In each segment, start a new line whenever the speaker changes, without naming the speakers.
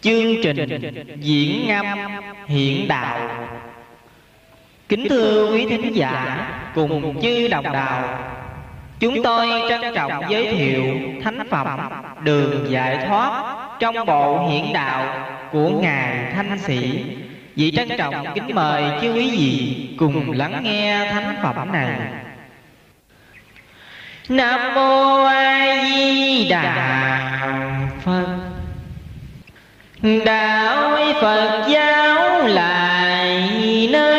chương trình diễn
ngâm
hiện
đạo kính thưa quý thính giả cùng chư đồng đạo chúng tôi trân trọng giới thiệu thánh phẩm đường giải thoát trong bộ hiện đạo của ngài thanh sĩ vị trân trọng kính mời chư quý vị cùng lắng nghe thánh phẩm này nam mô a di đà phật đạo phật giáo lại nơi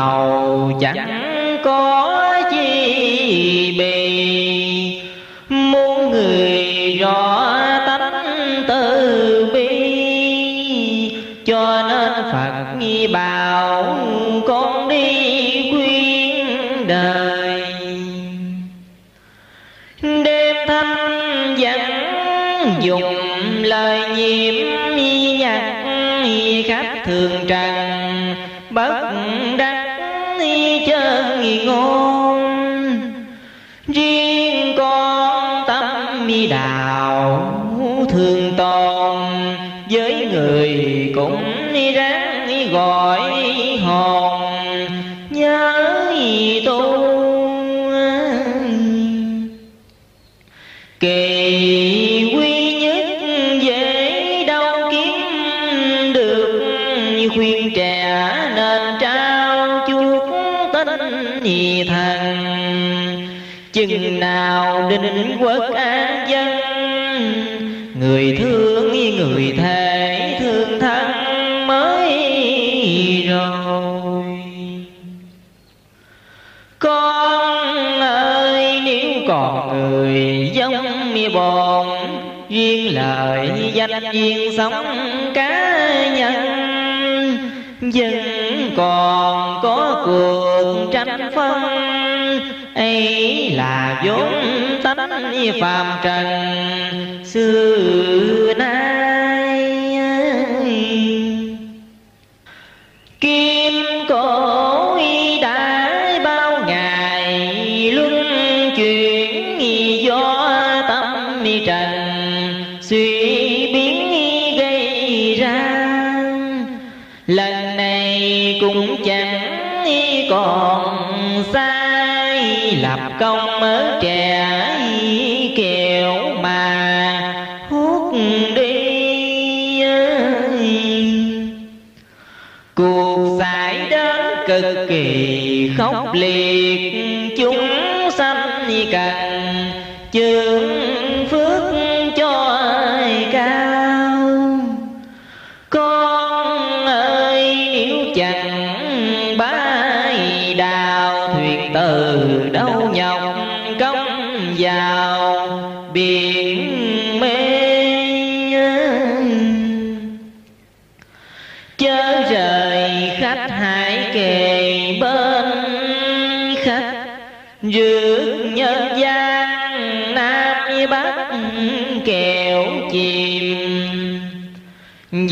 hầu chẳng có chi bì muốn người rõ tánh từ bi cho nên phật nghi bảo con đi khuyên đời đêm thanh dẫn dùng lời nhiệm nhạc khách thường trà đình quốc an dân người thương người thể thương thân mới rồi con ơi nếu còn người giống mi bồn duyên lời danh duyên sống cá nhân vẫn còn có cuộc tranh phân ấy là vốn tánh phàm trần xưa khốc liệt chúng sanh cần chương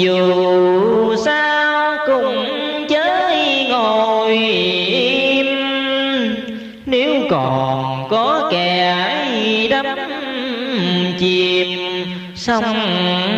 dù sao cũng chới ngồi im nếu còn có kẻ đắm chìm sông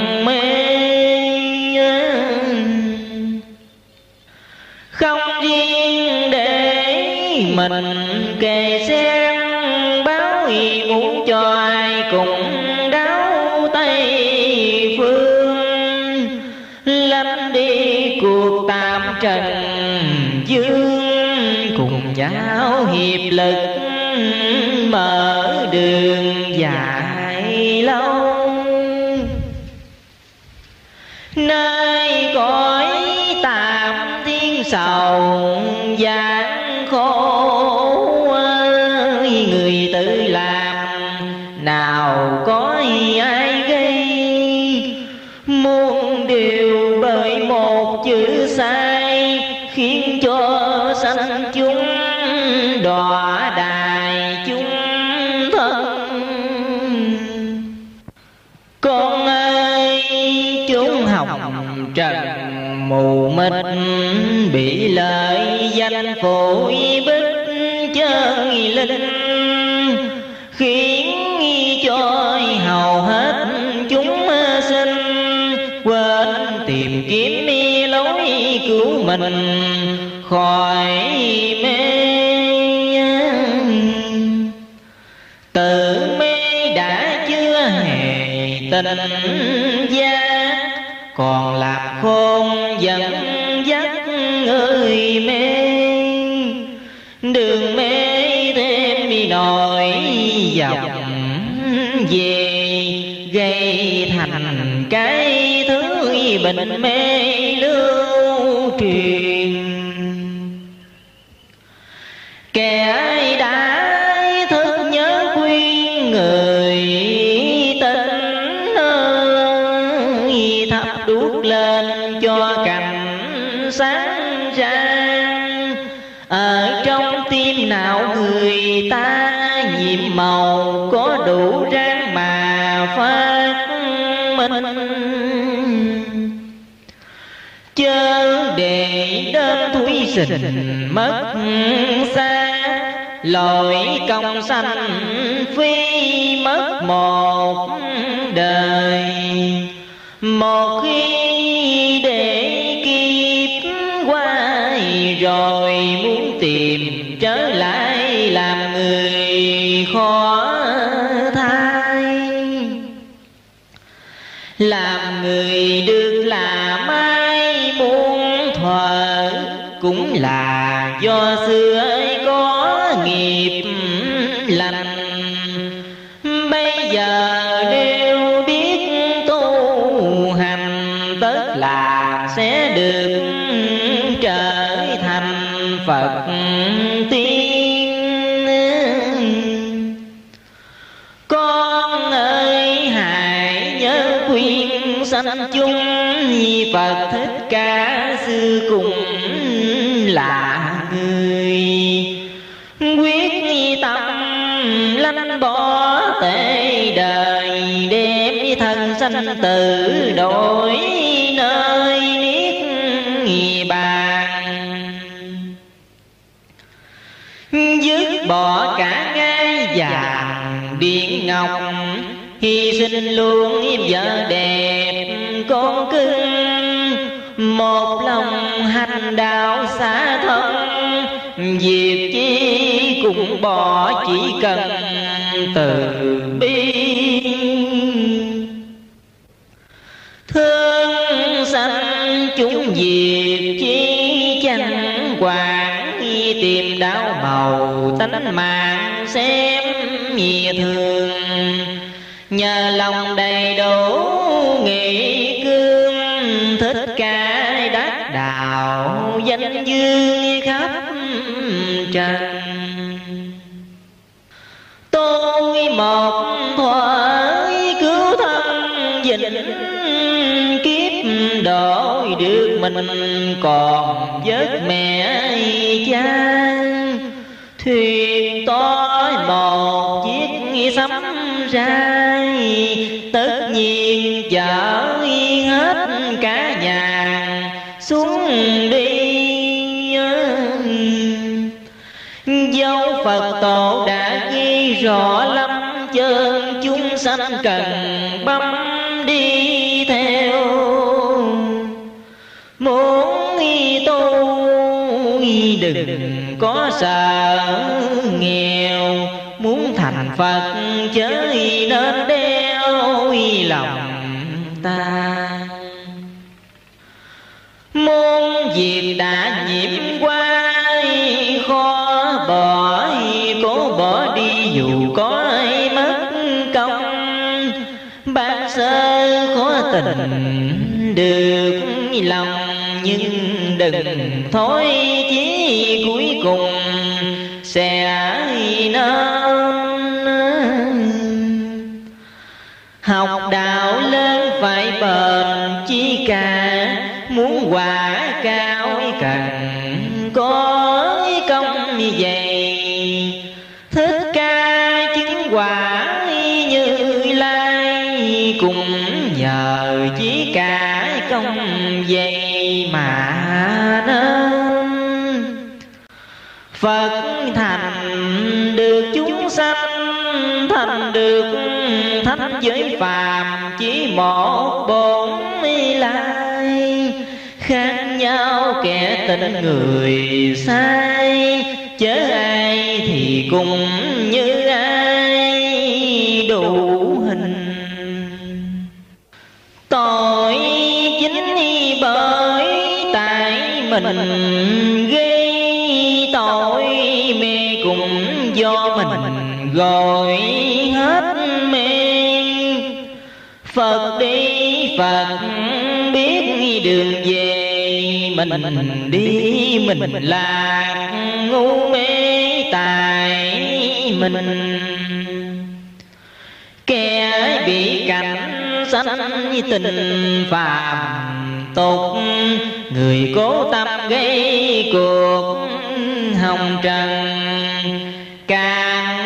mình khỏi mê tự mê đã chưa hề tình giác còn làm khôn dẫn dắt người mê đường mê thêm nổi dòng về gây thành cái thứ bình mê sinh mất xa lỗi công sanh phi mất một đời một khi để kiếp qua rồi muốn tìm trở lại làm người khó thay làm người đưa phật thích ca sư cùng là người quyết tâm lánh bỏ tệ đời đem thân sanh tử đổi nơi niết bàn dứt bỏ cả ngai vàng điện ngọc hy sinh luôn vợ đẹp con cưng một lòng hành đạo xa thân việc chi cũng bỏ chỉ cần từ bi thương sanh chúng việc chi chẳng quản tìm đạo màu tánh mạng xem nhị thường nhờ lòng đầy đủ dương khắp trần tôi một thoại cứu thân dịnh kiếp đổi được mình còn vớt mẹ cha thuyền tôi một chiếc sấm rai tất nhiên chở hết cả nhà xuống rõ lắm chân chúng sanh cần bấm đi theo muốn y tu đừng có sợ nghèo muốn thành phật chớ nên đeo lòng tình được lòng nhưng đừng thôi chí cuối cùng sẽ nên học đạo lên phải bền chí càng thánh giới phàm chỉ một bốn lai khác nhau kẻ tình người sai chớ ai thì cùng như ai đủ hình tội chính bởi tại mình đường về mình, đi mình lạc ngu mê tài mình kẻ bị cảnh sanh tình phàm tục người cố tâm gây cuộc hồng trần càng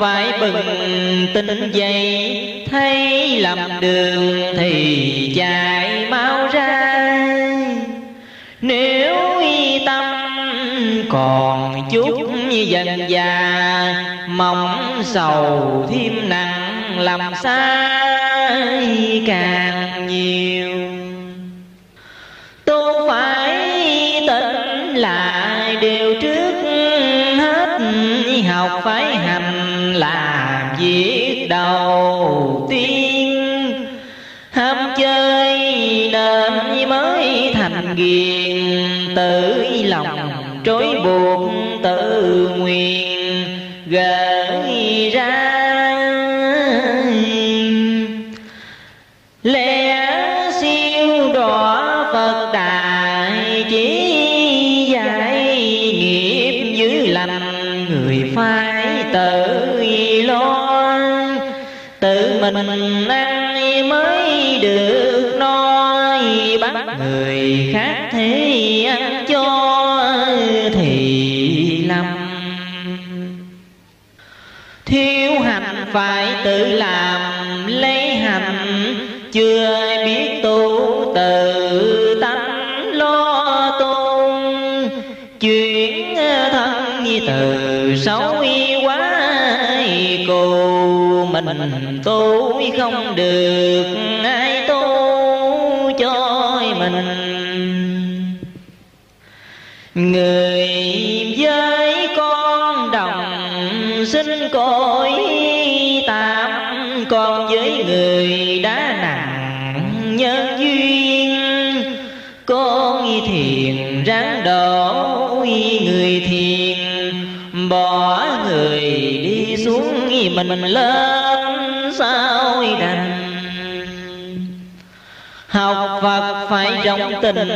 phải bừng tinh dậy thấy lầm đường thì chạy mau ra nếu y tâm còn chút như dần già mong sầu thêm nặng làm xa càng nhiều tôi phải tỉnh lại điều trước hết học phải đầu tiên ham chơi nên mới thành ghiền tự lòng trói buộc tự nguyện gà mình ăn mới được no bắt người khác thế ăn cho thì lầm thiếu hành phải tự làm cõi tạm còn với người đã nặng nhân duyên con thiền ráng đổi người thiền bỏ người đi xuống mình mình lên sao đành học phật phải trong tình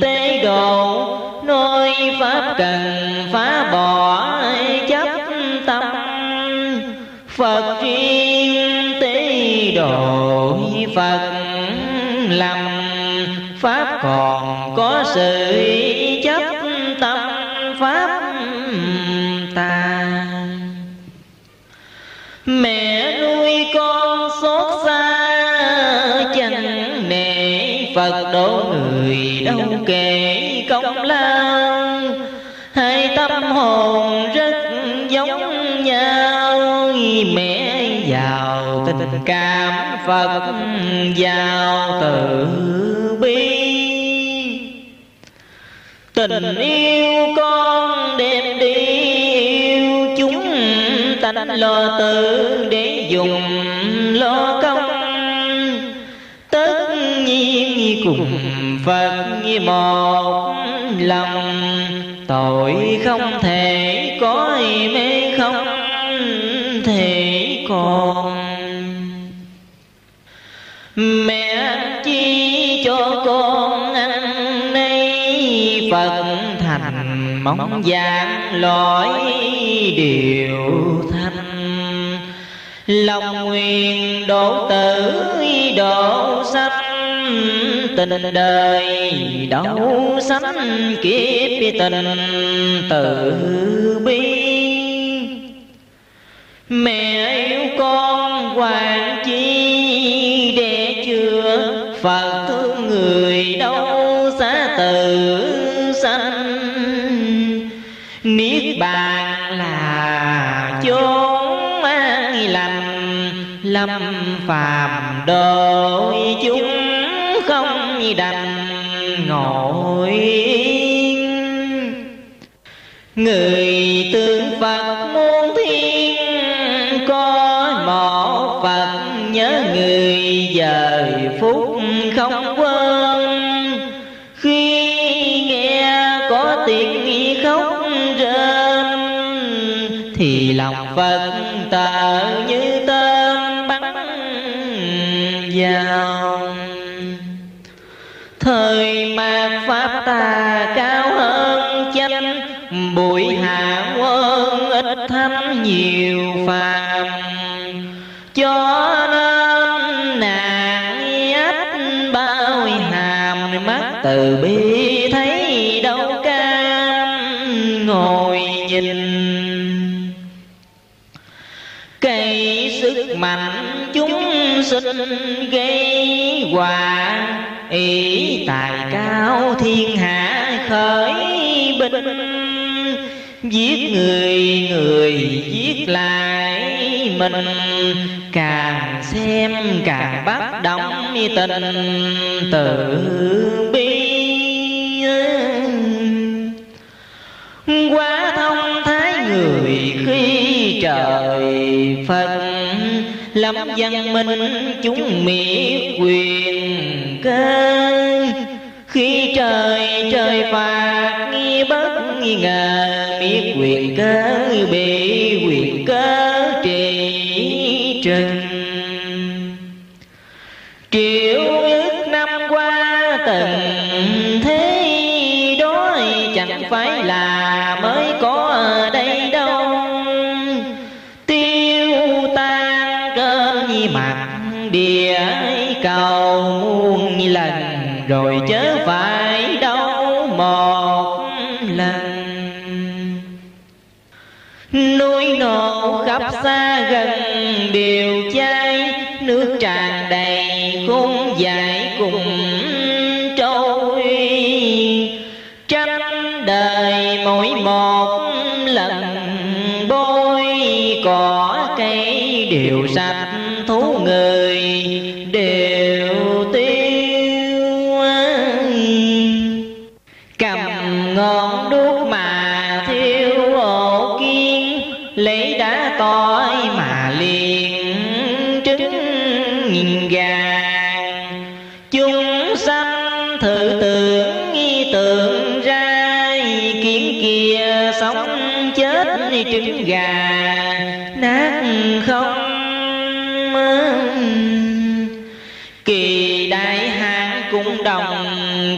tế độ nói pháp cần phá bỏ phật chuyên tế độ phật làm pháp còn có sự chấp tâm pháp ta mẹ nuôi con xót xa chẳng nể phật đố người đâu kề cảm phật giao từ bi tình yêu con đem đi yêu chúng tánh lo tự để dùng lo công tất nhiên cùng phật một lòng tội không thể có mê không thể còn mong gian lỗi điều thanh lòng nguyện đổ tử đổ sanh tình đời đấu sanh kiếp tình tự bi mẹ yêu con hoàng năm phàm đời chúng không đành nổi người tương phật muôn thiên có một phật nhớ người giờ phút không quên khi nghe có tiếng khóc rên thì lòng phật tờ như dòng thời mạt pháp ta cao hơn chánh bụi hạ quân ít thánh nhiều sinh gây quả ý tài cao thiên hạ khởi binh giết người người giết lại mình càng xem càng bắt đóng tình tự bi quá thông thái người khi trời phân lắm văn minh chúng mỹ quyền cơ khi trời trời phạt nghi bất nghi ngờ mỹ quyền cơ bị quyền cơ rồi chớ phải đâu một lần núi nổ khắp xa gần đều cháy nước tràn đầy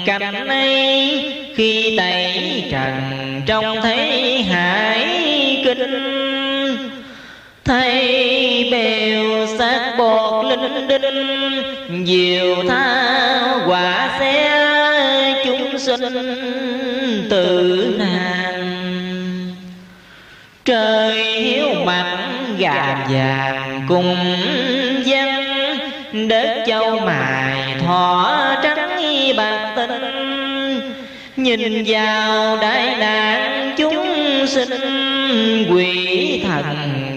cảnh ấy khi tẩy trần trong thấy hải kinh thấy bèo xác bột linh đinh diều tha quả xé chúng sinh tự nàng trời hiếu mặt gà vàng cùng dân đất châu mài thỏa nhìn vào đại đàn chúng sinh quỷ thần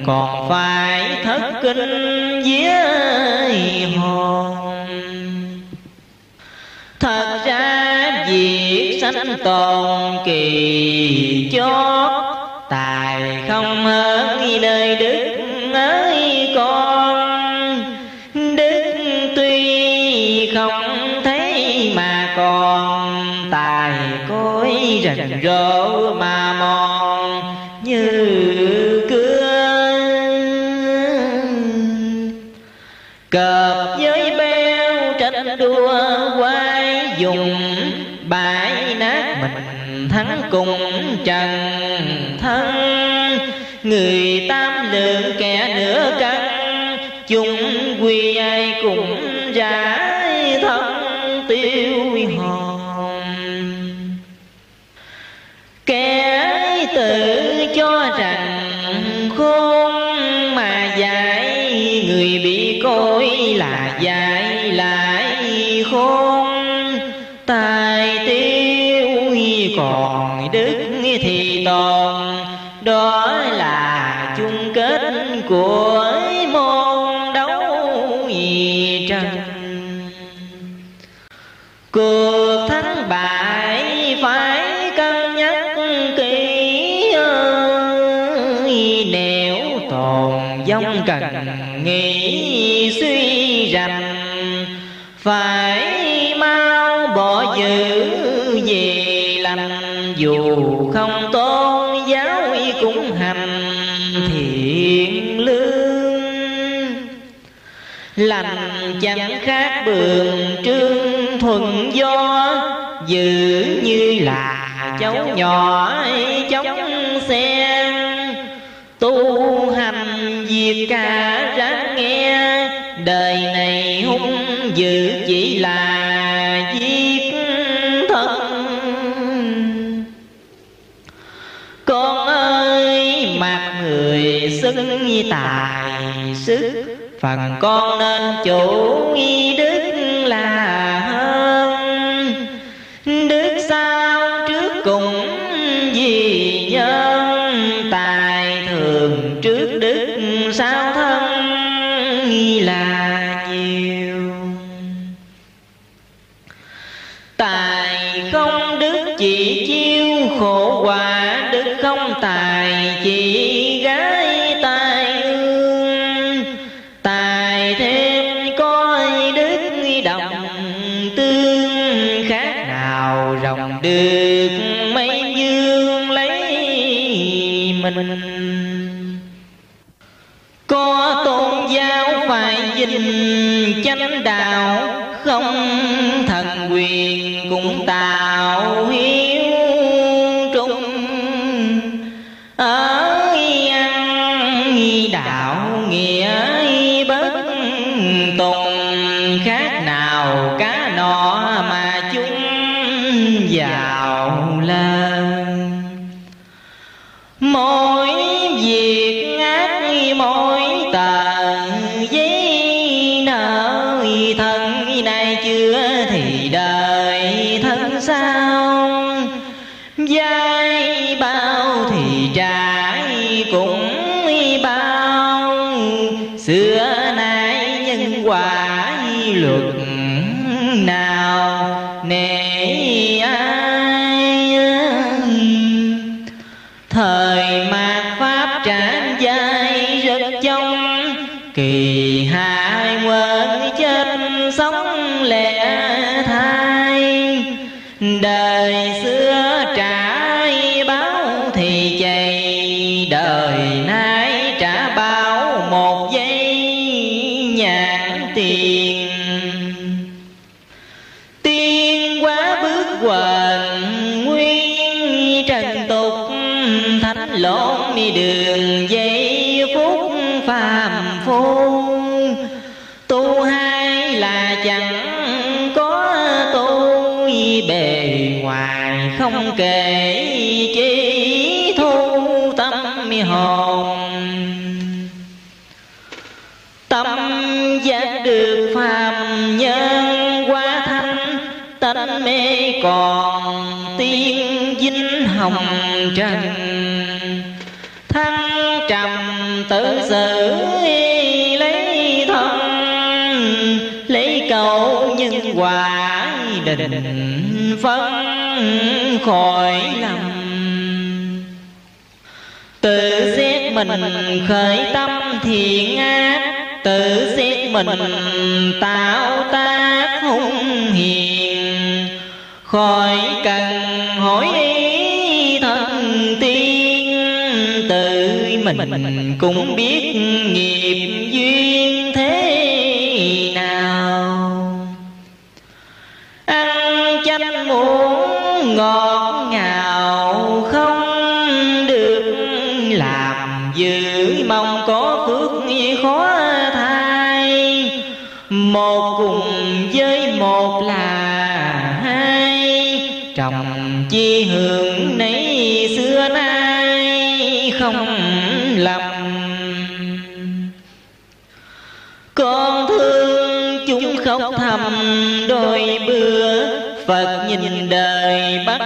còn phải thất kinh với hồn thật ra việc sanh tồn kỳ chót tài không hơn nơi đức ơi trần rỡ mà mòn như cưa cọp với beo tranh đua quay dùng bãi nát mình thắng cùng trần thân người tam lượng kẻ nửa cân chung quy ai cũng ra của môn đấu gì trần cuộc thắng bại phải cân nhắc kỹ nếu toàn vong cần nghĩ suy rằng phải mau bỏ dự lành chẳng khác bường trương thuận gió giữ như là cháu nhỏ chống xe tu hành diệt cả ráng nghe đời này hung dữ chỉ là giết thân con ơi mặt người xứng như tài sức phần con nên chủ y định phân khỏi lầm tự giết mình khởi tâm thiện ác tự giết mình tạo tác hung hiền khỏi cần hỏi ý thần tiên tự mình cũng biết nhiều chi hưởng nấy xưa nay không lầm con thương chúng khóc thầm đôi bữa phật nhìn đời bắt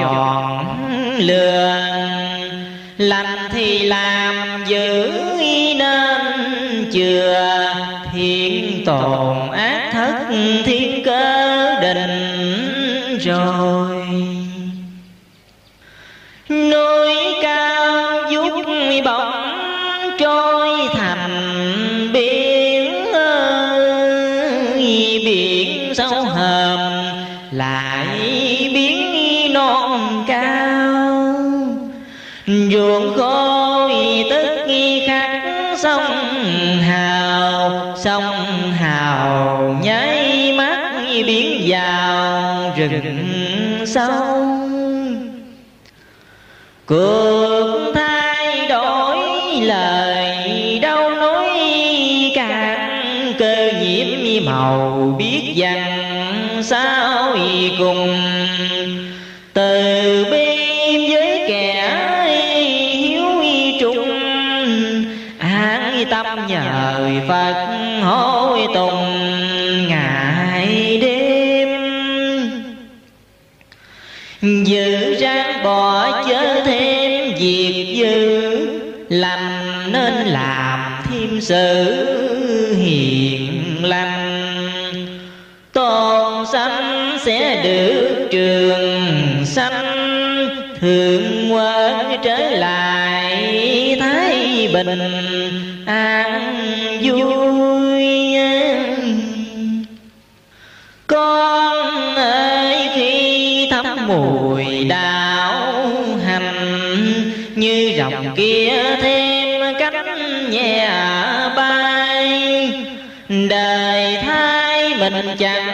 chọn lựa sau cô thường quê trở lại thái bình an vui con ơi khi thắm mùi đạo hành như rồng kia thêm cánh nhẹ bay đời thái mình chẳng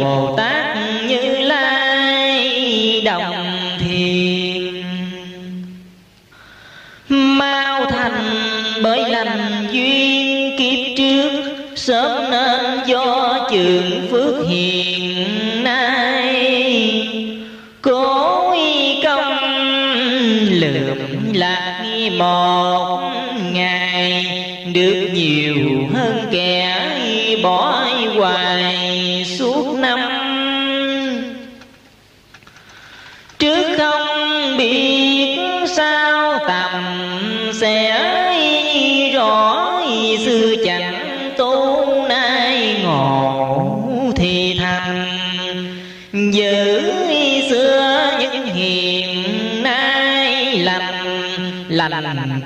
bồ tát như lai đồng thiền mau thành bởi lành duyên kiếp trước sớm nên do trường phước hiền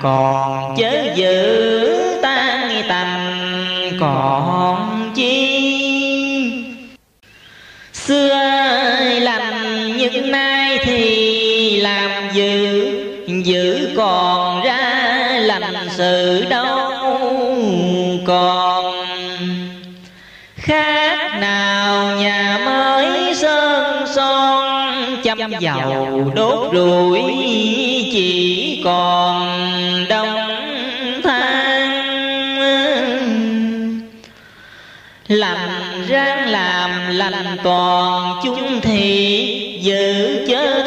còn chớ giữ tan tầm còn chi xưa làm nhưng nay thì làm giữ giữ còn ra làm sự đâu còn khác nào nhà mới sơn son chăm dầu đốt ruồi chỉ còn đông than làm ráng làm lành toàn chúng thì giữ chớ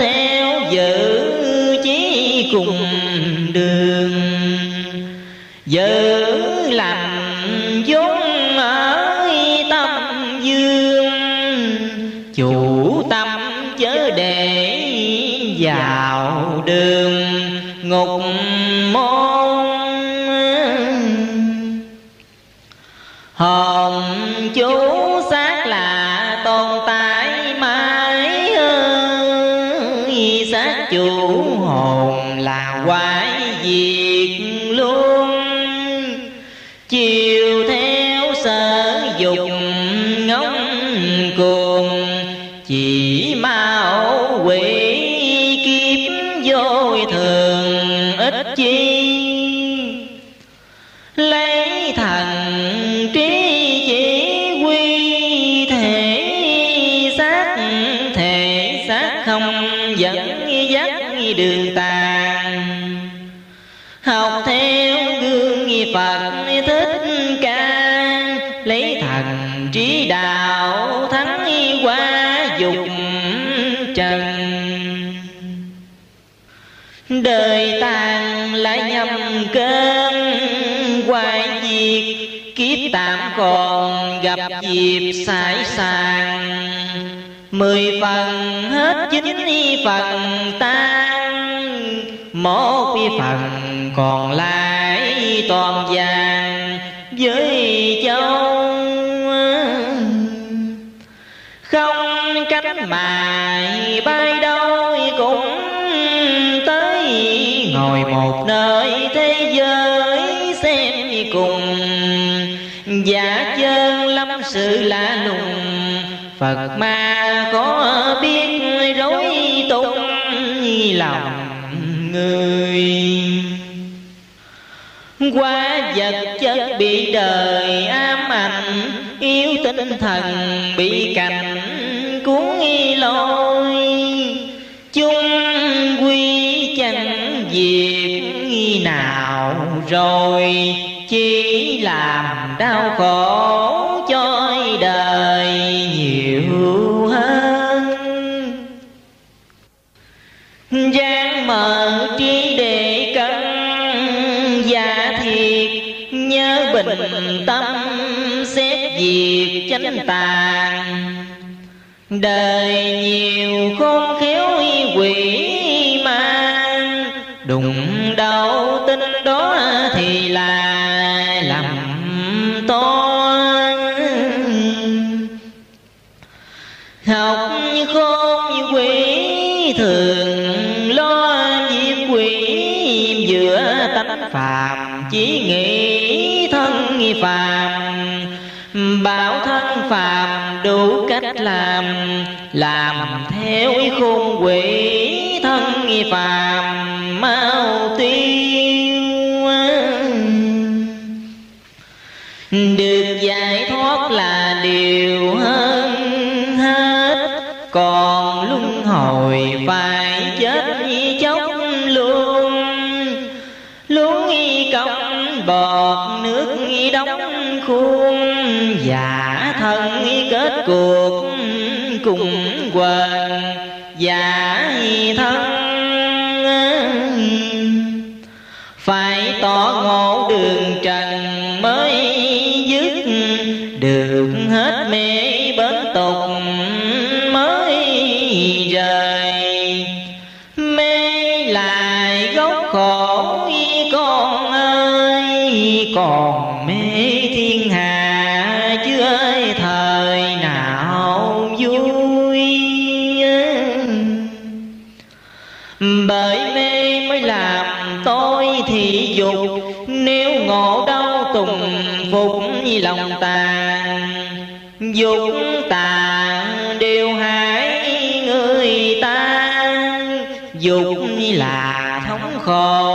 dục trần đời tàn lại nhầm cơn hoài diệt kiếp tạm còn gặp dịp sải sàng mười phần hết chín phần tan một phần còn lại toàn vàng với châu mài bay đâu cũng tới ngồi một nơi thế giới xem cùng giả chân lắm sự lạ lùng phật ma có biết rối tung lòng
người
qua vật chất bị đời ám ảnh yếu tinh thần bị cạnh cuốn nghi lôi chung quy chẳng việc nào rồi chỉ làm đau khổ cho đời nhiều hơn gian mở trí để cân giả thiệt nhớ bình tâm xét việc chánh tàn đời nhiều khôn khéo quỷ ma đụng đau tin đó thì là lầm to học như khôn như quỷ thường lo nhiễm quỷ giữa tánh phàm chỉ nghĩ thân phàm bảo thân phàm đủ cách làm làm theo khôn quỷ thân phàm mau tiêu Điều thân kết cuộc cùng hoàng giả dục tàn đều hại người ta dục là thống khổ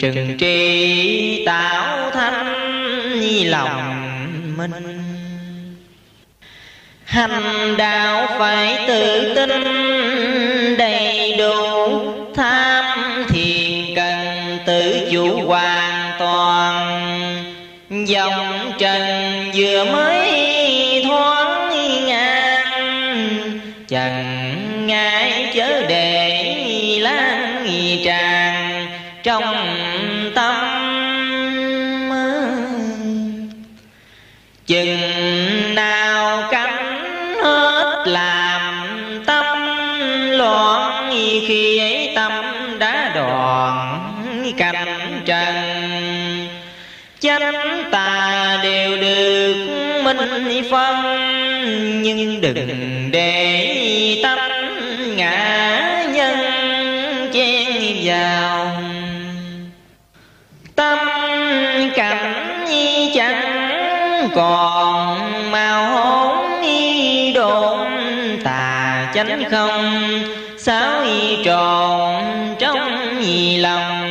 trừng tri tạo thanh lòng minh hành đạo phải tự tin đầy đủ minh phân nhưng đừng để tâm ngã nhân chen vào tâm cảnh chẳng còn màu hốn độn tà chánh không sáo tròn trong lòng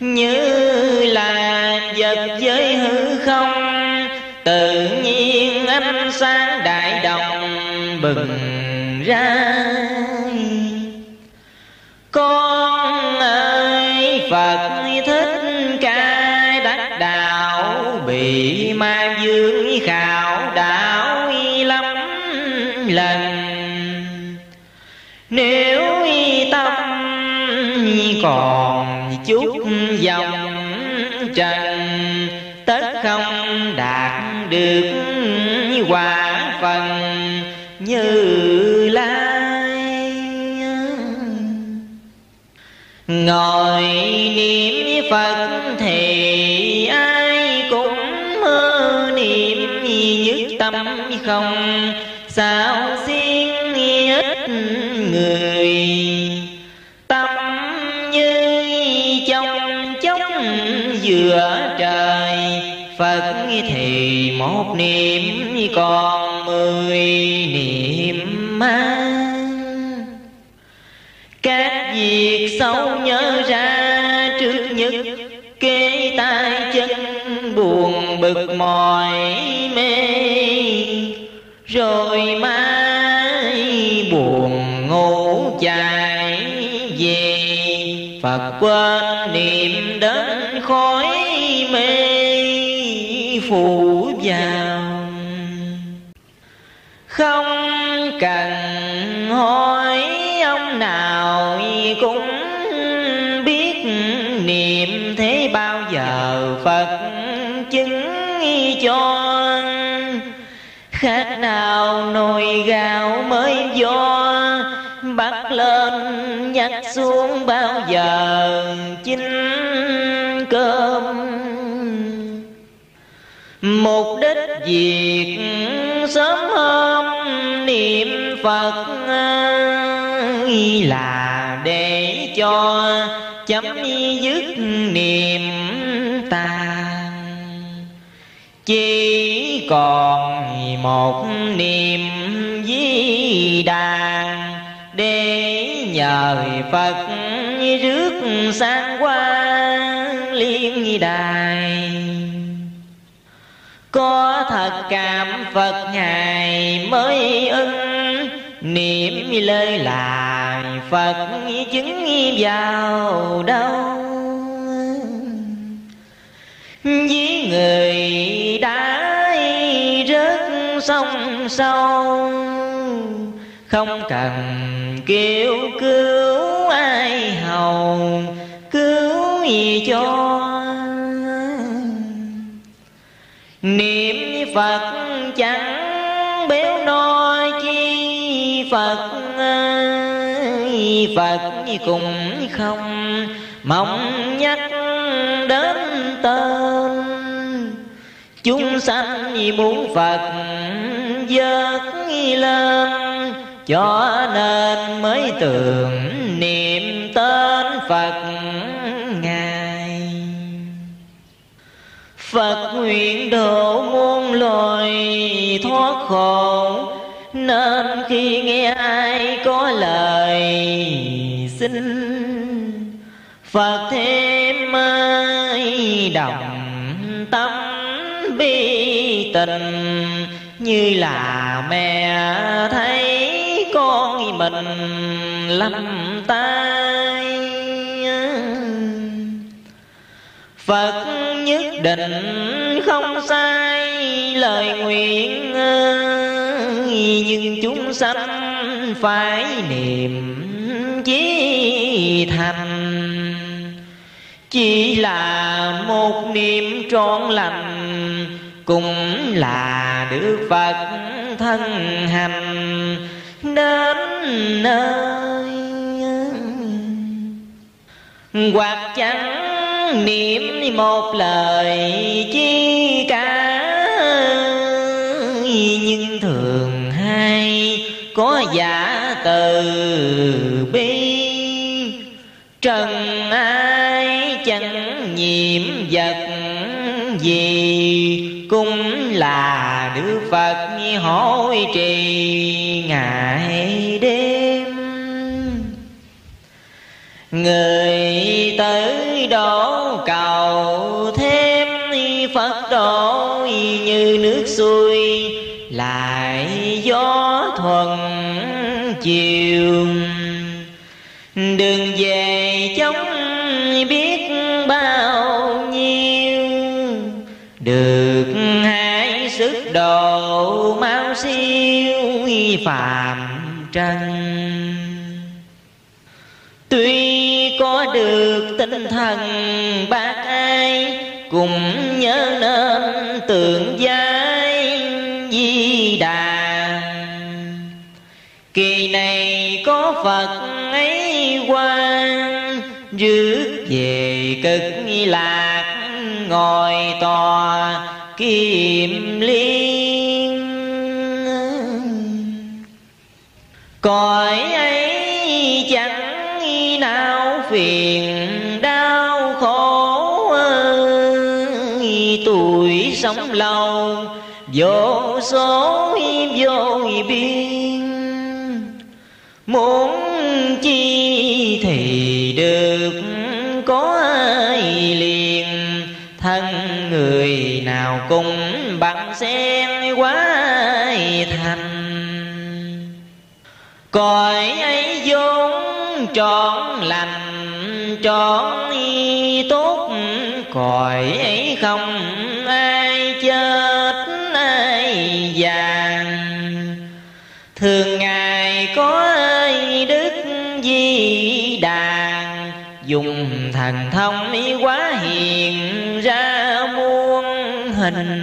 như là vật giới hư không sáng đại đồng
bừng
ra con ơi phật thích ca đắc đạo bị ma dương khảo đạo lắm lần nếu tâm còn chút dòng trần tất không đạt được ngồi niệm phật thì ai cũng mơ niệm nhất tâm không sao xiên hết người tâm như trong chốc giữa trời phật thì một niệm còn mười niệm mang sau nhớ ra trước nhất kế tai chân buồn bực mỏi mê rồi mai buồn ngủ dài về phật quên niệm đến khói mê phủ vào không cần hỏi ông nào cũng giờ phật chứng cho khác nào nồi gạo mới do bắt lên nhặt xuống bao giờ chín cơm mục đích việc sớm hôm niệm phật là để cho chấm dứt niềm chỉ còn một niềm di đà để nhờ phật rước sang qua liên đài có thật cảm phật ngài mới ưng niệm lời lại phật chứng vào đâu với người đãi rớt sông sâu không cần kêu cứu ai hầu cứu gì cho niệm phật chẳng béo no chi phật phật cùng không mong nhắc đến tên chúng sanh muốn phật giấc lên cho nên mới tưởng niệm tên phật ngài phật nguyện độ muôn loài thoát khổ nên khi nghe ai có lời xin phật thêm ai đồng bi tình như là mẹ thấy con mình lâm tai phật nhất định không sai lời nguyện nhưng chúng sanh phải niệm chí thành chỉ là một niềm trọn lành cũng là đức phật thân hành đến nơi hoặc chẳng niệm một lời chi cả nhưng thường hay có giả từ bi trần niệm vật gì cũng là đức phật hội trì ngày đêm người tới đó cầu thêm phật độ như nước xuôi lại gió thuần chiều đừng về phạm trần Tuy có được tinh thần bác ai Cũng nhớ nên tượng giai di đà Kỳ này có Phật ấy quan Rước về cực lạc ngồi tòa kim liên cõi ấy chẳng nào phiền đau khổ tuổi sống lâu vô số vô biên muốn chi thì được có ai liền thân người nào cũng bằng sen quá thành cõi ấy vốn trọn lành trọn y tốt cõi ấy không ai chết ai vàng thường ngày có ai đức di đàn dùng thần thông quá hiền ra muôn hình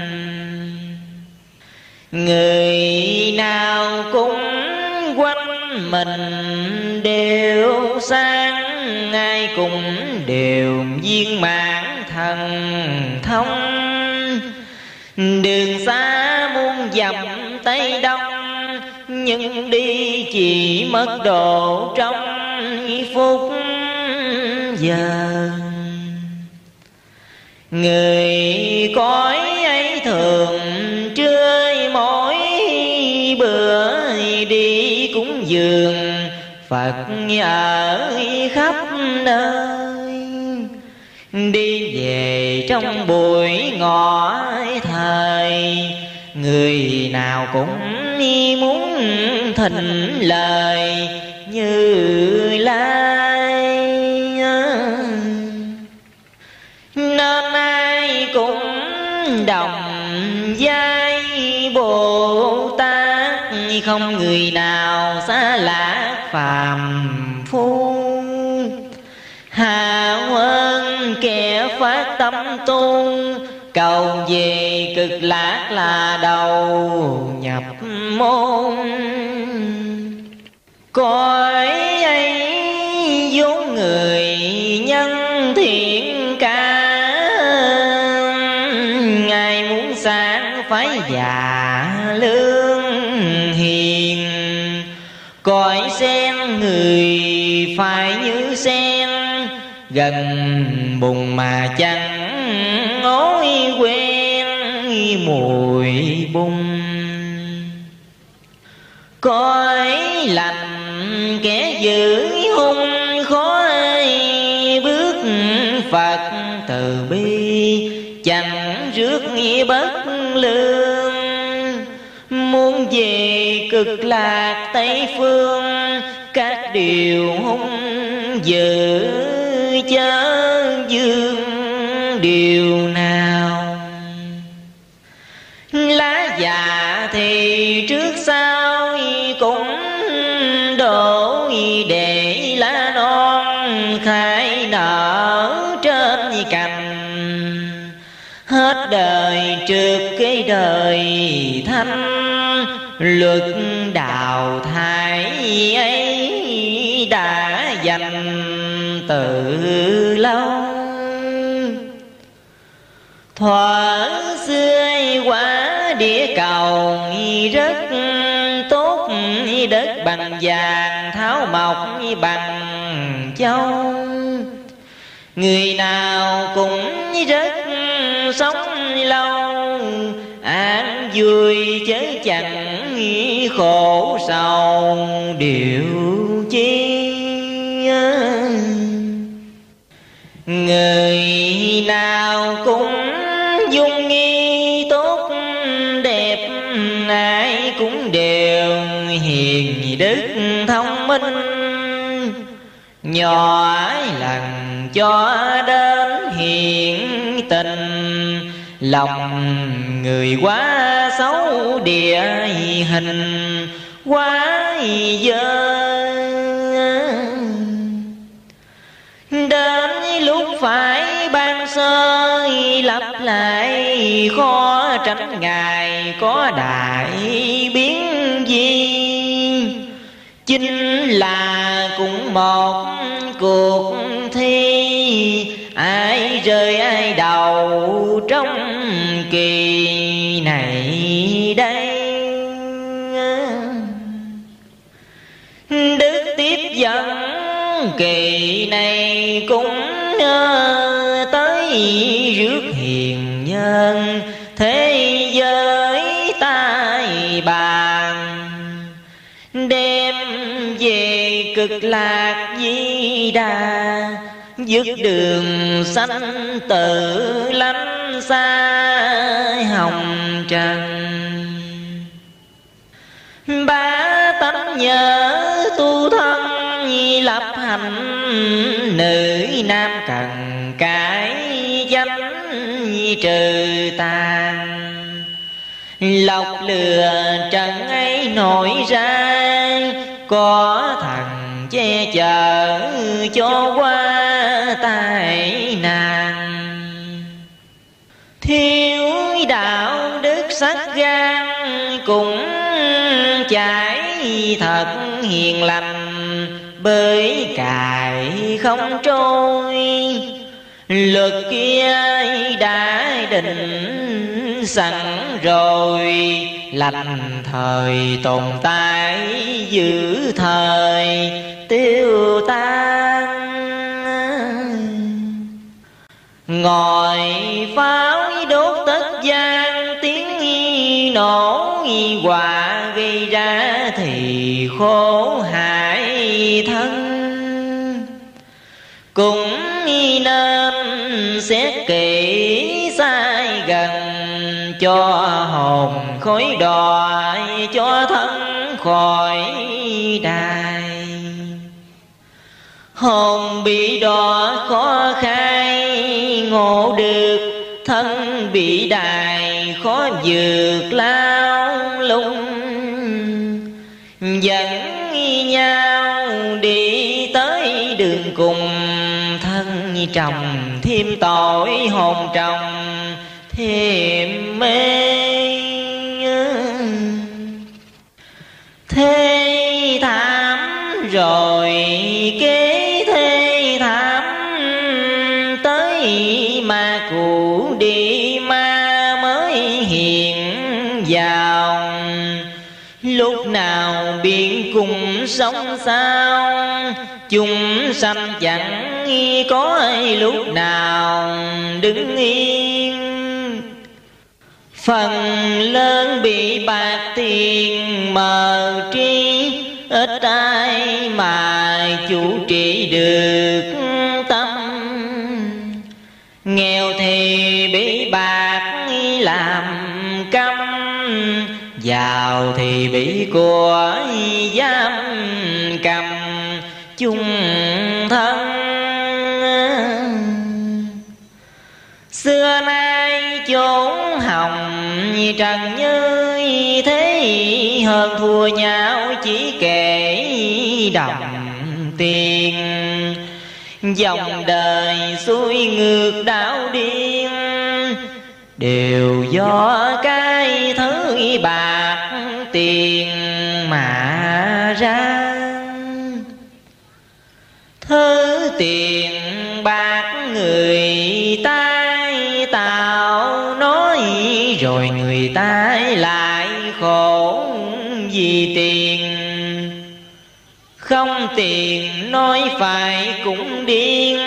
người nào cũng mình đều sáng ngay cùng đều viên mãn thần thông đường xa muôn dặm tây đông nhưng đi chỉ mất độ trong phút giờ người cõi ấy thường chơi mỗi bữa đi dương phật ở khắp nơi đi về trong buổi ngõ thời người nào cũng muốn thình lời như lai nên ai cũng đồng giai bồ tát không người nào xa lạ phàm phu Hà quân kẻ phát tâm tu Cầu về cực lạc là đầu nhập môn Cõi ấy vốn người nhân thiện ca Ngài muốn sáng phải già phải như sen gần bùng mà chẳng ngối quen mùi bung coi lạnh kẻ dữ hung khó ai bước phật từ bi chẳng rước bất lương muốn gì cực lạc tây phương điều hung dữ chớ dương điều nào lá già thì trước sau cũng đổ để lá non khai nở trên cành hết đời trượt cái đời thanh luật đào thải ấy danh từ lâu thuở xưa quá địa cầu rất tốt đất bằng vàng tháo mộc bằng châu người nào cũng rất sống lâu an vui chớ chẳng khổ sầu điều chi người nào cũng dung nghi tốt đẹp ai cũng đều hiền đức thông minh nhỏ lặng cho đến hiền tình lòng người quá xấu địa hình quá dơ phải ban sơ lặp lại khó tránh ngài có đại biến di chính là cũng một cuộc thi ai rơi ai đầu trong kỳ này đây đức tiếp dẫn kỳ này cũng tới rước hiền nhân thế giới tai bàn đem về cực lạc di đà dứt đường sanh tự lắm xa hồng trần ba tấm nhớ tu thân lập hạnh nữ nam trừ tàn lọc lừa trần ấy nổi ra có thằng che chở cho qua tai nạn thiếu đạo đức sắc gan cũng chảy thật hiền lành bới cài không trôi lực kia đã định sẵn rồi lành thời tồn tại giữ thời tiêu tan ngồi pháo đốt tất gian tiếng nổ nghi quả gây ra thì khổ hại thân cũng nên xét kỹ sai gần cho hồn khối đòi cho thân khỏi đài hồn bị đò khó khai ngộ được thân bị đài khó vượt lao lung dẫn nhau đi tới đường cùng trầm thêm tội hồn chồng thêm mê thế thảm rồi kế thế thảm tới mà cụ đi ma mới hiện vào lúc nào biển cùng sống sao chúng sanh chẳng nghi có lúc nào đứng yên phần lớn bị bạc tiền mờ trí ít ai mà chủ trị được tâm nghèo thì bị bạc làm câm giàu thì bị của giam cầm chung thân trần như thế hơn thua nhau chỉ kể đồng tiền dòng đời xuôi ngược đảo điên đều do cái thứ bạc tiền mà ra thứ tiền bạc người ta tạo nói rồi tái lại khổ vì tiền không tiền nói phải cũng điên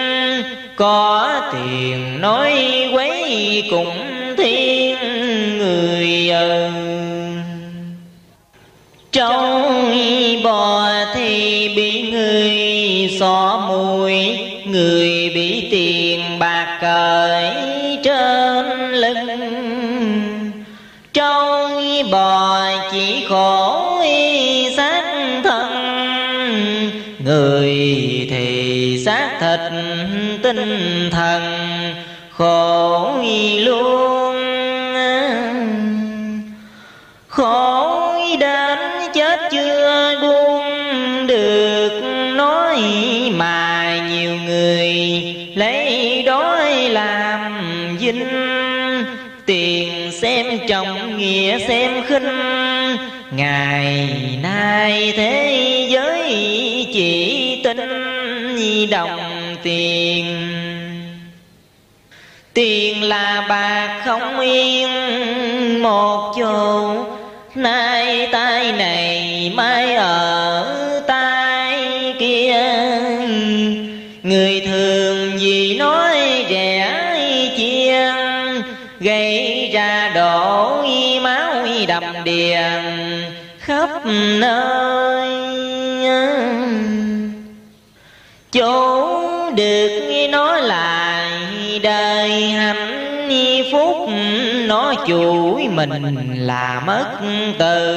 có
tiền
nói quấy cũng thiên người ơi trâu bò thì bị người xỏ mùi, người bị tiền bạc cờ tinh thần khổ luôn khổ đến chết chưa buông được nói mà nhiều người lấy đói làm vinh tiền xem trọng nghĩa xem khinh ngày nay thế giới chỉ tinh đồng tiền tiền là bạc không yên một chỗ nay tay này mai ở tay kia người thường gì nói rẻ chiên gây ra đổ máu đầm điền khắp nơi chỗ được nó là đời hạnh phúc nó chuỗi mình là mất tự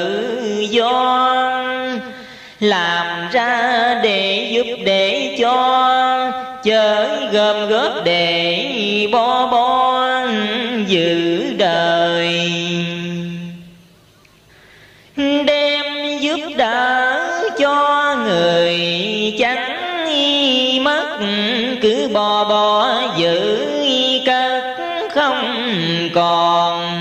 do làm ra để giúp để cho chơi gom góp để bo bo giữ đời đem giúp đỡ cho người chăng cứ bò bò giữ cất không còn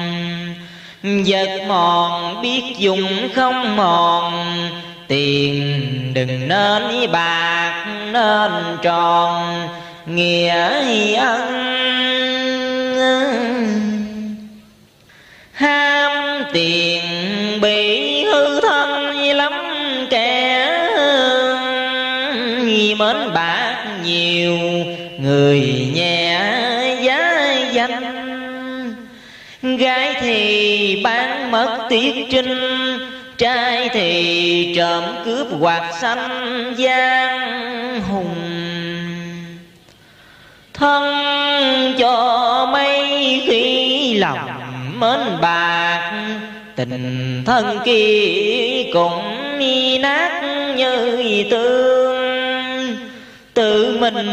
Vật mòn biết dùng không mòn Tiền đừng nên bạc nên tròn Nghĩa ân Ham tiền người nhẹ giá danh gái thì bán mất tiết trinh trai thì trộm cướp hoạt xanh gian hùng thân cho mấy khi lòng mến bạc tình thân kia cũng nát như tương tự mình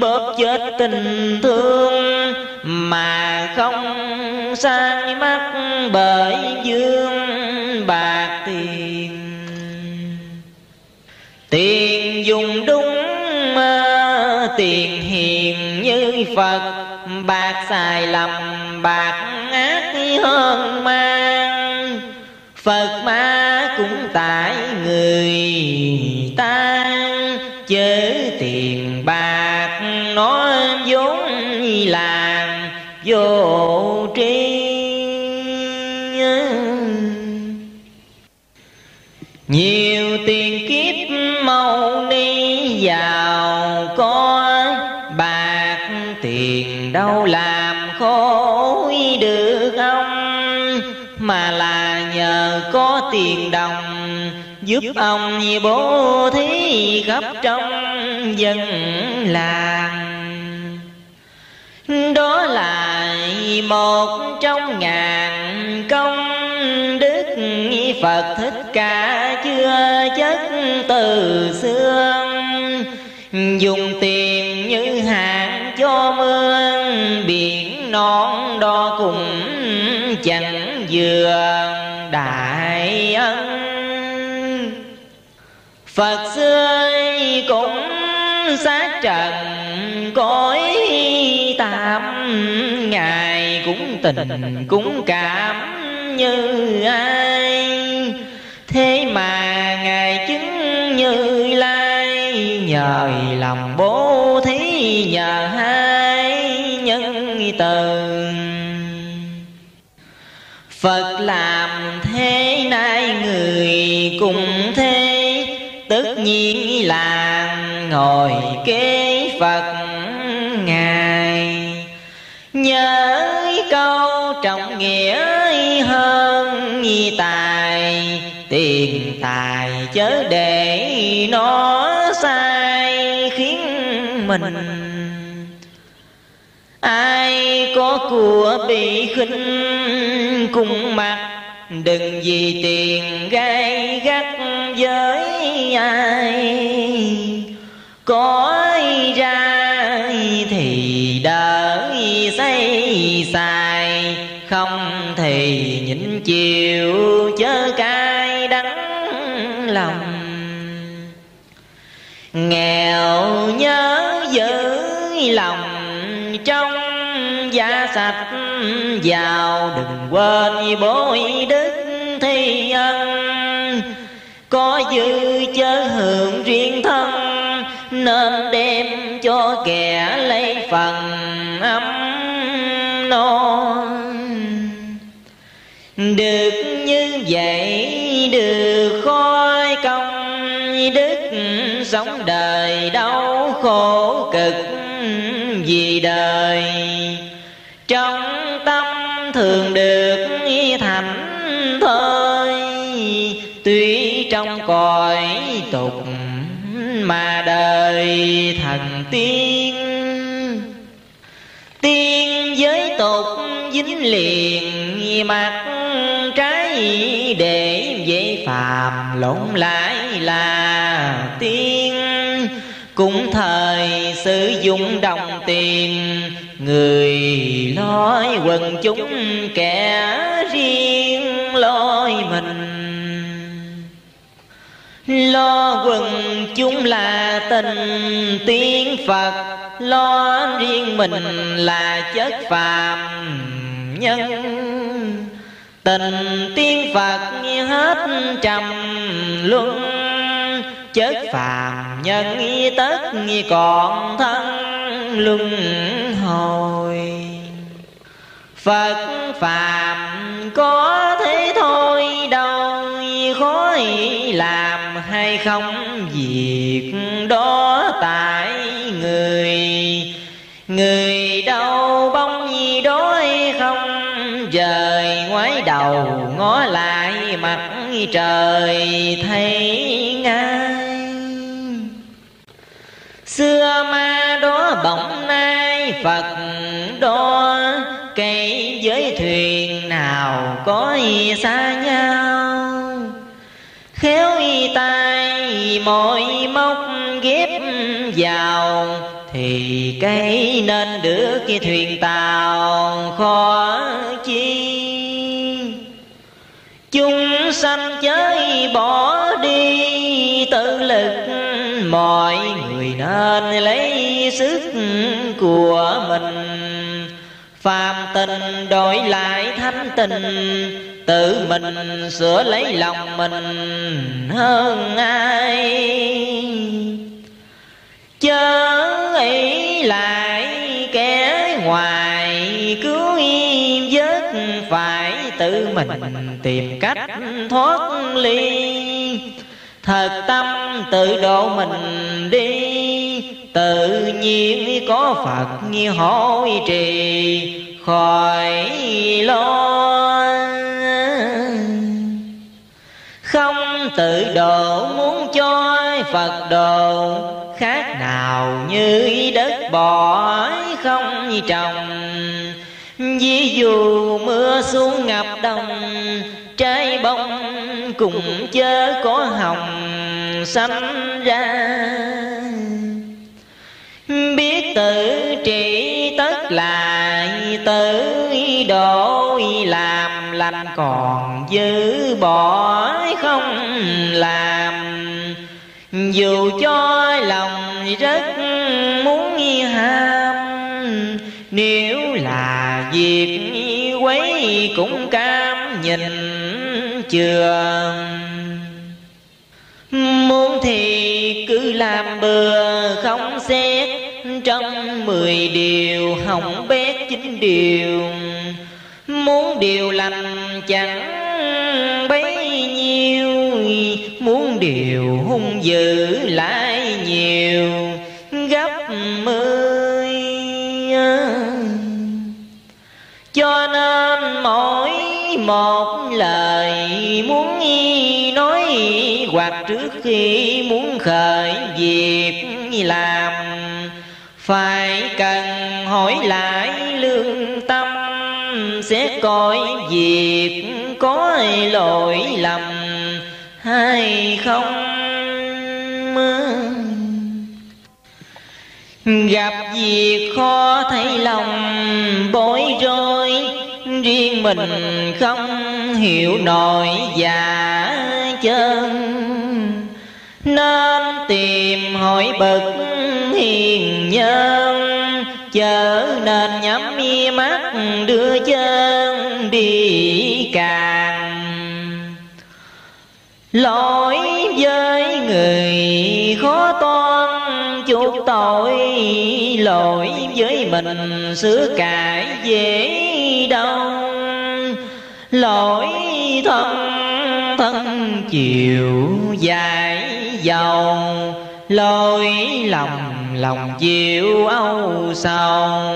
bớt chết tình thương mà không sai mắt bởi dương bạc tiền tiền dùng đúng mà tiền hiền như phật bạc xài lầm bạc ác hơn ma phật ma cũng tại người ta chớ tiền bạc nó vốn là vô trí nhiều tiền kiếp mau đi vào có bạc tiền đâu làm khổ được ông mà là nhờ có tiền đồng giúp ông bố thí khắp trong dân làng đó là một trong ngàn công đức phật thích ca chưa chất từ xương dùng tiền như hạn cho mưa biển non đo cùng chẳng vừa đại ân phật xưa cũng sát trần cõi tạm ngài cũng tình cũng cảm như ai thế mà ngài chứng như lai nhờ lòng bố thí nhờ hai nhân từ phật làm thế nay người cùng thế nhi làng ngồi kế phật ngài nhớ câu trọng nghĩa hơn nghi tài tiền tài chớ để nó sai khiến mình ai có của bị khinh cũng mặc đừng vì tiền gây gắt với ai cõi ra thì đỡ xây xài không thì nhịn chiều chớ cay đắng lòng nghèo nhớ giữ lòng trong da sạch giàu đừng quên bối đức thi ân dư chớ hưởng riêng thân nên đem cho kẻ lấy phần ấm no được như vậy được khói công đức sống đời đau khổ cực vì đời trong tâm thường được thành thơi tuy trong cõi tục mà đời thần tiên tiên giới tục dính liền mặt trái để dễ phàm lộn lại là tiên cũng thời sử dụng đồng tiền người nói quần chúng kẻ riêng lôi mình lo quần chúng là tình tiếng phật lo riêng mình là chất phàm nhân tình tiếng phật hết trầm luân chất phàm nhân tất còn thân luân hồi phật phàm có thế thôi đâu khói làm hay không việc đó tại người người đâu bông gì đói không trời ngoái đầu ngó lại mặt trời thấy ngay xưa ma đó bỗng nay phật đó cây giới thuyền nào có xa nhau khéo y tay mỗi mốc ghép vào thì cây nên được cái thuyền tàu khó chi chúng sanh chơi bỏ đi tự lực mọi người nên lấy sức của mình phàm tình đổi lại thánh tình tự mình sửa lấy lòng mình hơn ai chớ ý lại kẻ ngoài cứu im vớt phải tự mình tìm cách thoát ly thật tâm tự độ mình đi tự nhiên có phật như hội trì khỏi lo tự độ muốn cho phật đồ khác nào như đất bỏ không trồng ví dụ mưa xuống ngập đồng trái bông cũng chớ có hồng sanh ra biết tự trị tất là tự độ tôi làm lành còn giữ bỏ không làm dù cho lòng rất muốn ham nếu là việc quấy cũng cam nhìn chưa muốn thì cứ làm bừa không xét trong mười điều hỏng bét chín điều muốn điều lành chẳng bấy nhiêu muốn điều hung dữ lại nhiều gấp mươi cho nên mỗi một lời muốn nói hoặc trước khi muốn khởi việc làm phải cần hỏi lại lương sẽ coi việc có lỗi lầm hay không gặp việc khó thấy lòng bối rối riêng mình không hiểu nổi giả chân nên tìm hỏi bậc hiền nhân chớ nên nhắm mi mắt đưa chân đi càng lỗi với người khó toan chuộc tội lỗi với mình sửa cải dễ đâu lỗi thân thân chịu dài giàu lôi lòng lòng chịu âu sầu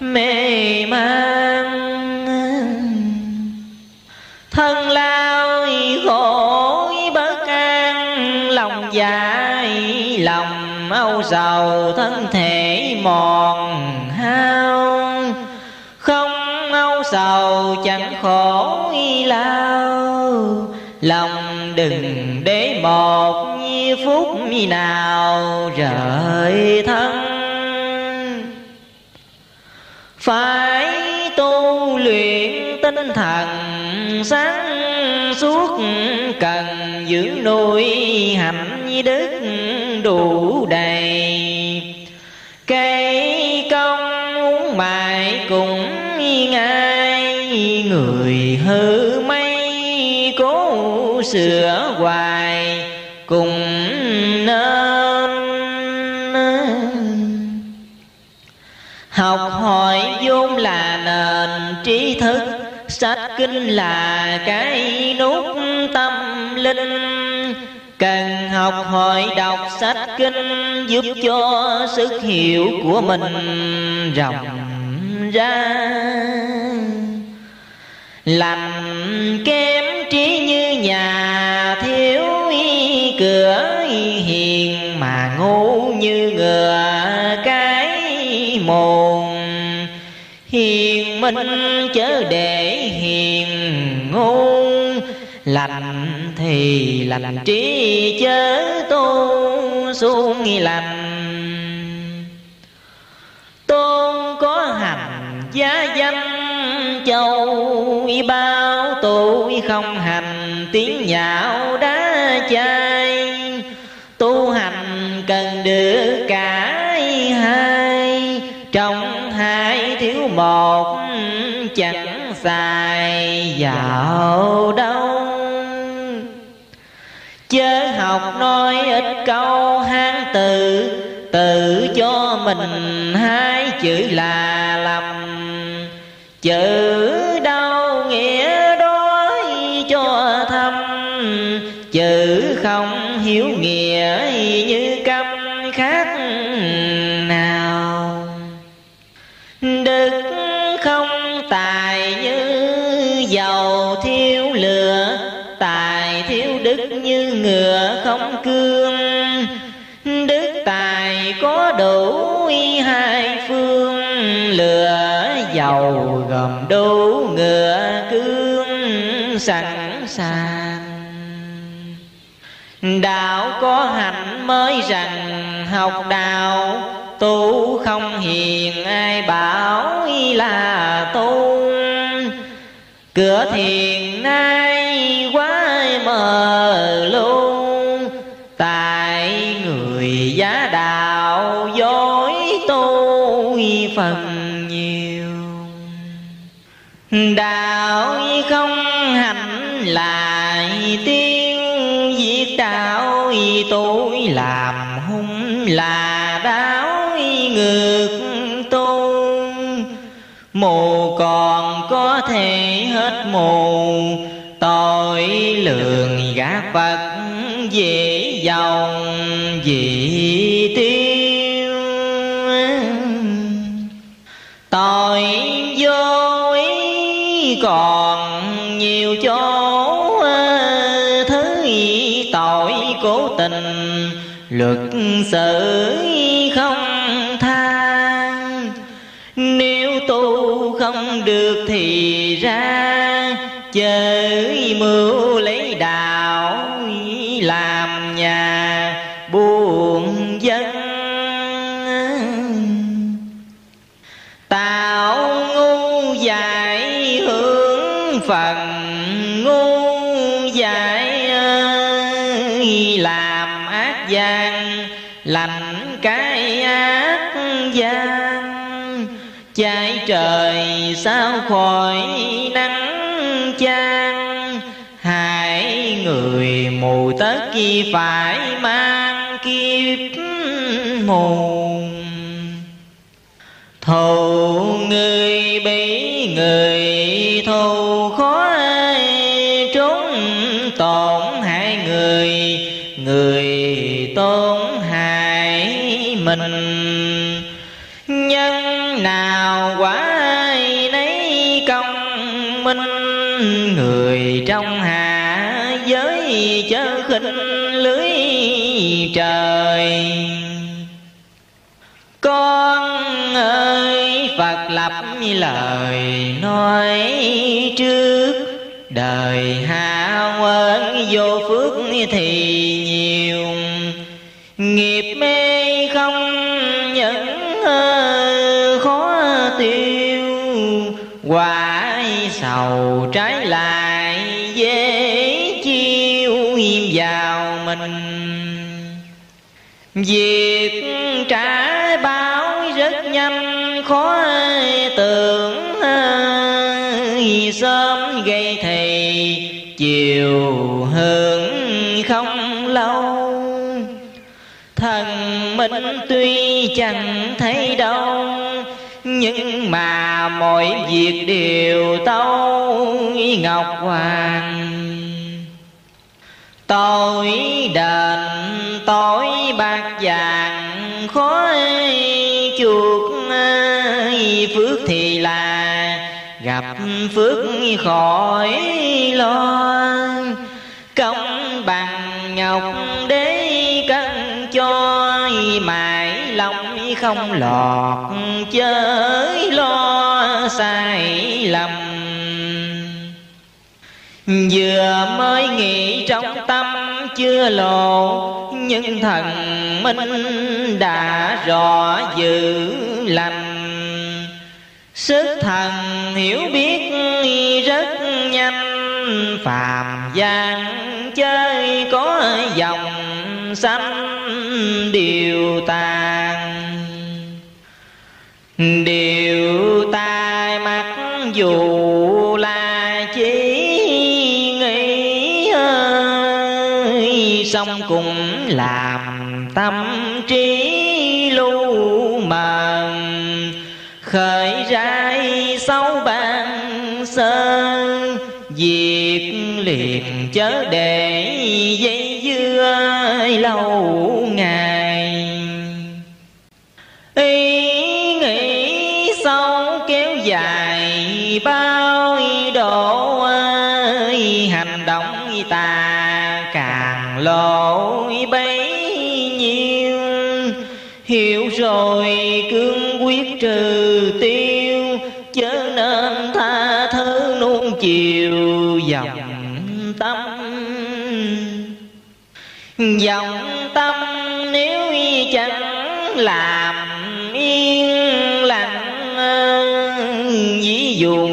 mê man thân lao khổ bất an lòng dài lòng âu sầu thân thể mòn hao không âu sầu chẳng khổ lao lòng đừng để một phút nào rời thân phải tu luyện tinh thần sáng suốt cần giữ nuôi hạnh đức đủ đầy cây công uống bài cũng ngay người hư mây cố sửa hoài học hỏi vốn là nền trí thức sách kinh là cái nút tâm linh Cần học hỏi đọc sách kinh Giúp cho sức hiểu của mình rộng ra Lành kém trí như nhà thiếu y cửa Hiền mà ngu như ngựa cá môn hiền minh chớ để hiền ngôn lành thì lành trí chớ tôn xuống lành tôn có hành giá danh châu bao tuổi không hành tiếng nhạo đá chai tu hành cần được cả hai thiếu một chẳng xài vào đâu chớ học nói ít câu hán từ tự cho mình hai chữ là lầm chữ đau nghĩa đói cho thâm chữ không hiểu nghĩa cương đức tài có đủ hai phương lừa giàu gồm đủ ngựa cương sẵn sàng đạo có hạnh mới rằng học đạo tu không hiền ai bảo là tu cửa thiền nay quá mờ đạo không hành lại tiên giết đạo tôi làm hung là đáo ngược tu mù còn có thể hết mù tội lường gã phật dễ dòng dĩ còn nhiều chỗ ờ, thứ tội cố tình luật xử không tha nếu tu không được thì ra chơi mưa gian Chai trời sao khỏi nắng chan Hại người mù tất khi phải mang kiếp mù Thù người bị người thù khó ai trốn tổn hại người người tổn hại mình người trong hạ giới chớ khinh lưới trời con ơi phật lập lời nói trước đời hạ quên vô phước thì nào trái lại dễ chiêu hiểm vào mình việc trả báo rất nhanh khó tưởng sớm gây thì chiều hưởng không lâu thần mình tuy chẳng thấy đâu nhưng mà mọi việc đều tâu ngọc hoàng tối đền tối bạc vàng khó chuột phước thì là gặp phước khỏi lo công bằng nhọc không lọt chơi lo sai lầm vừa mới nghĩ trong tâm chưa lộ nhưng thần minh đã rõ dự lành sức thần hiểu biết rất nhanh phàm gian chơi có dòng sanh điều tàn điều tai mắt dù là chỉ nghĩ xong cũng làm tâm trí lưu mờ khởi rãi sáu ban sơ diệt liền chớ để dây dưa lâu bao độ hành động ta càng lộ bấy nhiêu hiểu rồi cương quyết trừ tiêu chớ nên tha thứ nuông chiều dòng tâm dòng tâm nếu chẳng làm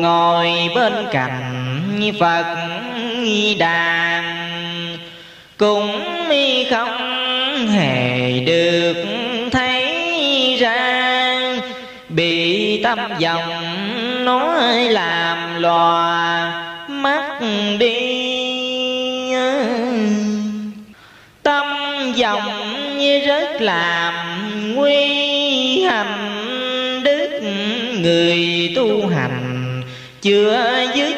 ngồi bên cạnh phật đàn cũng không hề được thấy ra bị tâm vọng nói làm loà mắt đi tâm vọng rất làm nguy hành đức người tu hành chưa dứt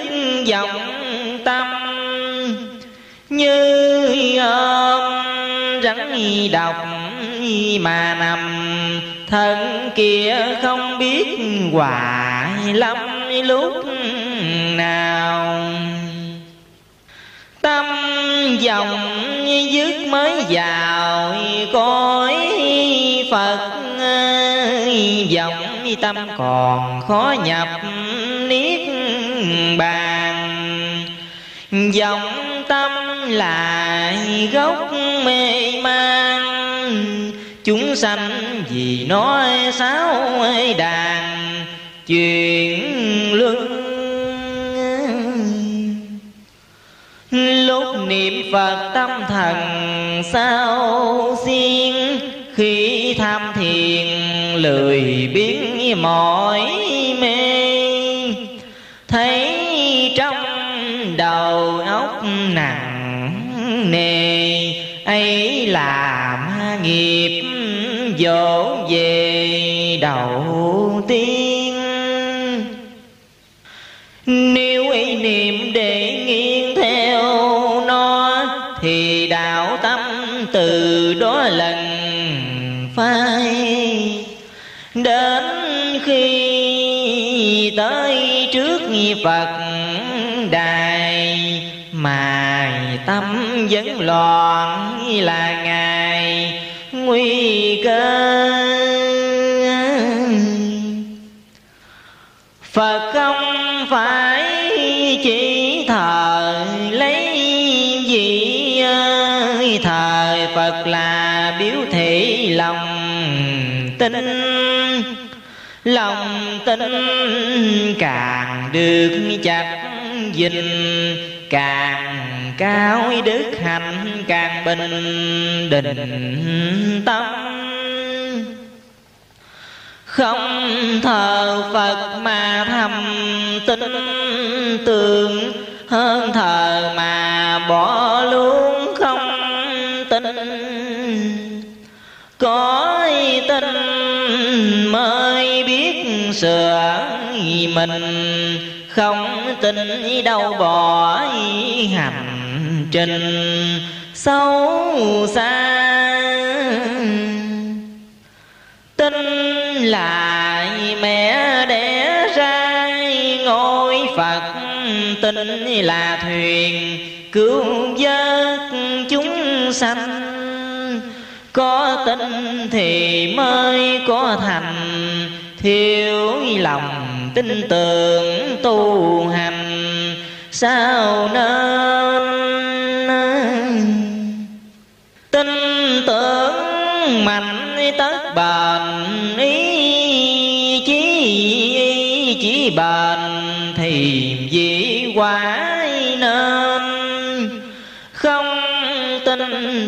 vọng tâm như ôm rắn độc mà nằm thân kia không biết hoài lắm lúc nào tâm dòng dứt mới vào cõi phật dòng tâm còn khó nhập niết bàn dòng tâm là gốc mê man chúng sanh vì nói sáo đàn chuyện luân lúc niệm phật tâm thần sao xiên khi tham thiền lười biến mỏi đầu óc nặng nề ấy là ma nghiệp dỗ về đầu tiên nếu ý niệm để nghiêng theo nó thì đạo tâm từ đó lần phai đến khi tới trước Phật đài mà tâm vẫn loạn là ngài nguy cơ phật không phải chỉ thờ lấy gì thờ phật là biểu thị lòng tin lòng tin càng được chặt dình càng cao đức hạnh càng bình định tâm không thờ phật mà thầm tin tưởng hơn thờ mà bỏ luôn không tin có tin mới biết sửa mình không tin đâu bỏ hành trình sâu xa tin lại mẹ đẻ ra ngôi phật tin là thuyền cứu vớt chúng sanh có tin thì mới có thành thiếu lòng tin tưởng tu hành sao nên tin tưởng mạnh tất bền ý chí ý chí bền thì dĩ quả nên không tin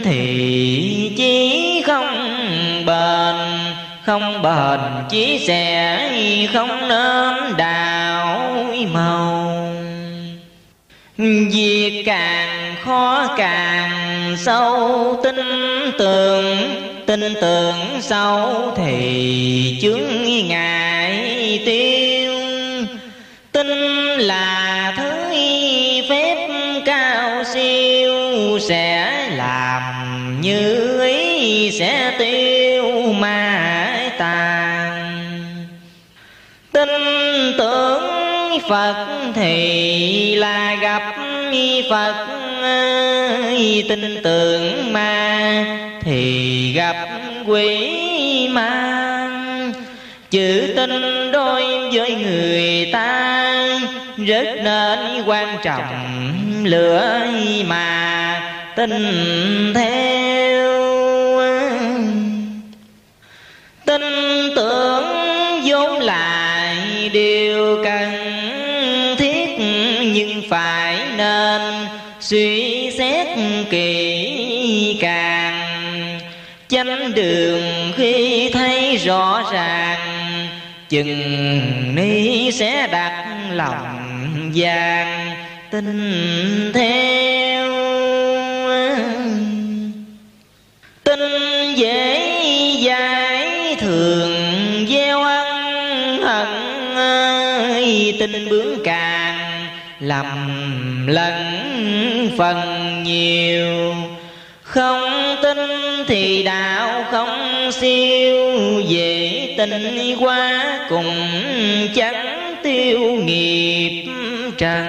thì chỉ không bền không bền chí sẽ không nên đào màu việc càng khó càng sâu tin tưởng tin tưởng sâu thì chướng ngại tiêu tin là thứ phép cao siêu sẽ làm như ý sẽ tiêu tàn tin tưởng phật thì là gặp phật tin tưởng ma thì gặp quỷ ma chữ tin đối với người ta rất nên quan trọng lửa mà tin theo tin tưởng vốn là điều cần thiết nhưng phải nên suy xét kỹ càng chánh đường khi thấy rõ ràng chừng ni sẽ đặt lòng vàng tin theo tin dễ dàng thường gieo ăn hận tin bướng càng lầm lẫn phần nhiều không tin thì đạo không siêu dễ tình quá cùng chẳng tiêu nghiệp trần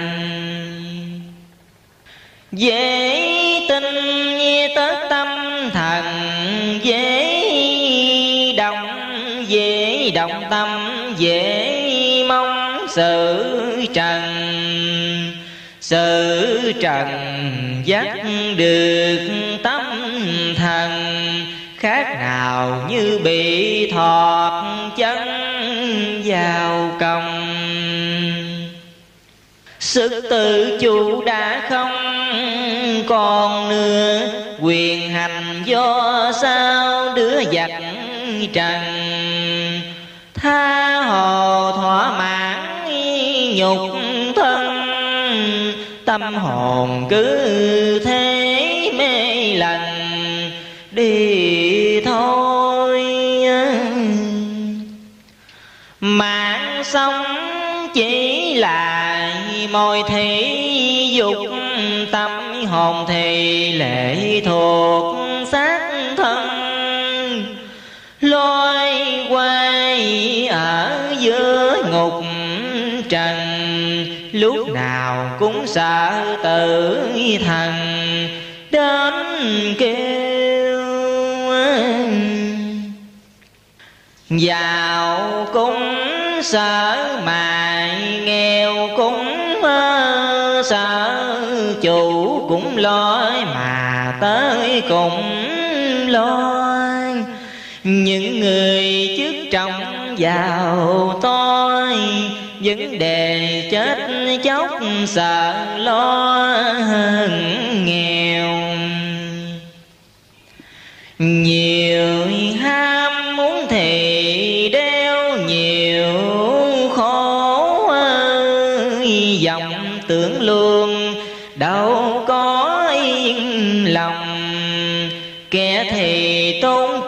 dễ tin như tất tâm thần dễ dễ động tâm dễ mong sự trần sự trần dắt được tâm thần khác nào như bị thọt chân vào còng sức tự chủ đã không còn nữa quyền hành do sao đứa giặc trần tha hồ thỏa mãn nhục thân tâm hồn cứ thế mê lành đi thôi mạng sống chỉ là môi thị dục tâm hồn thì lệ thuộc xác ở giữa ngục trần lúc nào cũng sợ tử thần đến kêu giàu cũng sợ mà nghèo cũng sợ chủ cũng lo mà tới cũng lo những người trước trọng giàu tôi vấn đề chết chóc sợ lo hơn nghèo nhiều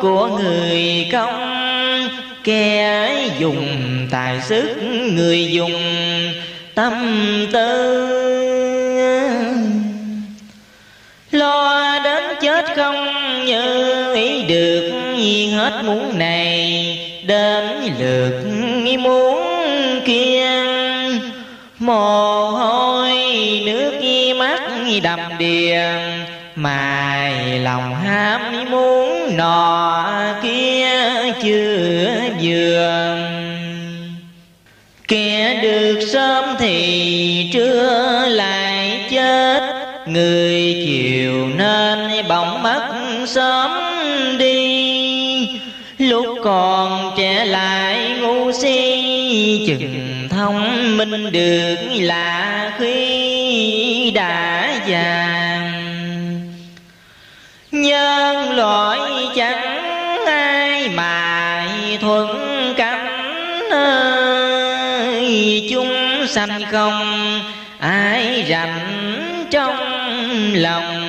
của người công kẻ dùng tài sức người dùng tâm tư lo đến chết không như ý được gì hết muốn này đến lượt muốn kia mồ hôi nước mắt đầm đìa mài lòng ham muốn nọ kia chưa vừa kia được sớm thì chưa lại chết người chiều nên bỗng mất sớm đi lúc còn trẻ lại ngu si chừng thông minh được là khi đã già sanh không ai rảnh trong lòng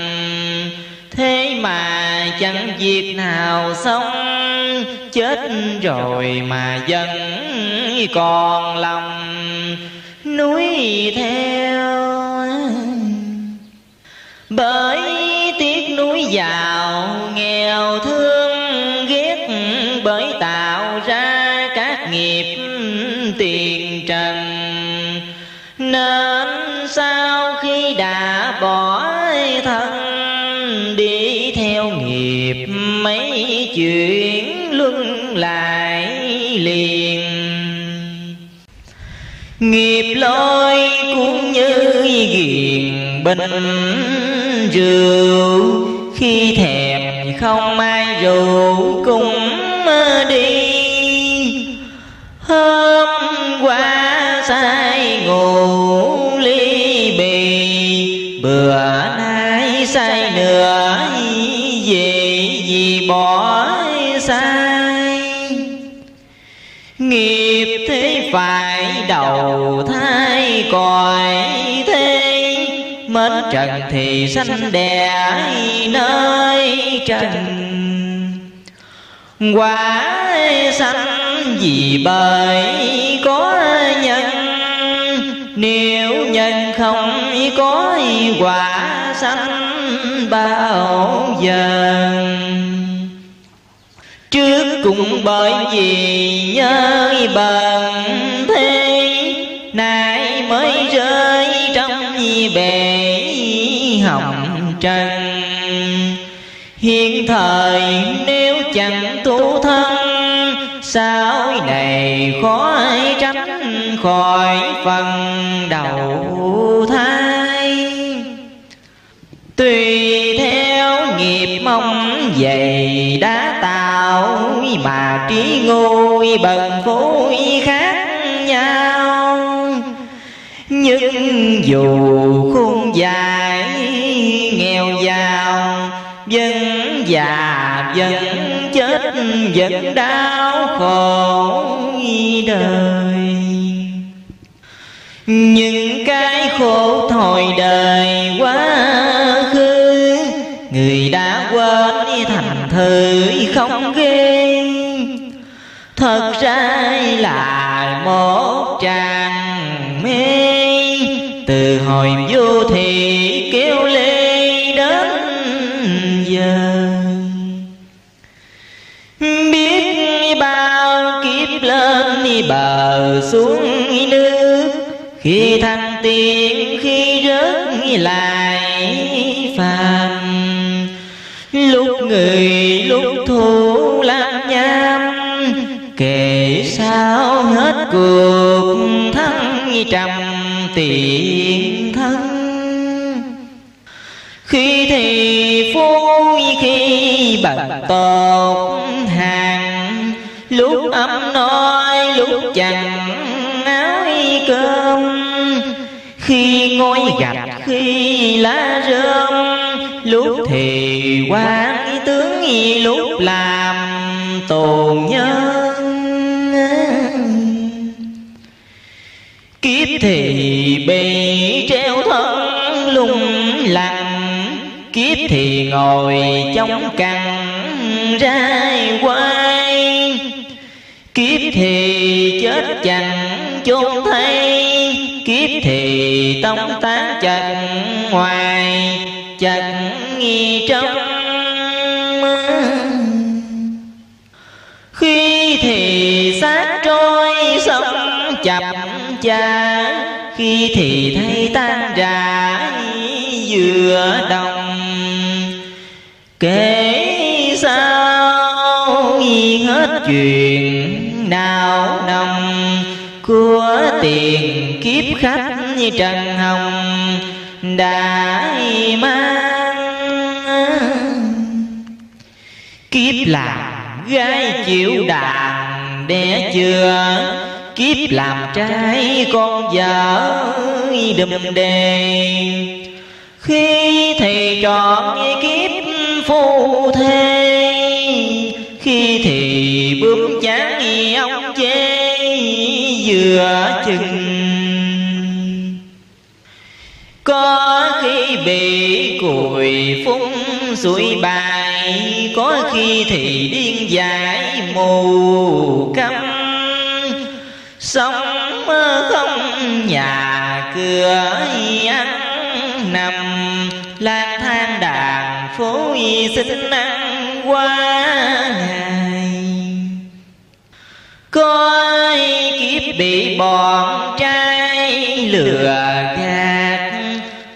thế mà chẳng việc nào sống, chết rồi mà vẫn còn lòng núi theo bởi tiếc núi giàu nghèo thương chuyển luân lại liền nghiệp lỗi cũng như ghiền bình rượu khi thèm không ai rượu cũng đi hôm qua say ngủ ly bì bữa nay say nửa nghiệp thế phải đầu thai còi thế mến trần thì sanh đẻ nơi trần quả sanh vì bởi có nhân nếu nhân không có quả sanh bao giờ trước cũng bởi vì nhớ bằng thế nay mới rơi trong nhi bể hồng trần hiện thời nếu chẳng tu thân sao này khó tránh khỏi phần đầu thai tùy theo nghiệp mong dày đã tạo đạo mà trí ngôi bần phối khác nhau nhưng dù khôn dài nghèo giàu vẫn già vẫn chết vẫn đau khổ đời những cái khổ thời đời quá khứ người đã quên thành thời sai là một tràng mê từ hồi vô thì kêu lê đến giờ biết bao kiếp lên bờ xuống nước khi thăng tiên khi rớt lại cược thắng trăm tiền thân khi thì vui khi bận tột hàng lúc ấm nói lúc chẳng ái cơm khi ngôi gạch khi lá rơm lúc thì quan tướng lúc làm tù nhân thì bị treo thân lung lặng kiếp thì ngồi trong căn rai quay kiếp thì chết chẳng chôn thay kiếp thì tông tán chẳng ngoài chẳng nghi trong khi thì xác trôi sông chập cha khi thì thấy tan rã giữa đồng kể sao yên hết chuyện nào nồng của tiền kiếp khách như trần hồng đã mang kiếp làm gái chịu đàn đẻ chưa kiếp làm trai con vợ đùm đề khi thì chọn kiếp phu thê khi thì bướm chán ông chê vừa chừng có khi bị cùi phúng suối bài có khi thì điên dại mù căm sống không nhà cửa ăn nằm lang thang đàn phố sinh ăn qua ngày coi kiếp bị bọn trai lừa gạt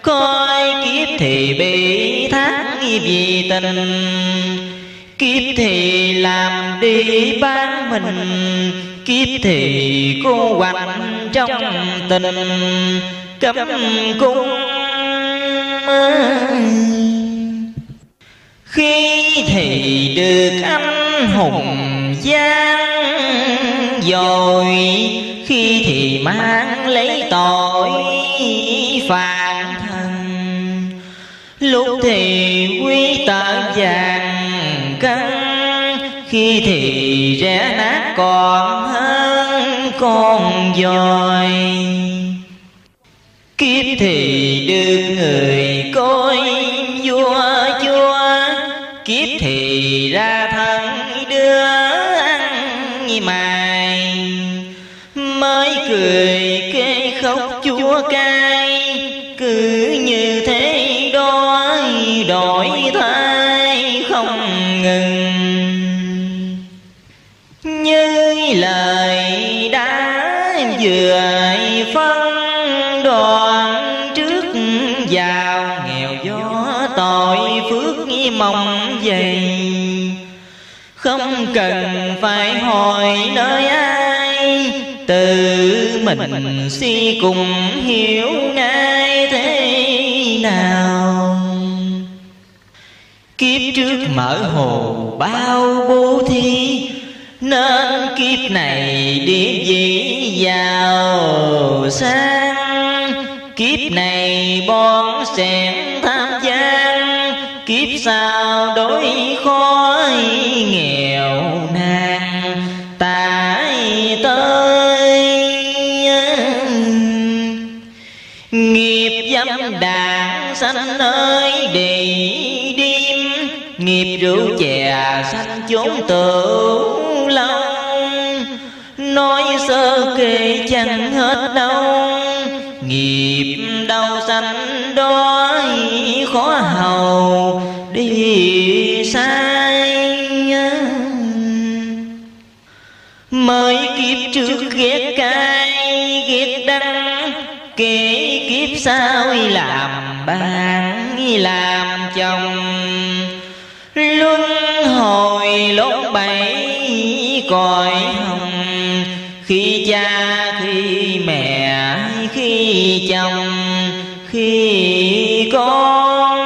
coi kiếp thì bị thác vì tình kiếp thì làm đi bán mình Kiếp thì cô hoành trong tình cấm cung Khi thì được anh hùng gian Rồi khi thì mang lấy tội phàn thân Lúc thì quý tợ vàng cân khi thì rẽ nát còn hơn con voi kiếp thì đưa người coi vua chúa kiếp thì ra thân đưa ăn như mài mới cười kê khóc chúa ca không cần phải hỏi nơi ai Tự mình si cùng hiểu ngay thế nào Kiếp trước mở hồ bao bố thi Nên kiếp này đi vị giàu sang Kiếp này bón sẻn tham gian Kiếp sau đối khôn đàn sanh nơi đi đêm nghiệp rượu chè sanh chốn tử lâu nói sơ kê chẳng hết đâu nghiệp đau sanh đói khó hầu đi sai mới kịp trước ghét cay ghét đắng kể sao làm bạn làm chồng luân hồi lỗ bảy còi hồng khi cha khi mẹ khi chồng khi con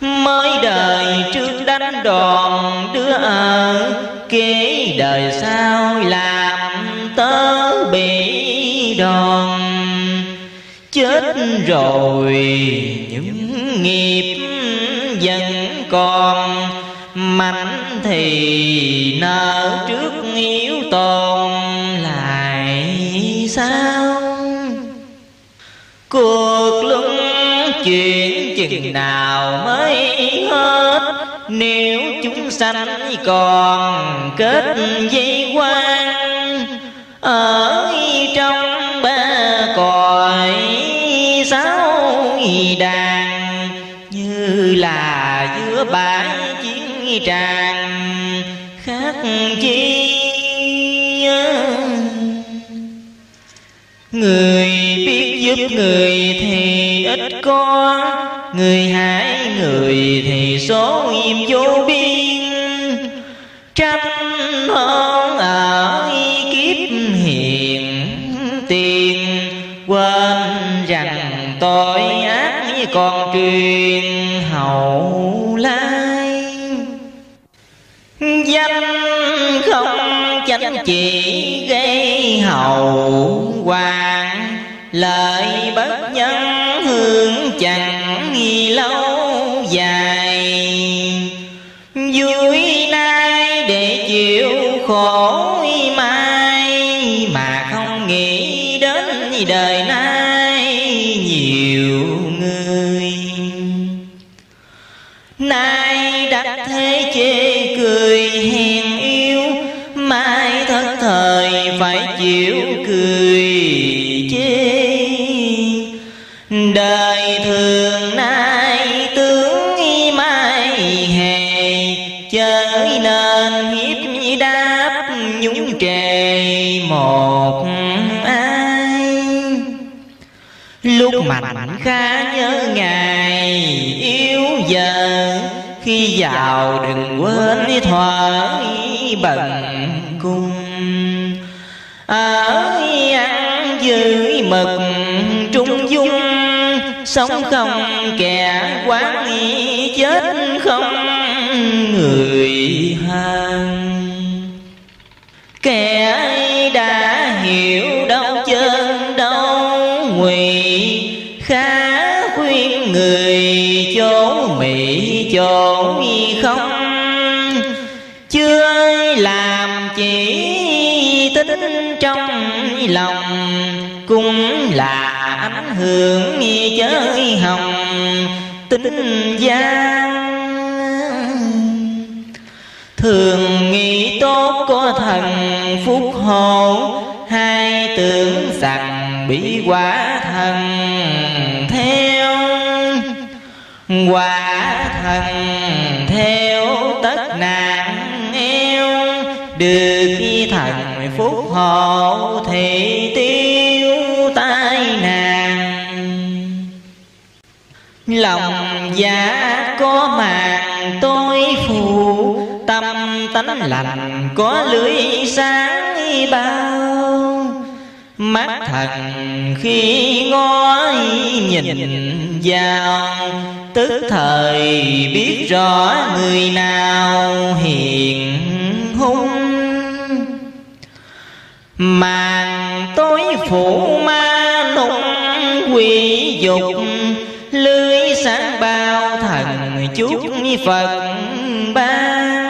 mới đời trước đánh đòn đứa ở kế đời sau làm chết rồi những nghiệp vẫn còn mạnh thì nợ trước yếu tồn lại sao cuộc luân chuyển chừng nào mới hết nếu chúng sanh còn kết dây quan ở tràng khác chi người biết giúp người thì ít có người hại người thì số im vô biên trăm hơn ở kiếp hiền tiền quên rằng tội ác còn truyền hậu lai danh không chánh chỉ gây hậu hoàng lời bất nhân hương chẳng nghi lâu dài vui nay để chịu khổ mai mà không nghĩ đến đời diệu cười chê đời thường nay tướng mai hề chơi nên hiếp đáp nhúng trề một ai lúc mạnh khá nhớ ngày yếu giờ khi vào đừng quên thoái bận ở an dưới mực trung dung sống không kẻ quán chết không người hàng kẻ đã hiểu đau chân đau nguy khá khuyên người chỗ mỹ chỗ không chưa làm chỉ trong lòng cũng là ánh hưởng chới hồng tính gian thường nghĩ tốt có thần phúc hộ hai tưởng rằng bị quả thần theo quả thần theo tất nạn eo được thần phúc hộ thị tiêu tai nạn lòng giả dạ có màng tôi phù tâm tánh lành có lưới sáng bao mắt thần khi ngó nhìn vào tức thời biết rõ người nào hiền hung màn tối phủ ma nụng quỷ dục lưới sáng bao thần chúc phật ban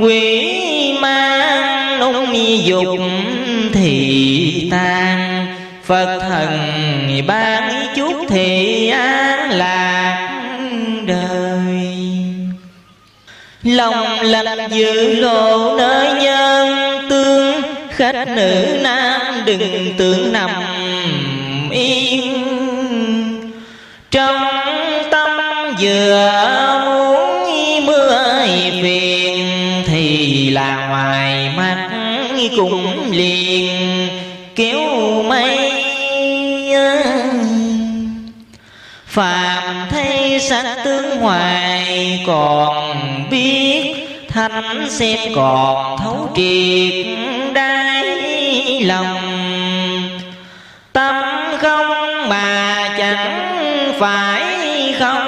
quỷ ma nụng dục thì tan phật thần ban chúc thì an lạc đời lòng lành giữ lộ nơi nhân khách nữ nam đừng tưởng nằm yên trong tâm vừa muốn mưa phiền thì là ngoài mắt cũng liền kéo mây phàm thấy sắc tướng hoài còn biết thanh xem còn thấu triệt lòng tâm không mà chẳng phải không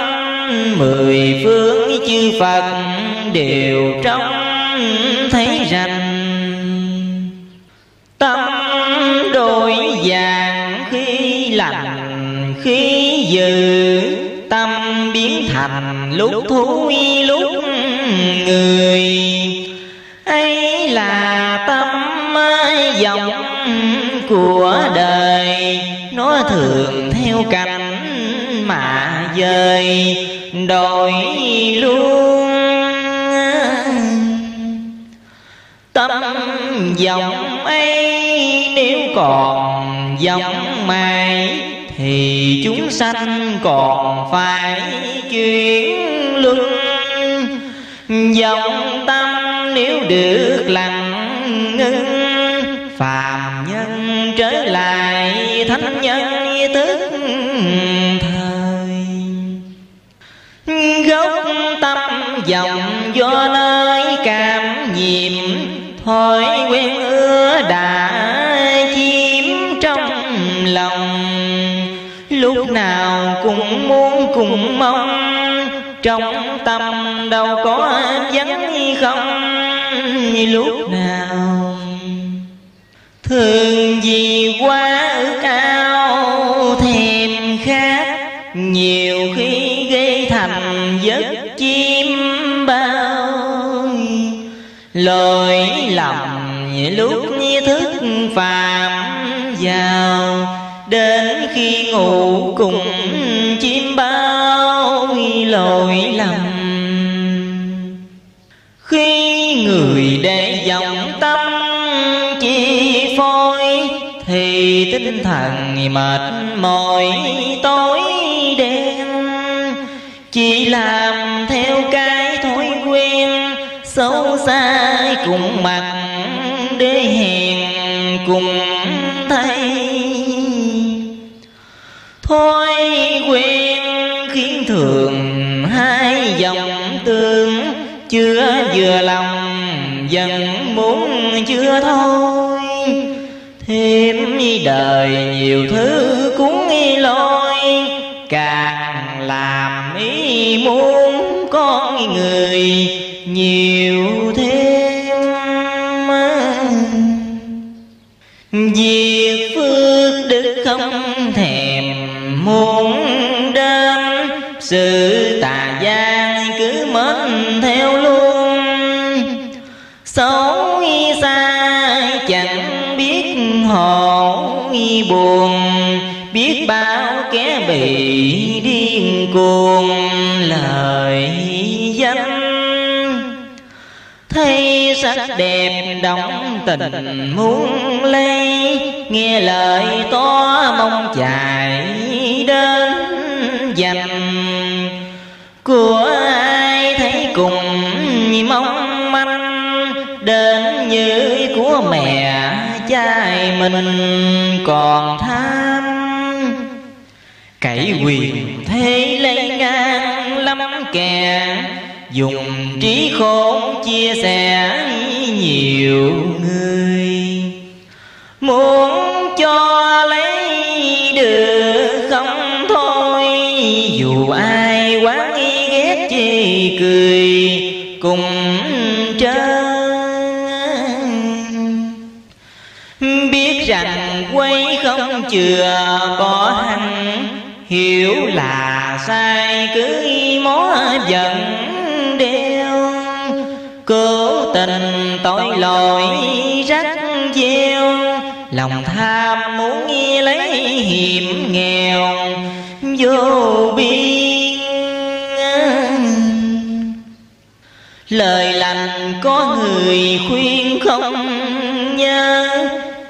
mười phương chư phật đều trong thấy rằng tâm đổi vàng khi lành khi dừ tâm biến thành lúc thúi lúc người ấy là tâm dòng của đời nó thường theo cảnh mà dời đổi luôn tâm dòng ấy nếu còn dòng mãi thì chúng sanh còn phải chuyển luân dòng tâm nếu được lặng ngưng phàm nhân trở lại thánh nhân tức thời gốc tâm dòng do nơi cảm nhiệm thói quen ưa đã chiếm trong lòng lúc nào cũng muốn cùng mong trong tâm đâu có vắng không lúc nào thương lỗi lầm lúc như thức phạm vào đến khi ngủ cùng chim bao lỗi lầm khi người để dòng tâm chi phôi thì tinh thần mệt mỏi tối đen chỉ làm theo cái thói quen xấu xa cùng mặt để hiền cùng thay thôi quên khiến thường hai dòng tương chưa vừa lòng vẫn muốn chưa thôi thêm đời nhiều thứ cũng nghi lôi càng làm ý muốn con người nhiều cuồng lời danh thấy sắc đẹp đóng tình muốn lấy nghe lời to mong chạy đến dành của ai thấy cùng mong manh đến như của mẹ trai mình còn tham cải quyền thế lấy ngang lắm kẻ dùng trí khôn chia sẻ nhiều người muốn cho lấy được không thôi dù ai quá nghi ghét chê cười cùng trơn biết rằng quay không chừa có hành hiểu là sai cứ mó giận đeo cố tình tội lỗi rắc gieo lòng tham muốn lấy hiểm nghèo vô biên lời lành có người khuyên không nhớ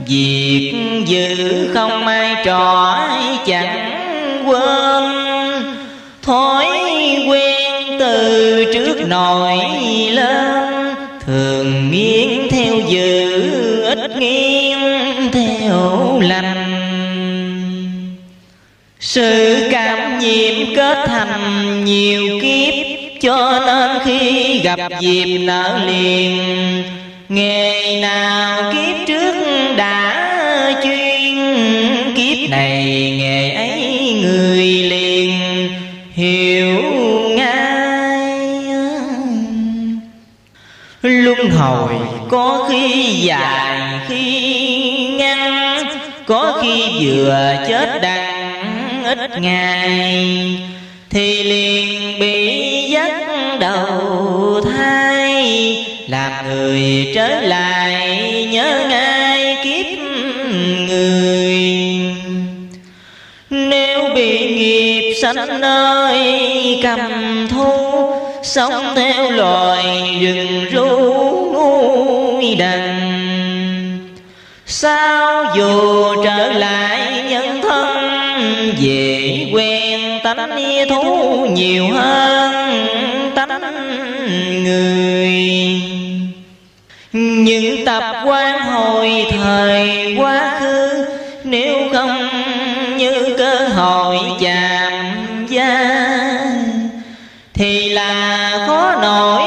việc dữ không ai trỏ chẳng quên thói quen từ trước nổi lên thường nghiêng theo dữ ít nghiêng theo lành sự cảm nhiệm kết thành nhiều kiếp cho nên khi gặp dịp nở liền Ngày nào kiếp trước có khi dài khi ngắn có khi vừa chết đặng ít ngày thì liền bị dắt đầu thai làm người trở lại nhớ ngay kiếp người nếu bị nghiệp sanh nơi cầm thôi sống theo loài rừng ru nuôi đàn sao dù trở lại nhân thân về quen tánh thú nhiều hơn tánh người những tập quán hồi thời quá khứ nếu không như cơ hội chàng là khó nổi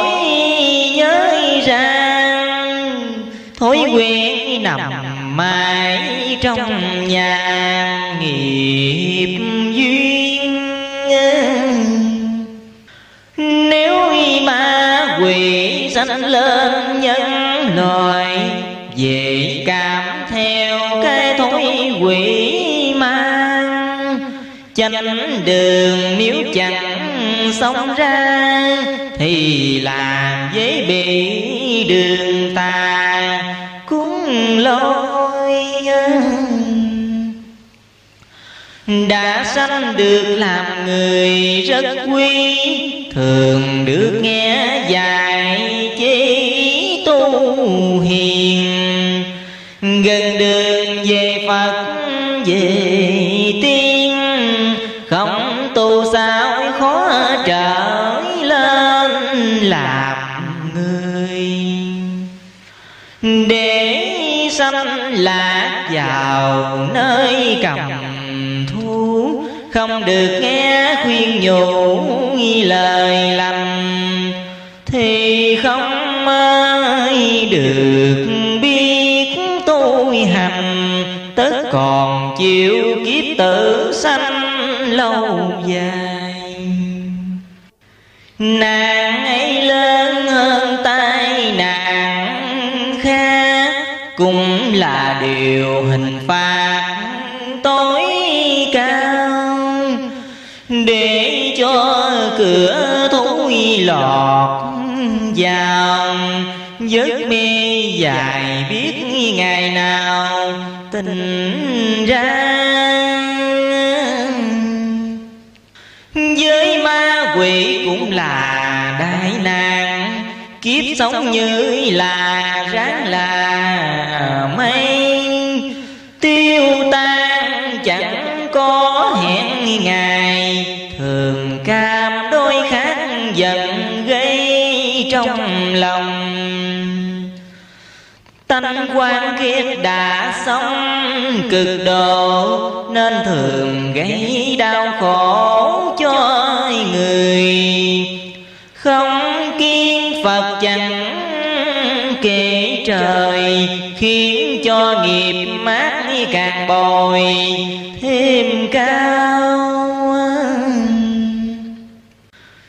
nhớ ra thối quen nằm mãi trong nhà nghiệp duyên nếu mà quỷ sanh lên nhân loại về cảm theo cái thối quỷ mang chánh đường nếu chẳng sống ra thì làm dễ bị đường tà cuốn lôi đã sanh được làm người rất quý thường được nghe dạy chỉ tu hiền gần đường vào nơi cầm thú không được nghe khuyên nhủ nghi lời lầm thì không ai được biết tôi hành tất còn chịu kiếp tử sanh lâu dài này điều hình phạt tối cao để cho cửa thối lọt vào giấc mê dài biết ngày nào tình ra với ma quỷ cũng là đại nạn kiếp sống như là ráng là mây quan kiếp đã sống cực độ nên thường gây đau khổ cho người không kiên phật chẳng kể trời khiến cho nghiệp mát càng bồi thêm cao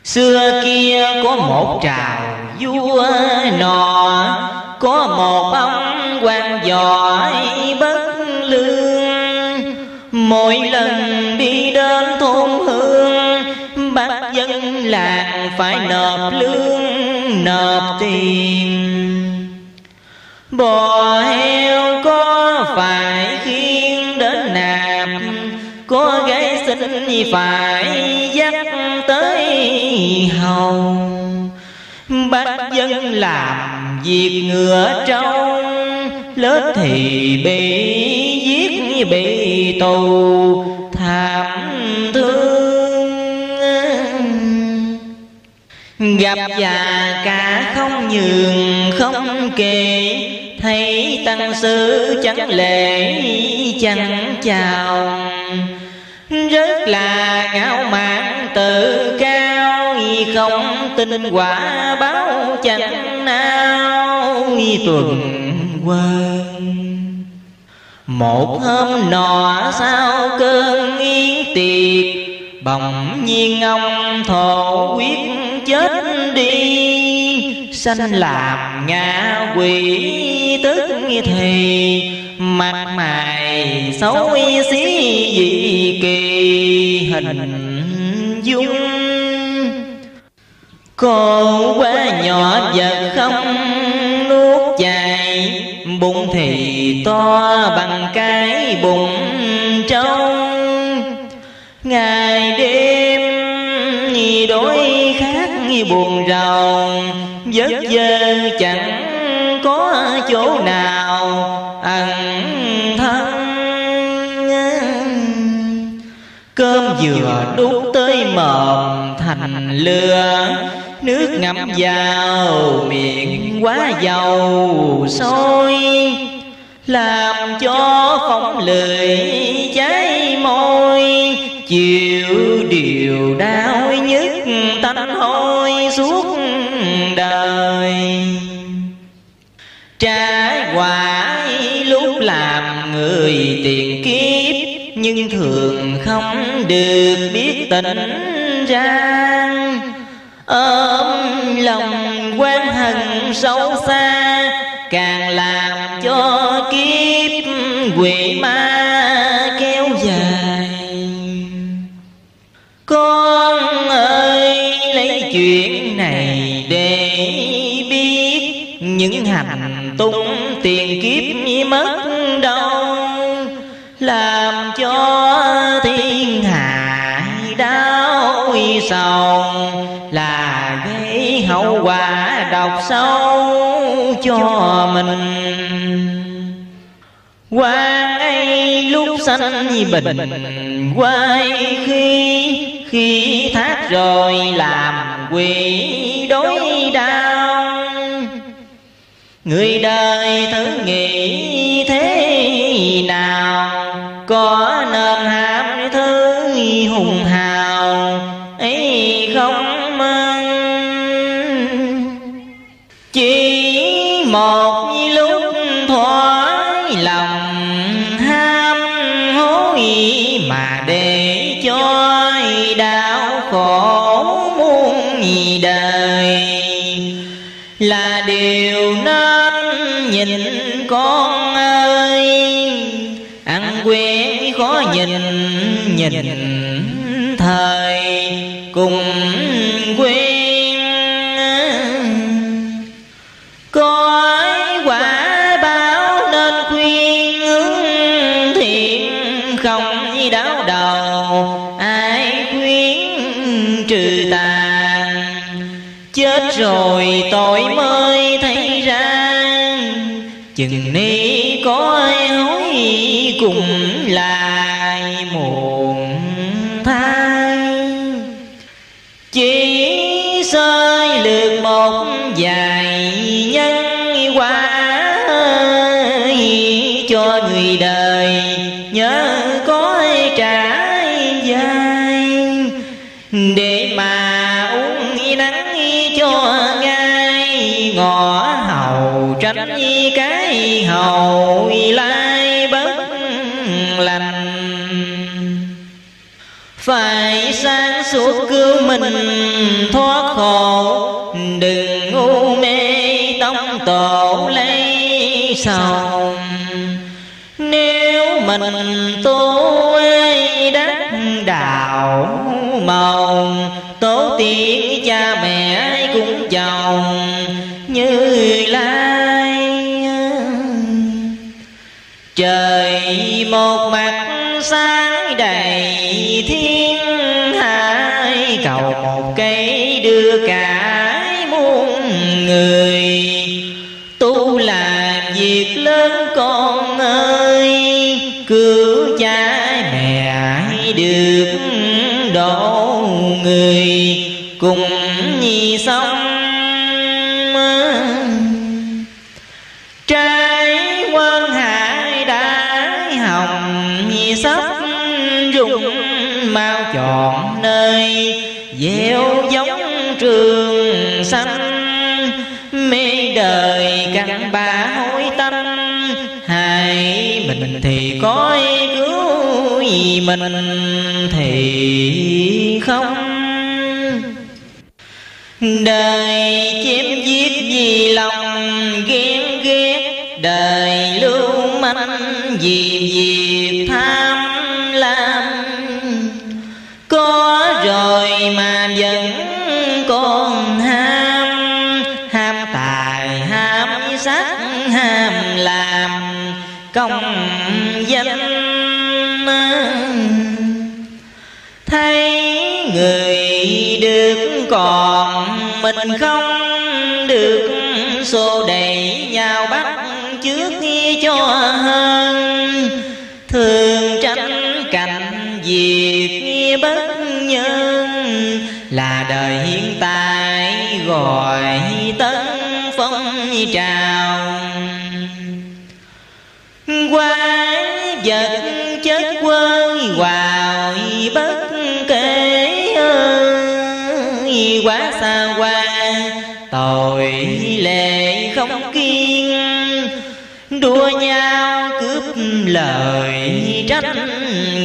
xưa kia có một trào vua nọ có một ông quan giỏi bất lương mỗi lần đi đến thôn hương bác dân làng phải nộp lương nộp tiền bò heo có phải khiên đến nạp có gái xinh phải dắt tới hầu bác dân làm việc ngựa trâu lớt thì bị giết bị tù thảm thương gặp già cả không nhường không kề thấy tăng sư chẳng lễ chẳng chào rất là ngạo mạn tự cao không tin quả báo chẳng nào tuần quan một hôm nọ sau cơn yến tiệc Bỗng nhiên ông thổ quyết chết đi Sanh làm ngã quỷ tức thì Mặt mày xấu xí dị kỳ hình dung Cô quá nhỏ vật không nuốt chài bụng thì to bằng cái bụng trong ngày đêm như đối khác buồn rầu vất vơ chẳng có chỗ nào ăn thân cơm vừa đút tới mồm thành lửa nước ngâm vào miệng quá dầu sôi làm cho không lời cháy môi chịu điều đau nhất tanh hôi suốt đời trái quả lúc làm người tiền kiếp nhưng thường không được biết tình ra ôm lòng quan hận sâu xa càng làm cho kiếp quỷ ma đọc sâu cho mình quan ấy lúc sanh bình quay khi khi thác rồi làm quỷ đối đau người đời thử nghĩ thế nào có nên hay nhìn con ơi ăn quê khó nhìn nhìn thời cùng chừng ni có ai hối cùng suốt cứu mình thoát khổ đừng ngu mê tông tổ lấy sầu nếu mình tu đắc đạo màu tổ tiên cha mình thì không đời chiếm giết vì lòng ghen ghét đời lưu manh vì gì mình không được xô đẩy nhau bắt trước cho hơn thường tránh cảnh việc bất nhân là đời hiện tại gọi tấn phong trào quá vật chất quơi hoài bất lời tranh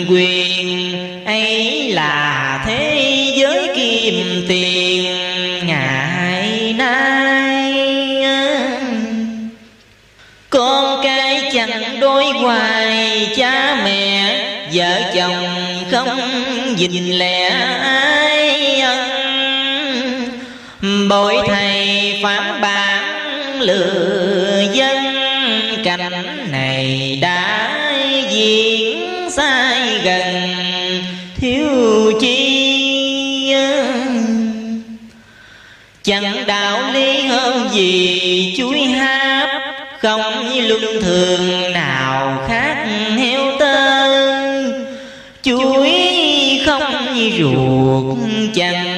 quyền ấy là thế giới kim tiền ngày nay con cái chẳng đối hoài cha mẹ vợ chồng không dình lẻ ai bội thầy phán bản lừa gì chuối háp Không như luân thường nào khác heo tên Chuối không như ruột chẳng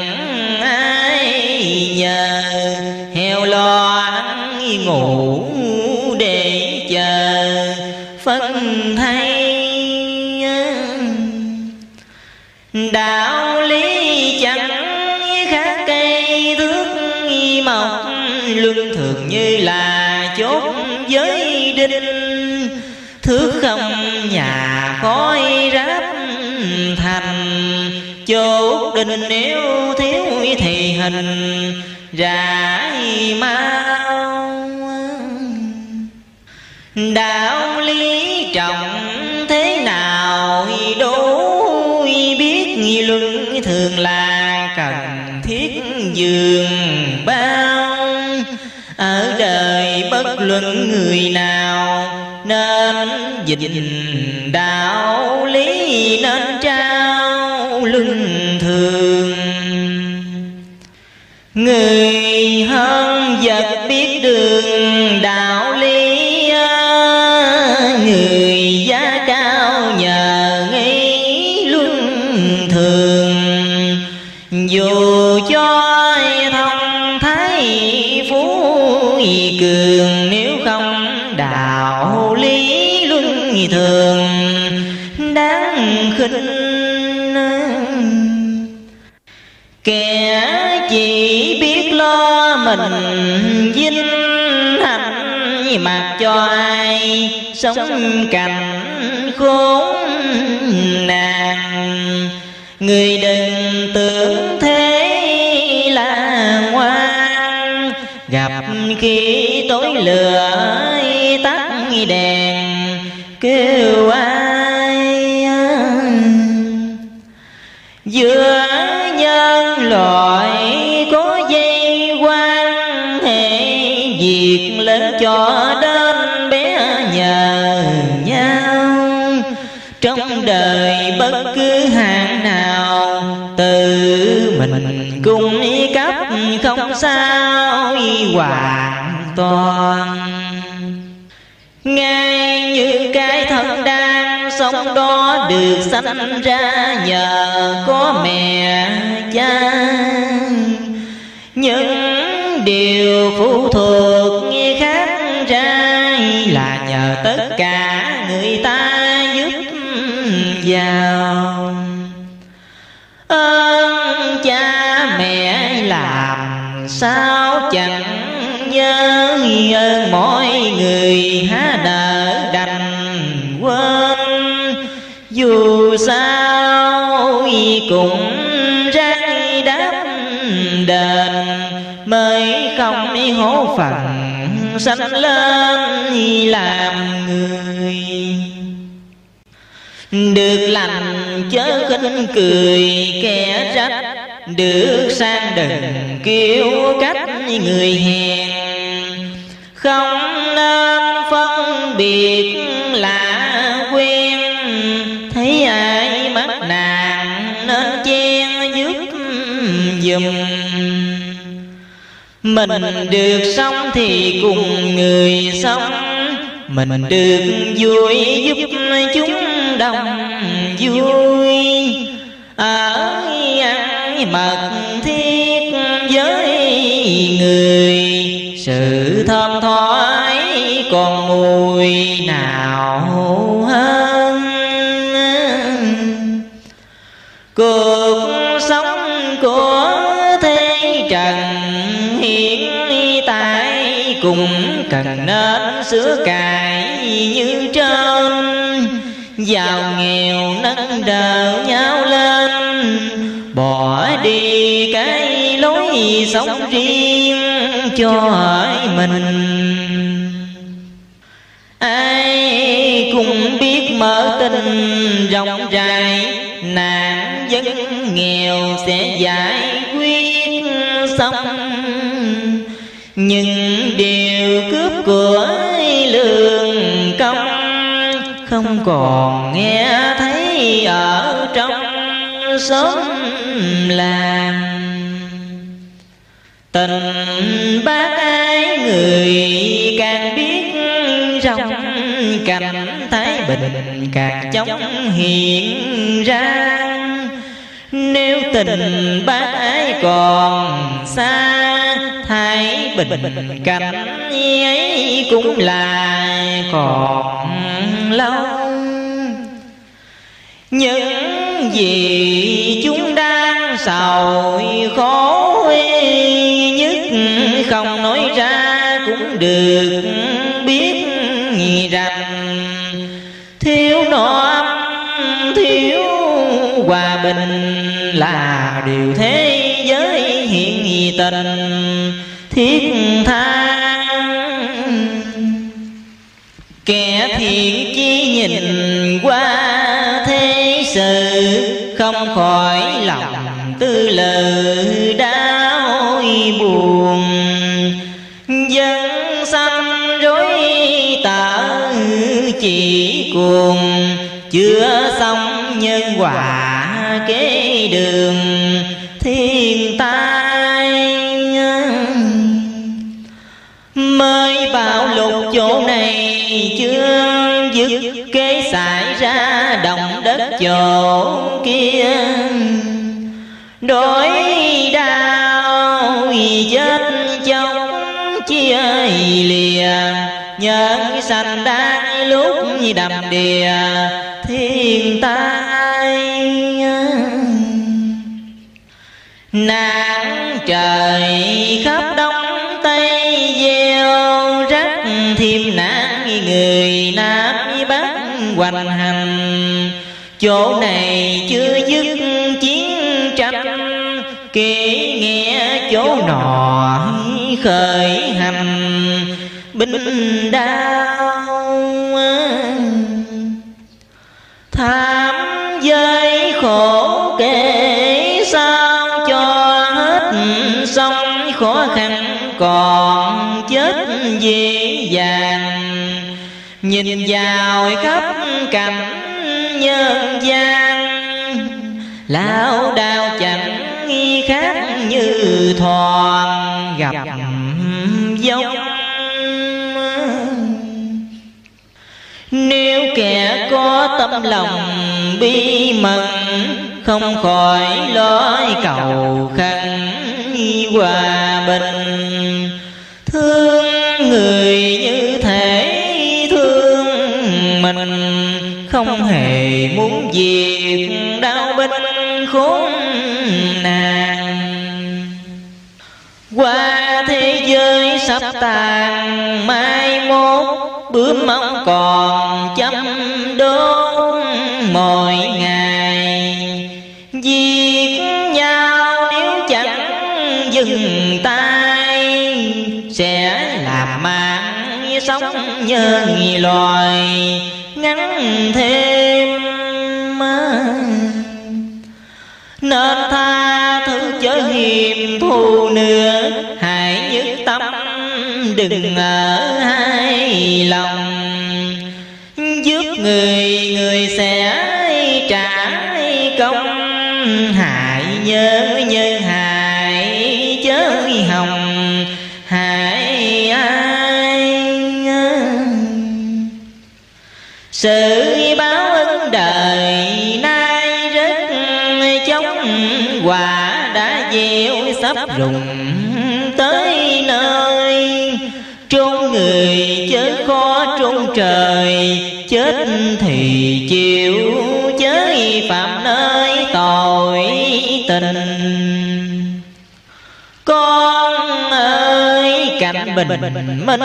chốt đình nếu thiếu thì hình rải mau đạo lý trọng thế nào đối biết nghi luận thường là cần thiết dường bao ở đời bất luận người nào nên dịch đạo lý nên mình vinh hạnh mặc cho ai sống cảnh khốn nạn người đừng tưởng thế là ngoan gặp khi tối lửa tắt đèn con ngay như cái thân đang sống đó được sanh ra nhờ có mẹ cha những điều phụ thuộc như khác ra là nhờ tất cả người ta giúp vào ơn cha mẹ làm sao phận sanh lên làm người được lành chớ khinh cười kẻ trách được sang đừng kêu cách người hèn không nên phân biệt là quen thấy ai mất nàng nên chen giúp dùm mình được sống thì cùng người sống mình được vui giúp chúng đồng vui ở ăn mật thiết với người sự cần nên sửa cài như trên giàu nghèo nâng đỡ nhau lên bỏ đi cái lối sống riêng cho hỡi mình ai cũng biết mở tình rộng rãi nạn dân nghèo sẽ giải quyết xong những điều cướp của lương công không còn nghe thấy ở trong xóm làng tình bác ái người càng biết rộng cảnh thái bình càng chóng hiện ra nếu tình bác ái còn xa hai bình, bình cảnh ấy cũng là còn lâu những gì chúng đang sầu khổ nhất không nói ra cũng được không khỏi lòng tư lự đau buồn dân xanh rối tả chỉ cuồng chưa xong nhân quả kế đường thiên tai mới vào lục chỗ này chưa dứt kế xảy ra động đất chỗ kia đổi đau chết chóng chia lìa nhớ sanh đang lúc đầm đìa thiên tai nắng trời khắp đông tây gieo rắc thêm nạn người nam bắc hoành hành chỗ này chưa dứt chiến tranh kể nghe chỗ nọ khởi hành binh đao tham giới khổ kể sao cho hết xong khó khăn còn chết dễ dàng nhìn vào khắp cảnh nhân gian lão đạo chẳng khác như thoàn gặp giống nếu kẻ có tâm lòng bi mật không khỏi lối cầu khăn hòa bình thương việc đau binh khốn nạn qua thế giới sắp tàn mai mốt bướm mong còn chấm đốt mỗi ngày giết nhau nếu chẳng dừng tay sẽ làm mạng sống như loài ngắn thế đừng ở hai lòng giúp người người sẽ trả công hại nhớ như hại chớ hồng hại ai sự báo ứng đời nay rất chóng quả đã gieo sắp rụng người chết khó trung trời chết thì chịu chới phạm nơi tội tình con ơi cảnh bình minh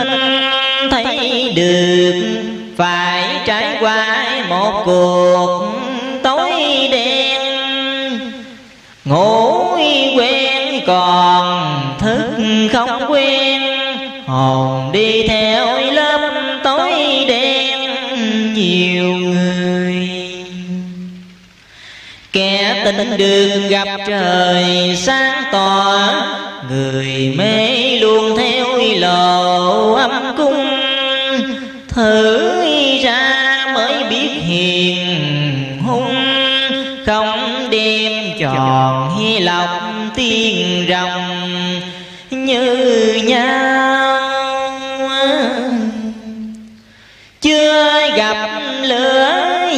thấy được phải trải qua một cuộc tối đen ngồi hồn đi theo lớp tối đen nhiều người kẻ tình đường gặp trời sáng tỏ người mê luôn theo lộ âm cung thử ra mới biết hiền hung không đêm tròn hy lọc tiên rồng như nhau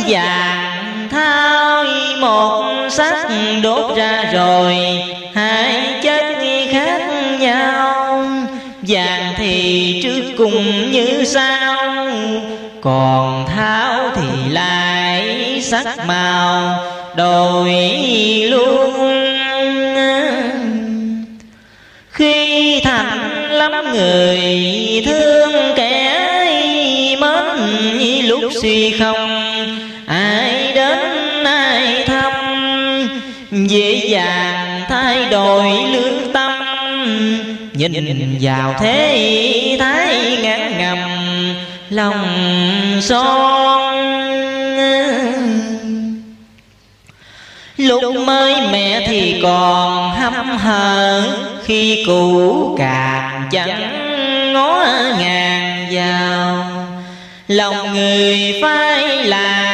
vàng thao một sắc đốt ra rồi hai chất khác nhau vàng thì trước cùng như sao còn tháo thì lại sắc màu đổi luôn khi thành lắm người thương kẻ mến lúc suy không dễ dàng thay đổi lương tâm nhìn vào thế thái ngán ngầm lòng son lúc mới mẹ thì còn hăm hở khi cũ càng chẳng ngó ngàn vào lòng người phải là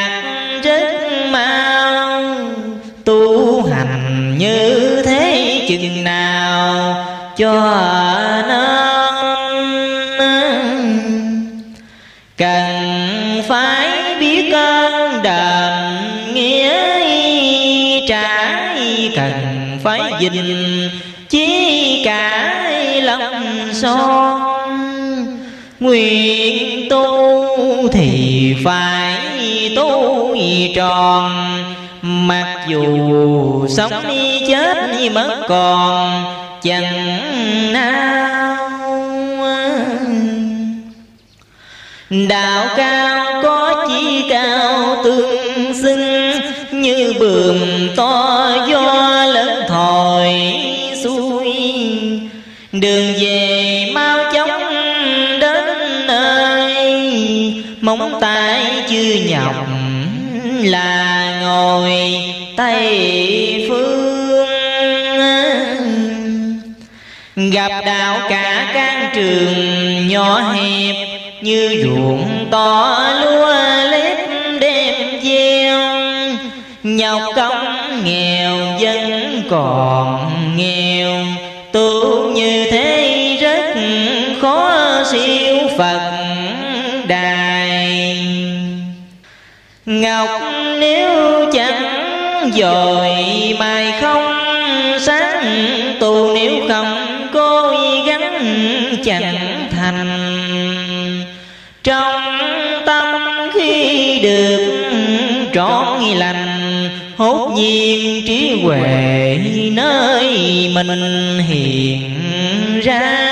dình chỉ cả
lòng son
nguyện tu thì phải tu tròn mặc dù sống đi chết đi mất còn chẳng nao đạo cao là ngồi tây phương gặp đạo cả can trường nhỏ hẹp như ruộng to lúa lép đêm gieo nhọc công nghèo dân còn nghèo tu như thế rất khó siêu phật đài ngọc dời mai không sáng tu nếu không cố gắng chẳng thành trong tâm khi được trọn lành hốt nhiên trí huệ nơi mình hiện ra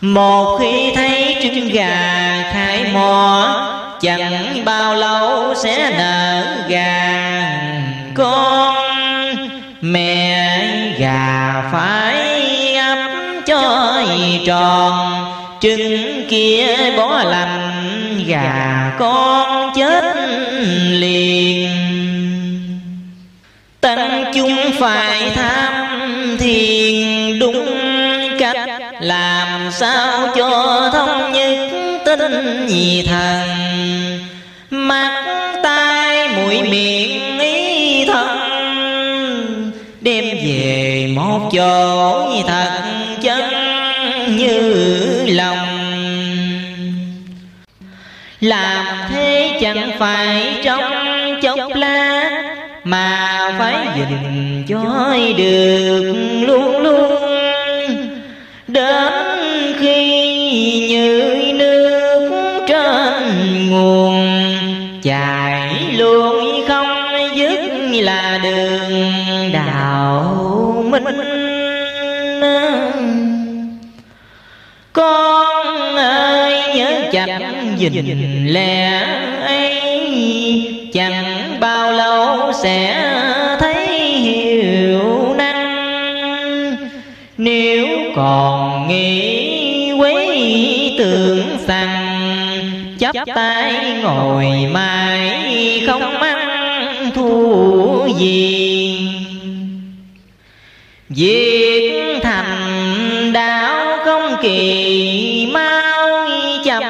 một khi thấy trứng gà khai mò chẳng bao lâu sẽ nở gà con mẹ gà phải ấp cho tròn trứng kia bỏ lành gà con chết liền tánh chúng phải tham thiền đúng cách làm sao cho tính nhị thần mắt tai mũi miệng ý thân đem về một chỗ thật chân như lòng làm thế chẳng phải trong chốc lát mà phải dình chói được luôn luôn là đường đạo minh con ơi nhớ chặt gìn lẽ ấy chẳng bao lâu sẽ thấy hiểu năng nếu còn nghĩ quấy tưởng rằng chắp tay ngồi mãi không ăn thua duyên Viết thành đạo không kỳ mau chậm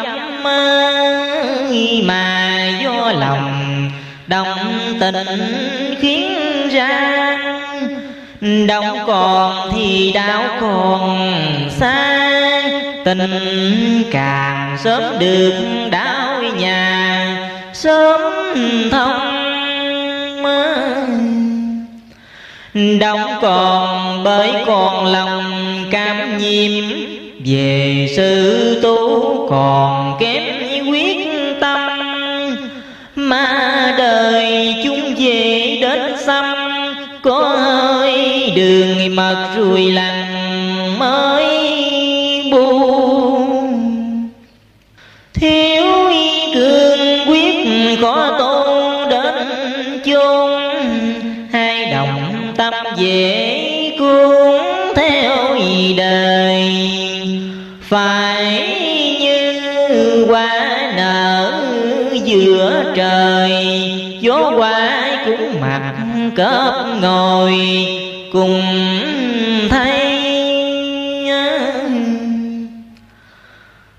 Mà do lòng đồng tình khiến ra Đồng còn thì đạo còn xa Tình càng sớm được đạo nhà Sớm thông đóng còn bởi còn lòng cam nhiêm về sự tu còn kém quyết tâm mà đời chúng về đến xăm có hơi đường mật ruồi lặng mới phải như quả nở giữa trời gió quái cũng mặt cớp ngồi cùng thấy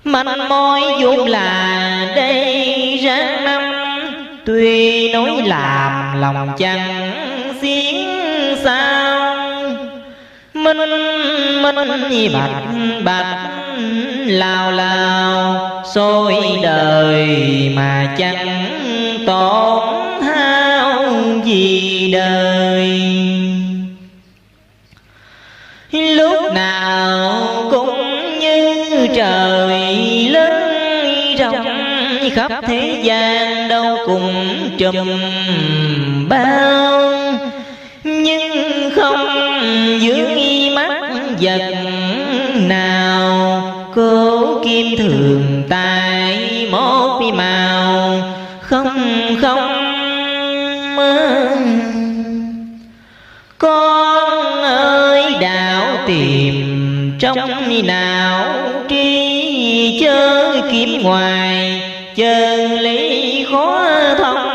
manh môi vốn là đây ra năm tuy nói làm lòng chẳng xiến sao minh minh bạch bạch lao lao xôi đời mà chẳng tốn hao gì đời lúc nào cũng như trời lớn rộng khắp thế gian đâu cùng chùm bao nhưng không dưới mắt vật kim thường tài mốt màu không không con ơi đạo tìm trong nào trí chơi kiếm ngoài chân lý khó thông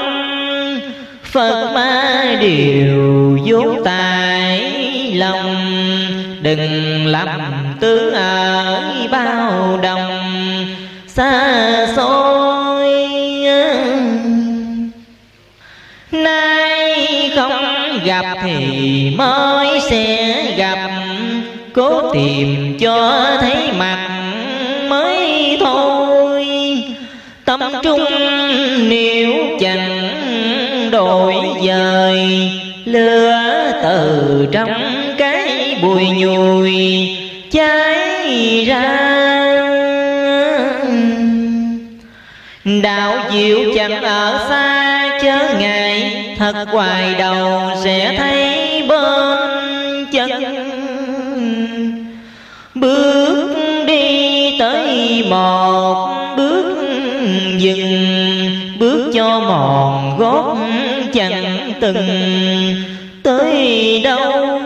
phật ma điều vô tài lòng đừng làm tướng ở bao đồng xa xôi nay không gặp thì mới sẽ gặp cố tìm cho thấy mặt mới thôi tâm trung nếu chẳng đổi dời lửa từ trong cái bụi nhùi cháy ra Đạo diệu chẳng ở xa chớ ngại Thật hoài đầu sẽ thấy bên chân Bước đi tới một bước dừng Bước cho mòn gót chẳng từng tới đâu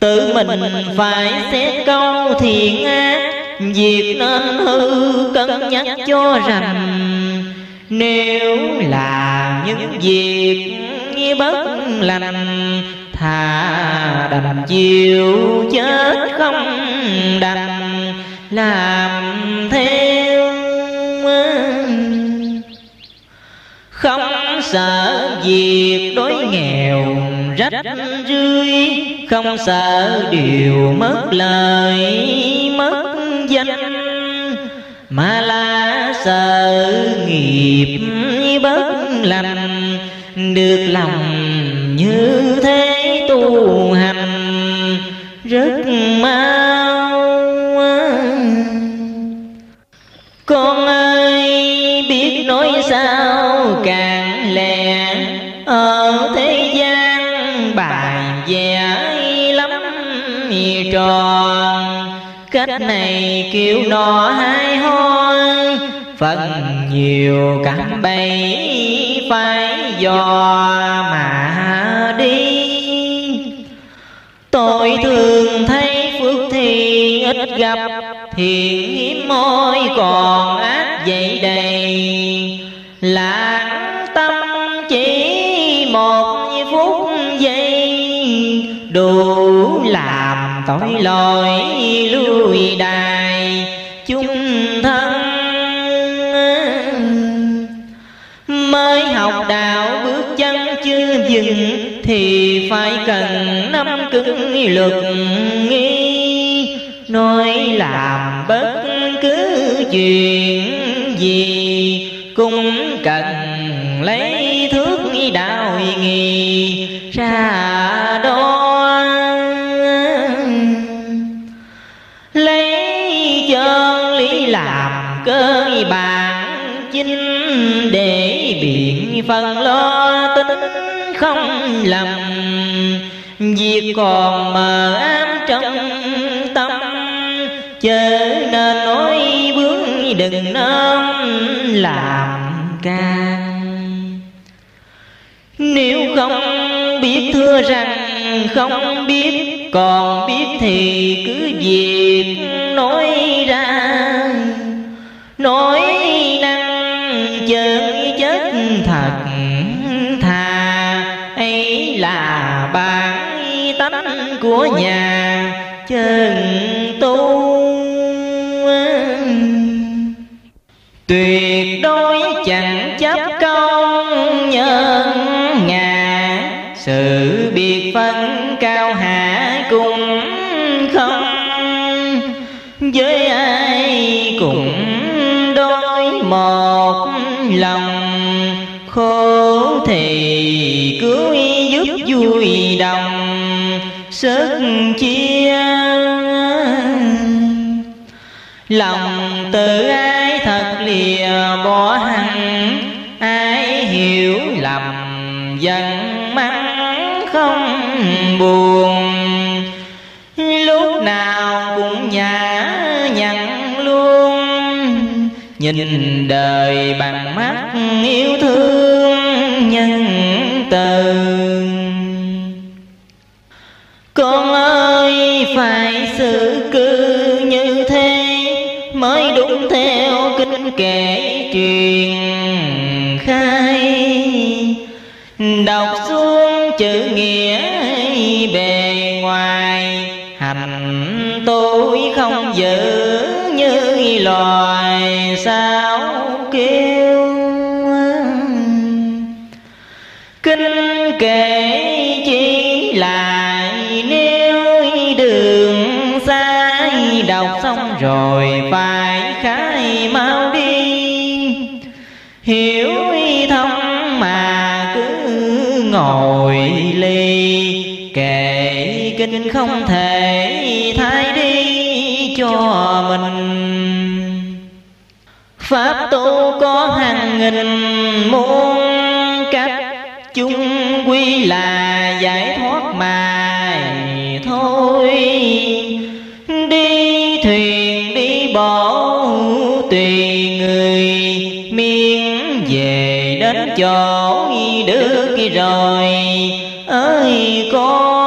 Tự mình phải xét câu thiện ác Việc nên hư cân nhắc cho rằng Nếu là những việc như bất lành Thà đành chịu chết không đành làm theo Không sợ việc đối nghèo rách rưới Không sợ điều mất lời mất danh mà là sợ nghiệp bất lành được lòng như thế tu hành rất mau con ơi biết nói sao càng lẹ ở thế gian bàn vẽ lắm trò cách này kiểu nọ hai hoi phần nhiều cặn bay phải dò mà đi tôi thường thấy phước thì ít gặp thiện hiếm môi còn ác dậy đầy là tội lỗi lui đài chúng thân mới học đạo bước chân chưa dừng thì phải cần năm cứng luật nghi nói làm bất cứ chuyện gì cũng cần lấy thước đạo nghi ra đó phần lo tính không lầm việc còn mờ ám trong tâm chớ nên nói vướng đừng nên làm can nếu không biết thưa rằng không biết còn biết thì cứ việc nói ra nói năng chớ của nhà chân tu tuyệt đối chẳng chấp công nhân ngà sự biệt phân cao hạ cùng không với ai cũng đôi một lòng khổ thì cứ giúp vui đồng sức chia lòng tự ai thật lìa bỏ hẳn ai hiểu lầm giận mắng không buồn lúc nào cũng nhã nhặn luôn nhìn đời bằng mắt yêu thương nhân từ kể truyền khai đọc xuống chữ nghĩa bề ngoài hành tôi không giữ như loài sao kêu kinh kể chỉ lại nếu đường sai đọc xong rồi hiểu thông mà cứ ngồi ly kệ kinh không thể thay đi cho mình pháp tu có hàng nghìn muôn cách chung quy là giải thoát mà thôi đi thuyền đi bộ tùy người chỗ được rồi ơi con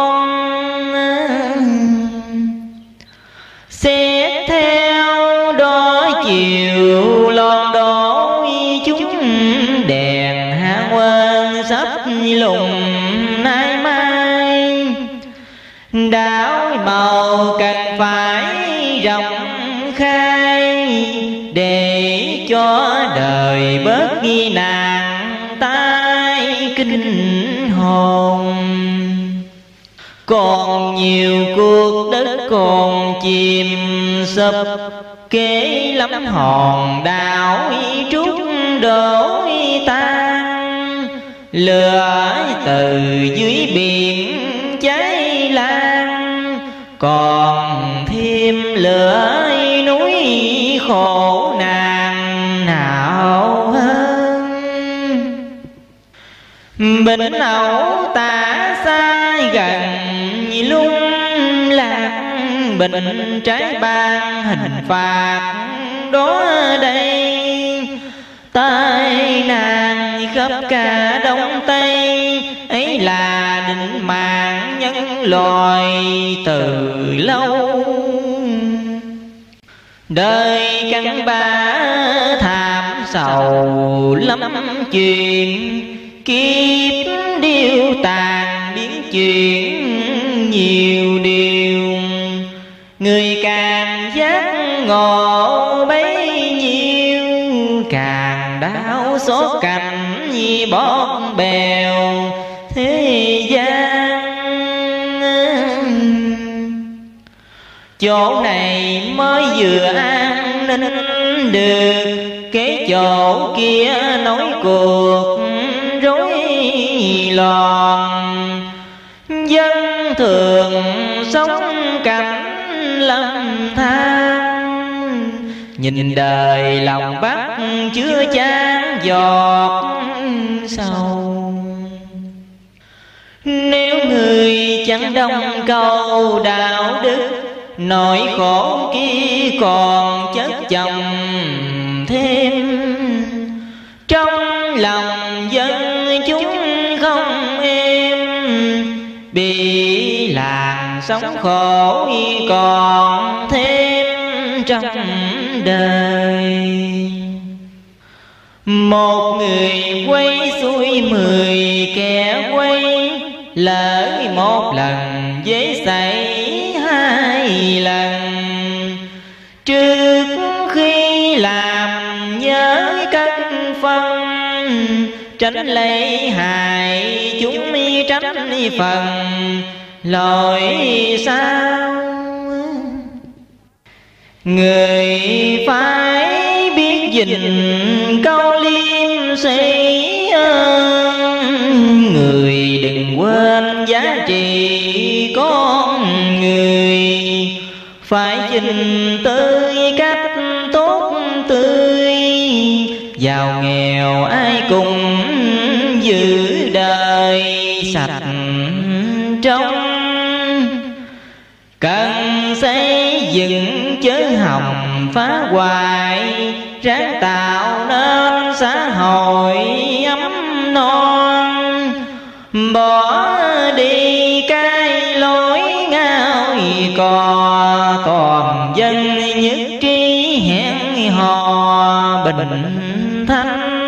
còn nhiều cuộc đất còn chìm sập kế lắm hòn đảo trút đổ tan lửa từ dưới biển cháy lan còn thêm lửa núi khổ nạn nào hơn bình ẩu tả sai gần bình trái ban hình phạt đó đây tai nạn khắp cả đông tây ấy là định mạng nhân loài từ lâu đời căn ba tham sầu lắm chuyện kiếp điêu tàn biến chuyển nhiều điều người càng giác ngộ bấy nhiêu càng đau số cảnh nhi bót bèo thế gian chỗ này mới vừa an ninh được cái chỗ kia nói cuộc rối loạn dân thường sống cảnh tháng Nhìn đời lòng bắt chứa chán giọt sâu Nếu người chẳng đông câu đạo đức Nỗi khổ kia còn chất chồng thêm Trong lòng dân chúng không êm Bị lạc sống khổ còn thêm trong đời một người quay xuôi mười kẻ quay lỡ một lần dễ xảy hai lần trước khi làm nhớ cách phân tránh lấy hại chúng mi tránh phần lỗi sao người phải biết gìn câu liêm sĩ người đừng quên giá trị con người phải gìn tới cách tốt tươi giàu nghèo ai cũng giữ đời sạch dựng chớ hồng phá hoại ráng tạo nên xã hội ấm non bỏ đi cái lối ngao cò toàn dân nhất trí hẹn hò bình thanh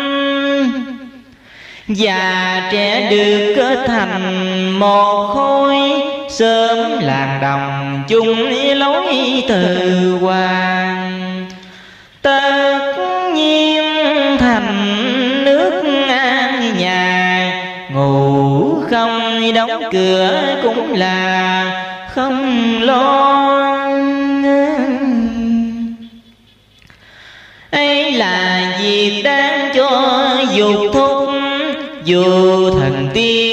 già trẻ được thành một khối sớm làng đồng chung lối từ hoàng tất nhiên thành nước an nhà ngủ không đóng cửa cũng là không lo ấy là việc đáng cho dục thúc dù thần tiên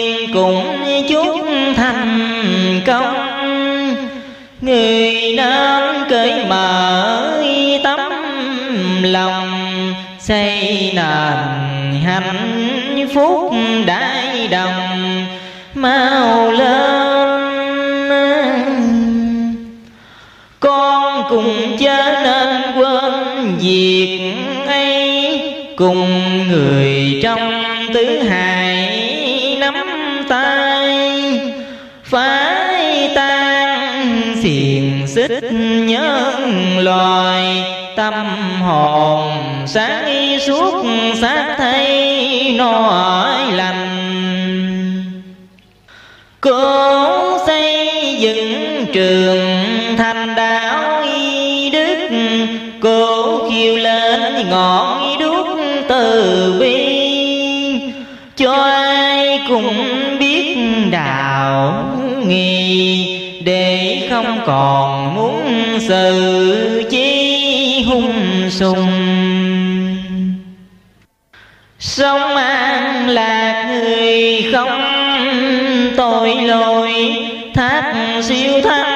công người nam cởi mở tấm lòng xây nền hạnh phúc đại đồng mau lên con cùng chớ nên quên việc ấy cùng người trong tứ hải loài tâm hồn sáng suốt xác thấy no lành cố xây dựng trường thành đạo y đức cố khiêu lên ngọn đuốc từ bi cho ai cũng biết đạo nghi để không còn muốn sự chi hung sung sống an lạc người không tội lỗi thác siêu thăng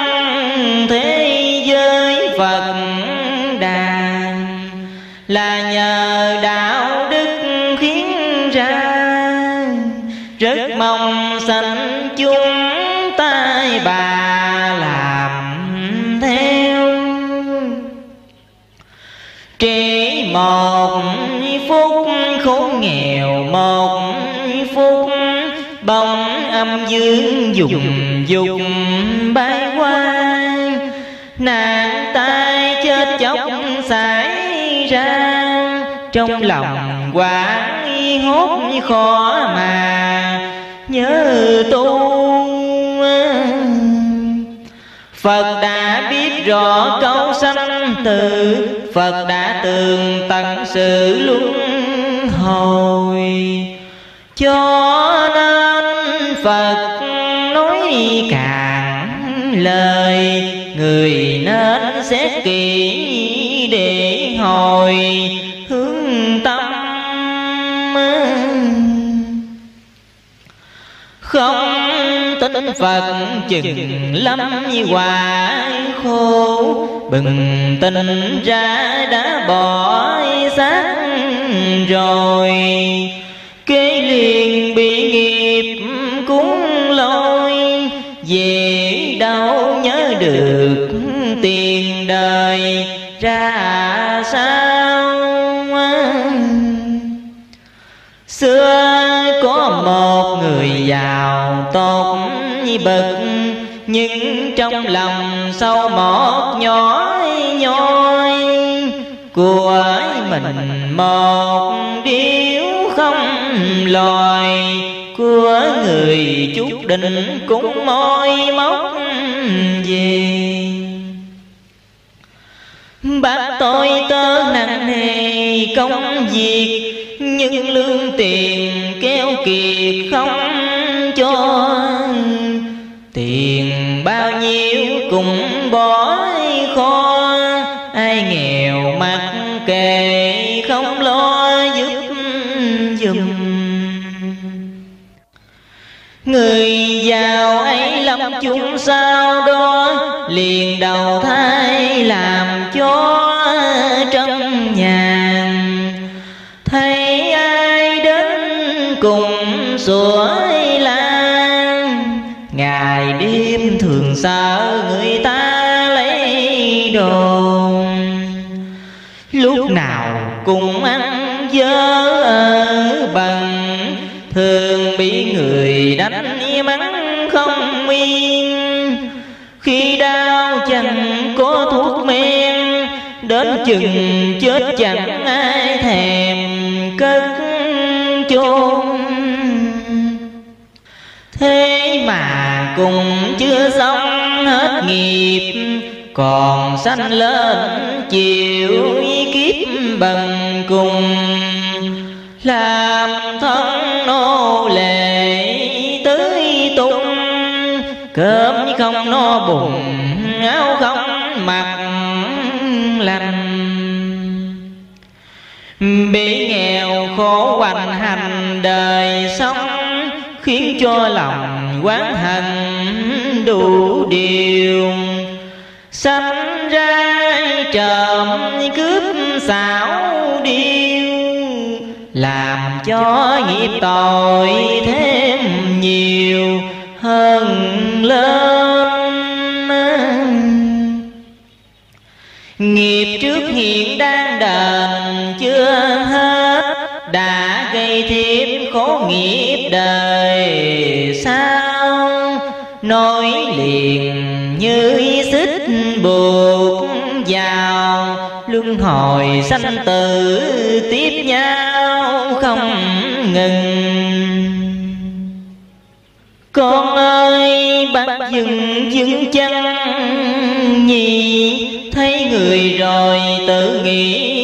nghèo một phút bóng âm dương dùng dùng bay qua nàng tay chết chóc xảy ra trong lòng quả hốt khó mà nhớ tu Phật đã biết rõ câu sanh tử Phật đã tường tận sự luân hồi cho nên phật nói càng lời người nên xét kỹ để hồi hướng tâm không tin Phật chừng lắm như quả khô Bừng tình ra đã bỏ xác rồi kế liền bị nghiệp cúng lôi về đâu nhớ được tiền đời ra sao xưa có một người giàu tốt như bậc nhưng trong lòng sâu mọt nhói nhói của mình một điếu không loài của người chút định cũng môi móc về bác tôi tớ nặng nề công việc nhưng lương tiền keo kiệt không cho chúng sao đó liền đầu thai làm chó trong nhà thấy ai đến cùng suối lan ngày đêm thường sợ người ta lấy đồ lúc nào cùng ăn dơ ở bằng thường chừng chết chẳng ai thèm cất chôn thế mà cùng chưa xong hết nghiệp còn sanh lên chịu kiếp bằng cùng làm thân nô lệ tới tung cơm không no bụng áo không mặc lành bị nghèo khổ hoành hành đời sống khiến cho lòng quán hận đủ điều sanh ra trộm cướp xảo điêu làm cho nghiệp tội thêm nhiều hơn lớn nghiệp trước hiện đang đền chứ nghiệp đời sao nói liền như xích buộc vào luân hồi sanh tử tiếp nhau không ngừng con ơi bắt dừng dừng chân nhì thấy người rồi tự nghĩ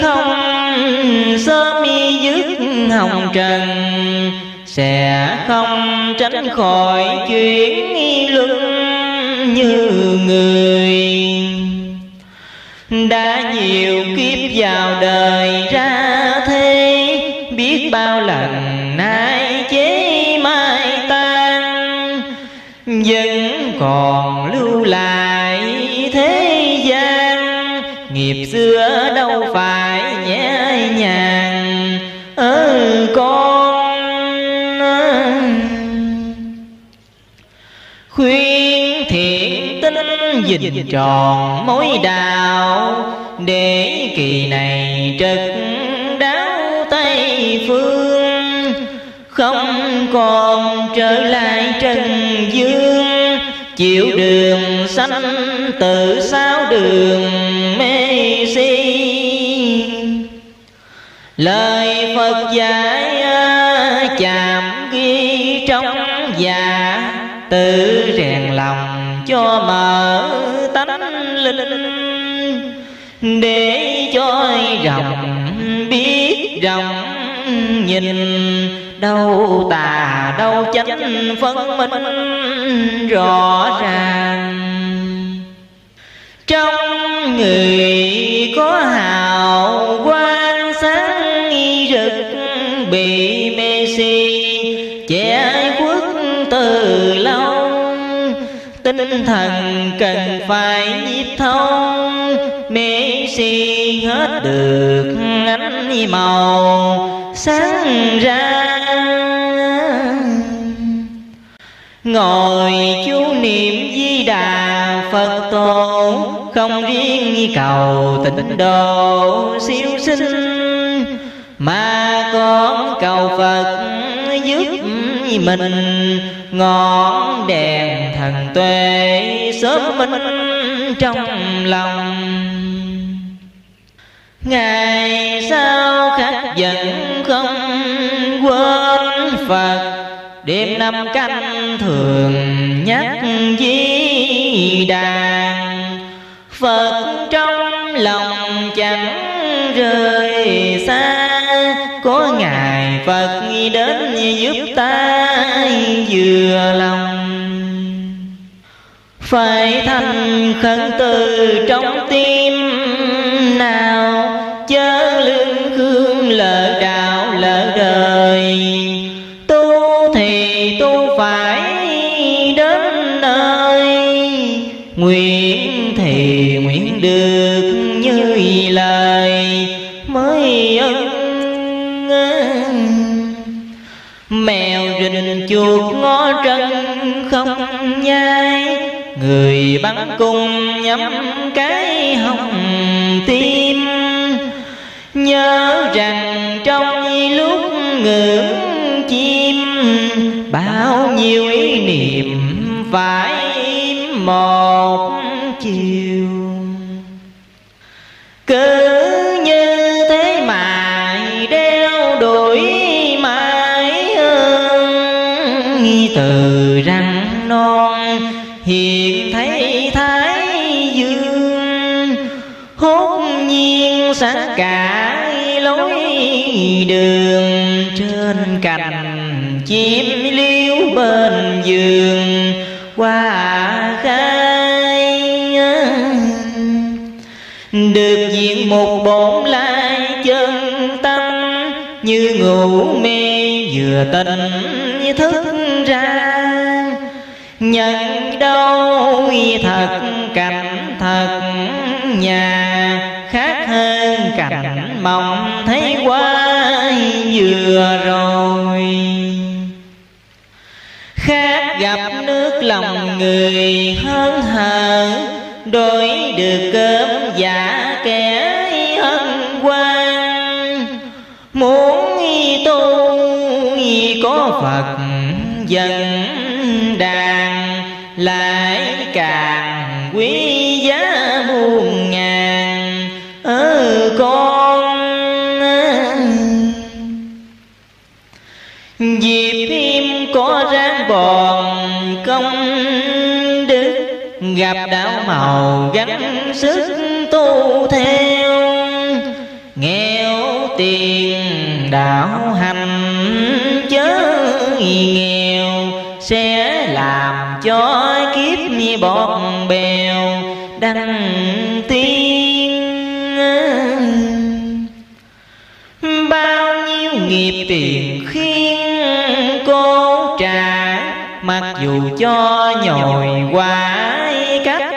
không sớm y dứt hồng trần sẽ không tránh khỏi chuyện luân như người đã nhiều kiếp vào đời ra thế biết bao lần nay chế mai tan vẫn còn lưu lại thế gian nghiệp xưa đâu phải nhìn tròn mối đạo để kỳ này trực đáo tây phương không còn trở lại trần dương chịu đường sanh tự sao đường mê si lời phật dạy à, chạm ghi trong dạ tự rèn lòng cho mở để cho rộng biết rộng nhìn đâu tà đâu chánh phân minh rõ ràng trong người tinh thần cần phải nhiếp thông mê si hết được ánh màu sáng ra ngồi chú niệm di đà phật tổ không riêng cầu tịnh độ siêu sinh mà còn cầu phật giúp mình ngọn đèn thần tuệ sớm minh trong lòng ngày sau khắc vẫn không quên phật đêm năm canh thường nhắc di đàn Phật trong lòng chẳng rời xa Có Ngài Phật đến giúp ta vừa lòng phải thành khẩn từ trong tim nào chớ lương cương lỡ đạo lỡ đời tu thì tu phải đến nơi nguyện thì nguyện được như lời mới ân mèo rình chuột không nhai người bắn cung nhắm cái hồng tim nhớ rằng trong lúc ngưỡng chim bao nhiêu ý niệm phải một chiều cứ như thế mài đeo đổi mãi hơn nghi từ hiện thấy thái dương hốt nhiên sáng cả lối đường trên cành chim liếu bên giường qua khai được diện một bổn lai chân tâm như ngủ mê vừa tỉnh thức ra nhận lối thật cảnh thật nhà khác hơn cảnh mộng thấy qua vừa rồi khác gặp nước lòng người hơn hờ đổi được cơm giả kẻ ân quan muốn tu có phật dần lại càng quý giá muôn ngàn ở ờ, con dịp ờ. im có ráng bòn công đức gặp đạo màu gắng sức tu theo nghèo tiền đạo hành chớ nghèo làm cho kiếp như bọt bèo đăng tiên bao nhiêu nghiệp tiền khiến cô trả mặc dù cho nhồi quái cách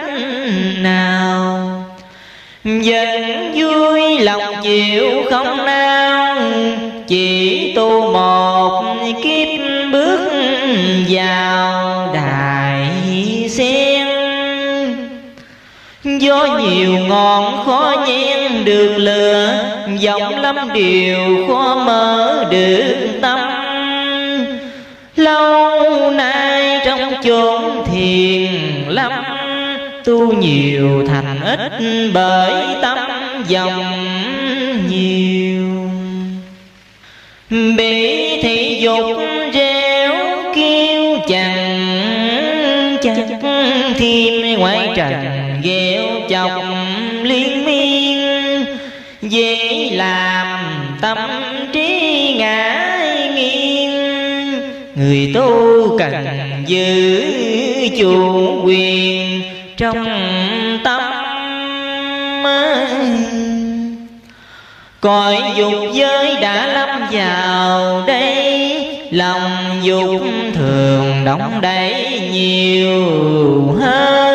nào vẫn vui lòng chịu không nao chỉ tu một kiếp bước vào gió nhiều ngọn khó nhiên được lừa Giọng lắm điều khó mở được tâm Lâu nay trong chốn thiền lắm Tu nhiều thành ít bởi tâm dòng nhiều Bị thị dục reo kêu chẳng Chắc thêm ngoài trần ghê chọc liên miên dễ làm tâm trí ngã nghiêng người tu cần giữ chủ quyền trong tâm cõi dục giới đã lâm vào đây lòng dục thường đóng đầy nhiều hơn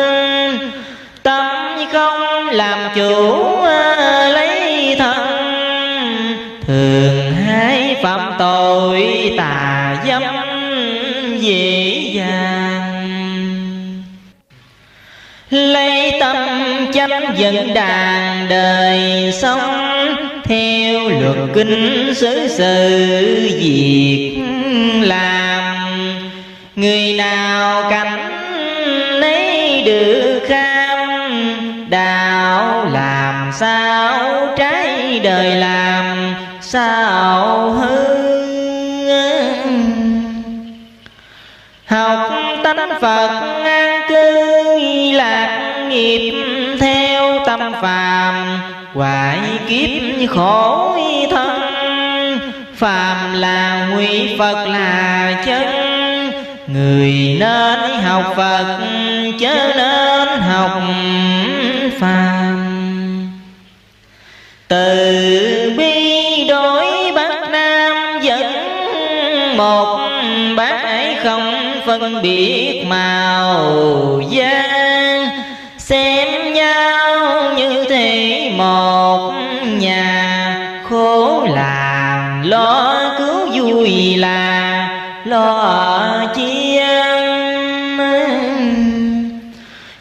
chủ ờ, lấy thân
thường hái phạm tội tà dâm
dễ dàng lấy tâm chánh dẫn đàn đời sống theo luật kinh xứ sự việc làm người nào canh sao hư học tánh phật an cư lạc nghiệp theo tâm phàm hoại kiếp khổ thân phàm là nguy phật là chân người nên học phật chớ nên học phàm từ phân biệt màu da xem nhau như thế một nhà khổ làm lo cứu vui là lo chia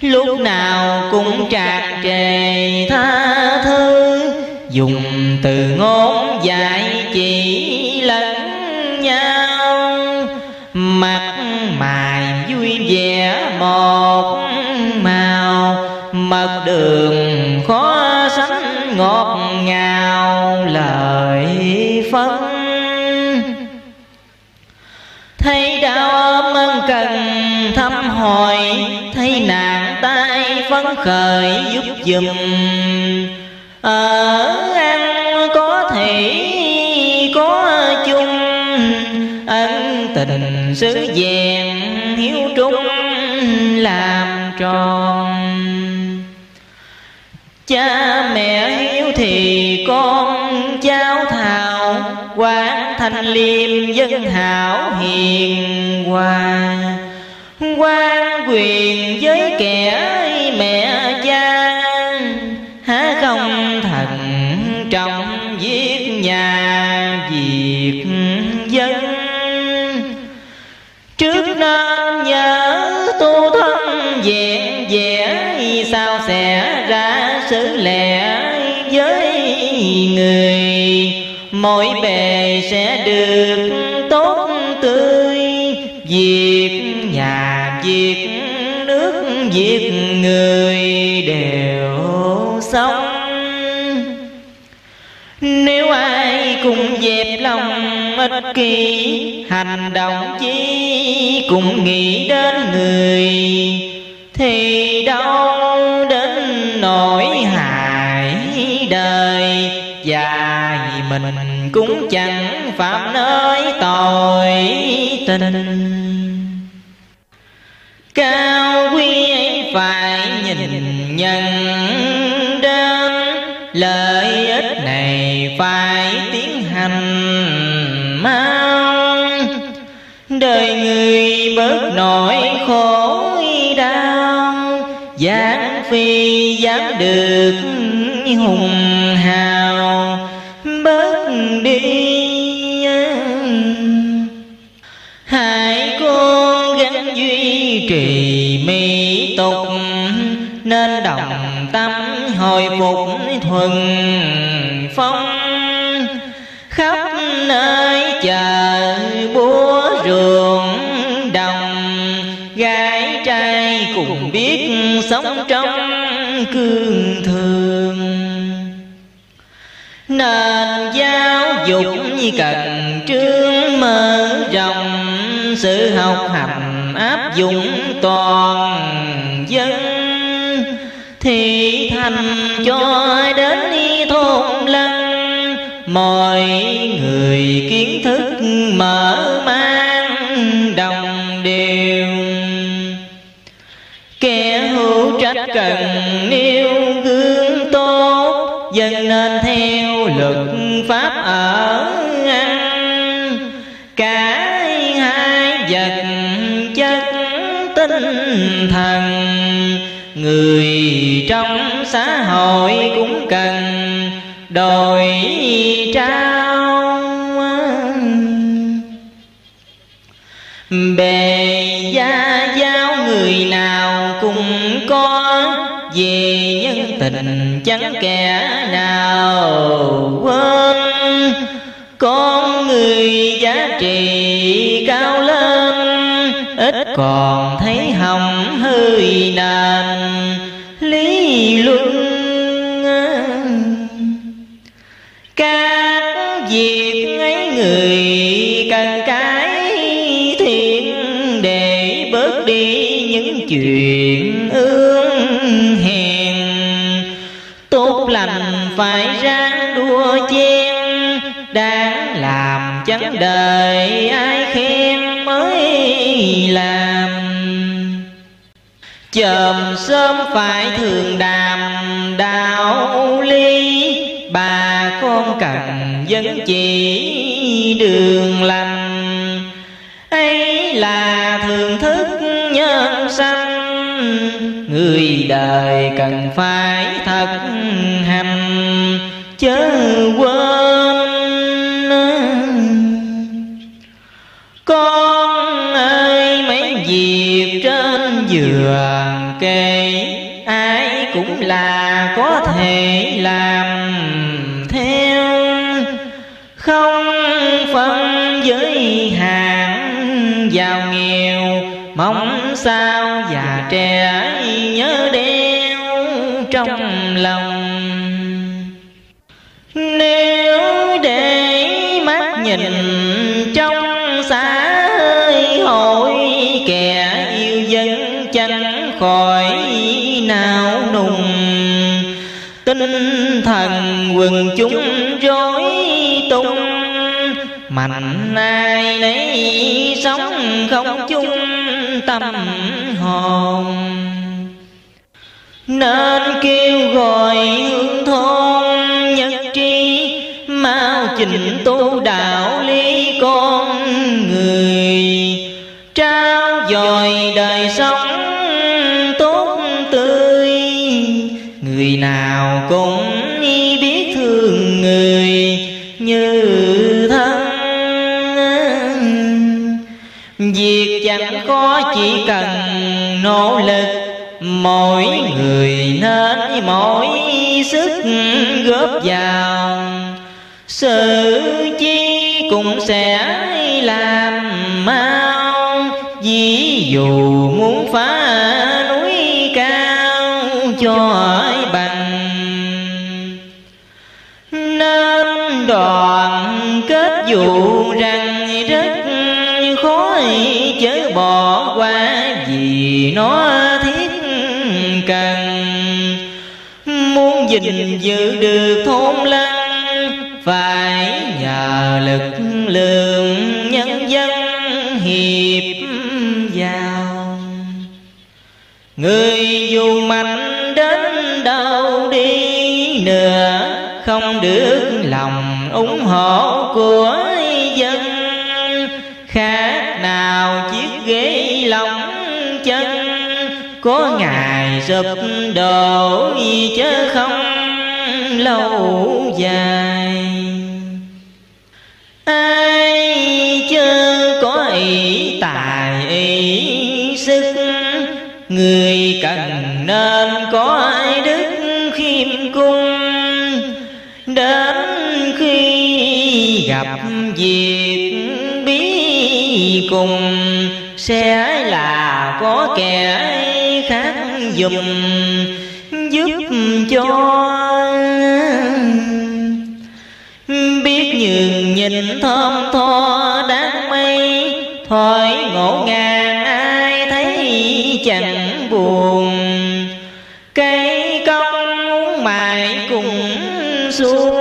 lúc nào cũng trạc trề tha thứ dùng từ ngôn ngọt ngào lời phấn thấy đau ôm cần thăm hỏi thấy nàng tay phấn khởi giúp giùm ở ăn có thể có chung ân tình sứ vẹn hiếu trung làm tròn cha con cháu thảo quán thanh liêm dân hảo hiền hòa quan quyền với kẻ người mỗi bề sẽ được tốt tươi việc nhà việc nước việc người đều sống nếu ai cùng dẹp lòng ích kỷ hành động chi cũng nghĩ đến người thì đâu đến nỗi hại đời dài mình cũng chẳng phạm nơi tội tình cao quý phải nhìn nhận đến lợi ích này phải tiến hành mau đời người bớt nỗi khổ đau gián phi dám được hùng hồi phục thuần phong khắp nơi chờ búa ruộng đồng gái trai cùng biết sống trong cương thường nền giáo dục như cần trương mở rộng sự học hành áp dụng toàn dân thì hành cho đến thôn lăng mọi người kiến thức mở mang đồng đều kẻ hữu trách cần nêu gương tốt dân nên theo luật pháp người trong xã hội cũng cần đổi trao bề gia giao người nào cũng có về nhân tình chẳng kẻ nào quên con người giá trị cao lớn ít còn thấy hồng hơi nan lý luận các việc ấy người cần cái thiện để bớt đi những chuyện ương hèn tốt lành phải ra đua chen đáng làm chẳng đời ai khen mới là chồm sớm phải thường đàm đạo ly bà con cần dân chỉ đường lành ấy là thường thức nhân sanh người đời cần phải thật hành chớ quên dừa kề ai cũng là có thể làm theo không phân giới hạn giàu nghèo mong sao già trẻ nhớ đeo trong lòng nếu để mắt nhìn tinh thần quần chúng rối tung mạnh ai nấy sống không chung tâm hồn nên kêu gọi thôn nhân tri mau trình tu đạo lý con người trao dồi đời sống nào cũng biết thương người như thân việc chẳng khó chỉ cần nỗ lực mỗi người nên mỗi sức góp vào sự chi cũng sẽ làm mau ví dụ gìn giữ được thôn lăng phải nhờ lực lượng nhân dân hiệp vào người dù mạnh đến đâu đi nữa không được lòng ủng hộ của dân khác nào chiếc ghế lòng chân có ngã ngài sụp đổ chứ không lâu dài ai chớ có ý tài ý sức người cần nên có ai đức khiêm cung đến khi gặp việc bí cùng sẽ là có kẻ dùm giúp cho biết nhường nhìn thơm tho đáng mây thoại ngộ ngàn ai thấy chẳng buồn cây công muốn mài cùng xuống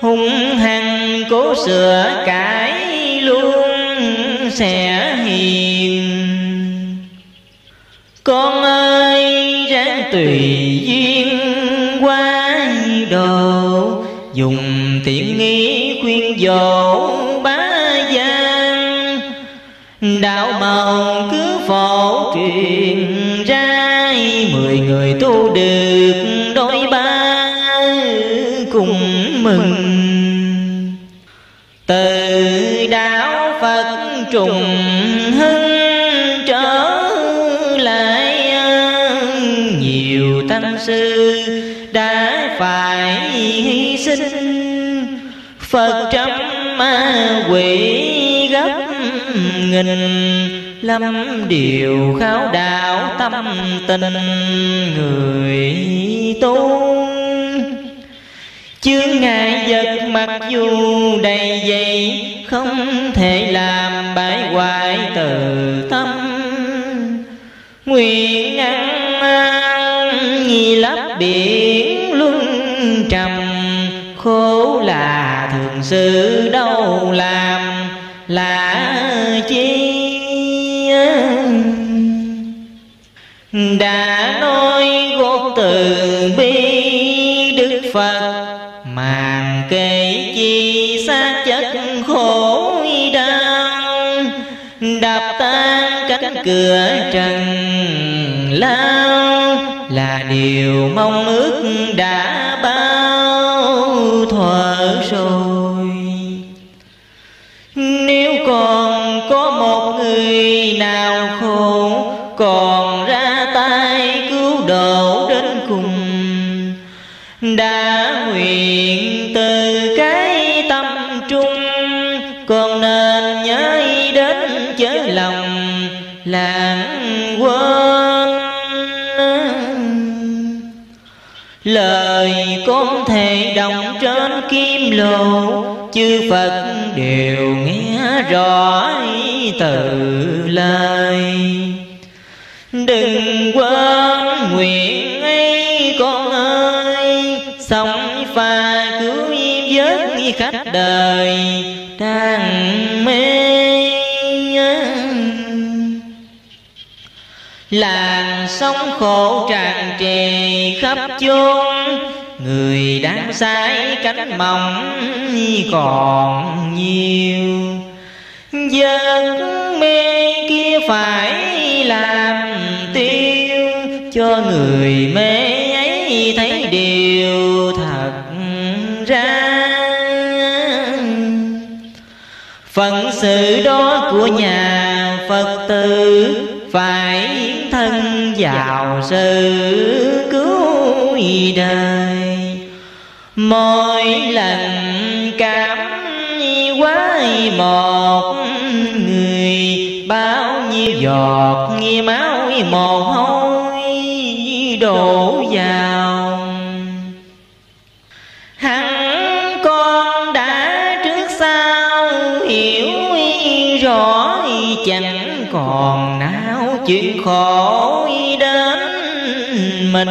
hung hăng cố sửa cãi luôn sẽ hiền con ơi tùy duyên quái đồ dùng tiện nghi khuyên dỗ bá gian đạo màu cứ phổ truyền ra mười người tu được đôi ba cùng mừng từ đạo phật trùng phật trăm ma quỷ gấp nghìn lâm điều kháo đạo tâm tình người tu chướng ngại vật mặc dù đầy dày không thể làm bãi hoại từ tâm nguyện sự đâu làm là chi đã nói gốc từ bi đức phật màng kể chi xác chất khổ đau đạp tan cánh cửa trần lao là điều mong ước đã lãng quên lời con thầy đồng trên kim lô chư phật đều nghe rõ từ lời đừng quên nguyện ấy con ơi sống pha cứu vớt khách đời đang mê làng sống khổ tràn trề khắp chốn người đang say cánh mỏng còn nhiều giấc mê kia phải làm tiêu cho người mê ấy thấy điều thật ra phận sự đó của nhà phật tử phải vào sự cứu đời mỗi lần cảm quái một người bao nhiêu giọt nghi máu mồ hôi đổ vào hẳn con đã trước sau hiểu rõ chẳng còn não chuyện khổ mình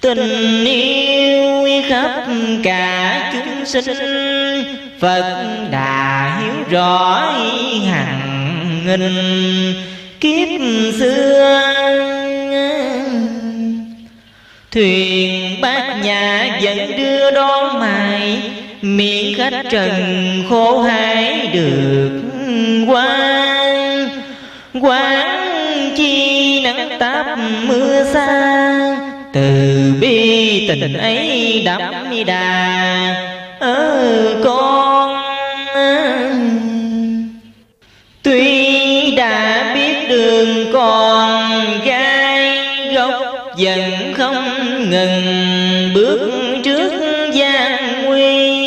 tình yêu khắp cả chúng sinh phật đã hiểu rõ hằng nghìn kiếp xưa thuyền bát nhà vẫn đưa đón mãi miệng khách trần khổ hải được quan quán chi nắng táp mưa xa từ bi tình ấy đắm đà ở ờ, con ờ. tuy đã biết đường còn gai gốc dần không ngừng bước trước gian nguy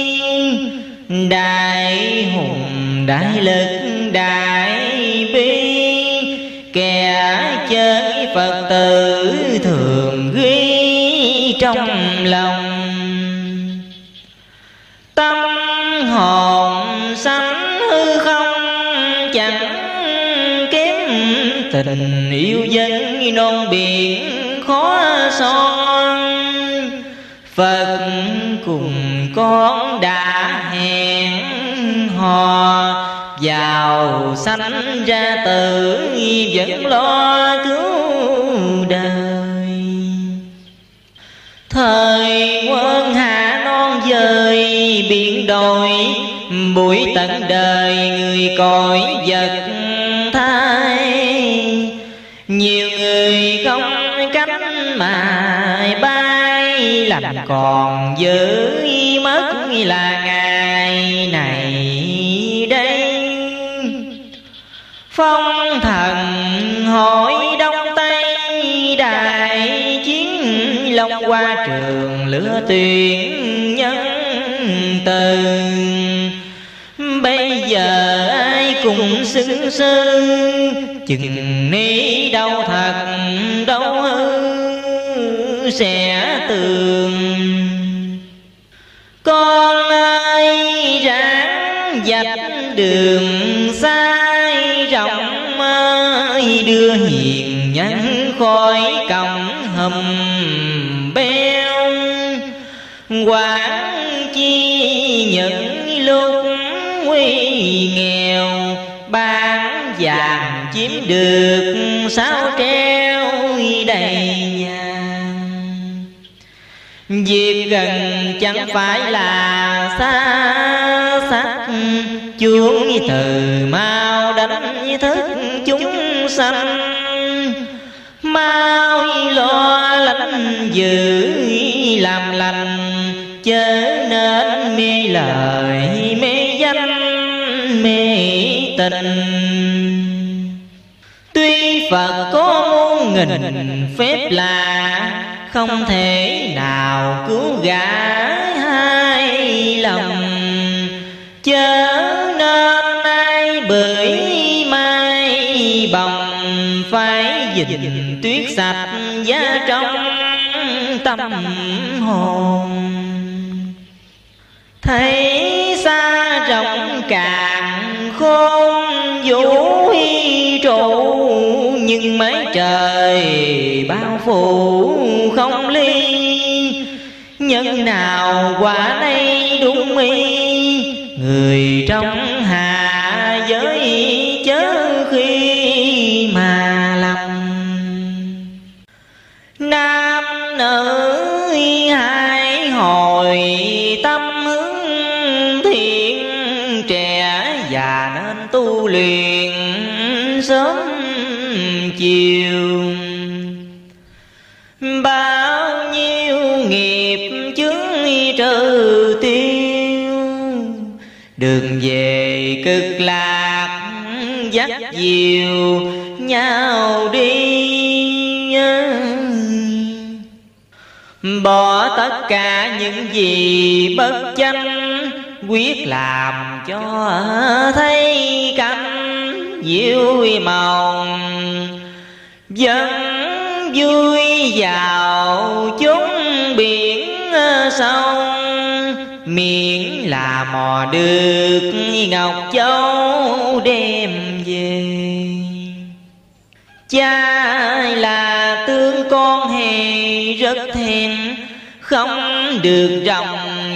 đại hùng đại lực đại thường ghi trong lòng tâm hồn sánh hư không chẳng kém tình yêu dân non biển khó son phật cùng con đã hẹn hò giàu sanh ra tử vẫn lo cứu đời thời quan hạ non dời biển đồi bụi tận đời người cõi vật thai nhiều người không cánh mà bay làm còn giữ mất là ngày này đây phong thần hỏi qua trường lửa tuyển nhân từ bây giờ ai cũng xứng xưng chừng ni đau thật đau hư sẽ tường con ơi ráng dạch đường sai rộng ơi đưa hiền nhắn khói còng hầm quán chi những lúc nguy nghèo bán vàng chiếm được sáu treo đầy nhà việc gần chẳng phải là xa sắc chuông từ mau đánh thức chúng sanh mau lo lắng dự chớ nên mê lời mê danh mê tình tuy phật có muôn nghìn phép là không thể nào cứu gã hai lòng chớ nên ai bưởi mai bồng phải dình tuyết sạch giá trong tâm hồn thấy xa rộng càng khôn vũ hy trụ nhưng mấy trời bao phủ không ly nhân nào quả đây đúng y người trong chiều bao nhiêu nghiệp chứng trừ tiêu đường về cực lạc dắt diều nhau đi bỏ tất cả những gì bất chánh quyết làm cho thấy cảnh diệu màu vẫn vui vào chúng biển sông miệng là mò được ngọc châu đem về cha là tương con hề rất thèm không được rồng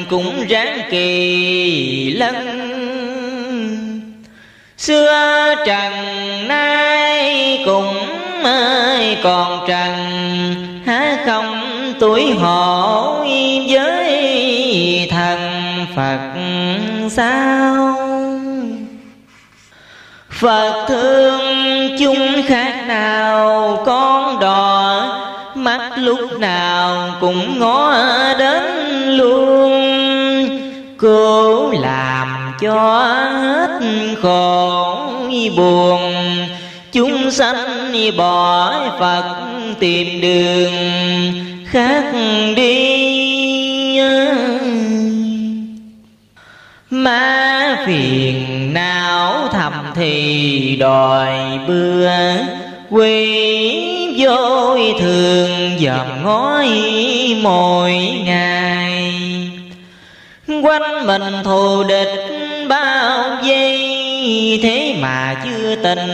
cũng ráng kỳ lân xưa trần nay cùng nắng mai còn trần há không tuổi hổ với thần phật sao phật thương chúng khác nào con đò mắt lúc nào cũng ngó đến luôn cố làm cho hết khổ buồn chúng sanh bỏ phật tìm đường khác đi ma phiền não thầm thì đòi bưa quỷ vôi thường dòm ngói mỗi ngày quanh mình thù địch bao giây thế mà chưa tình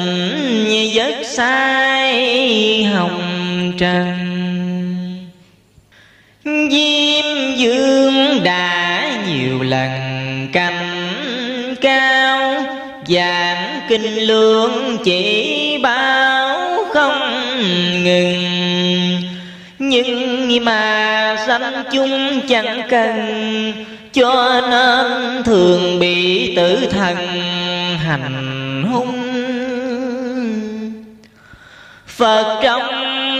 như giấc say hồng trần diêm dương đã nhiều lần canh cao giảng kinh lương chỉ báo không ngừng nhưng mà sanh chung chẳng cần cho nên thường bị tử thần hành hung phật trong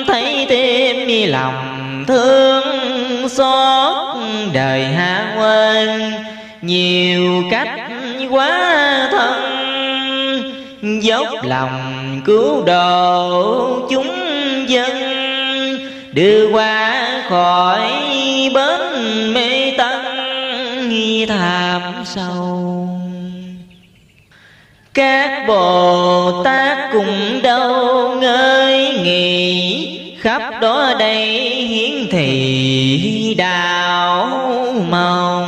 thấy thêm đi lòng thương xót đời hạ quên nhiều cách quá thân dốc lòng cứu độ chúng dân đưa qua khỏi bến mê tân tham sâu các bồ tát cùng đâu ngơi nghỉ khắp đó đây hiến thị đạo mong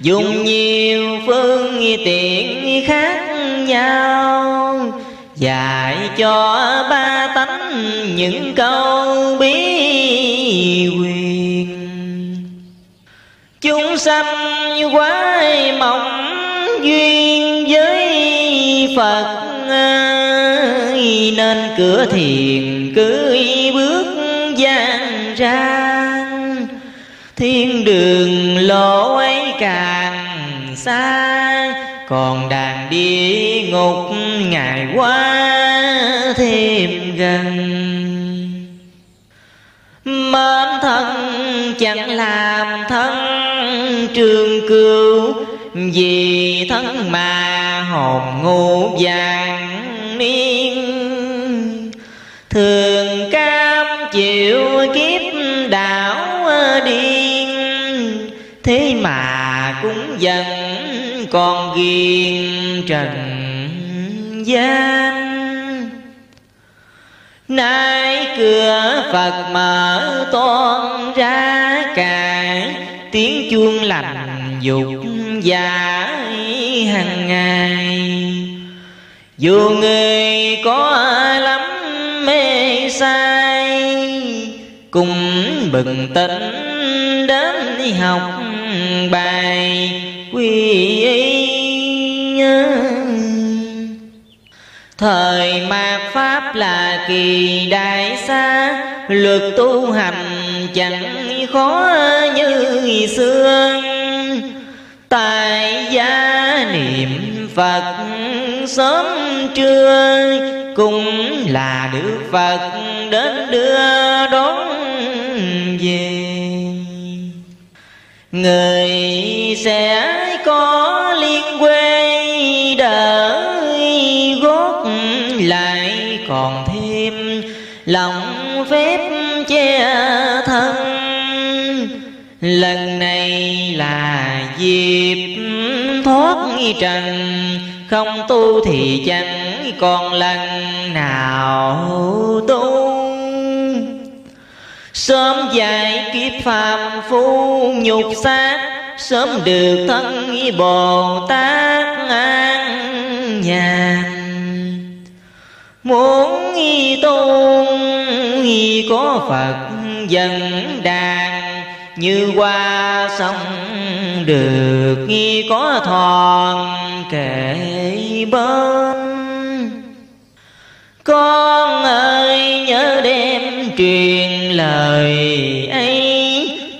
dùng nhiều phương tiện khác nhau dạy cho ba tánh những câu bí quyền chúng sanh quái mộng duyên phật nên cửa thiền cứ bước gian ra thiên đường lộ ấy càng xa còn đàn đi ngục ngày qua thêm gần mến thân chẳng làm thân trường cưu vì thân mà hồn ngu vàng niên thường cam chịu kiếp đảo điên thế mà cũng dần còn ghiền trần gian nay cửa phật mở toan ra cài tiếng chuông lành dục giả hàng ngày dù người có lắm mê say cùng bừng tỉnh đến học bài quy y thời mạt pháp là kỳ đại xa luật tu hành chẳng khó như xưa tại gia niệm phật sớm trưa cũng là đức phật đến đưa đón về người sẽ có liên quê đỡ gót lại còn thêm lòng phép che thân lần này là dịp thoát trần không tu thì chẳng còn lần nào tu sớm dài kiếp phàm phu nhục xác sớm được thân bồ tát an nhàn muốn tu có phật dần đàn như qua sông được nghi có thòn kể bên con ơi nhớ đem truyền lời ấy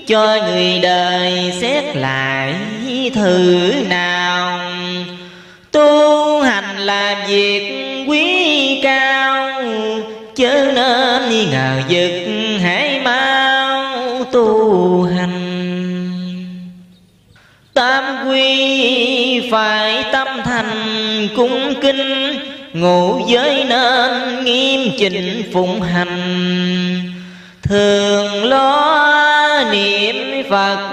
cho người đời xét lại thử nào tu hành làm việc quý cao chớ nên ngờ vực phải tâm thành cung kinh ngủ giới nên nghiêm chỉnh phụng hành thường lo niệm phật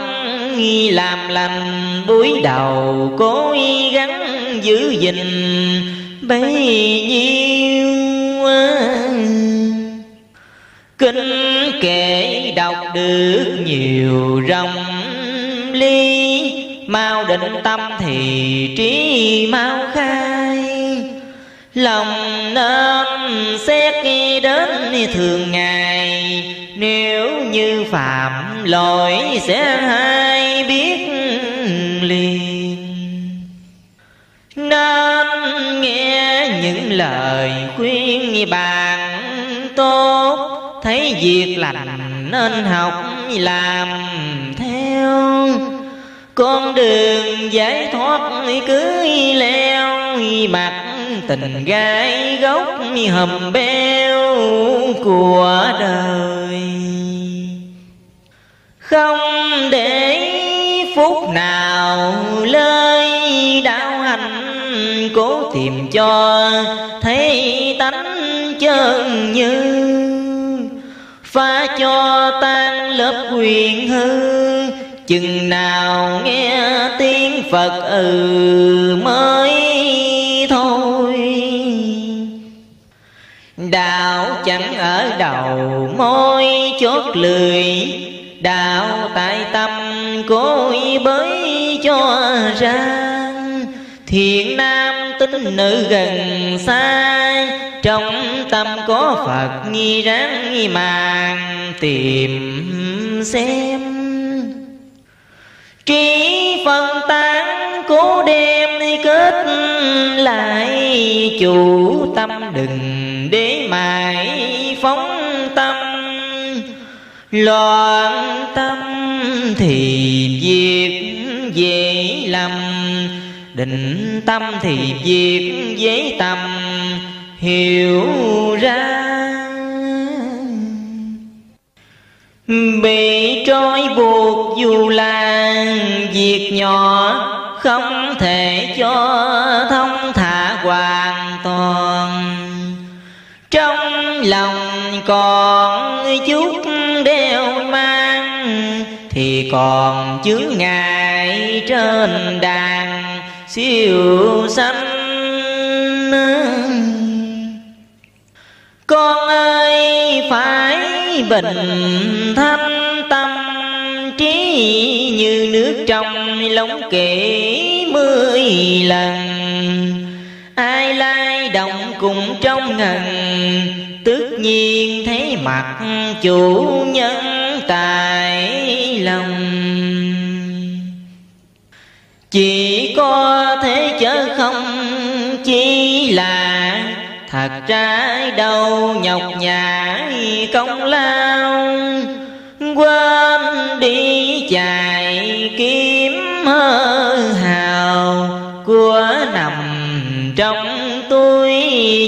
nghi làm lành buổi đầu cố gắng giữ gìn bấy nhiêu kinh kể đọc được nhiều rồng ly mau định tâm thì trí mau khai lòng nên xét đến thường ngày nếu như phạm lỗi sẽ hay biết liền nên nghe những lời khuyên bạn tốt thấy việc lành nên học làm theo con đường giải thoát cứ leo mặt tình gái gốc hầm beo của đời không để phút nào lơi đạo hành cố tìm cho thấy tánh chân như phá cho tan lớp quyền hư chừng nào nghe tiếng phật ừ mới thôi đạo chẳng ở đầu môi chốt lười đạo tại tâm cối bới cho ra thiện nam tính nữ gần xa trong tâm có phật nghi ráng nghi màng tìm xem trí phân tán cố đem kết lại chủ tâm đừng để mãi phóng tâm loạn tâm thì việc dễ lầm định tâm thì việc dễ tầm hiểu ra bị trói buộc dù là việc nhỏ không thể cho thông thả hoàn toàn trong lòng còn chút đeo mang thì còn chướng ngại trên đàn siêu sanh con bình thanh tâm trí như nước trong lóng kể mươi lần ai lai động cùng trong ngần tất nhiên thấy mặt chủ nhân tài lòng chỉ có thế chớ không chỉ là thật trái đau nhọc nhã công lao quên đi chạy kiếm hơ hào của nằm trong túi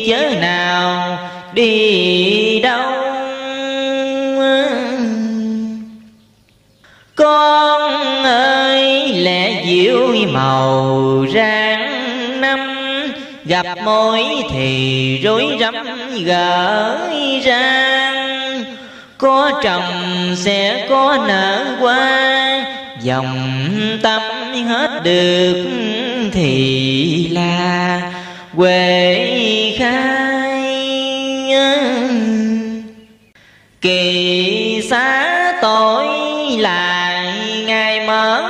chớ nào đi đâu con ơi lẽ diệu màu ra gặp mối thì rối rắm gỡ rang có chồng sẽ có nở qua dòng tâm hết được thì là quê khai kỳ xá tội lại ngày mới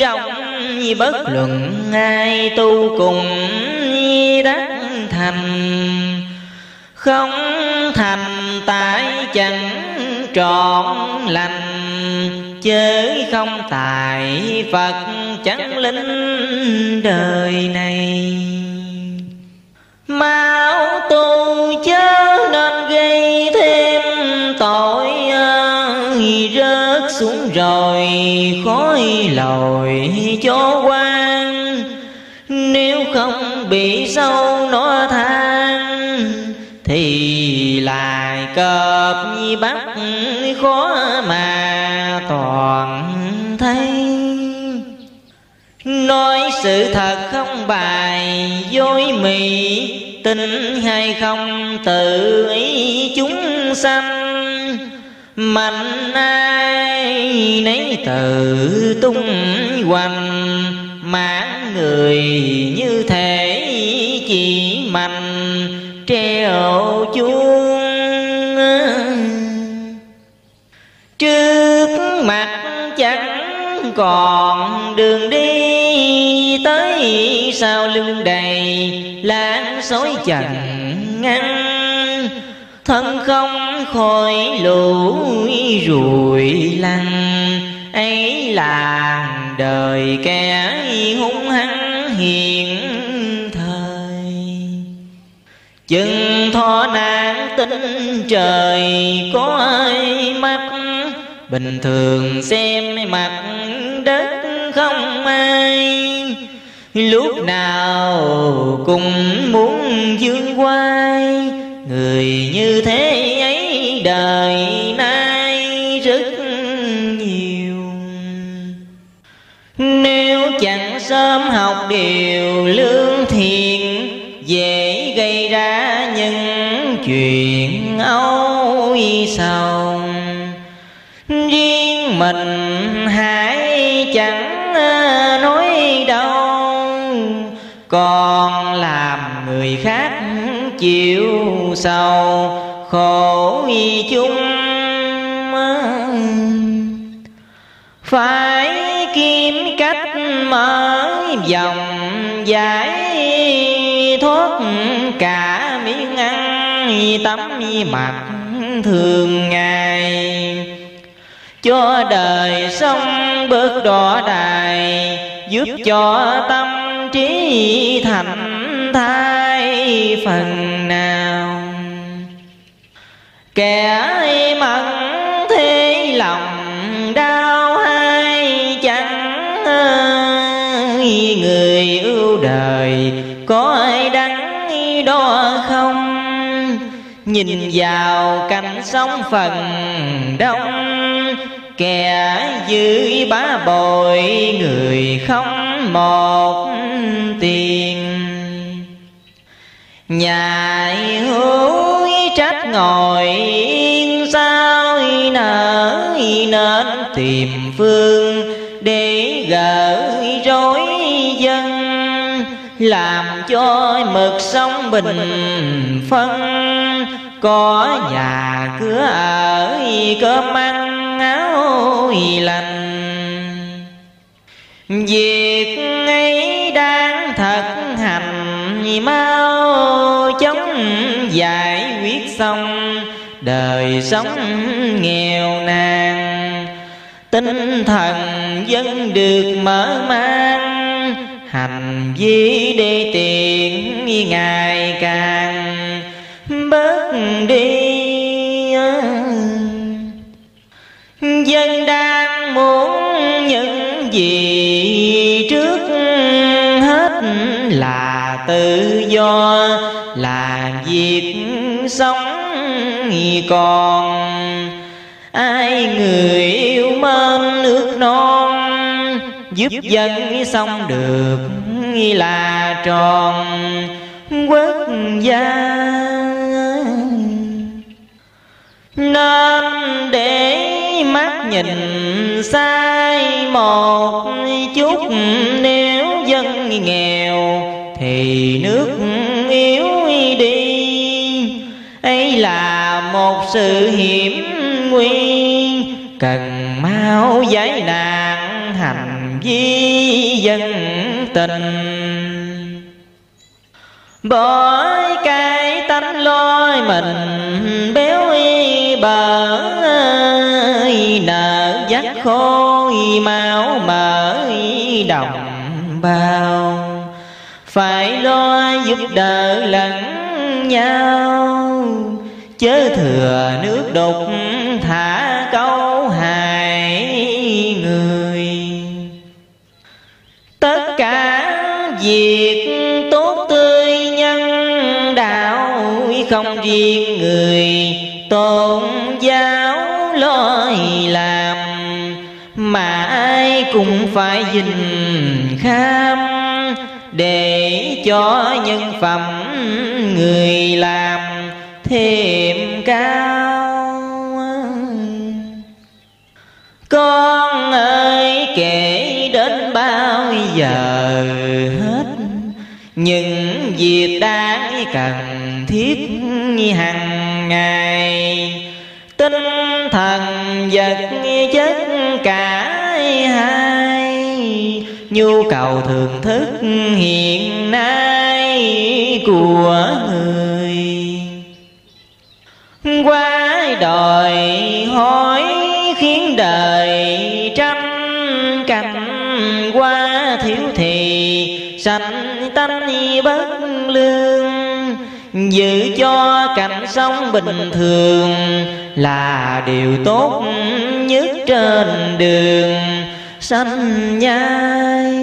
rộng bất luận ai tu cùng đắc thành không thành tại chẳng trọn lành chớ không tài phật chẳng linh đời này mau tu chớ nên gây thêm tội rớt xuống rồi khói lòi cho qua nếu không bị sâu nó than thì lại cọp bắt khó mà toàn thấy nói sự thật không bài dối mị tin hay không tự ý chúng sanh mạnh ai nấy tự tung hoành mà người như thể chỉ mạnh treo chuông trước mặt chẳng còn đường đi tới sau lưng đầy láng xối chẳng ngăn thân không khỏi lũ rụi lăn ấy là đời kẻ hung hăng hiền thời chừng thọ nạn tính trời có ai mắt bình thường xem mặt đất không ai lúc nào cũng muốn dương quay người như thế ấy đời nay tâm học điều lương thiện dễ gây ra những chuyện âu sầu riêng mình hãy chẳng à, nói đâu còn làm người khác chịu sầu khổ chung phải kiếm cách mà dòng giải thoát cả miếng ăn tắm mặt thường ngày cho đời sống bước đỏ đài giúp cho tâm trí thành thai phần nào kẻ mặc có ai đắng đó không nhìn vào cảnh sóng phần đông kẻ dưới bá bội người không một tiền nhà hữu trách ngồi sao nở nên tìm phương để gỡ rối dân làm cho mực sông bình phân có nhà cửa ở cơm ăn áo lành việc ấy đang thật hành mau chống giải quyết xong đời sống nghèo nàn tinh thần vẫn được mở mang hành vi đi tiện ngày càng bớt đi dân đang muốn những gì trước hết là tự do là việc sống còn ai người yêu mến nước non giúp dân xong được là tròn quốc gia nên để mắt nhìn sai một chút nếu dân nghèo thì nước yếu đi ấy là một sự hiểm nguy cần mau giải nạn vi dân tình bởi cái tánh lôi mình béo y bở nợ dắt khôi máu mở đồng bao phải lo giúp đỡ lẫn nhau chớ thừa nước đục thả việc tốt tươi nhân đạo không riêng người tôn giáo lo làm mà ai cũng phải dình kham để cho nhân phẩm người làm thêm cao con ơi kể đến bao giờ những việc đáng cần thiết hàng ngày tinh thần vật chất cả hai nhu cầu thường thức hiện nay của người quá đòi hỏi khiến đời trăm cảnh qua thiếu thì sanh tánh bất lương Giữ cho cảnh sống bình thường Là điều tốt nhất trên đường sanh nhai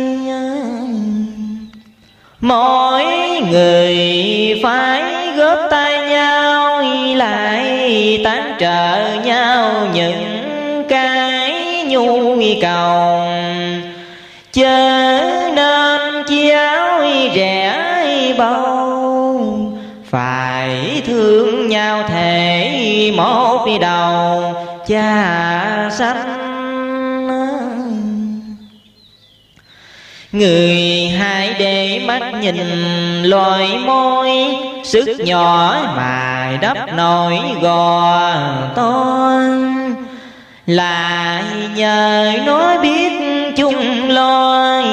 Mỗi người phải góp tay nhau lại tán trợ nhau những cái nhu cầu Chơi trẻ bông phải thương nhau thể một đầu cha sanh Người hai để mắt nhìn loài môi Sức nhỏ mà đắp nổi gò to Lại nhờ nói biết chung lôi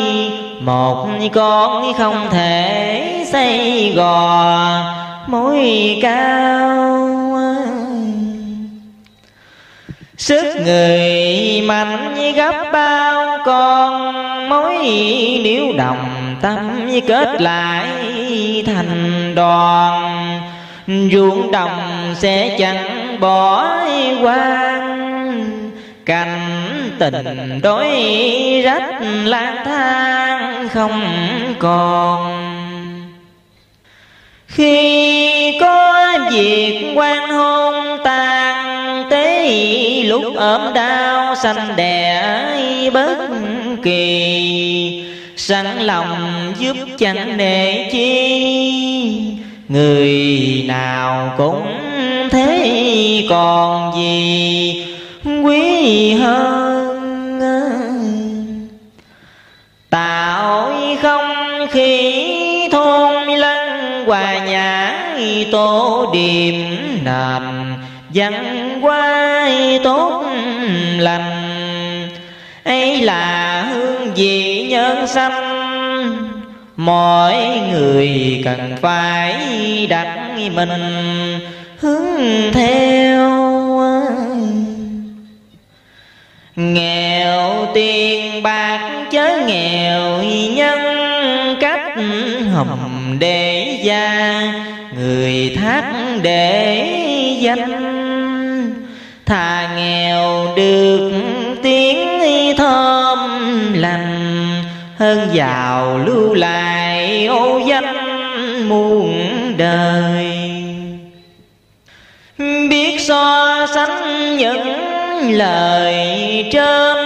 một con không thể xây gò mối cao sức người mạnh như gấp bao con mối nếu đồng tâm kết lại thành đoàn ruộng đồng sẽ chẳng bỏ quan cành tình đối rách lang thang không còn khi có việc quan hôn tàn tế lúc ốm đau xanh đẻ bất kỳ sẵn lòng giúp chẳng để chi người nào cũng thế còn gì quý hơn khí thôn lân hòa nhã tố điểm nền văn quay tốt lành ấy là hương vị nhân sanh mọi người cần phải đặt mình hướng theo nghèo tiền bạc chớ nghèo nhân hồng để gia người thác để danh thà nghèo được tiếng thơm lành hơn giàu lưu lại ô danh muôn đời biết so sánh những lời trên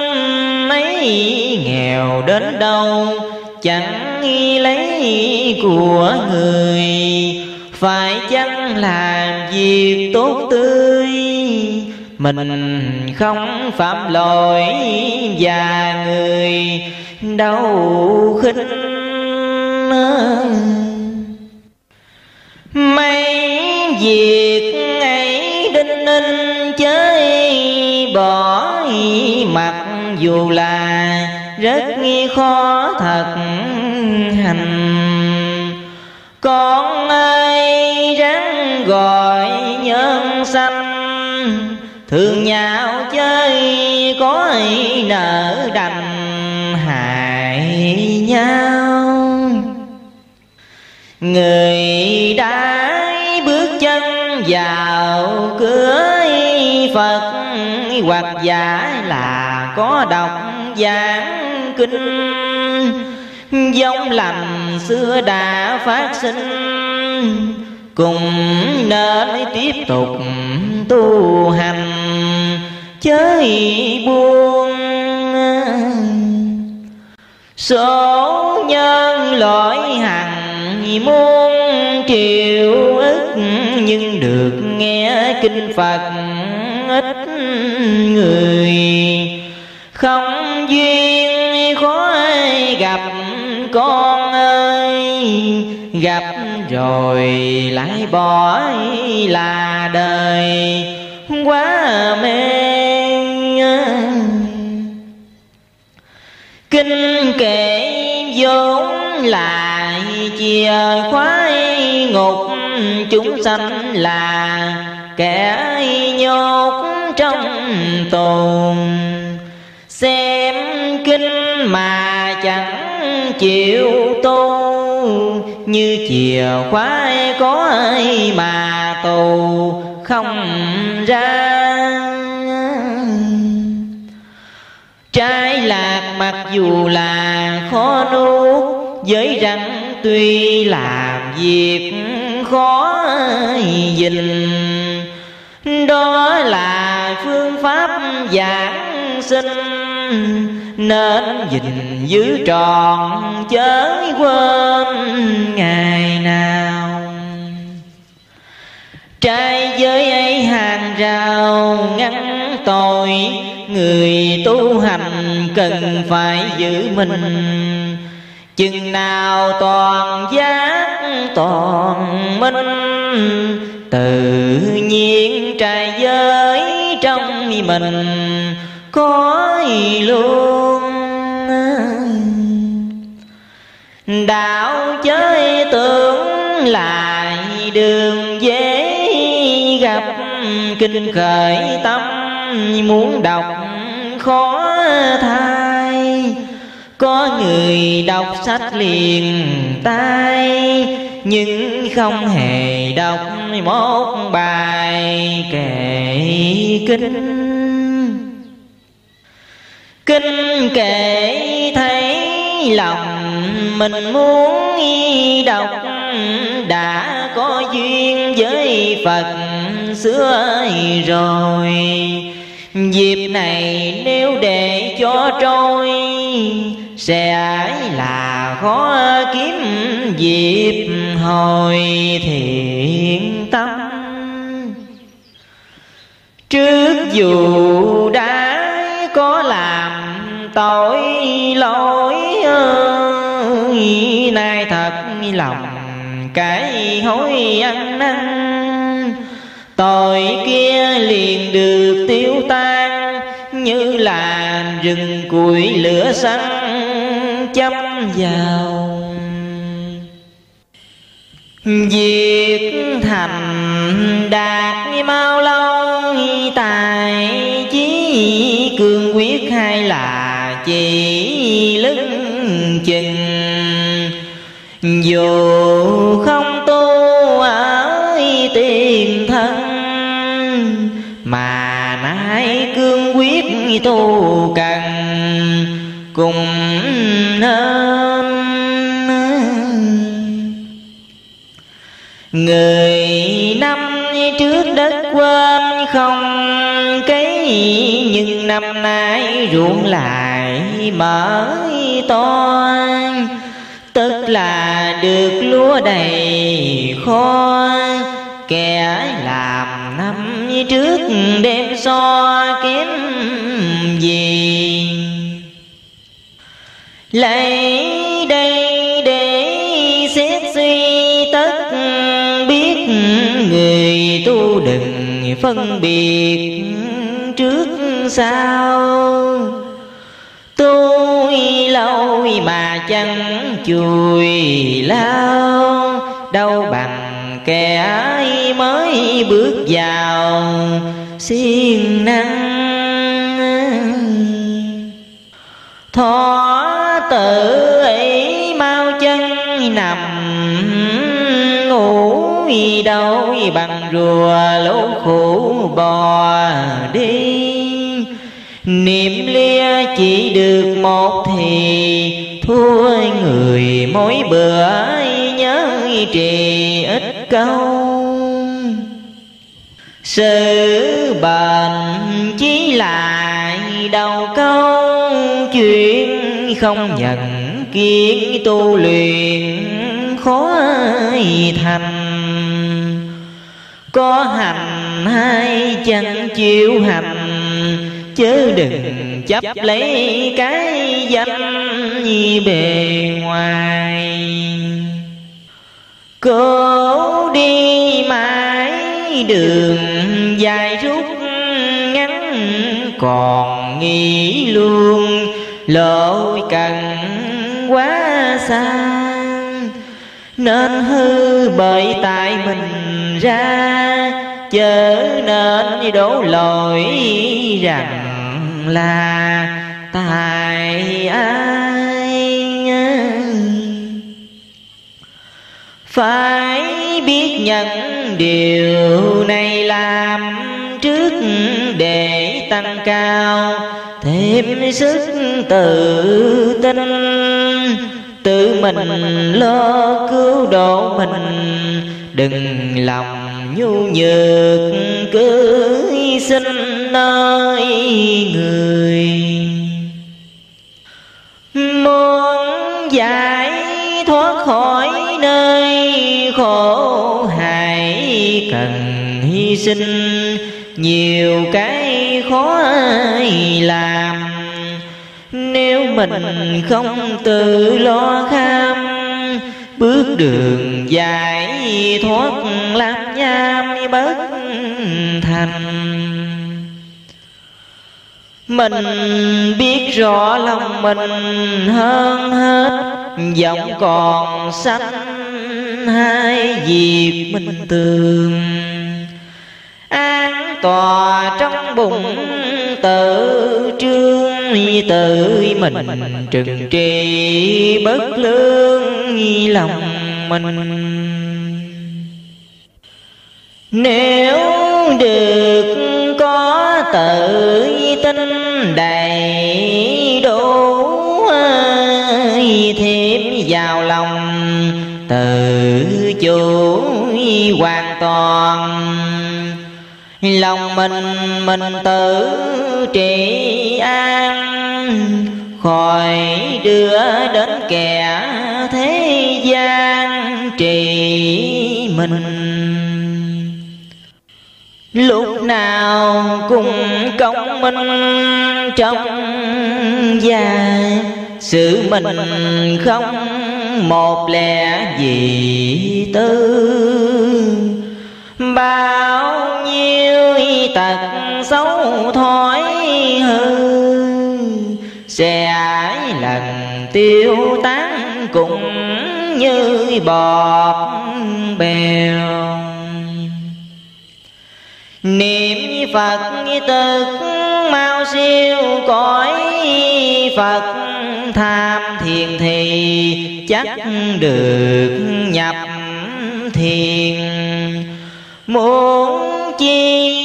mấy nghèo đến đâu chẳng lấy của người phải chăng làm việc tốt tươi mình không phạm lỗi và người đâu khinh mấy việc ấy đinh ninh chơi bỏ mặc dù là rất nghi khó thật hành con ơi rắn gọi nhân sanh thương nhau chơi có nở đành hại nhau người đã bước chân vào cửa phật hoặc giả là có độc giảng kinh Giống lành xưa đã phát sinh Cùng nên tiếp tục tu hành Chơi buông Số nhân lỗi hằng muôn triệu ức Nhưng được nghe kinh Phật ít người Không con ơi gặp rồi lại bỏ là đời quá mê kinh kệ vốn là chia khoái ngục chúng sanh là kẻ nhốt trong tù xem kinh mà chịu tôn như chìa khoái có ai mà tù không ra trái lạc mặc dù là khó nuốt với rằng tuy làm việc khó dình đó là phương pháp giảng sinh nên gìn giữ tròn chớ quên ngày nào trai giới ấy hàng rào ngăn tội người tu hành cần phải giữ mình chừng nào toàn giác toàn minh tự nhiên trai giới trong mình cõi luôn đạo chơi tưởng lại đường dễ gặp kinh khởi tâm muốn đọc khó thay có người đọc sách liền tay nhưng không hề đọc một bài kệ kinh kinh kể thấy lòng mình muốn đọc đã có duyên với phật xưa rồi dịp này nếu để cho trôi sẽ là khó kiếm dịp hồi thiện tâm trước dù đã có là tội lỗi nay thật lòng cái hối ăn năn tội kia liền được tiêu tan như là rừng củi lửa xanh chấm vào Việc thành đạt mau lâu tài chí chỉ lưng chừng dù không tu ở tiền thân mà nay cương quyết tu cần cùng nên người năm trước đất quên không cái nhưng năm nay ruộng lại mãi mở to tức là được lúa đầy kho kẻ làm năm trước đêm so kiếm gì lấy đây để xét suy tất biết người tu đừng phân biệt trước sau lôi mà chẳng chùi lao đâu bằng kẻ ai mới bước vào siêng năng thọ tử ấy mau chân nằm ngủ đâu bằng rùa lỗ khổ bò đi niệm lia chỉ được một thì thua người mỗi bữa nhớ trì ít câu sự bệnh chỉ lại đầu câu chuyện không nhận kiến tu luyện khó thành có hành hay chẳng chịu hành chớ đừng chấp lấy cái danh như bề ngoài cố đi mãi đường dài rút ngắn còn nghĩ luôn lỗi cần quá xa nên hư bởi tại mình ra chớ nên đổ lỗi rằng là tài ai phải biết nhận điều này làm trước để tăng cao thêm sức tự tin tự mình lo cứu độ mình đừng lòng nhu nhược cứ xin nơi người muốn giải thoát khỏi nơi khổ hại cần hy sinh nhiều cái khó ai làm nếu mình không tự lo kham Bước đường dài thoát lam nham bất thành Mình biết rõ lòng mình hơn hết Giọng còn xanh hai dịp mình tường An tòa trong bụng tự trương tự mình trừng trì bất lương lòng mình nếu được có tự tin đầy đủ thêm vào lòng tự chủ hoàn toàn lòng mình mình tự trị an khỏi đưa đến kẻ thế gian trì mình lúc nào cũng công minh trong gia sự mình không một lẽ gì tư bao nhiêu tật xấu thói hư xe ái lần tiêu tán cũng như bọt bèo niệm phật tức mau siêu cõi phật tham thiền thì chắc
được
nhập thiền muốn chi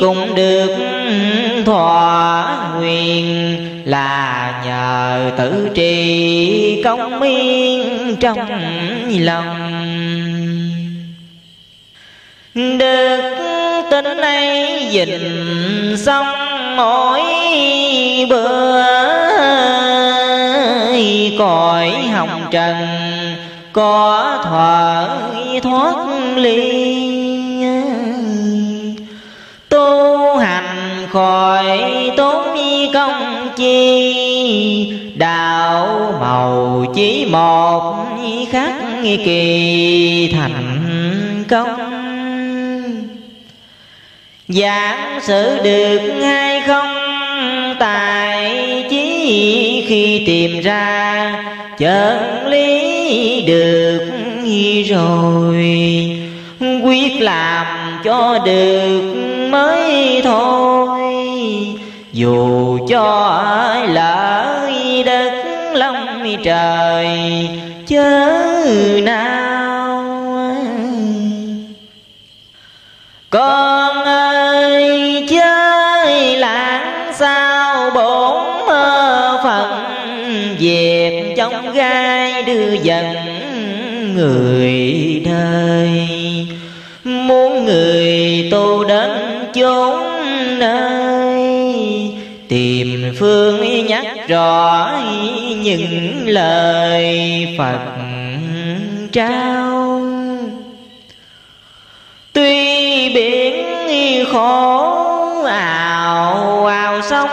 cũng được thỏa nguyện là nhờ tự trì công miên trong lòng được tính ấy dình xong mỗi bữa cõi hồng trần có thở thoát ly khỏi tốn công chi đạo màu chỉ một khắc kỳ thành công giảng sự được hay không tài trí khi tìm ra chân lý được rồi quyết làm cho được mới thôi dù cho ai lại đất lòng trời chớ nào con ơi chơi lãng sao bổn phận việc trong gai đưa dần người đời muốn người tu đến chốn nơi tìm phương nhắc rõ những lời phật trao tuy biển khổ ào ảo sóng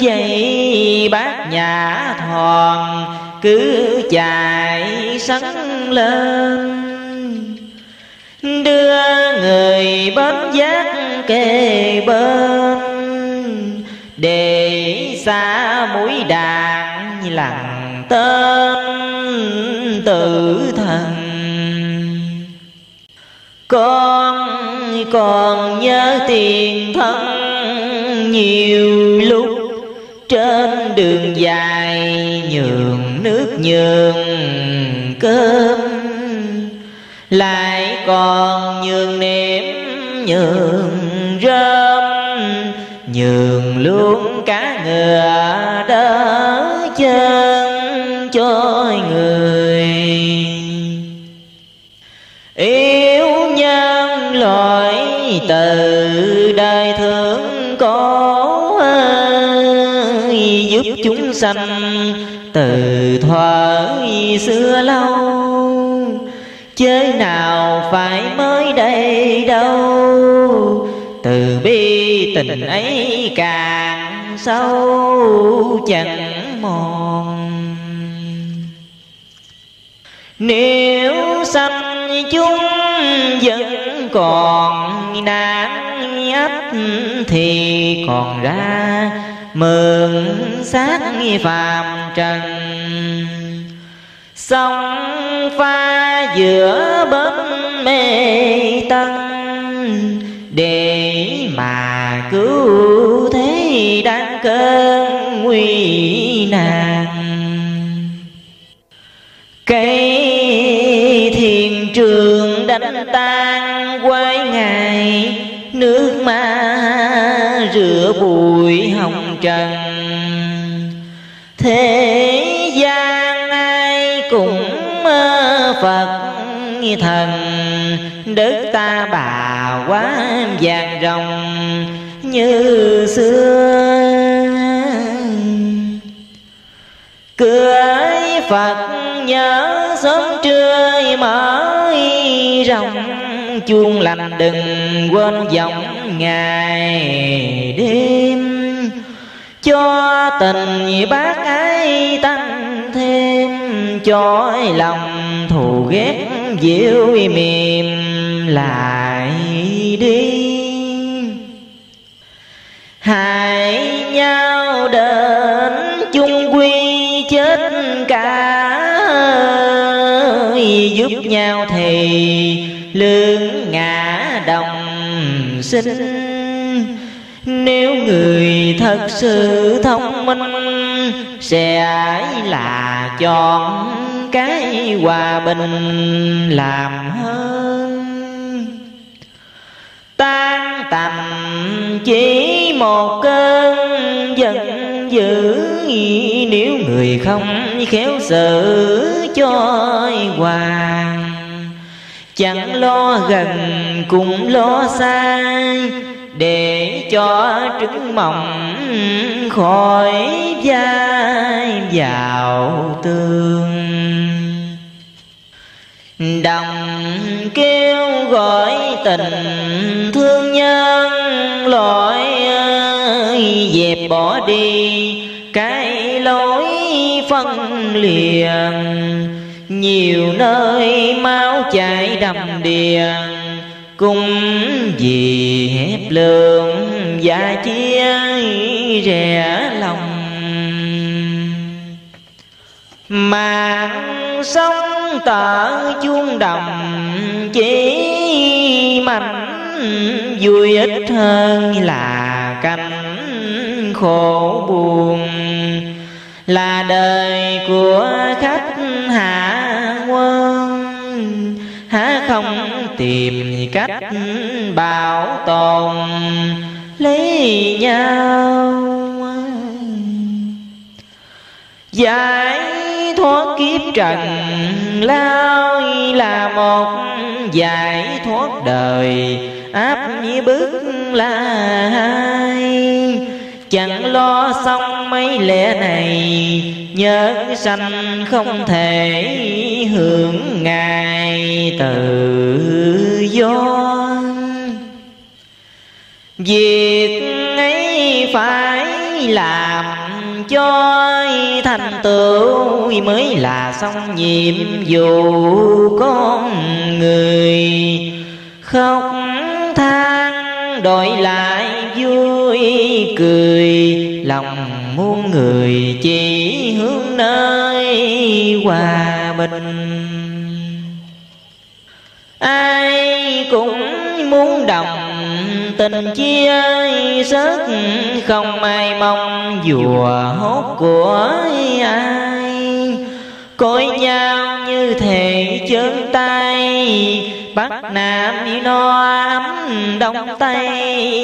dậy bát nhã thòn cứ chạy sắn lên đưa người bớt giác kề bên xa mũi đàn lặng tên tự thần con còn nhớ tiền thân nhiều lúc trên đường dài nhường nước nhường cơm lại còn nhường niệm nhường rơm nhường luôn cả ngựa đỡ chân cho người yêu nhân loại từ đại thương có giúp chúng sanh từ thuở xưa lâu chơi nào phải mới đây đâu từ bi tình ấy càng sâu chẳng mòn nếu sanh chúng vẫn còn đáng ấp thì còn ra mượn xác phàm trần sông pha giữa bớt mê tân đề mà cứu thế đang cơn nguy nan cây thiền trường đánh tan quay ngày nước ma rửa bụi hồng trần thế gian ai cũng mơ phật thần Đức ta bà quá vàng rồng như xưa Cưới Phật nhớ sớm trưa mở rồng chuông lành đừng quên vọng ngày đêm cho tình bác ấy tăng thêm cho lòng thù ghét dịu mềm lại đi hãy nhau đến chung quy chết cả giúp nhau thì lương ngã đồng sinh nếu người thật sự thông minh sẽ là chọn cái hòa bình làm hơn tan tầm chỉ một cơn giận dữ nếu người không khéo sợ cho hoàng chẳng lo gần cũng lo xa để cho trứng mỏng khỏi vai vào tương đồng kêu gọi tình thương nhân loại dẹp bỏ đi cái lối phân liền nhiều nơi máu chảy đầm đìa cung vì hiếp lương và chia rẻ lòng mạng sống tở chuông đồng chỉ mạnh vui ít hơn là cánh khổ buồn là đời của khách hạ quân há không tìm cách bảo tồn lấy nhau giải thoát kiếp trần lao là một giải thoát đời áp như bước là hai Chẳng lo xong mấy lẽ này Nhớ sanh không thể hưởng ngài tự do Việc ấy phải làm cho thành tựu mới là xong nhiệm vụ con người khóc than đổi lại vui cười lòng muôn người chỉ hướng nơi hòa bình ai cũng muốn đồng tình chia sớt không ai mong dùa hốt của ai cõi nhau như thể chớn tay bắc nam no ấm đông tây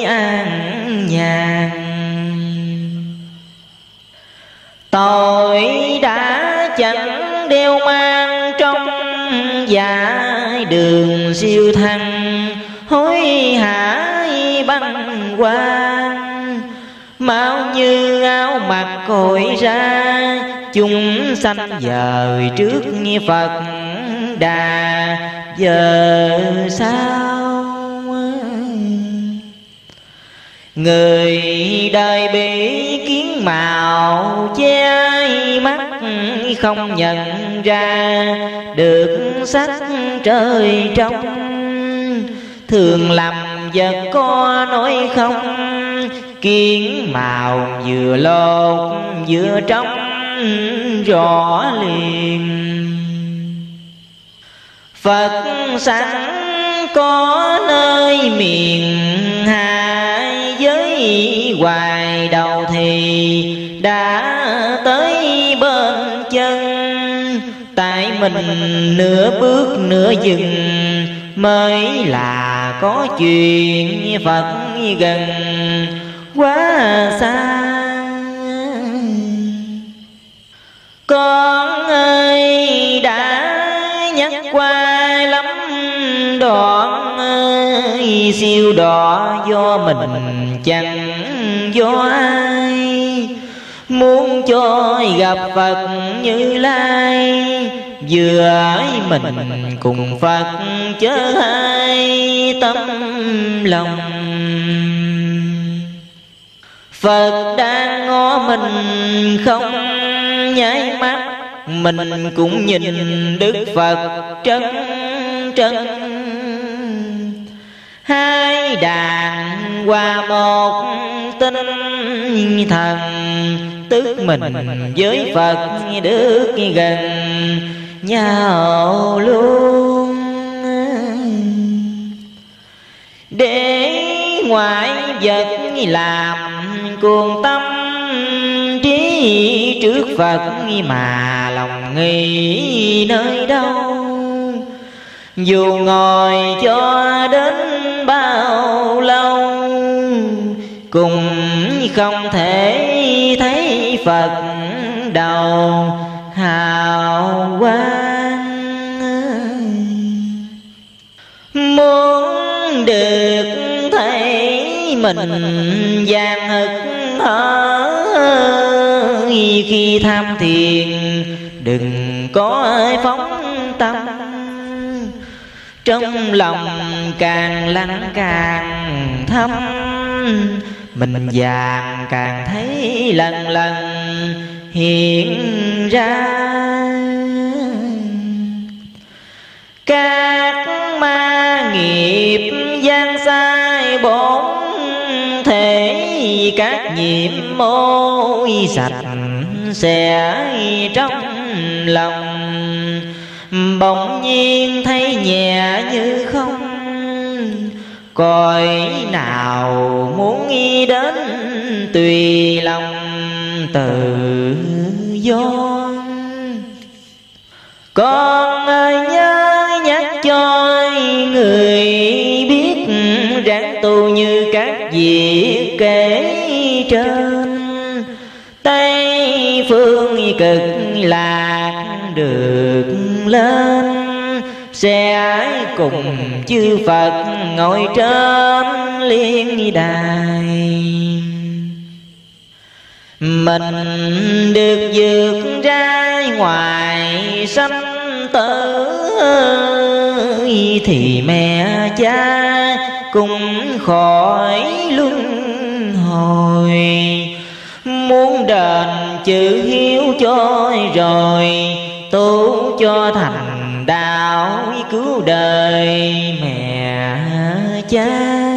an nhàn tội đã chẳng đeo mang trong dạ đường siêu thăng hối hả băng quang máu như áo mặc cội ra chúng sanh dời trước như phật đà giờ sao người đời bị kiến màu che mắt không nhận ra được sách trời trong thường làm vật có nói không kiến màu vừa lột vừa trong rõ liền phật sẵn có nơi miền hạ giới hoài đầu thì đã tới bên chân tại mình nửa bước nửa dừng mới là có chuyện phật gần quá xa có đó do mình chẳng do ai Muốn cho gặp Phật Như Lai Vừa ái mình cùng Phật chớ hai tâm lòng Phật đang ngó mình không nháy mắt Mình cũng nhìn Đức Phật trấn trấn Hai giới đàn qua một tinh thần tức mình với phật được gần nhau luôn để ngoại vật làm cuồng tâm trí trước phật mà lòng nghĩ nơi đâu dù ngồi cho đến bao lâu cùng không thể thấy phật đầu hào quang muốn được thấy mình gian hực hở khi tham thiền đừng có ai phóng trong lòng càng lắng càng thấm mình vàng càng thấy lần lần hiện ra các ma nghiệp gian sai bổn thể các nhiệm môi sạch sẽ trong lòng bỗng nhiên thấy nhẹ như không cõi nào muốn nghĩ đến tùy lòng tự do con ơi nhớ nhắc cho người biết ráng tu như các việc kể trên tây phương cực lạc được dâng lên sẽ cùng chư phật ngồi trên liên đài mình được vượt ra ngoài sanh tử thì mẹ cha cũng khỏi luân hồi muốn đền chữ hiếu cho rồi tu cho thành đạo cứu đời mẹ cha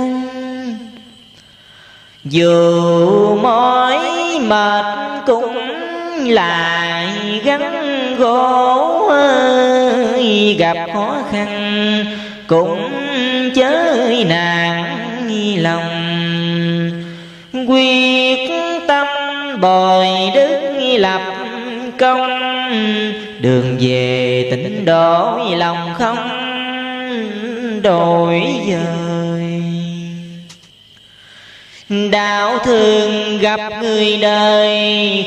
dù mỏi mệt cũng lại gắn gỗ gặp khó khăn cũng chớ nản lòng quyết tâm bồi đức lập công đường về tỉnh đổi lòng không đổi dời Đạo thường gặp người đời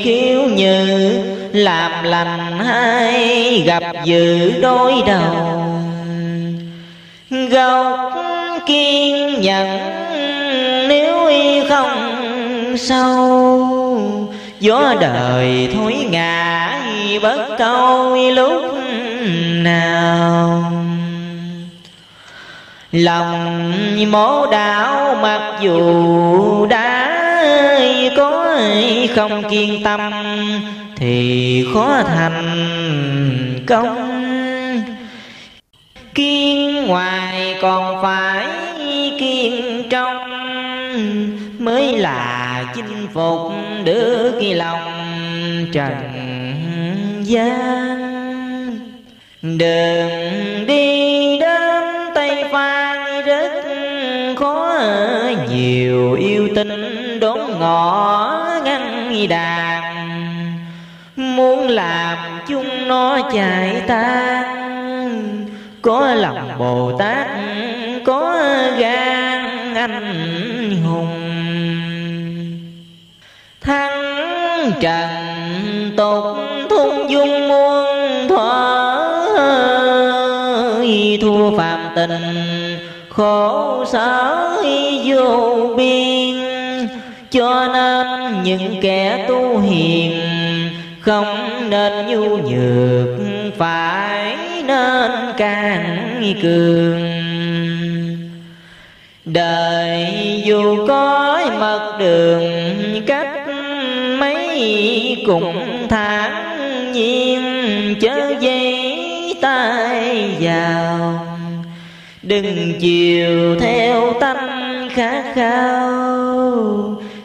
khiếu như Làm lành hay gặp dự đối đầu Gốc kiên nhẫn nếu không sâu gió đời thối ngã bất câu lúc nào lòng mố đảo mặc dù đã có không kiên tâm thì khó thành công kiên ngoài còn phải kiên trong mới là phục được lòng trần gian đường đi đến tây phan rất khó nhiều yêu tinh đốn ngõ ngăn đàn muốn làm chung nó chạy tan có lòng bồ tát có gan anh hùng trần tục thung dung muôn thỏa thua phàm tình khổ sở vô biên cho nên những kẻ tu hiền không nên nhu nhược phải nên càng cường đời dù có mật đường cách mấy cùng tháng nhiên chớ dây tay vào đừng chiều theo tâm khát khao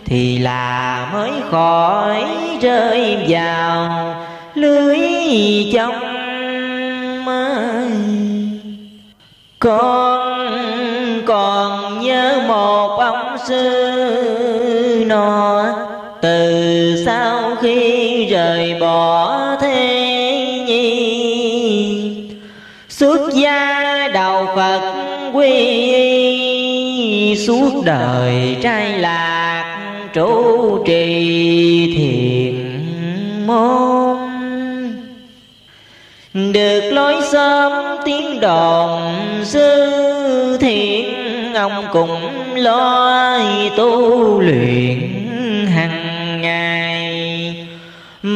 thì là mới khỏi rơi vào lưới trong con còn nhớ một ông sư nọ từ trời bỏ thế nhi xuất gia đầu phật quy suốt đời trai lạc trụ trì thiền môn được lối sớm tiếng đồn sư thiện ông cũng lo tu luyện hằng ngày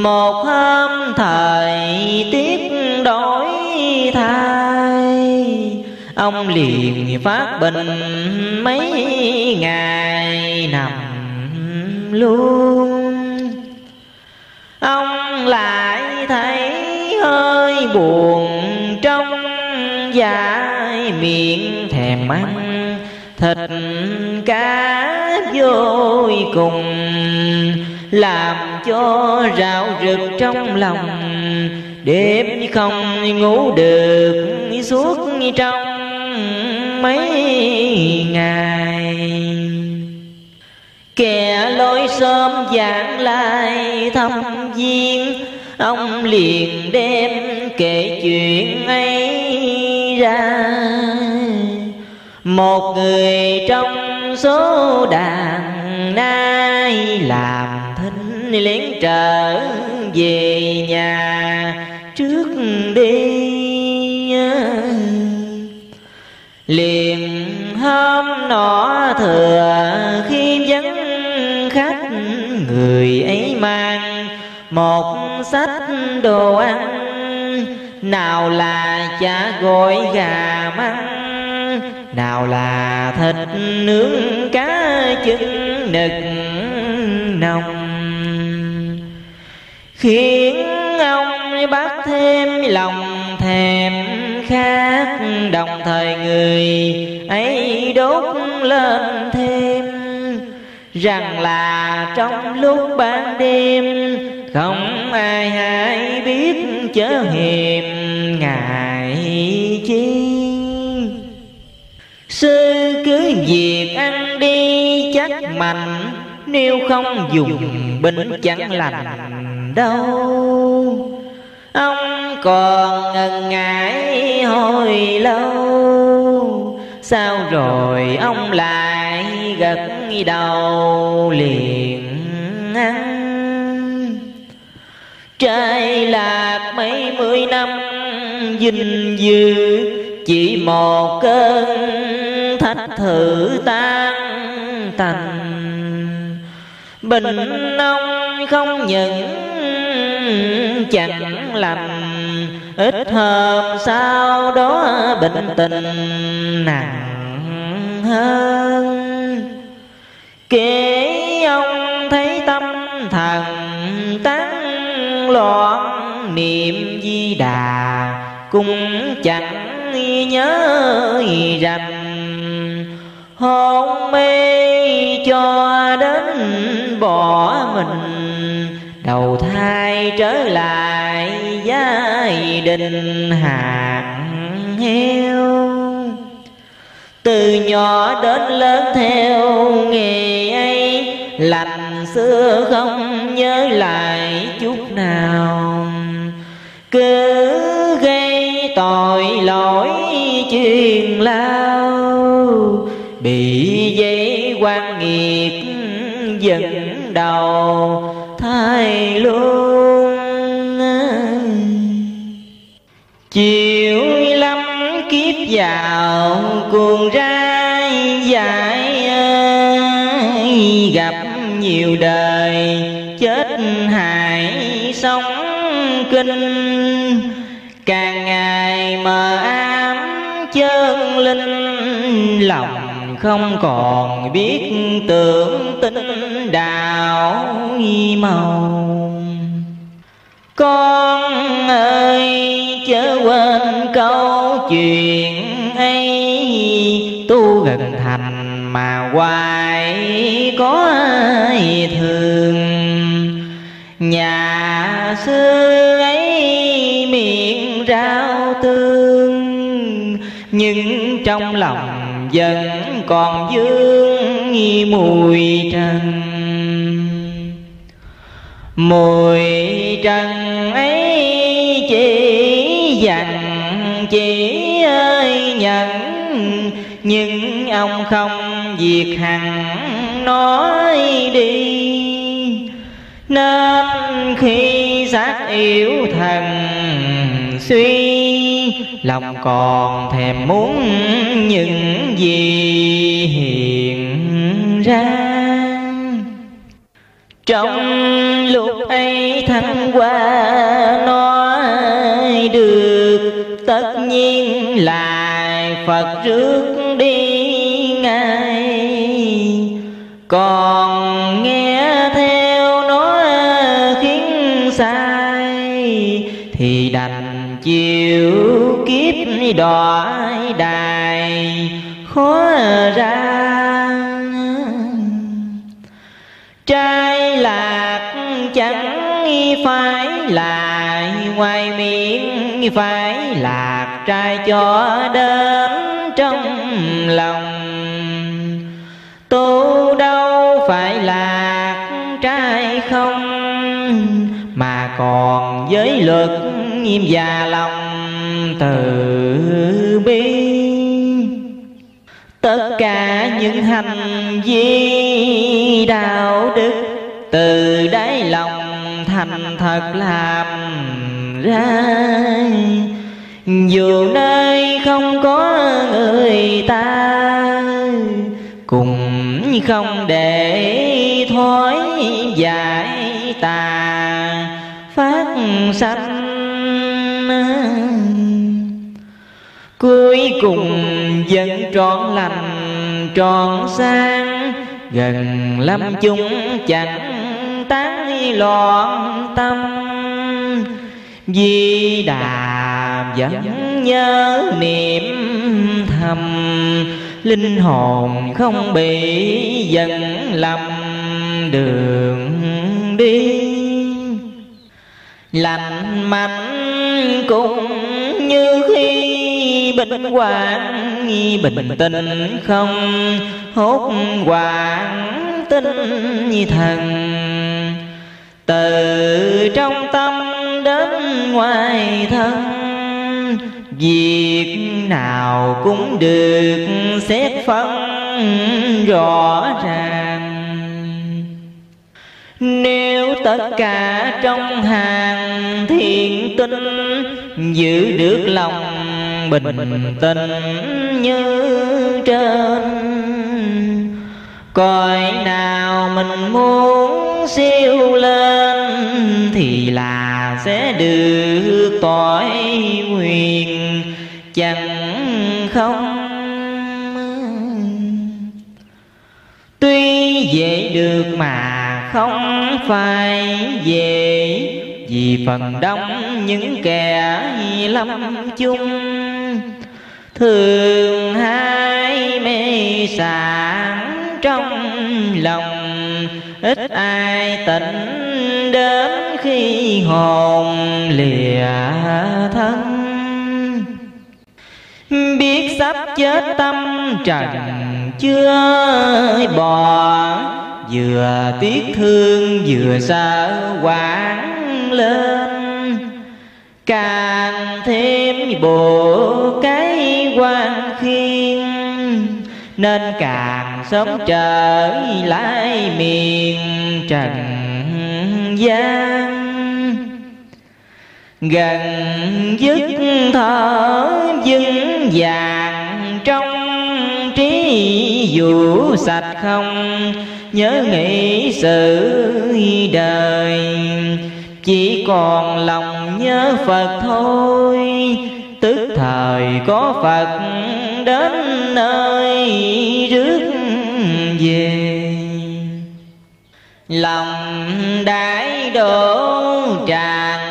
một hôm thời tiết đổi thay ông liền phát bệnh mấy ngày nằm luôn ông lại thấy hơi buồn trong dạ miệng thèm ăn thịt cá vô cùng làm cho rạo rực trong lòng đêm không ngủ được suốt trong mấy ngày kẻ lối xóm giảng lại thăm viên ông liền đem kể chuyện ấy ra một người trong số đàn nay làm lén trở về nhà trước đi liền hôm nọ thừa khi vắng khách người ấy mang một sách đồ ăn nào là chả gội gà măng nào là thịt nướng cá trứng nực nồng khiến ông bắt thêm lòng thèm khác đồng thời người ấy đốt lên thêm rằng là trong lúc ban đêm không ai hay biết chớ hiềm ngại chi sư cứ việc ăn đi chắc mạnh nếu không dùng binh chẳng lành đâu ông còn ngần ngại hồi lâu sao rồi ông lại gật đầu liền ăn trai lạc mấy mươi năm dinh dư chỉ một cơn thách thử tan tành bình ông không những chẳng
lành
ít hôm sau đó bệnh tình nặng hơn kể ông thấy tâm thần tán loạn niệm di đà cũng chẳng nhớ rằng hôn mê cho đến bỏ mình đầu thai trở lại gia đình hạng heo từ nhỏ đến lớn theo nghề ấy lành xưa không nhớ lại chút nào cứ gây tội lỗi chuyên lao bị dây quan nghiệt dẫn đầu ai luôn chiều lắm kiếp vào cuồng rai dài gặp nhiều đời chết hại sống kinh càng ngày mờ ám chân linh lòng không còn biết tưởng tính đạo màu con ơi chớ quên câu chuyện ấy tu gần thành mà hoài có ai thường nhà xưa ấy miệng rao tương nhưng trong lòng vẫn còn vương mùi trần mùi trần ấy chỉ dặn chỉ ơi nhận nhưng ông không việc hằng nói đi nên khi xác yếu thần suy lòng còn thèm muốn những gì hiện ra trong lúc ấy thăng qua nói được tất nhiên là phật rước đi ngay còn chiều kiếp đòi đài khó ra trai lạc chẳng phải là ngoài miệng phải lạc trai cho đến trong lòng tu đâu phải lạc trai không mà còn giới luật nghiêm và lòng từ bi tất cả những hành vi đạo đức từ đáy lòng thành thật làm ra dù nơi không có người ta cùng không để thói dại tà phát sanh cuối cùng vẫn trọn lành trọn sang gần lâm chúng chẳng tán loạn tâm di đà vẫn nhớ niệm thầm linh hồn không bị dần lầm đường đi lành mạnh cũng như khi bình hoàng bình tĩnh không hốt hoảng tinh như thần từ trong tâm đến ngoài thân việc nào cũng được xét phân rõ ràng nếu tất cả trong hàng thiện tinh giữ được lòng bình tĩnh như trên cõi nào mình muốn siêu lên thì là sẽ được tội nguyện chẳng không tuy dễ được mà không phải về vì phần đông những kẻ lâm chung thường hai mê sản trong lòng ít ai tỉnh đến khi hồn lìa thân biết sắp chết tâm trần chưa bỏ vừa tiếc thương vừa sợ quản lên càng thêm bộ cái quan khiên nên càng sớm trở lại miền trần gian gần dứt thở vững vàng trong trí vũ sạch không nhớ nghĩ sự đời chỉ còn lòng nhớ phật thôi tức thời có phật đến nơi rước về lòng đại đổ tràn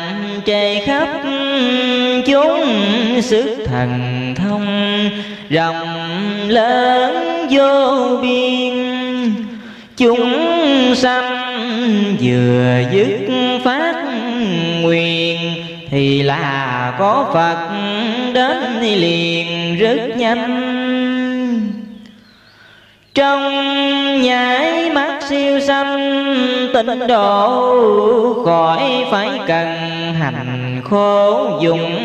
trề khắp chúng sức thần thông rộng lớn vô biên chúng sanh vừa dứt phát nguyện thì là có phật đến liền rất nhanh trong nhảy mắt siêu sanh tịnh độ khỏi phải cần hành khổ dụng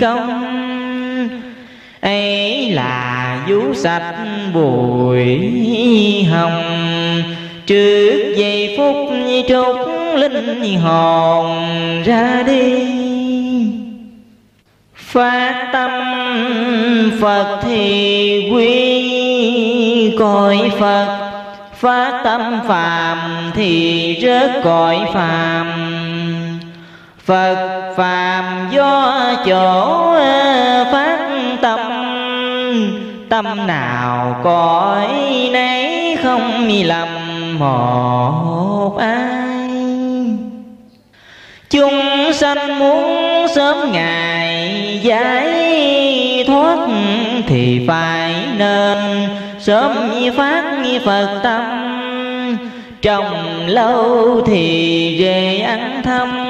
công ấy là vú sạch bụi hồng trước giây phút trúc linh hồn ra đi phát tâm phật thì quy cõi phật phát tâm phàm thì rớt cõi phàm phật phàm do chỗ phát tâm tâm nào cõi nấy không lầm một ai chúng sanh muốn sớm ngày giải thoát thì phải nên sớm phát phật tâm trong lâu thì về ăn thăm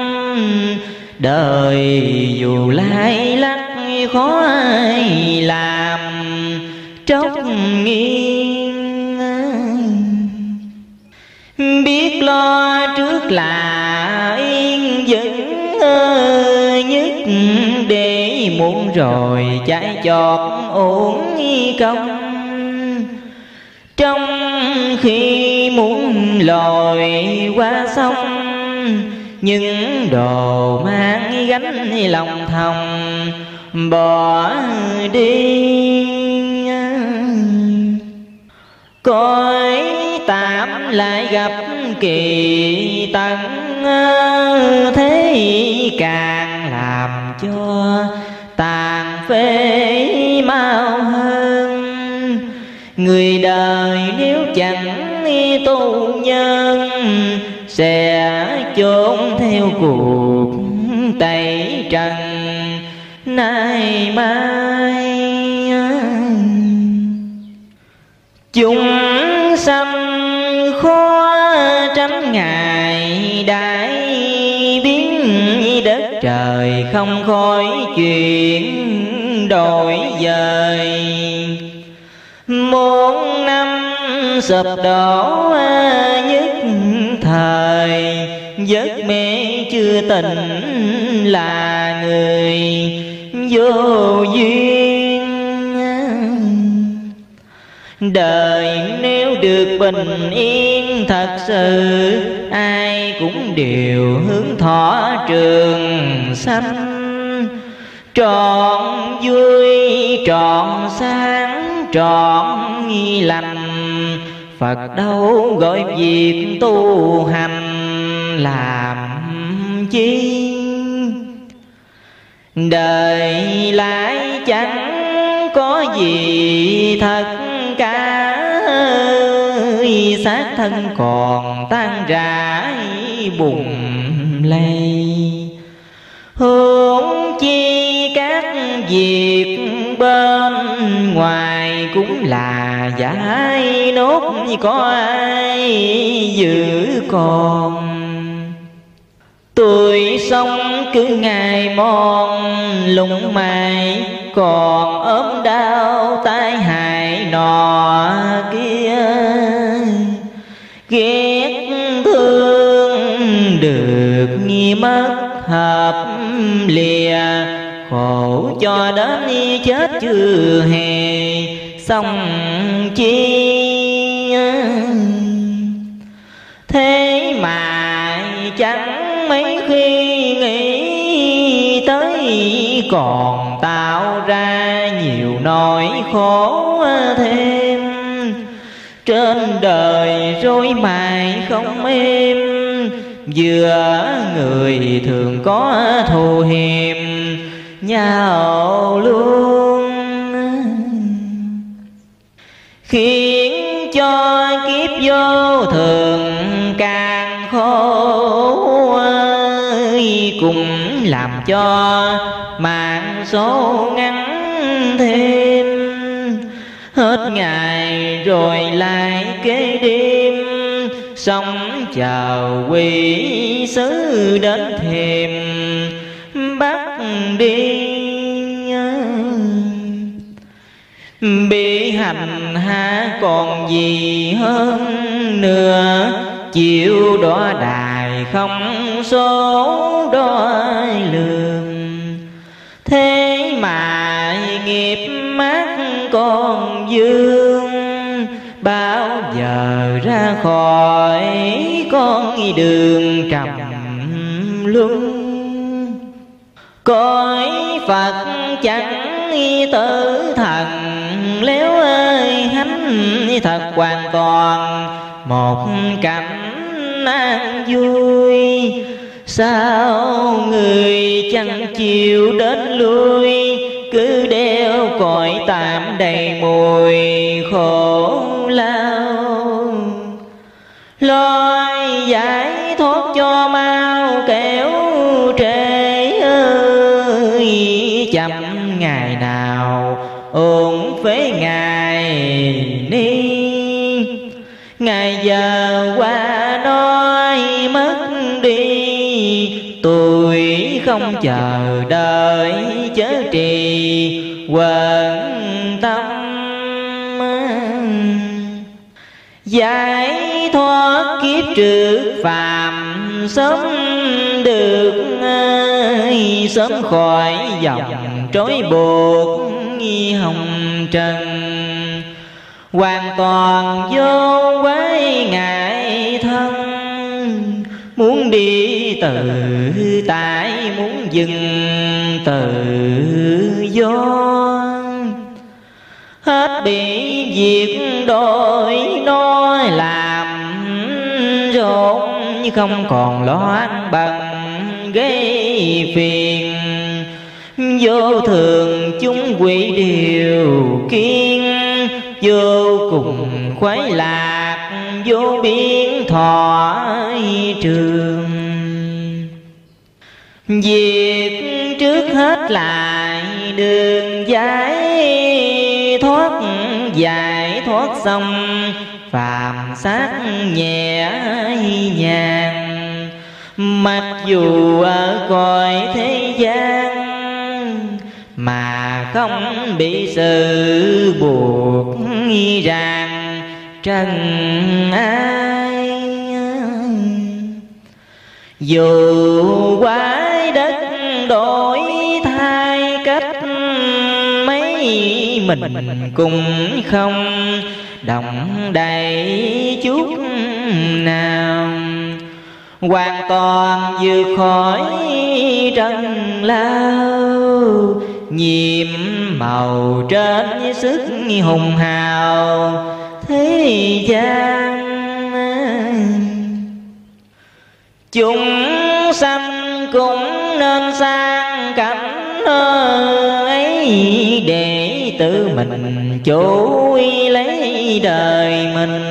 đời dù lai lắc khó ai làm tróc nghiêng biết lo trước là yên vững nhất để muốn rồi chạy chọt ổn công trong khi muốn lội qua sông những đồ mang gánh lòng thòng bỏ đi cõi tạm lại gặp kỳ tận thế càng làm cho tàn phế mau hơn người đời nếu chẳng tu nhân sẽ trốn theo cuộc tẩy trần nay mai chúng sanh khó trăm ngày đại biến đất trời không khỏi chuyện đổi dời muôn năm sập đổ nhất thời giấc mê chưa tỉnh là người vô duyên đời nếu được bình yên thật sự ai cũng đều hướng thọ trường sanh trọn vui trọn sáng trọn lành phật đâu gọi việc tu hành làm chi đời lại chẳng có gì thật cả xác thân còn tan rã bùng lây hướng chi các việc bên ngoài cũng là giả nốt có ai giữ còn Tuổi sống cứ ngày mòn lùng mày Còn ốm đau tai hại nọ kia Ghét thương được nghi mất hợp lìa Khổ cho đến chết chưa hề xong chi Thế mà chẳng còn tạo ra nhiều nỗi khổ thêm trên đời rối mài không êm vừa người thường có thù hiềm nhau luôn Khiến cho kiếp vô thường càng khổ Cùng làm cho số ngắn thêm hết ngày rồi lại kế đêm sóng chào quỷ sứ đến thềm bắt đi bị hành hạ còn gì hơn nữa chịu đỏ đài không số đôi lường nghiệp mắt còn dương bao giờ ra khỏi con đường trầm luân cõi phật chẳng tử thần léo ơi hánh thật hoàn toàn một cảnh an vui sao người chẳng chịu đến lui cứ đeo cõi tạm đầy mùi khổ lao loi giải thoát cho mau kéo trễ ơi chậm ngày nào ổn với ngày ni ngày giờ qua nói mất đi tôi không chờ đợi chớ trì quần tâm giải thoát kiếp trừ phàm sớm được sớm khỏi dòng trói buộc nghi hồng trần hoàn toàn vô quái ngại thân muốn đi tự tại muốn dừng tự do hết bị việc đổi nói làm rộn không còn lo ăn bằng gây phiền vô thường chúng quỷ đều kiên vô cùng khoái lạc vô biên thọ trường Việc trước hết là đường giải thoát Giải thoát xong phàm sát nhẹ nhàng Mặc dù ở cõi thế gian Mà không bị sự buộc ràng trần ai Dù quá đổi thay cách mấy mình cùng không đồng đầy chút nào hoàn toàn vượt khỏi trần lao nhiệm màu trên sức hùng hào thế gian chúng sanh cũng nên sang cảnh ấy để tự mình chủ lấy đời mình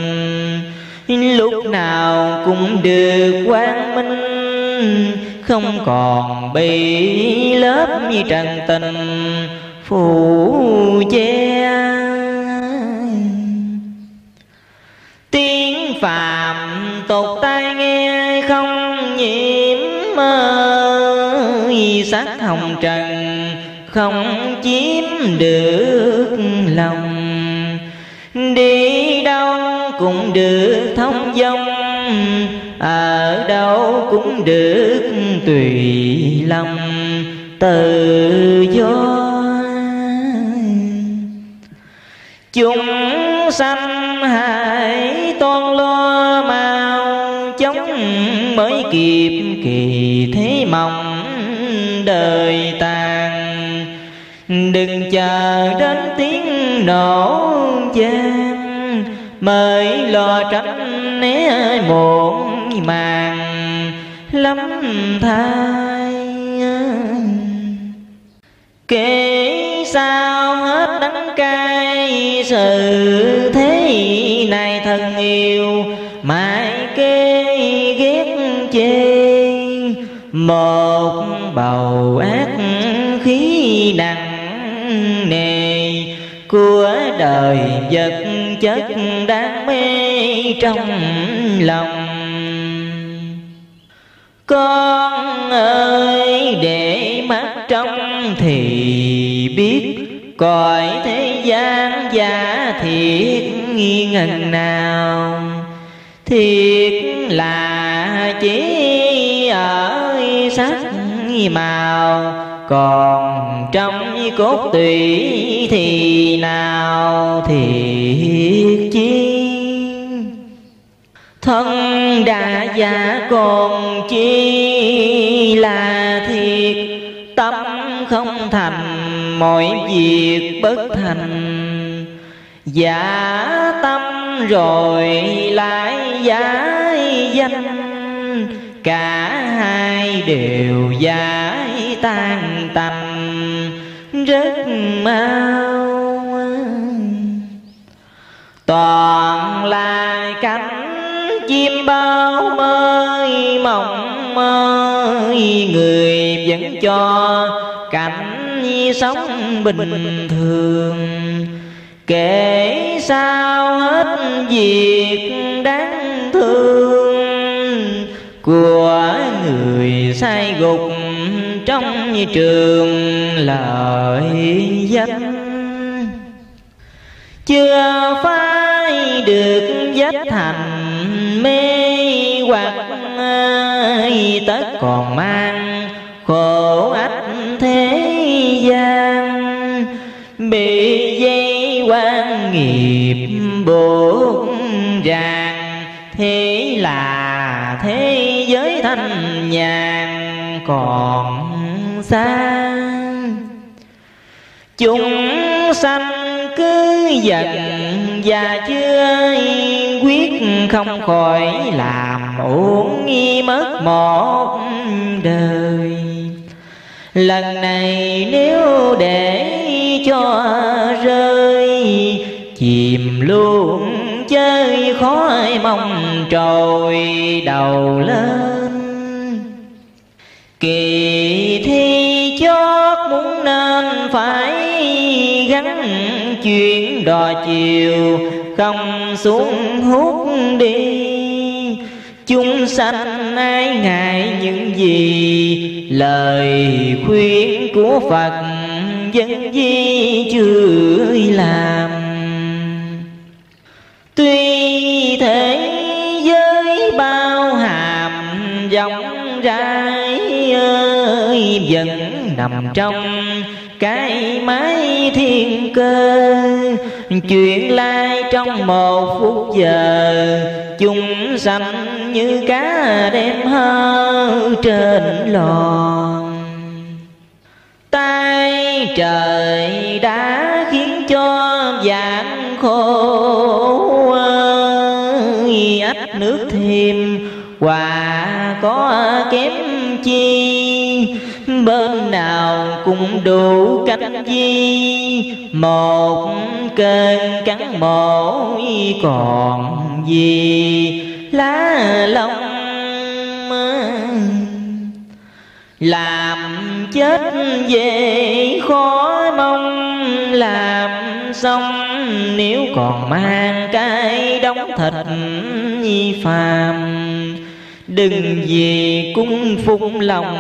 lúc nào cũng được quang minh không còn bị lớp như trần tình phủ che tiếng phàm tục tai nghe không nhiễm mơ sắc hồng trần không chiếm được lòng đi đâu cũng được thông dong ở đâu cũng được tùy lòng tự do chúng sanh hãy toan lo mau chống mới kịp kỳ thế mong đời tàn đừng chờ đến tiếng nổ gian mời lo tránh né muộn màng lắm thai kể sao hết đắng cay sự thế này thân yêu mãi kê ghét chê một bầu ác khí nặng nề của đời vật chất đam mê trong lòng con ơi để mắt trong thì biết coi thế gian giả thiệt nghi ngần nào thiệt là chỉ màu còn trong cốt tùy thì nào thì chi thân đã giả còn chi là thiệt tâm không thành mọi việc bất thành giả tâm rồi lại giả danh cả hai đều giải tan tâm rất mau toàn là cánh chim bao mơi mộng mơ người vẫn cho cảnh sống bình thường kể sao hết việc đáng thương của người sai gục trong trường lợi danh chưa phai được dắt thành mê hoặc tất còn mang khổ ách thế gian bị dây quan nghiệp buộc ràng thế là thế giới thanh nhàn còn xa chúng sanh cứ giận và chưa quyết không khỏi làm uổng nghi mất một đời lần này nếu để cho rơi chìm luôn chơi khói mong trồi đầu lên kỳ thi chót muốn nên phải gắn chuyện đò chiều không xuống hút đi chúng sanh ai ngại những gì lời khuyên của phật dân di chưa làm tuy thế giới bao hàm dòng rãi ơi vẫn nằm trong cái máy thiên cơ chuyện lai trong một phút giờ chúng sanh như cá đem hơ trên lò. tay trời đã khiến cho vạn khổ nước thêm quà có kém chi bên nào cũng đủ cánh chi một kênh cắn mỗi còn gì lá lông làm chết về khó mong làm sống nếu còn mang cái đóng thịt nhi phàm đừng vì cung phụng lòng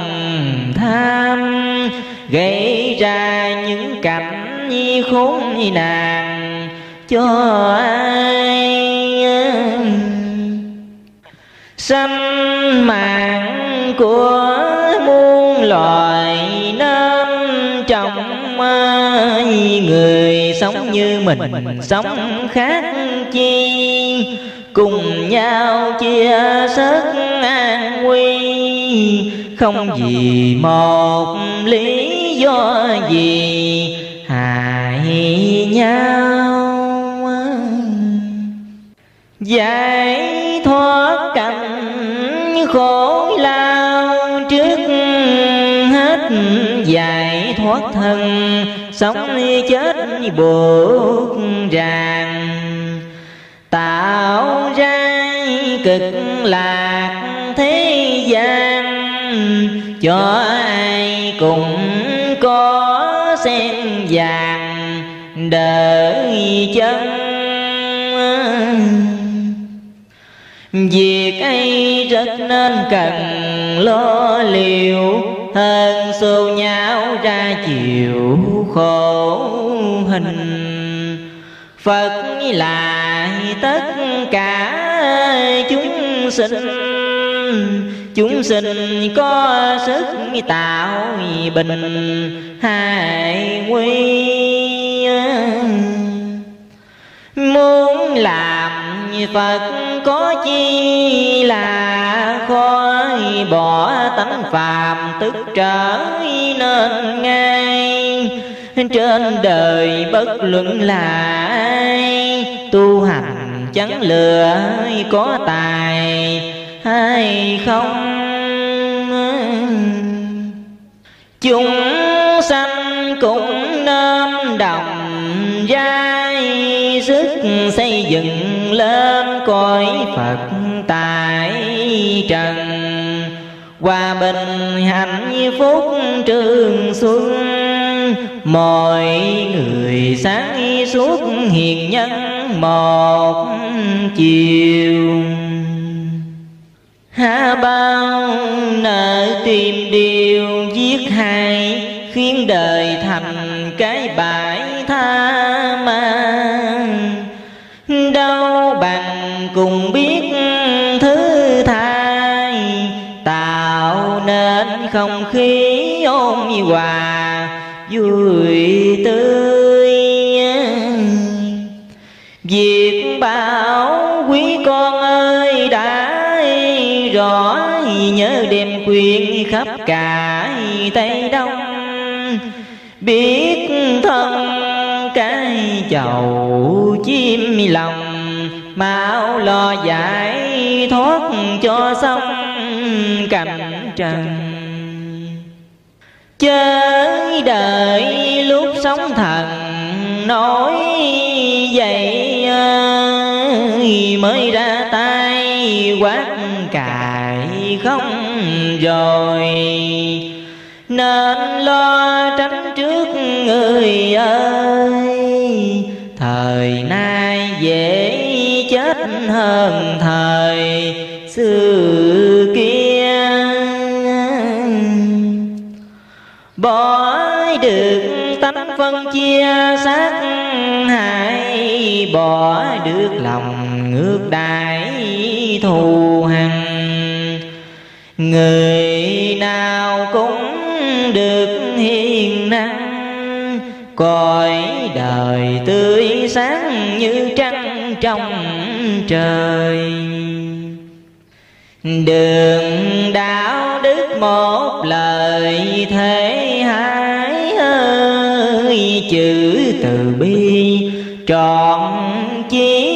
tham gây ra những cảnh nhi khốn nhi nàng cho ai sanh mạng của muôn loài nam trọng người sống như mình sống khác chi cùng nhau chia sức an nguy không vì một lý do gì hại nhau giải thoát cảnh khổ lao trước hết giải thoát thân sống chết buộc ràng tạo ra cực lạc thế gian cho ai cũng có sen vàng đời chân Việc ấy rất nên cần lo liệu hơn xô nhau ra chịu khổ hình phật là tất cả chúng sinh chúng sinh có sức tạo bình hài quy muốn làm phật có chi là khó bỏ tánh phàm tức trở nên ngay trên đời bất luận là ai tu hành chẳng lừa có tài hay không chúng sanh cũng nên đồng giai sức xây dựng lên cõi Phật tại trần Hòa bình hạnh phúc trường xuân Mọi người sáng suốt hiền nhân một chiều Há bao nợ tìm điều giết hại Khiến đời thành cái bãi tha ma cùng biết thứ thai tạo nên không khí ôn hòa vui tươi việc bảo quý con ơi đã rõ nhớ đem quyền khắp cả tây đông biết thân cái chầu chim lòng mau lo giải thoát cho xong cảnh trần chớ đợi lúc sống thần nói vậy mới ra tay quát cài không rồi nên lo tránh trước người ơi hơn thời xưa kia bỏ được tánh phân chia sát hại bỏ được lòng ngược đại thù hằn người nào cũng được hiền năng cõi đời tươi sáng như trăng trong trời đừng đạo đức một lời thế hái ơi chữ từ bi trọn chí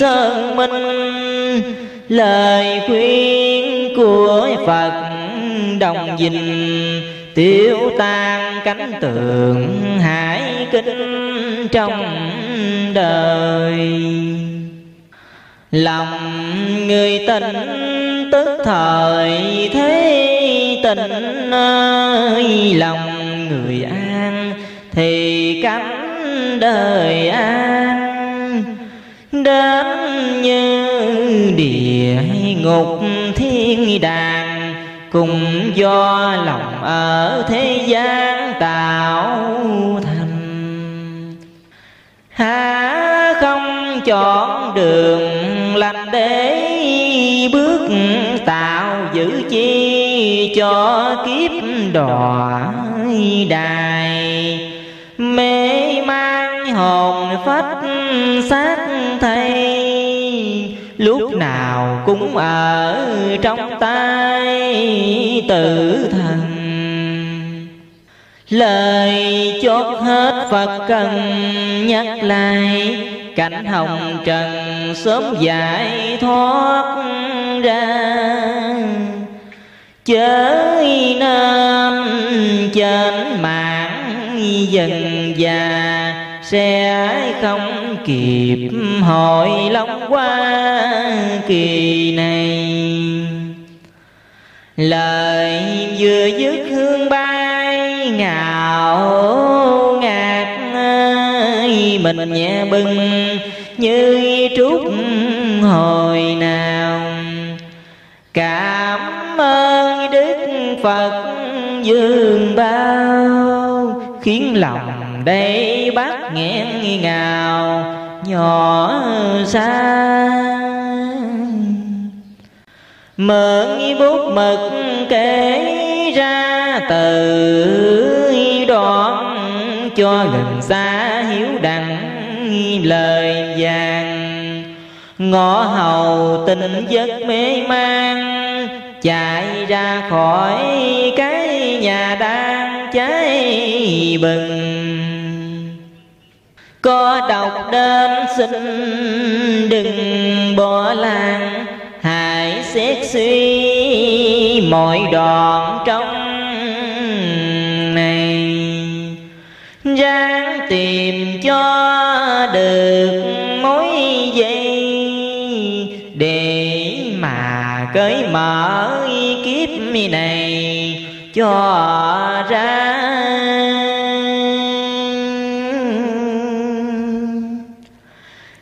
sơn minh lời khuyên của phật đồng dình tiêu tan cánh tượng hải kinh trong đời lòng người tình tức thời thế tình ơi lòng người an thì cánh đời an đến như địa ngục thiên đàng cùng do lòng ở thế gian tạo thành há không chọn đường lành để bước tạo giữ chi cho kiếp đọa đài mê mang hồn phách xác thay lúc nào cũng ở trong tay tử thần lời chốt hết phật cần nhắc lại cánh hồng trần sớm giải thoát ra chớ nam trên mạng dần già sẽ không kịp hội long qua kỳ này lời vừa dứt hương bay ngào ngạt mình nhẹ bừng như trúc hồi nào cảm ơn đức phật dương bao khiến lòng đây bác nghẹn ngào nhỏ xa mượn bút mực kể ra từ đoạn cho gần xa lời vàng ngõ hầu tình giấc mê man chạy ra khỏi cái nhà đang cháy bừng có đọc đến xin đừng bỏ làng hãy xét suy mọi đoạn trong này ráng tìm cho được mối dây để mà cởi mở kiếp này cho ra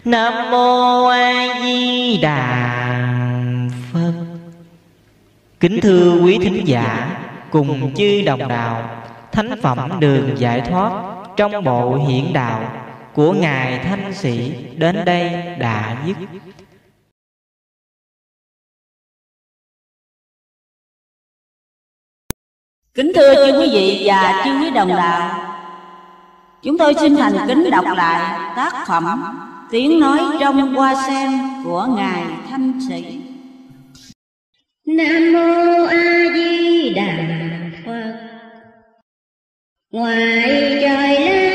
nam mô a di đà phật kính thưa quý thính giả cùng chư đồng đạo thánh phẩm đường giải thoát trong bộ hiển đạo của ngài thanh sĩ đến đây đã dứt
kính thưa chư quý vị và chư quý đồng đạo
chúng tôi xin thành kính đọc lại tác phẩm tiếng nói trong hoa sen của ngài thanh sĩ nam mô a di đà phật ngoài trời lên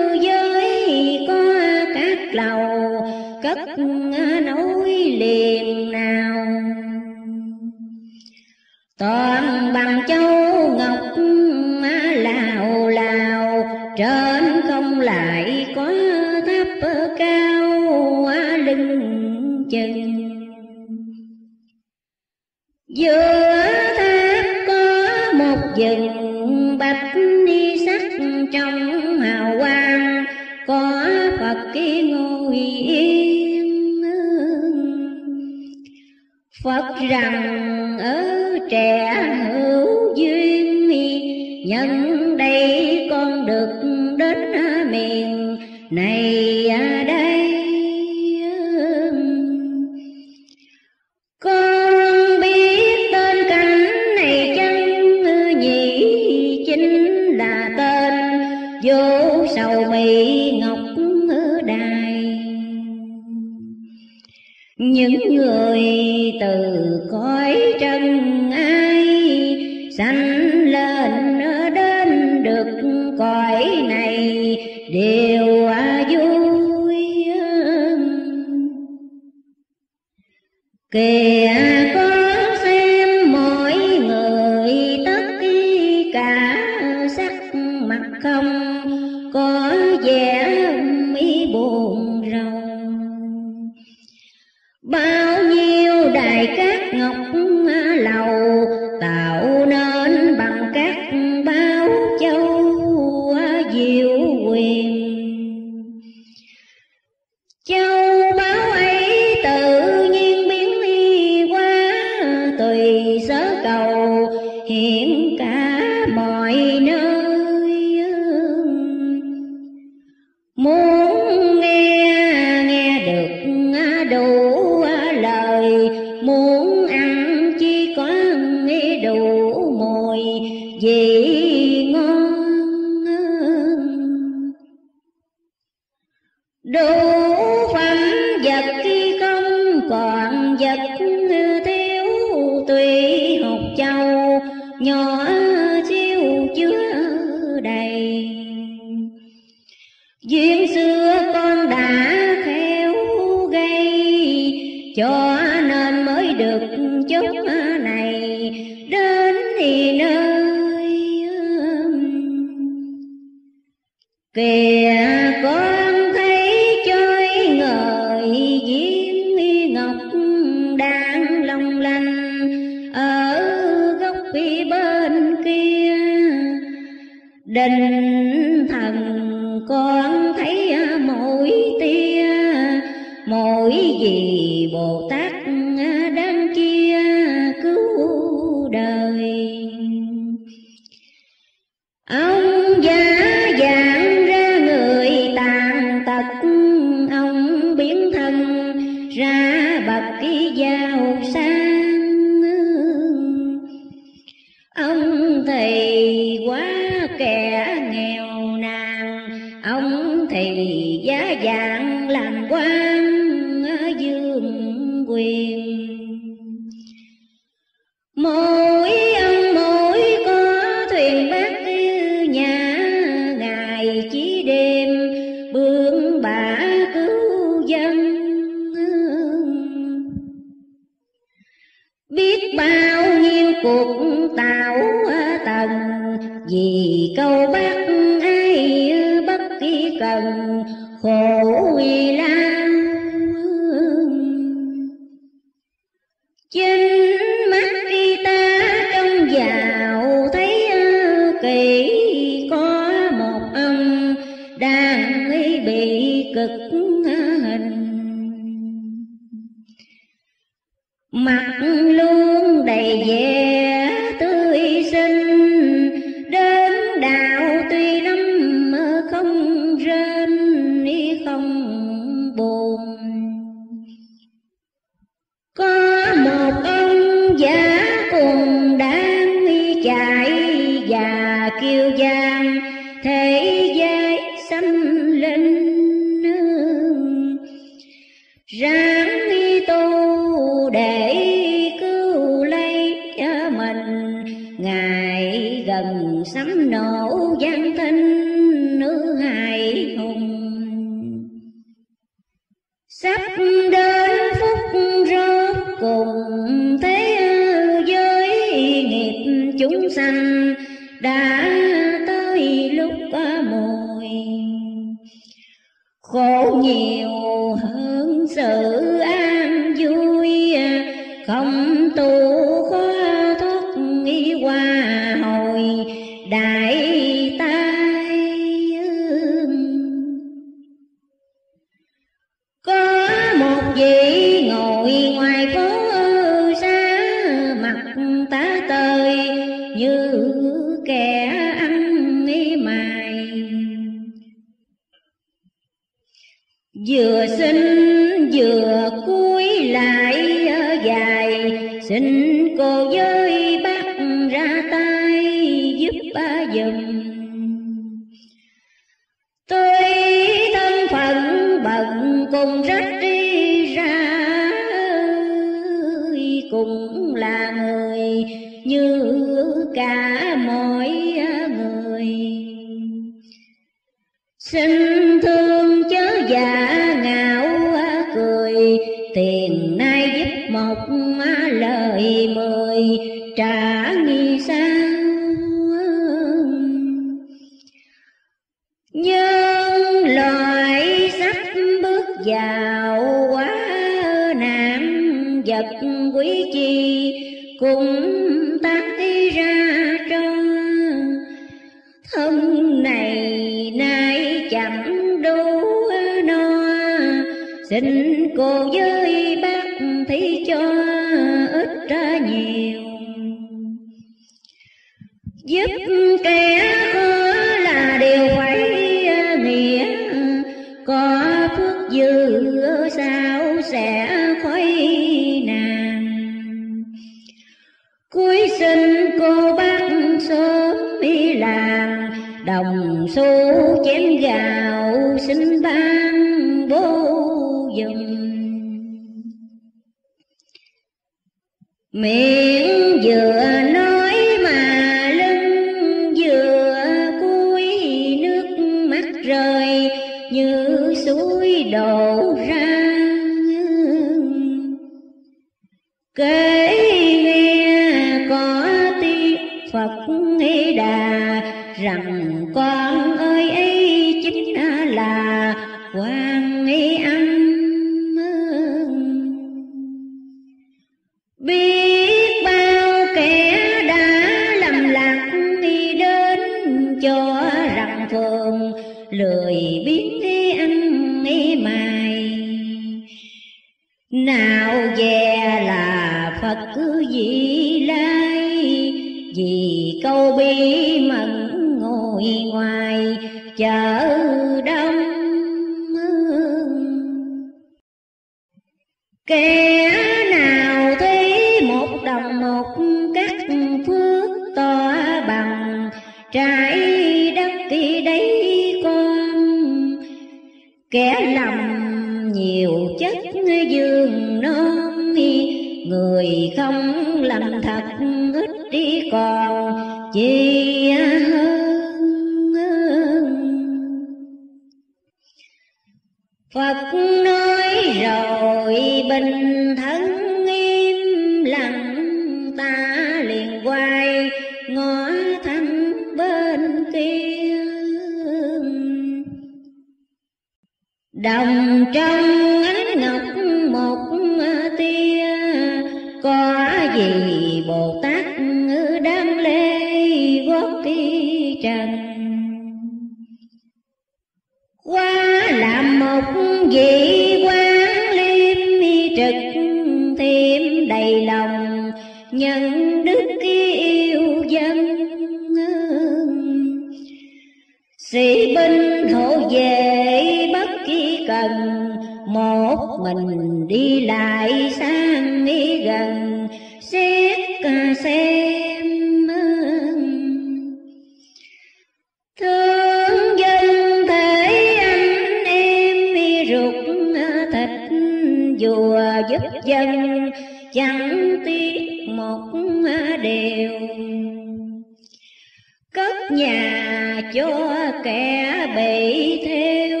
nhà cho kẻ bị theo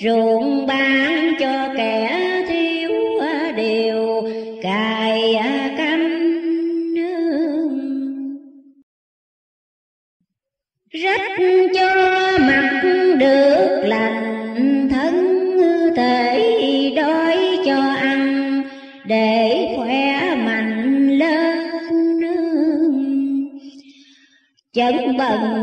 ruộng ba bận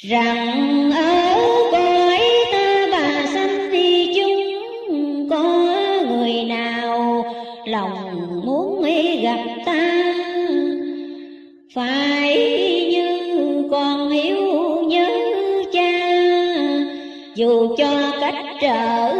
rằng ở cõi ta bà sanh thì chúng có người nào lòng muốn gặp ta phải như con hiếu nhớ cha dù cho cách trở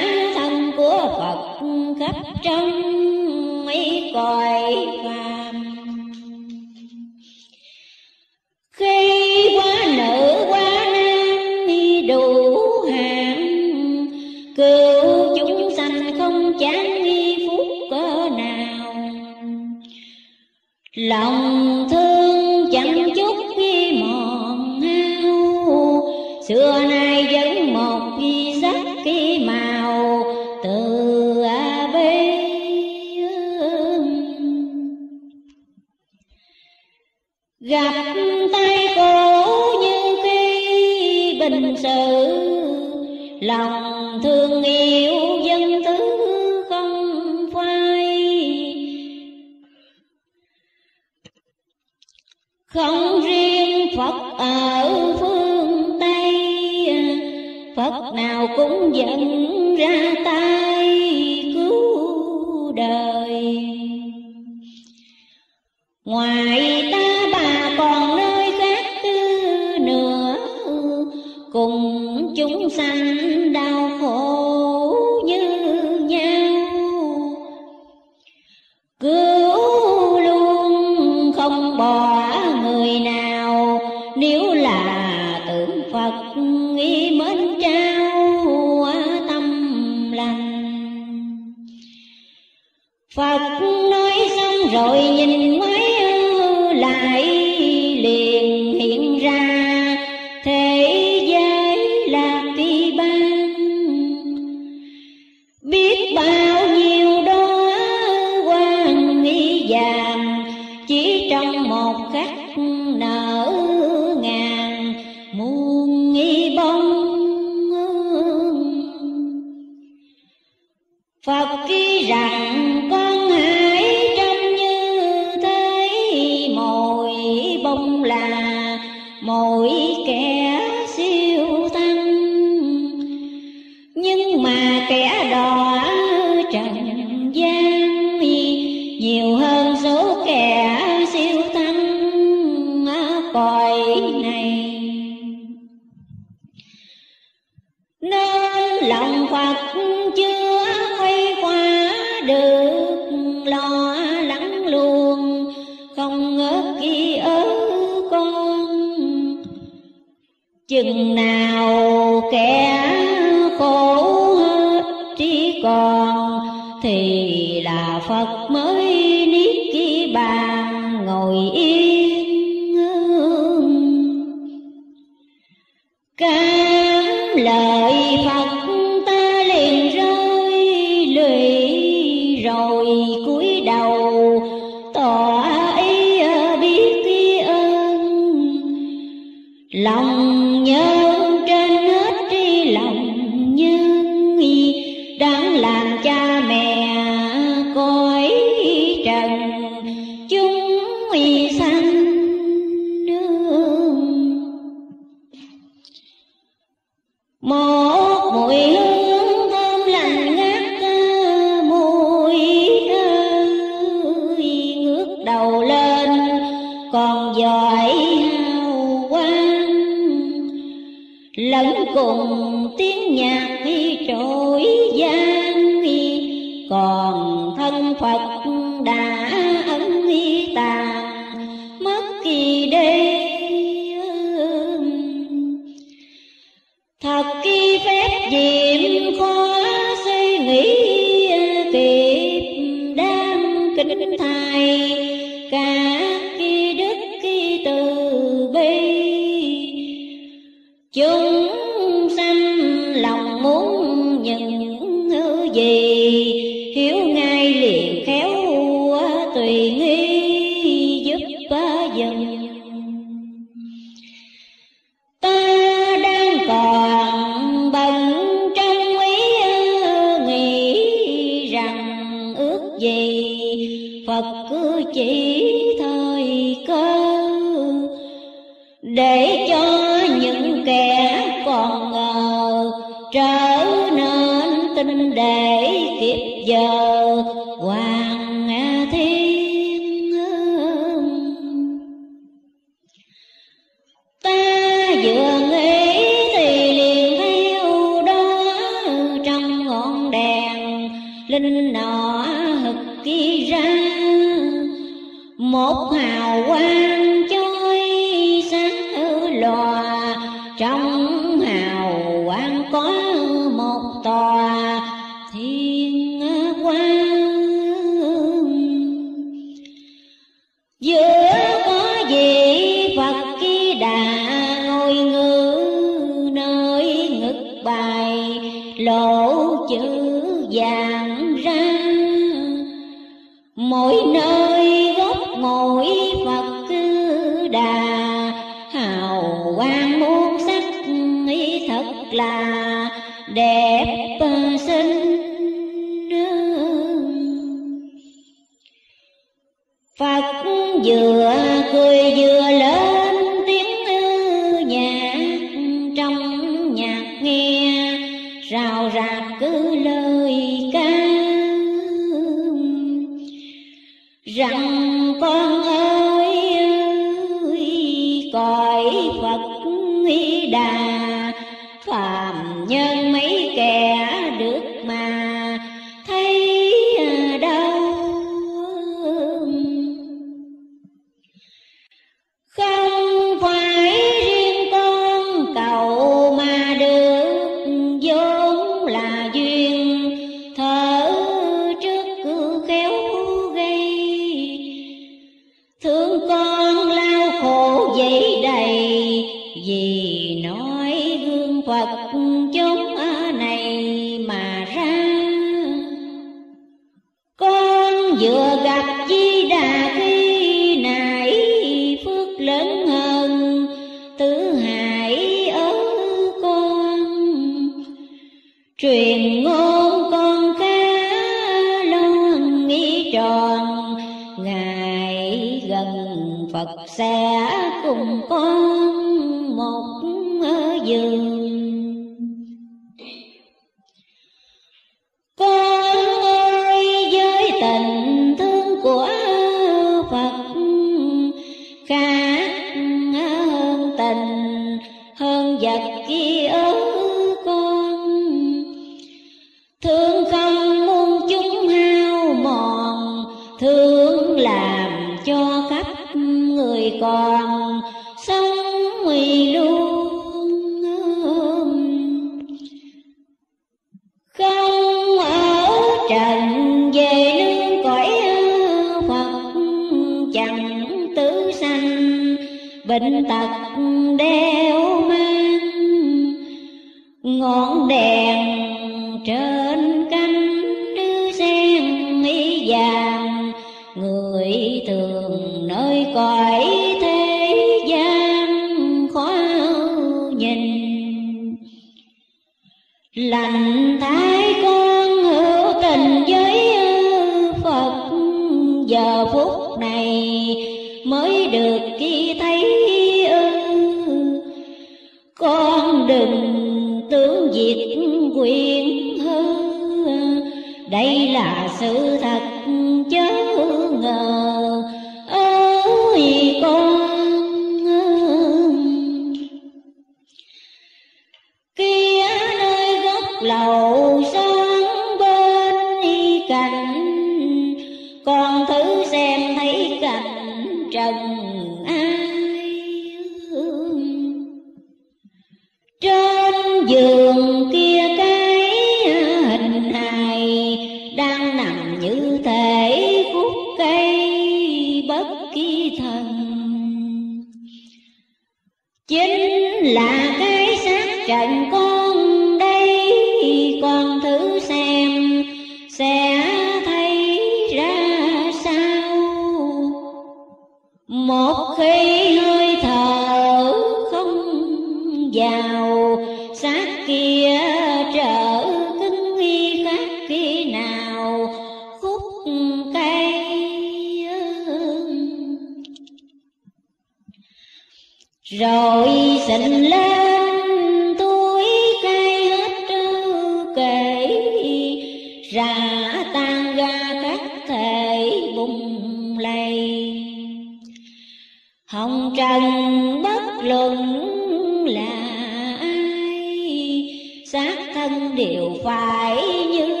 đều phải như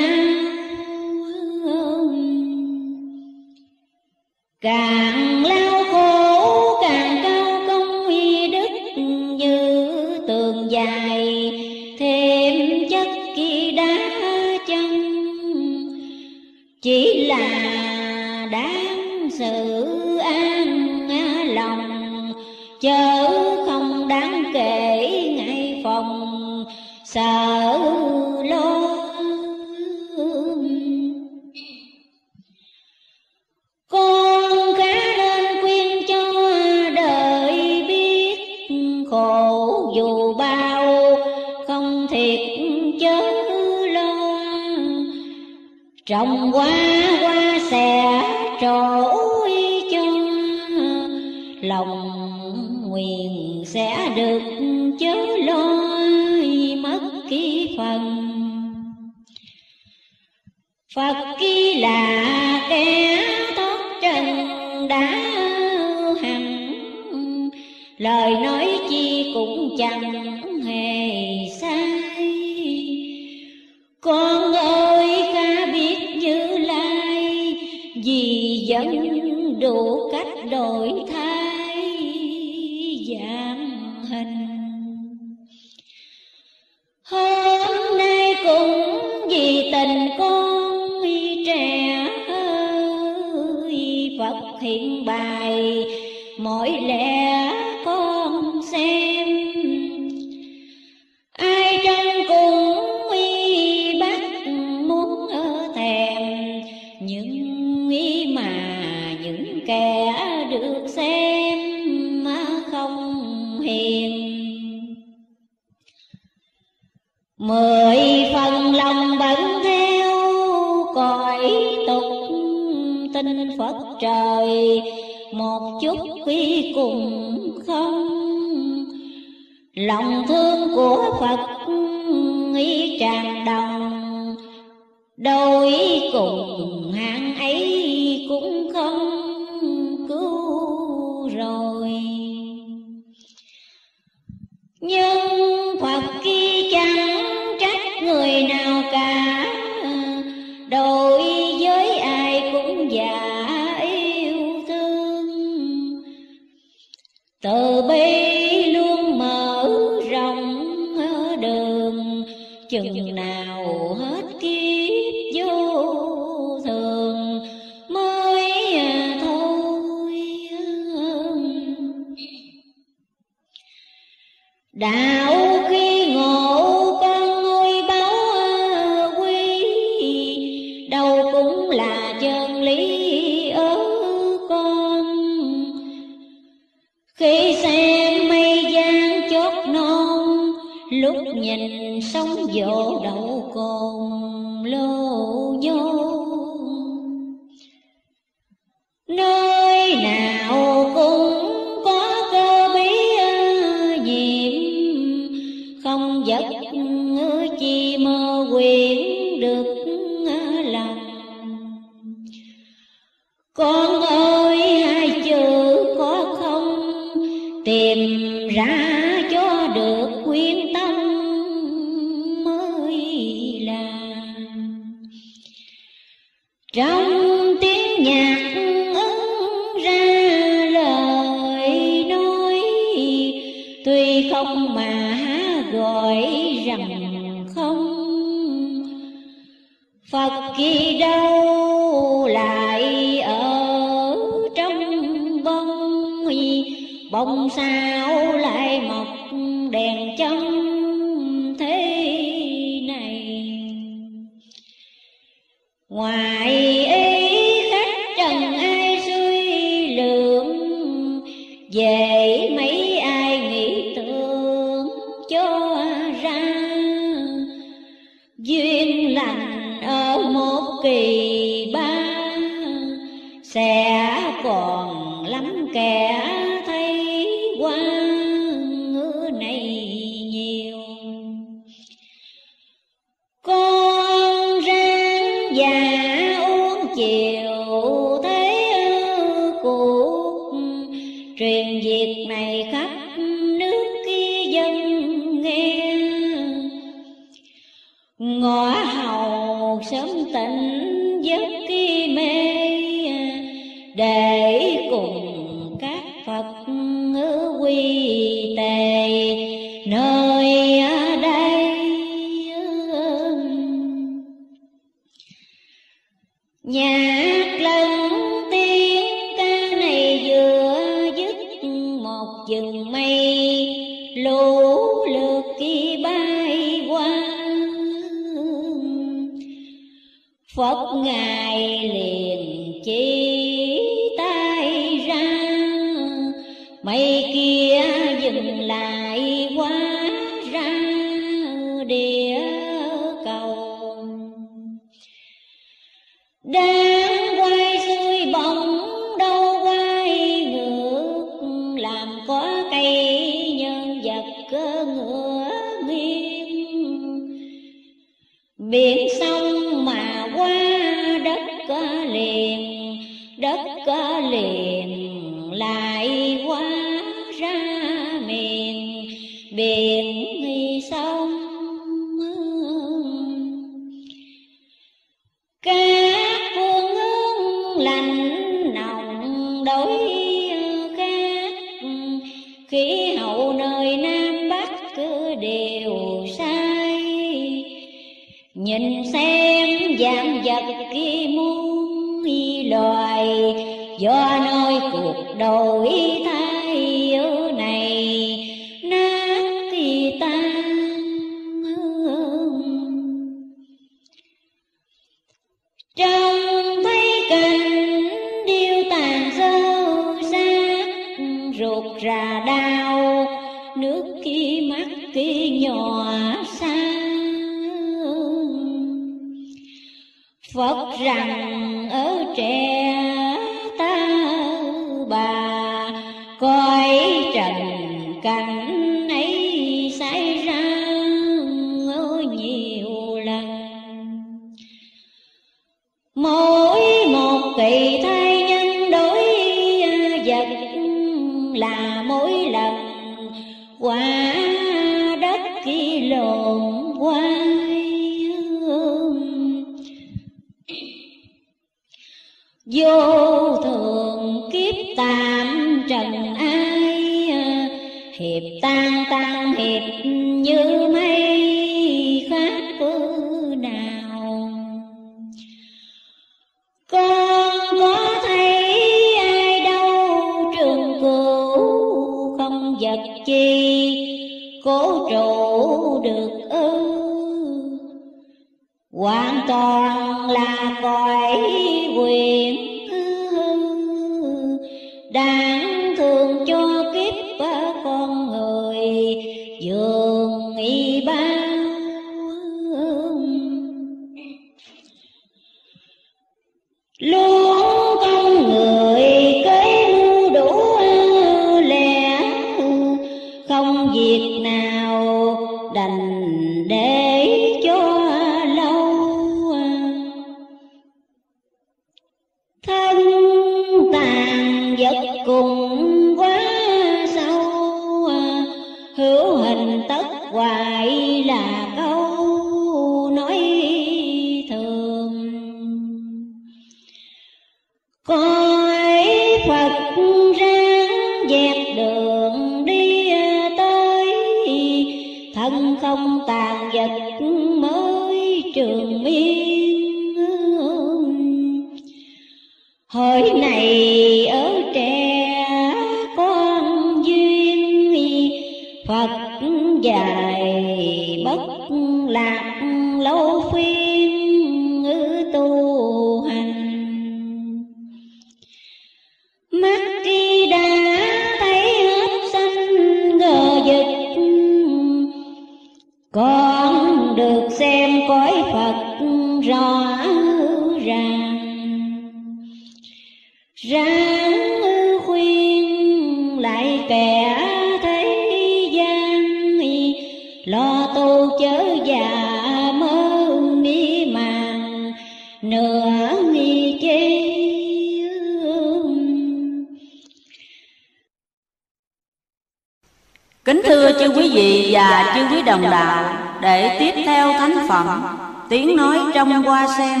trong hoa sen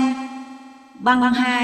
băng hà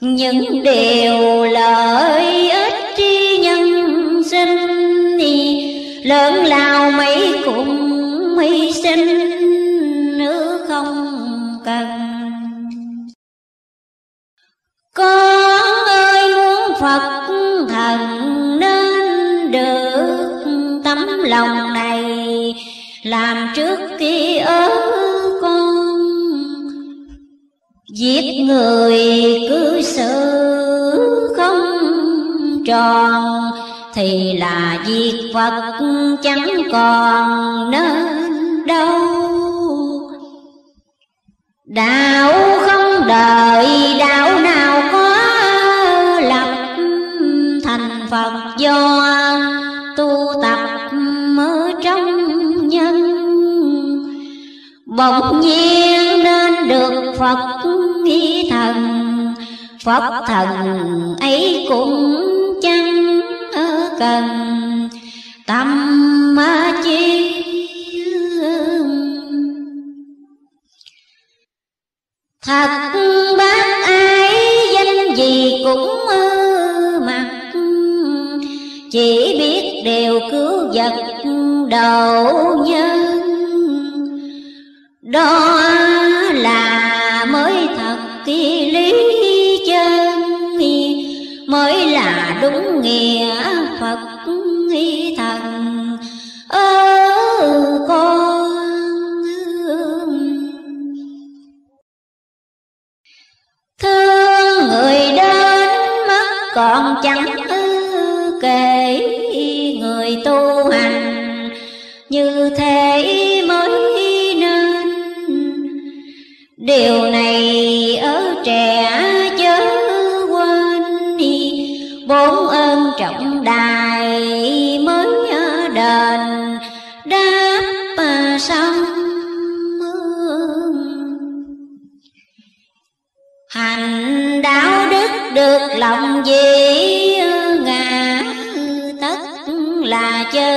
những điều lợi ích tri nhân sinh thì lớn lao mấy cũng hy sinh nữa không cần con ơi muốn phật thần nên được tấm lòng này làm trước kia ơn Giết người cứ xử không tròn Thì là giết Phật chẳng còn nên đâu Đạo không đợi đạo nào có lập thành Phật do tu tập ở trong nhân Bỗng nhiên nên được Phật thần Phật thần ấy cũng chẳng cần tâm chi Thật bác ai danh gì cũng mơ mặt Chỉ biết đều cứu vật đầu nhân Đó là kỳ lý chân mới là đúng nghĩa phật nghi thần ơ con thương người đến mất còn chẳng kể người tu hành như thế mới nên điều này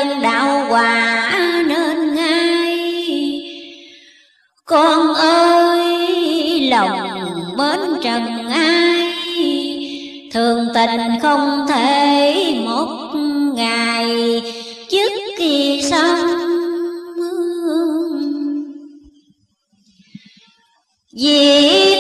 lên đạo quả nên ngay con ơi lòng mến trần ai thường tình không thể một ngày trước kỳ xong vì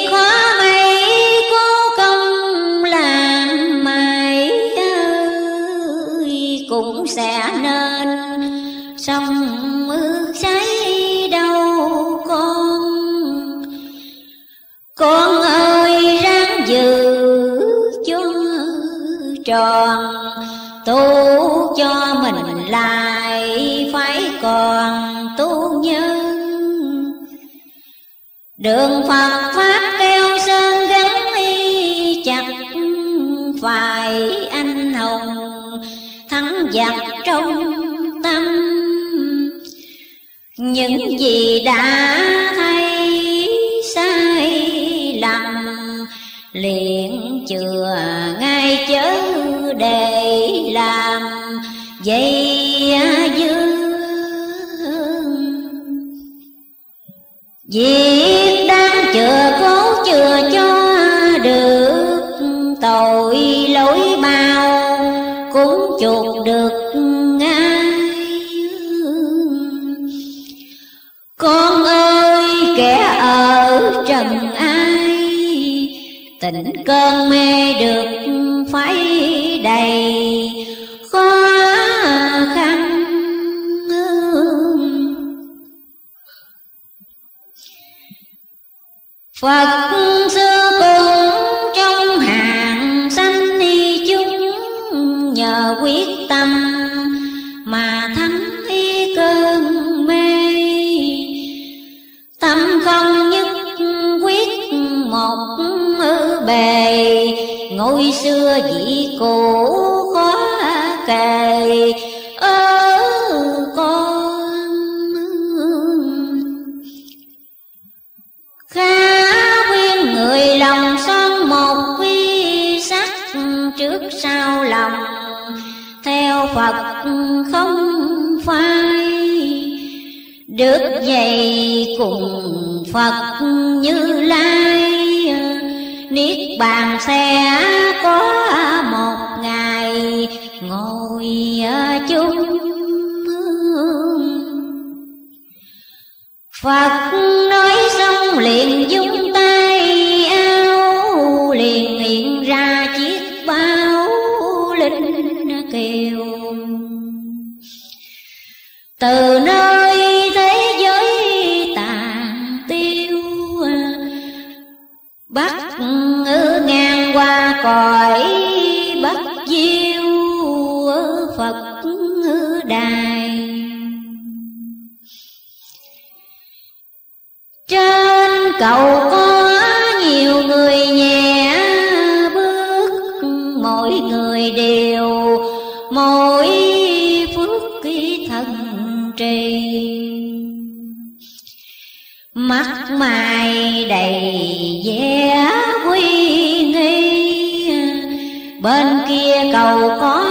đường phật pháp kêu sơn gắn y chặt phải anh hồng thắng giặc trong tâm những gì đã thay sai lầm liền chừa ngay chớ để làm dây dương vì chừa cho được tội lỗi bao cũng chuộc được ngay con ơi kẻ ở trần ai tỉnh cơn mê được phải phật xưa cùng trong hàng sanh đi chúng nhờ quyết tâm mà thắng y cơn mê tâm không nhất quyết một ở bề ngôi xưa vị cũ khó kề trước sau lòng theo phật không phai được dày cùng phật như lai niết bàn sẽ có một ngày ngồi chung Phật nói xong liền dung từ nơi thế giới tàn tiêu bắt ngang qua cõi bắt diêu phật đài trên cầu có tri mắt mày đầy vẻ quy nghi bên kia cầu có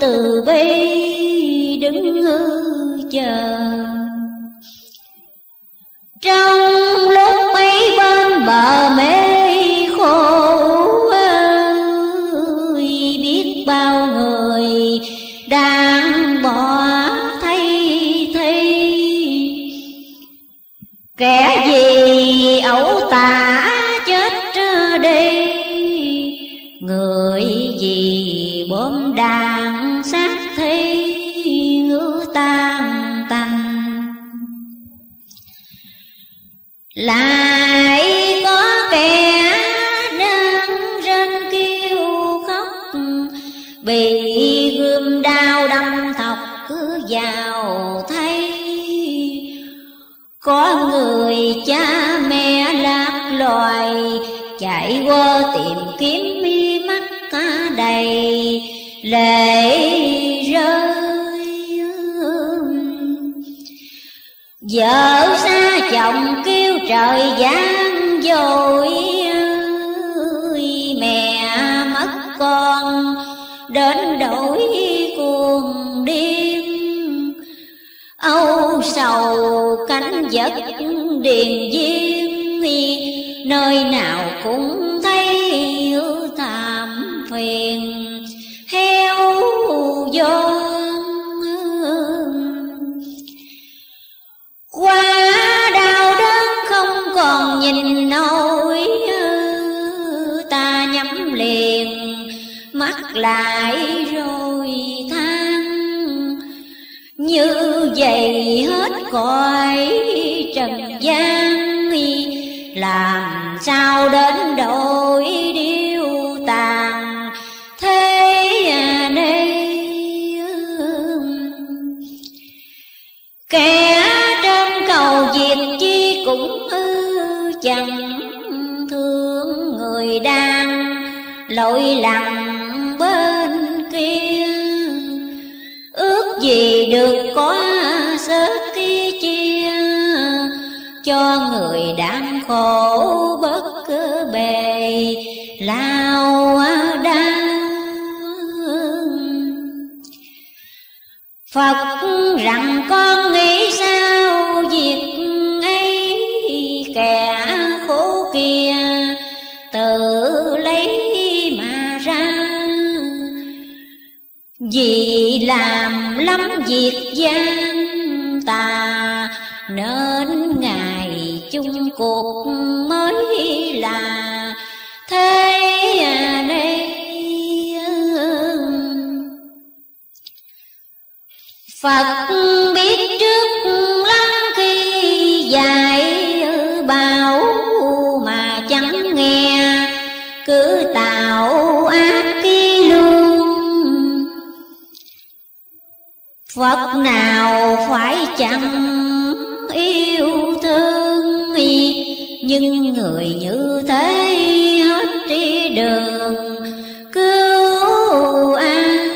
từ bi đứng chờ trong lại có kẻ đang rên kêu khóc bị gươm đao đâm thọc cứ vào thấy có người cha mẹ lạc loài chạy qua tìm kiếm mi mắt cả đầy lệ rơi vợ xa chồng kia trời giáng dội mẹ mất con đến đổi cuồng điên âu sầu cánh vật điền diêm nơi nào cũng thấy thảm phiền nhìn nỗi ta nhắm liền mắt lại rồi than như vậy hết cõi trần gian làm sao đến đổi người đang lội lầm bên kia ước gì được có sớ kia chia cho người đang khổ bất cứ bề lao đau phật rằng con nghĩ sao Vì làm lắm việc gian tà Nên ngày chung cuộc mới là thế này Phật biết Phật nào phải chẳng yêu thương Nhưng người như thế hết trí đường cứu an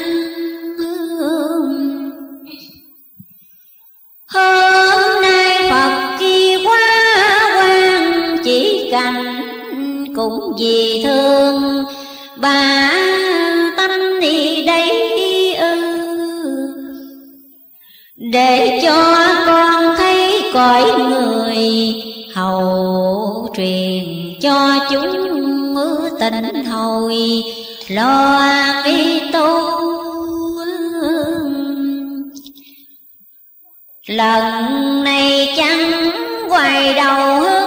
Hôm nay Phật khi quá quan chỉ cảnh Cũng vì thương bà để cho con thấy cõi người hầu truyền cho chúng ngữ tình hồi lo mi tu lần này chẳng quay đầu hơn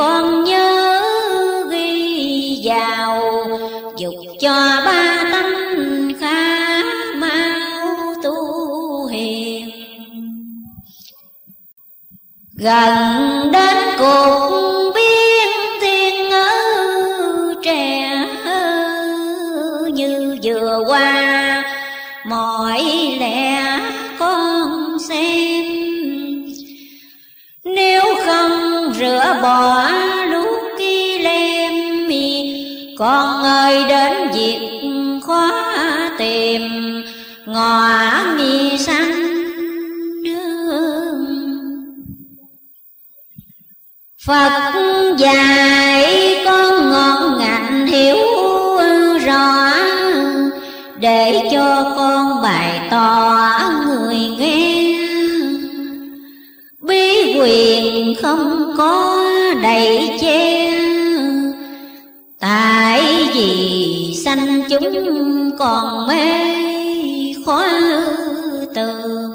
con nhớ ghi vào dục cho ba tâm khá mau tu hiền gần đến cuộc biên thiên ở trẻ như vừa qua mọi lẽ con xem nếu không rửa bỏ con ơi đến việc khó tìm ngò nghi sanh Phật dạy con ngọn ngành hiểu rõ Để cho con bày tỏ người nghe Bí quyền không có đầy che tại vì sanh chúng còn mê khó tường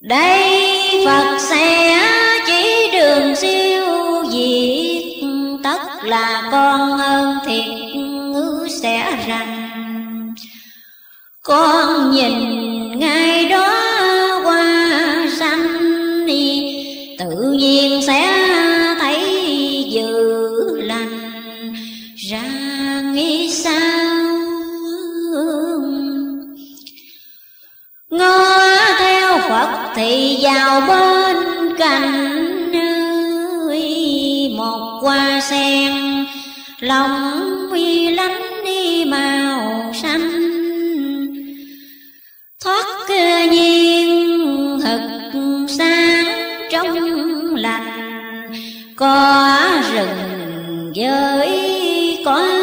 đây phật sẽ chỉ đường siêu diệt tất là con ơn thiệt ngữ sẽ rằng con nhìn ngay đó qua sanh tự nhiên sẽ thì vào bên cạnh nơi một hoa sen lòng uy lánh đi màu xanh thoát cơ nhiên thật sáng trong lành có rừng với con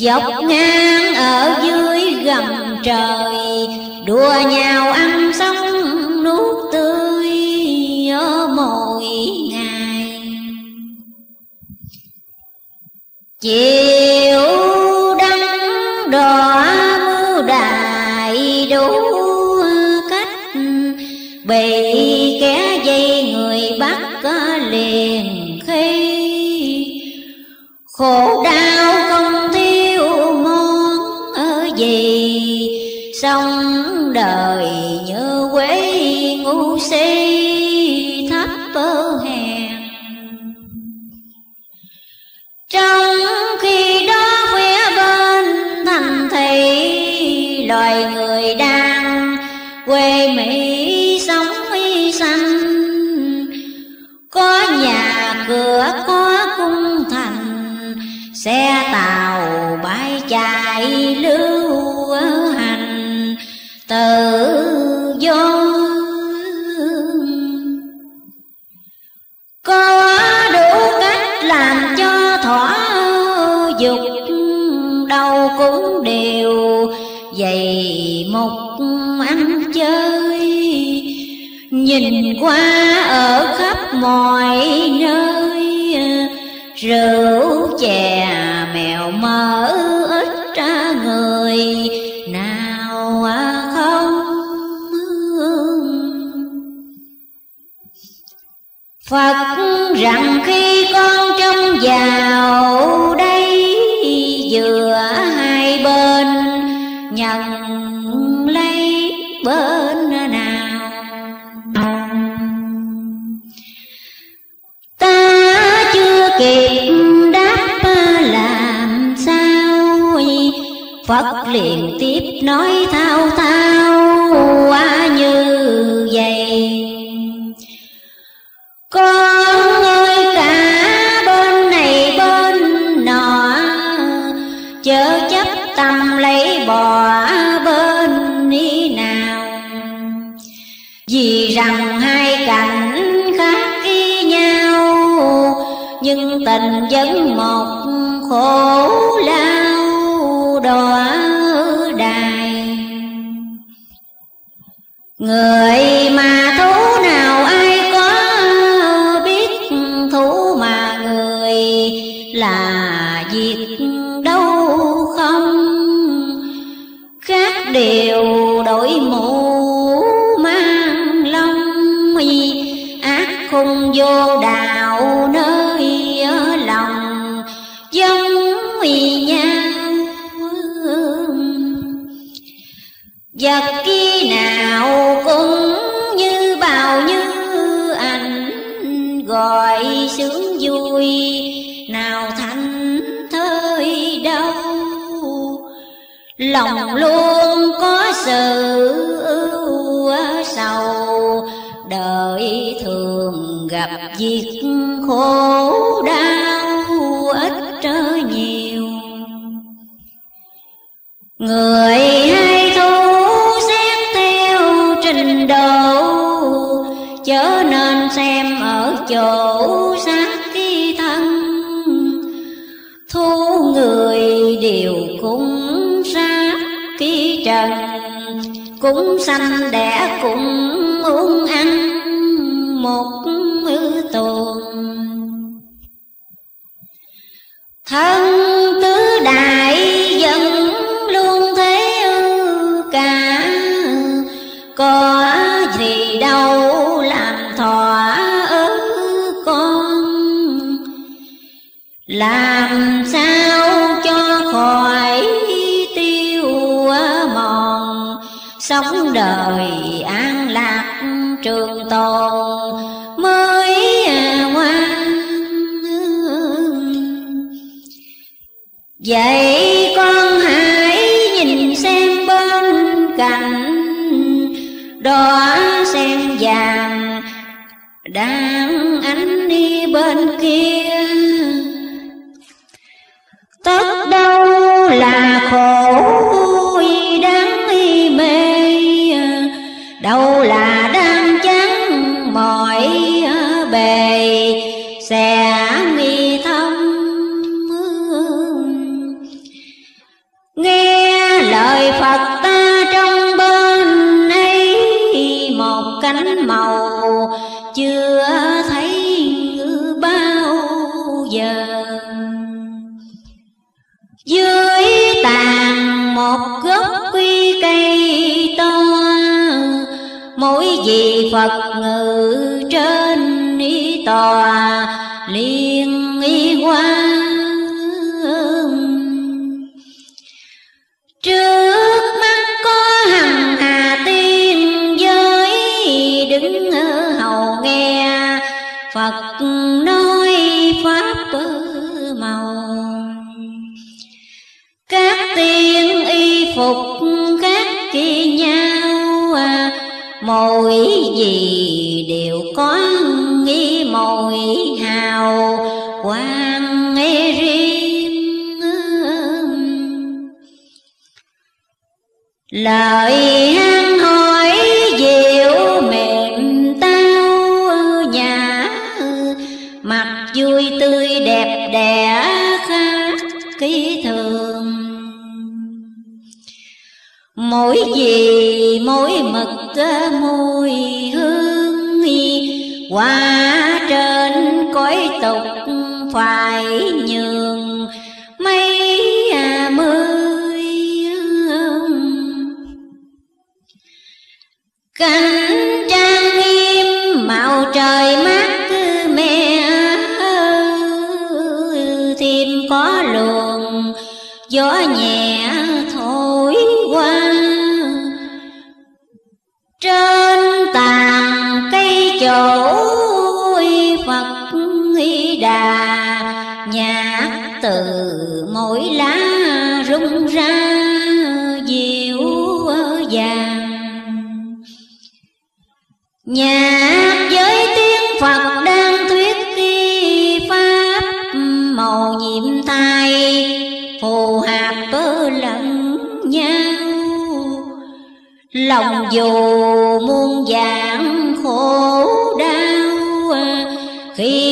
Dọc ngang ở dưới gầm trời Đùa nhau ăn sống nuốt tươi Nhớ mỗi ngày Chiều đắng đỏ mưu đại đủ cách Bị kẻ dây người bắt liền khi khổ xây tháp bơ hèn trong khi đó phía bên thành thị loài người đang quê mỹ sống hy sinh, có nhà cửa có cung thành xe tàu bãi chạy lưu hành tự. có đủ cách làm cho thỏa dục đâu cũng đều dày một ăn chơi nhìn qua ở khắp mọi nơi rượu chè mèo mỡ ít ra người nào ai Phật rằng khi con trông vào đây Giữa hai bên nhận lấy bên nào Ta chưa kịp đáp làm sao Phật liền tiếp nói thao thao quá như con ơi cả bên này bên nọ chớ chấp tâm lấy bỏ bên đi nào vì rằng hai cảnh khác y nhau nhưng tình vẫn một khổ lao đọa đài người sự ưu sầu đời thường gặp việc khổ đau ít trở nhiều người hay thu xét tiêu trình độ chớ nên xem ở chỗ cũng sanh đẻ cũng uống ăn một tuồng thân đời Phật ngự trên ý tòa liên ý hoa Trước mắt có hằng hà tiên giới Đứng ở hầu nghe Phật nói Pháp màu Các tiên y phục khác kỳ nhau à, Mỗi gì đều có nghi mồi hào quang nghe riêng lời qua trên cõi tục phải nhường mấy à mươi canh đà nhạc từ mỗi lá rung ra diệu vàng nhạc với tiếng phật đang thuyết kỳ pháp màu nhiệm tay phù hợp bơ lẫn nhau lòng dù muôn dạng khổ đau khi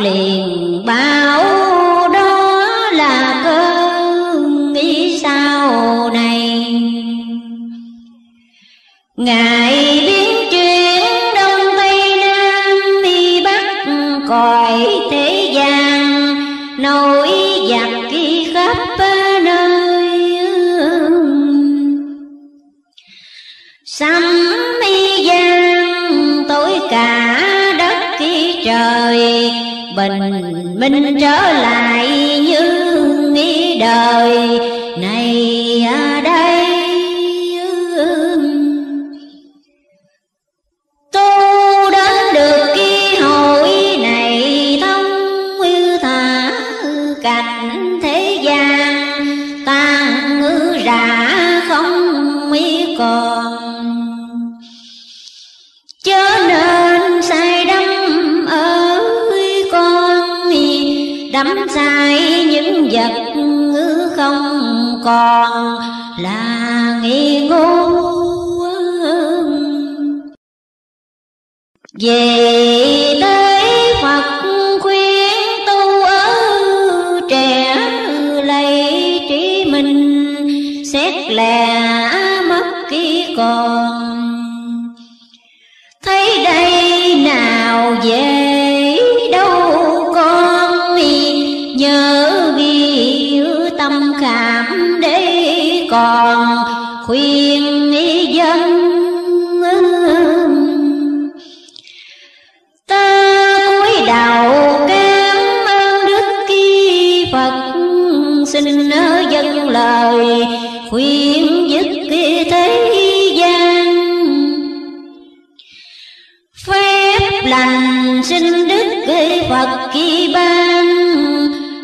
liền báo đó là cơ nghĩ sau này ngài mình mình trở lại như nghĩ đời về đây phật khuyên tu ở trẻ lấy trí mình xét lè mất khi còn thấy đây nào về đâu con nhớ ghi tâm cảm để còn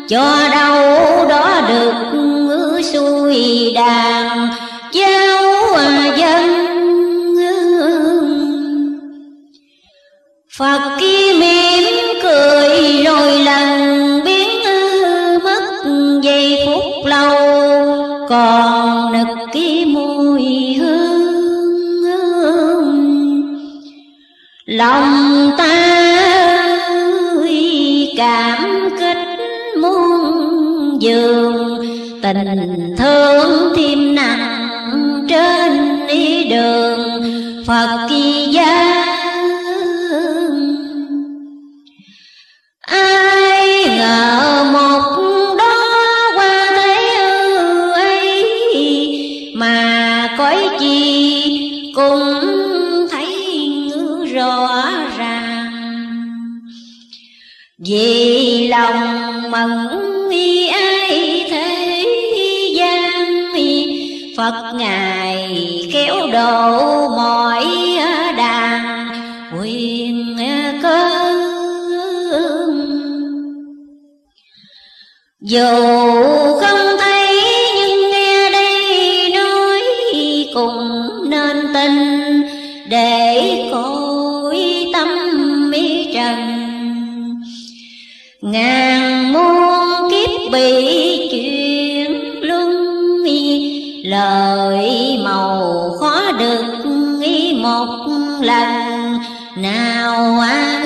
cho đâu đó được ngứa xuôi đàn giáo à dân phật kia mỉm cười rồi lần biến mất giây phút lâu còn nực kia mùi hương lòng ta giường tình thương thêm nặng trên ý đường phật độ mọi đàn quyền cơ
dù
một lần nào ai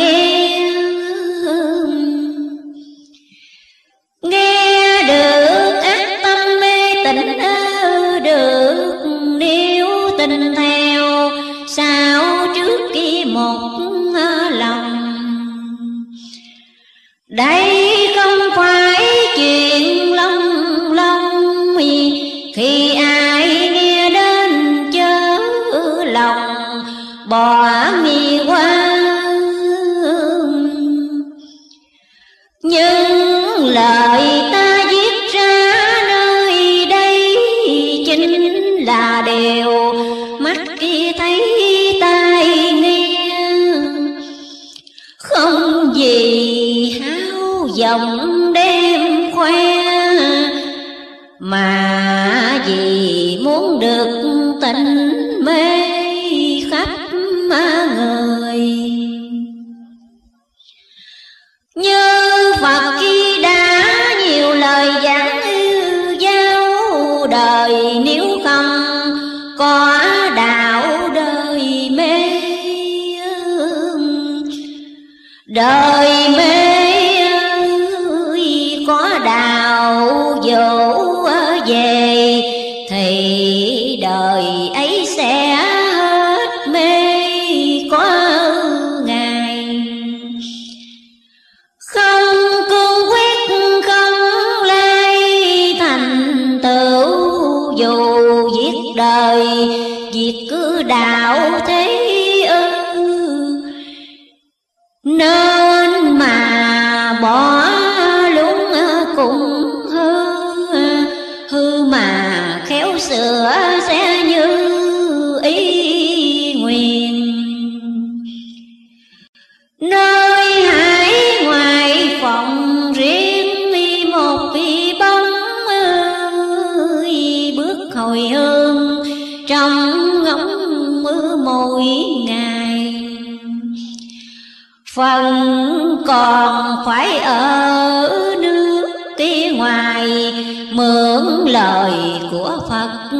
Down. Merci.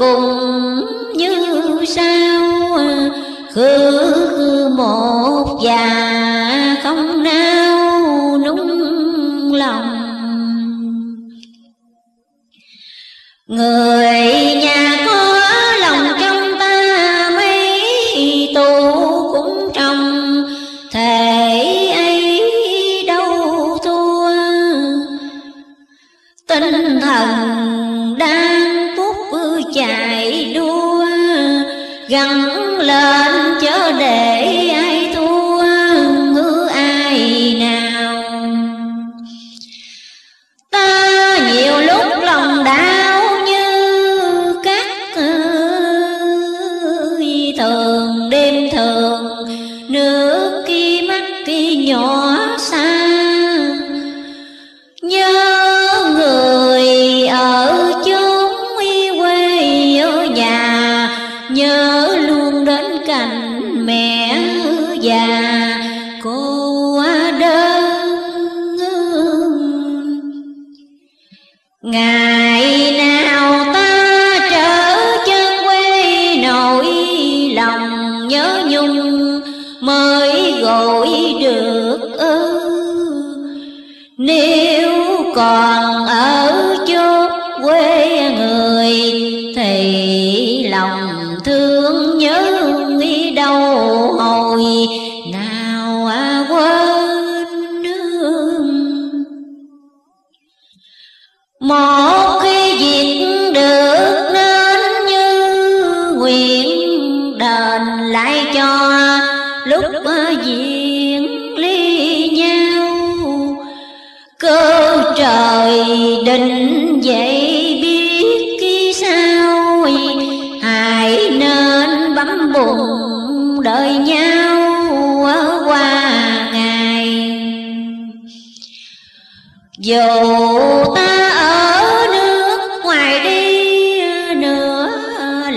共。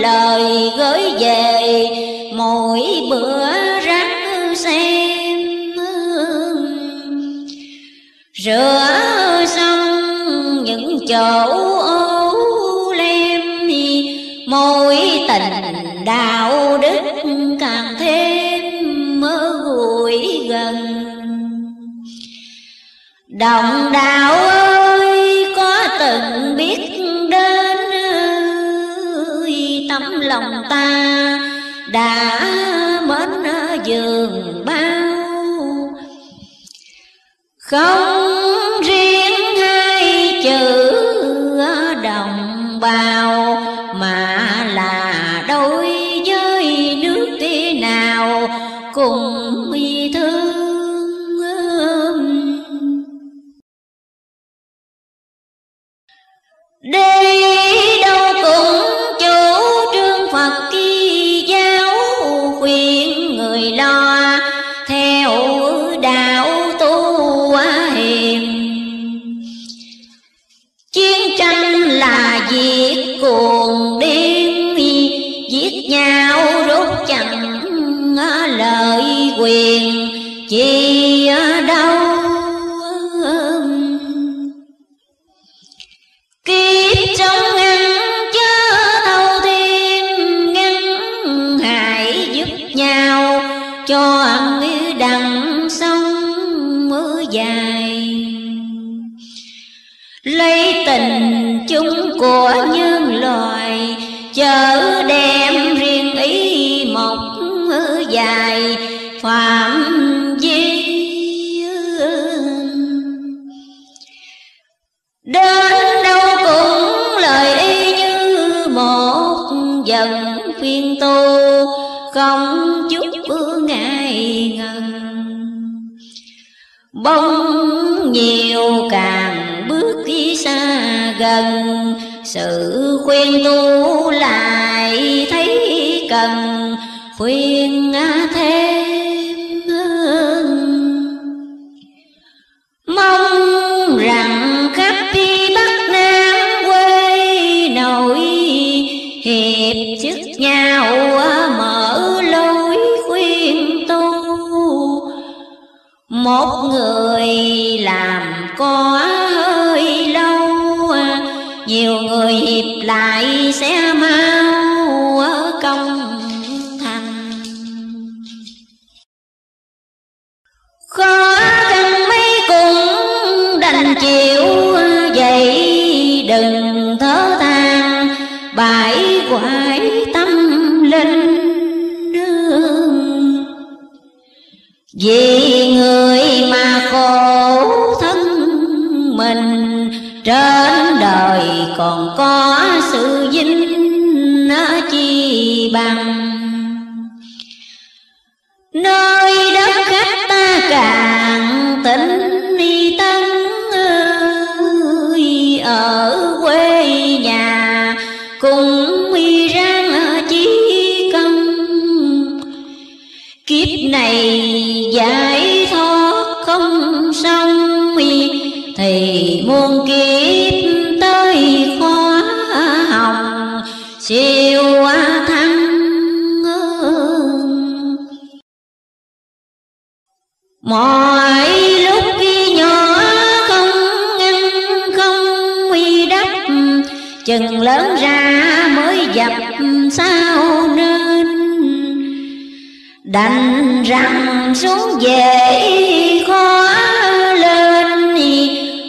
lời gửi về mỗi bữa rắc xem rửa xong những chỗ ô lem mỗi tình đạo đức càng thêm mơ gùi gần
đồng đạo
đã mến giường bao không trần sự khuyên tu lại thấy cần khuyên thêm mong rằng khắp bắc nam quê nội hiệp chức nhau mở lối khuyên tu một người làm có nhiều người hiệp lại sẽ mau ở công thành khó khăn mấy cũng đành chịu vậy đừng thở than bãi quải tâm linh vì người mà khổ thân mình trời còn có sự dính chi bằng nơi
mọi lúc khi nhỏ không
ngăn không uy đắp chừng lớn ra mới dập sao nên đành rằng xuống về khó lên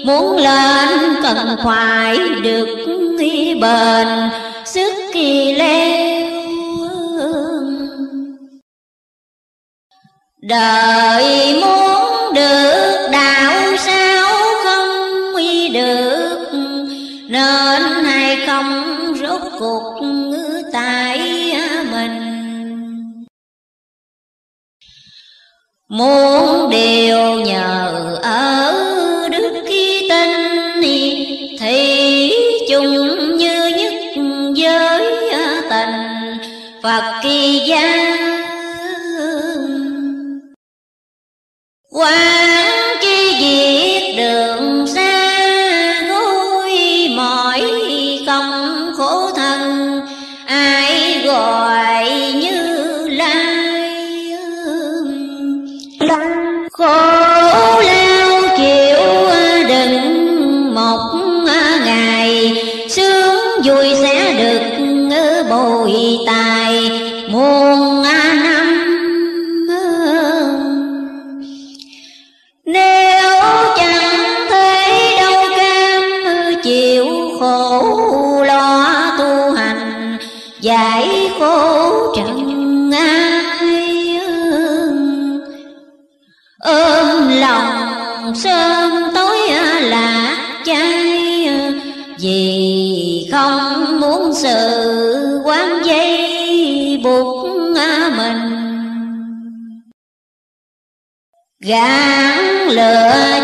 muốn lên cần phải được bền sức kỳ lên đời
muốn được đạo
sao không uy được
nên hay không
rốt cuộc tại mình muốn điều nhờ sự quán dây buộc mình gạn lửa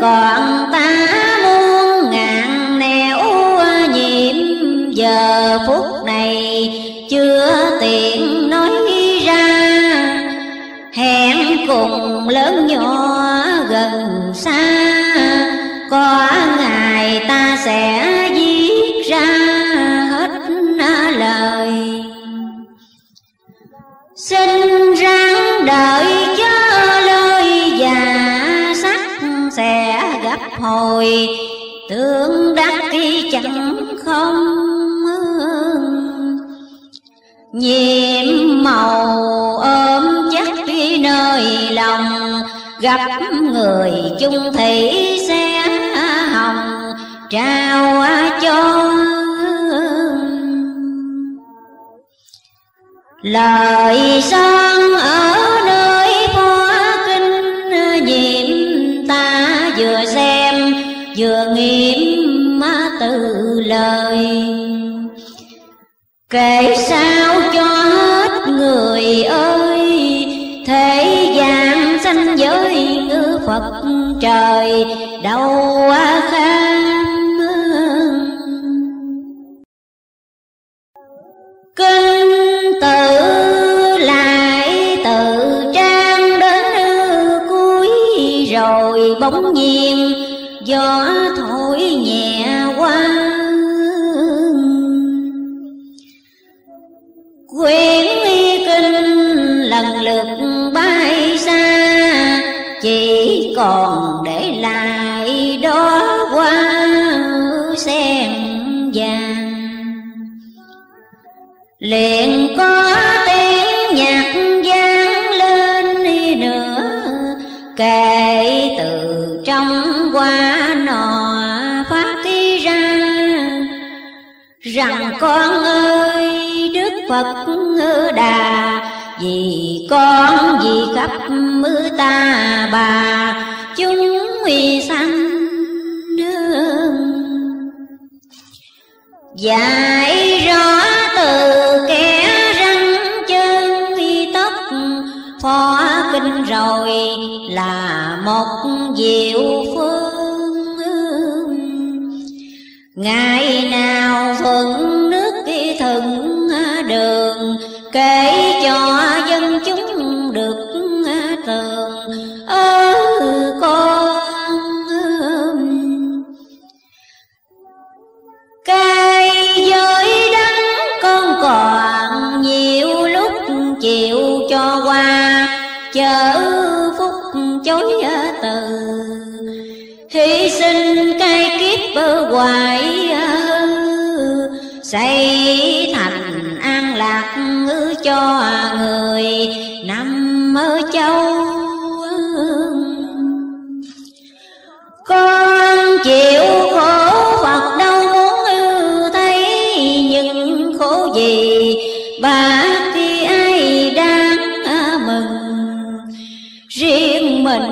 còn hồi tương đắc kỳ chẳng không nhiệm màu ôm chắc tuy nơi lòng gặp người chung thị xe hồng trao cho lời son ở nơi hoa kinh nhiệm ta vừa xem vừa nghiêm má từ lời kể sao cho hết người ơi thế gian sanh giới ngư
phật
trời đâu
quá kham
kinh
tử lại tự trang đến cuối rồi bỗng nhiên gió thổi nhẹ qua quyển kinh lần lượt bay xa chỉ còn để lại đó qua sen vàng liền con ơi đức phật đà vì con vì khắp mưa ta bà chúng huy sanh dạy rõ từ kẻ răng chân y tóc phó kinh rồi là một diệu phương ngày nào thuận kể cho dân chúng được tường ơ con cây giới đắng con còn nhiều lúc chịu cho qua chớ phúc chối từ hy sinh cây kiếp bơ hoài xây thành an lạc cho người nằm ở châu con chịu khổ Phật đâu muốn thấy những khổ gì và khi ai đang mừng riêng mình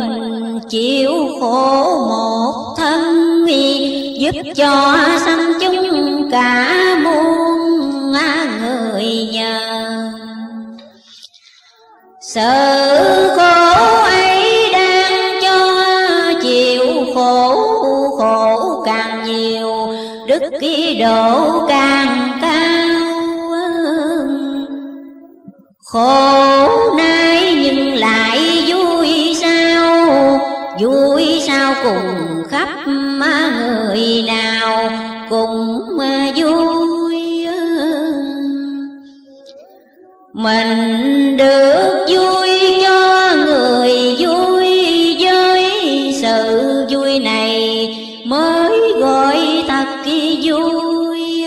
chịu khổ một thân giúp cho sanh chúng cả muôn sự khổ ấy đang cho chịu khổ khổ càng nhiều đức ký độ càng cao khổ nay nhưng lại vui sao vui sao cùng mình được vui cho người vui với sự vui này mới gọi thật kỳ vui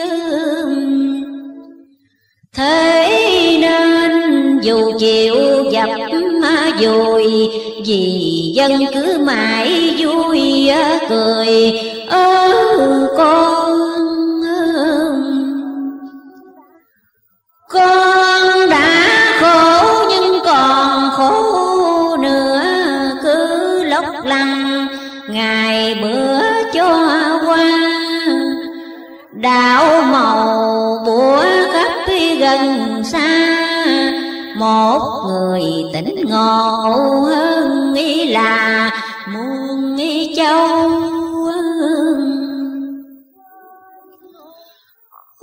thế nên dù chịu dập dùi vì dân cứ mãi vui cười ơ con đạo màu bủa khắp gần xa một người tỉnh ngộ hơn nghĩ là muôn nghĩ châu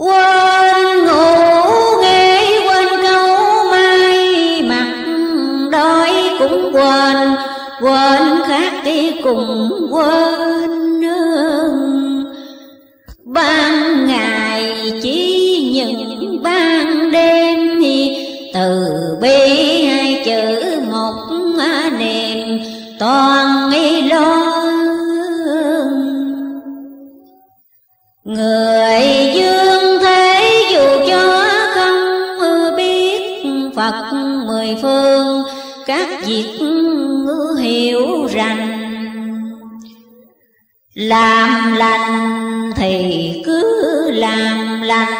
quên ngủ nghe quên câu mai mặt đói cũng quên quên khác đi cùng làm lành thì cứ làm lành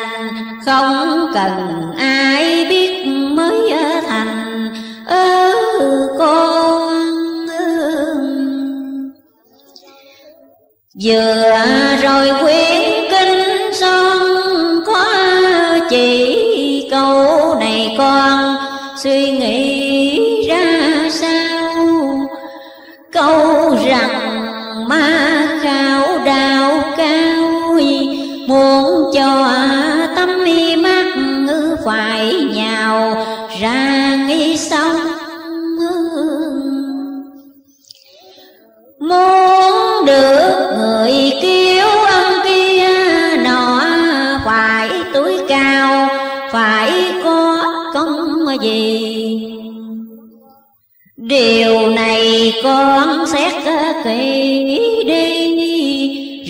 Không cần ai biết mới thành ơ con Vừa rồi quên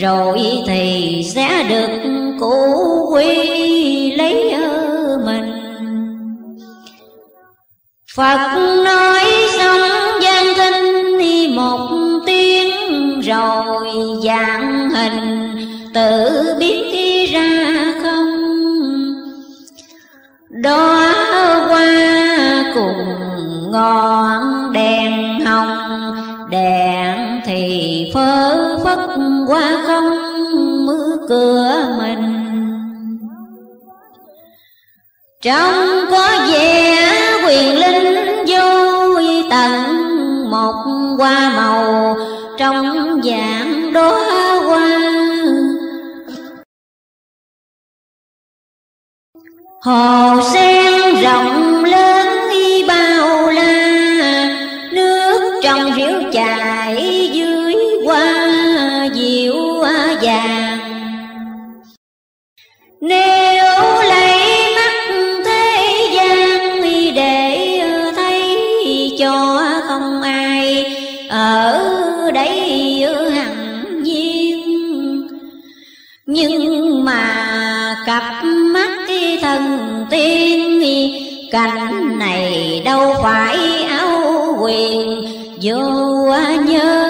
rồi thì sẽ được cũ quy lấy ở mình Phật nói xong gian tinh một tiếng rồi dạng hình tự biết ra không đó qua cùng ngồi qua không mưa cửa mình trong có vẻ quyền linh vui tận một hoa màu trong dạng đóa hoa
hồ sen rộng
lớn bao la nước trong ríu chảy vàng Nếu lấy mắt thế gian để thấy cho không ai ở đây hằng nhiên Nhưng mà cặp mắt thần tiên Cảnh này đâu phải áo quyền vô nhớ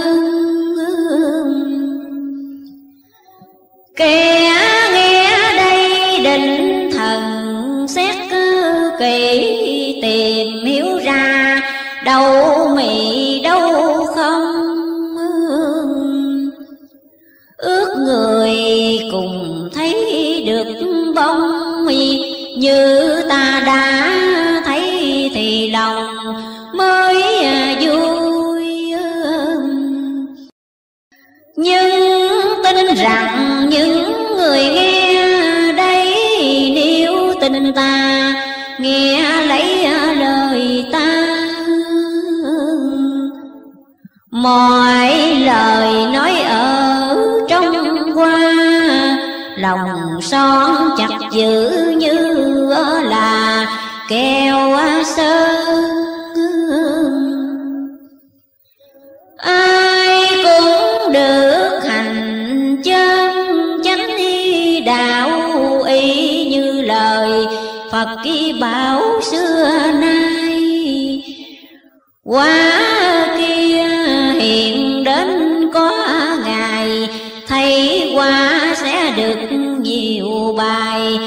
ta nghe lấy lời ta mọi lời nói ở trong qua lòng son chặt giữ như là keo sơn Phật kỳ bảo xưa nay Quá kia hiện đến có ngày Thấy qua sẽ được nhiều bài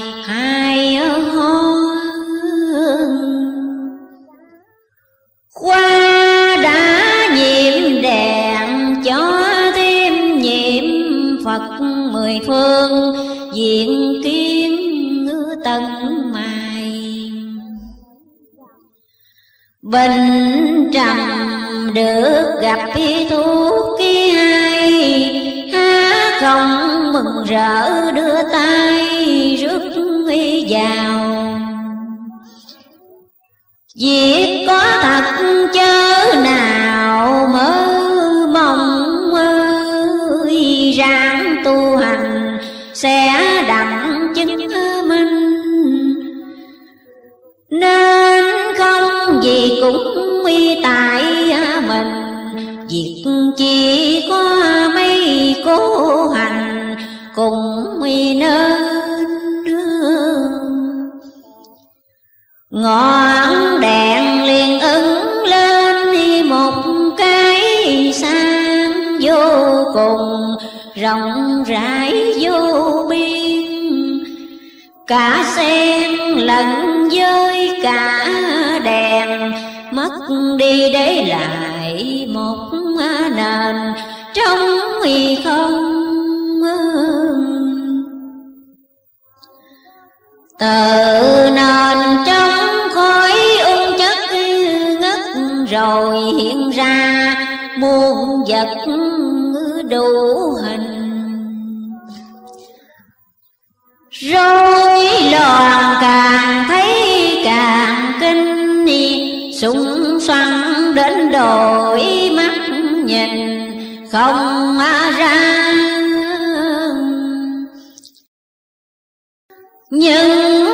Bình trầm được gặp y thú kia hay Há không mừng rỡ đưa tay rước y vào Việc có thật ngọn đèn liền ứng lên một cái sáng vô cùng rộng rãi vô biên cả sen lẫn với cả đèn mất đi để lại một nền trong y không từ rồi hiện ra muôn vật đủ hình rối loạn càng thấy càng kinh súng xoắn đến đổi mắt nhìn không ra nhưng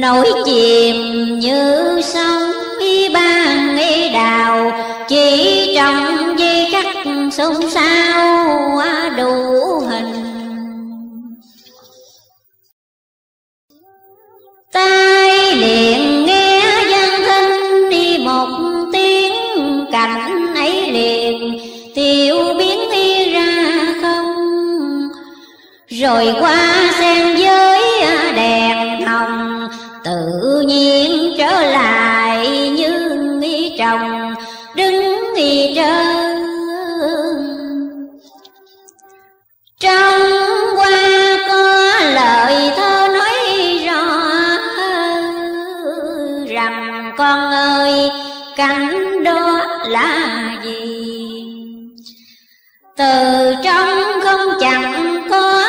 nổi chìm như sông y ban y đào chỉ trong dây cắt xôn xao đủ hình tay liền nghe dân thinh đi một tiếng cảnh ấy liền tiêu biến đi ra không rồi qua cảnh đó là gì từ trong không chẳng có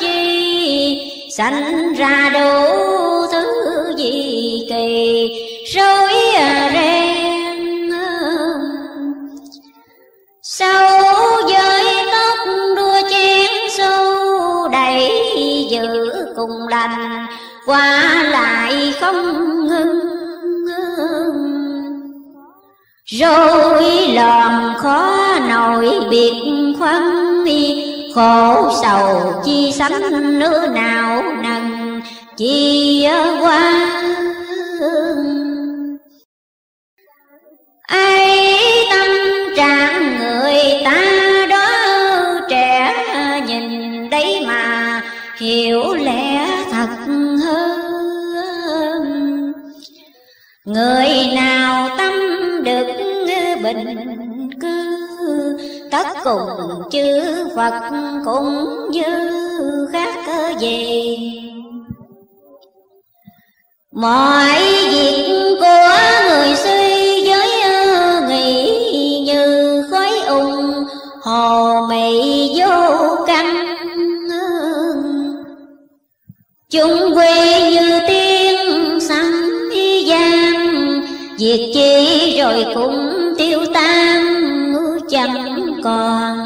chi sanh ra đủ thứ gì kỳ rối ren sâu giới tóc đua chén sâu đầy giữ cùng lành qua lại không ngưng rối loạn khó nổi biệt khoăn mi khổ sầu chi sánh nữ nào nần chi qua ai tâm trạng người ta đó trẻ nhìn đấy mà hiểu lẽ thật hơn người nào mình cứ các cùng chư Phật cũng như khác gì Mọi việc của người suy giới nghĩ như khói ung hồ mị vô căn Chúng quê như tiếng sấm gian Việc chi rồi cũng tiêu tan chẳng còn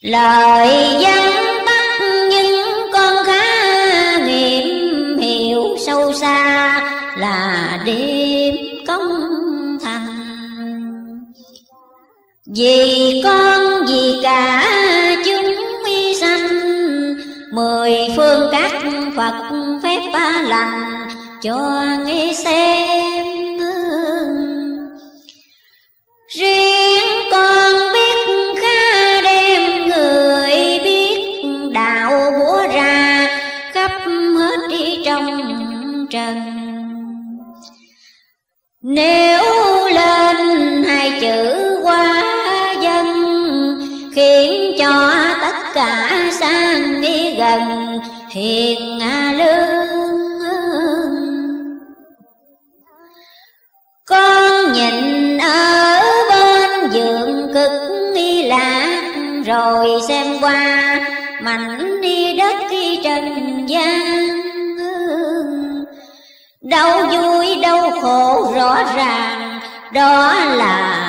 lời văn tắt những con khá nghiệm hiểu sâu xa là đêm công thành vì con vì cả chúng y sanh mười phương các phật phép ba lành cho nghe xem riêng con biết khá đêm người biết đạo búa ra khắp hết đi trong trần nếu lên hai chữ quá dân khiến cho tất cả sang đi gần hiền lương con nhìn lạ rồi xem qua mảnh đi đất khi trần gian Đau vui đau khổ rõ ràng Đó là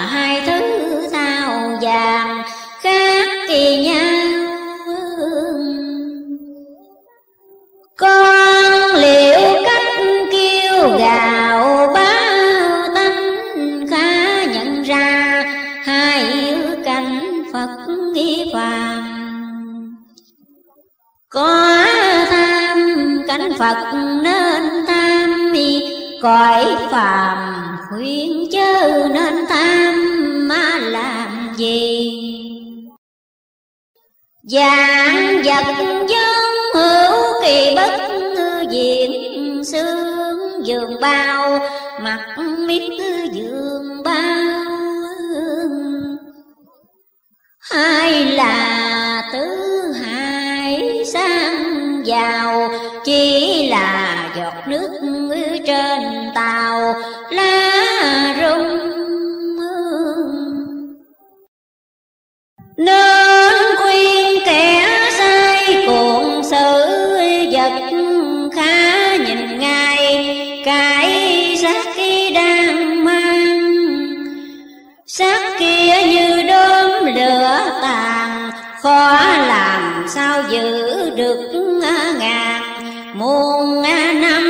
có tham cánh phật nên tham cõi phàm khuyên chớ nên tham mà làm gì dạng vật dân hữu kỳ bất diện xương giường bao mặt miết giường bao hay là tứ vào chỉ là giọt nước trên tàu lá rung nơi sao giữ được à, ngàn muôn à, năm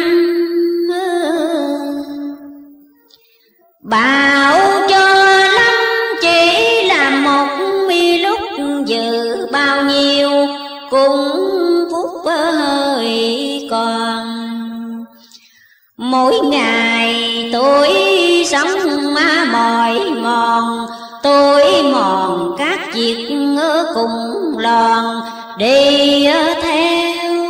Bảo cho lắm chỉ là một mi lúc giữ bao nhiêu cũng phút hơi còn Mỗi ngày tôi sống mỏi mòn Tôi mòn các việc cùng lòn
đi
theo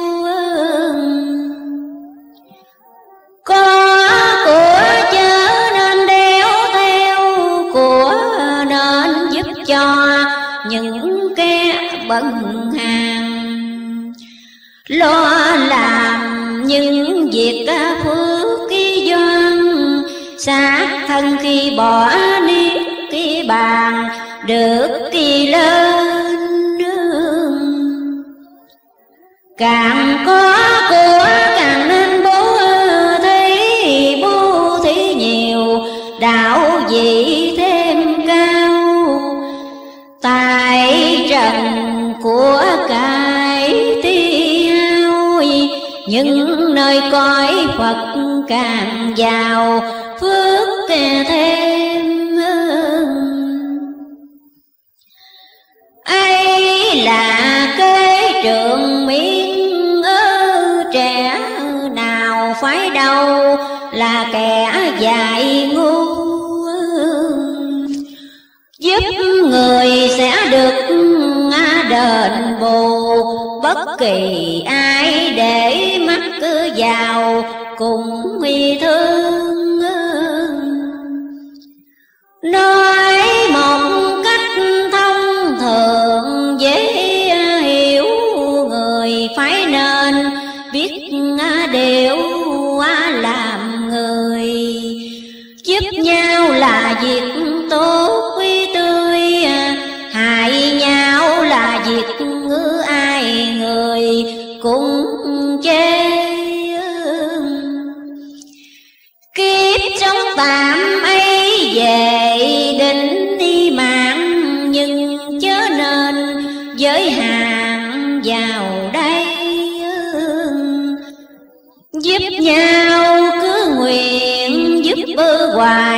có của chớ nên đeo theo của nên giúp cho những kẻ bận hàng lo làm những việc phước ký doan xác thân khi bỏ niết kia bàn được kỳ lớn càng có của càng nên bố thí bố thí nhiều đạo dị thêm cao tài trần của cải tiêu những nơi cõi phật càng giàu phước thêm ấy là kế trường mỹ nào phải đâu là kẻ dại ngu giúp người sẽ được đền bù bất kỳ ai để mắt cứ vào cùng nguy thương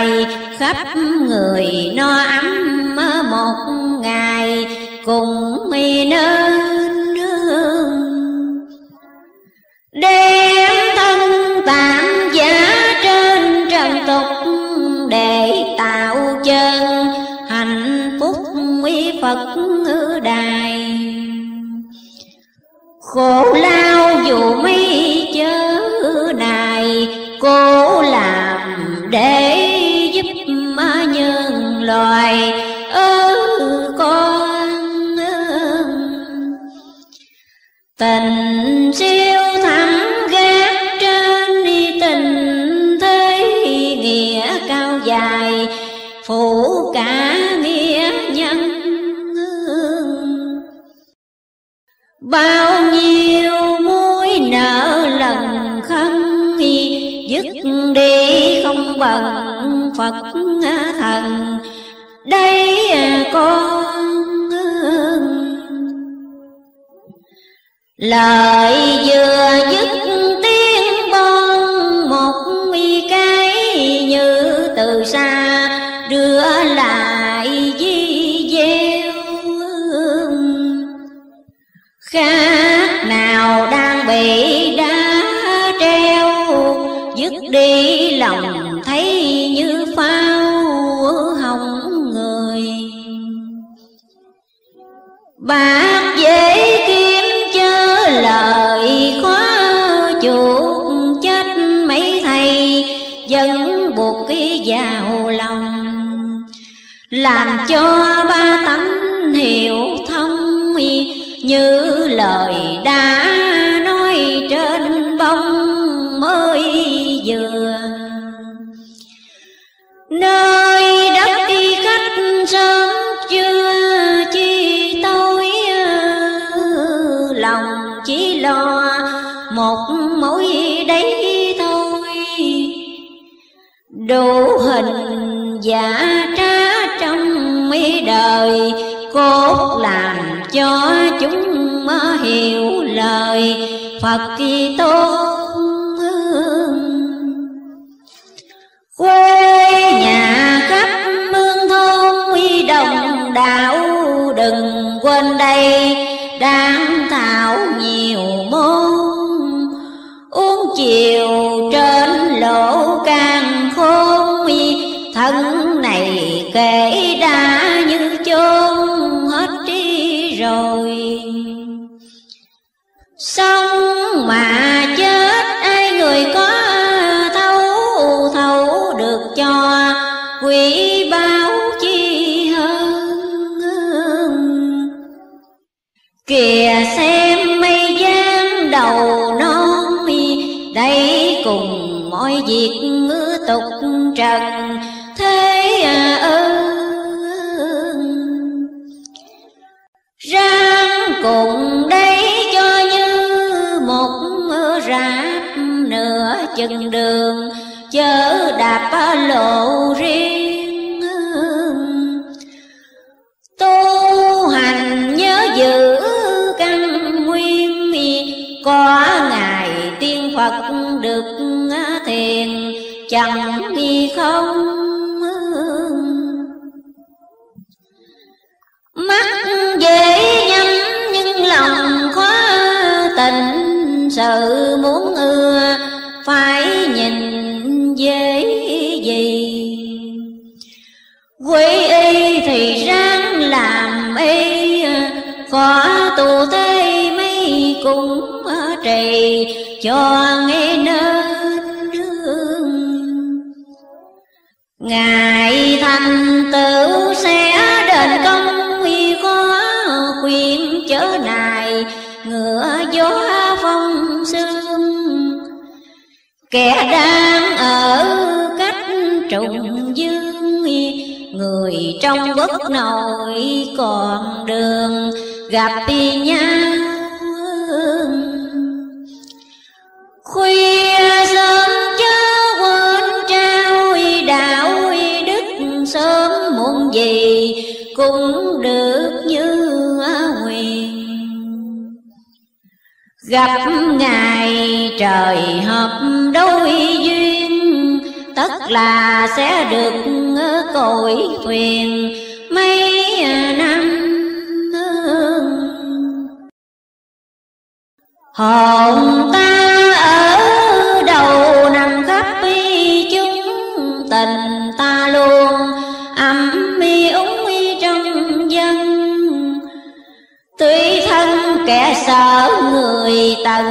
tay khắp người no ấm một ngày cùng mi nên hương đem thân tạm giả trên trần tục để tạo chân hạnh phúc mi phật đài khổ lao dù mi chớ này cố làm để loài ơ con tình siêu thẳng gác trên đi tình thế nghĩa cao dài phủ cả nghĩa nhân bao nhiêu muối nợ lần khăn dứt đi không bằng phật thần đây à, con lời vừa dứt bạc dễ kiếm chớ lời khóa chuột chết mấy thầy dân buộc cái vào lòng làm cho ba tánh hiểu thông như một mỗi đấy thôi đủ hình giả trá trong mi đời cốt làm cho chúng mơ hiểu lời phật kỳ tôn quê nhà khắp mương thôn uy đồng đảo đừng quên đây đang thảo nhiều môn chiều trên lỗ càng khôn thân này kể đã như chôn hết đi rồi xong mà trần thế ư ráng cùng đây cho như một rạp nửa chừng đường chớ đạp lộ riêng tu hành nhớ giữ căn nguyên có ngài tiên phật được thiền chẳng đi không mắt dễ nhắm nhưng lòng khó tình sự muốn ưa phải nhìn dễ gì quý y thì ráng làm y khó tu thế mấy cũng trì cho nghe nơi Ngài thành tựu sẽ đền công uy khó quyền chớ nài ngựa gió phong sương kẻ đang ở cách trùng dương người trong bất nội còn đường gặp nhau khuya sớm. gì cũng được như quyền Gặp ngài trời hợp đôi duyên Tất là sẽ được cội thuyền mấy năm Hồn ta ơi sợ người tần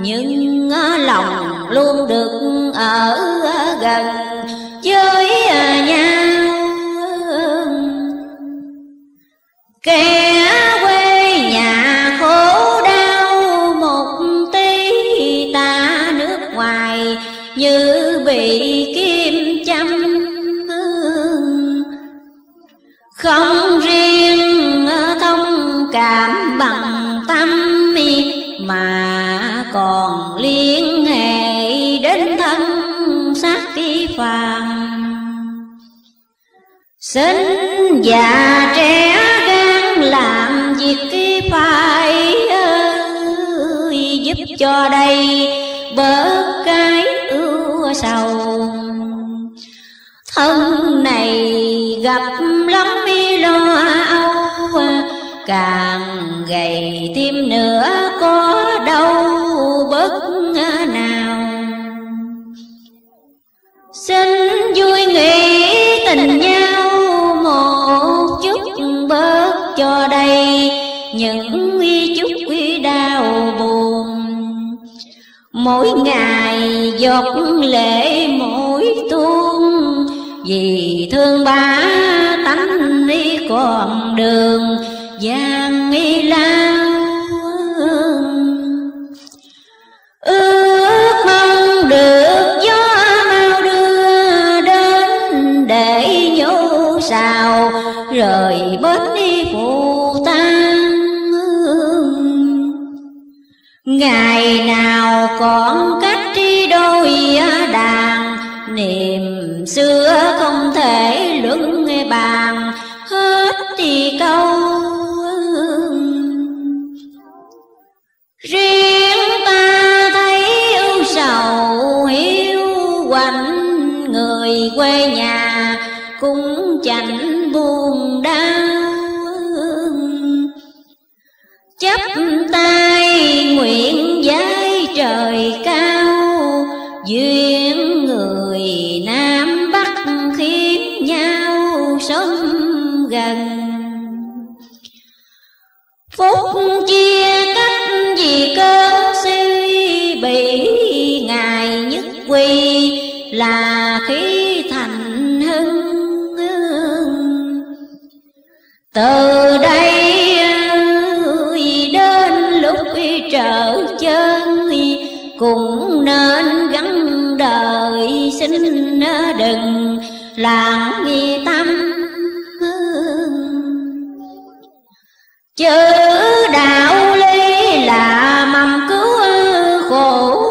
những ờ, lòng luôn được ở ờ, gần với ờ, nhau kêu sinh già trẻ đang làm việc cái phải ơi giúp cho đây bớt cái ưa sầu thân này gặp lắm mi lo âu càng gầy thêm nữa có đâu bớt nào xin những y chút y đau buồn mỗi ngày giọt lệ mỗi tuôn vì thương ba tánh đi còn đường giang y lao còn cách đôi đàn niềm xưa không thể luận nghe bàn hết thì câu riêng ta thấy ưu sầu hiếu quạnh người quê nhà cũng chẳng buồn đau chấp ta xin đừng lãng nghi tâm chữ đạo lý là mầm cứu khổ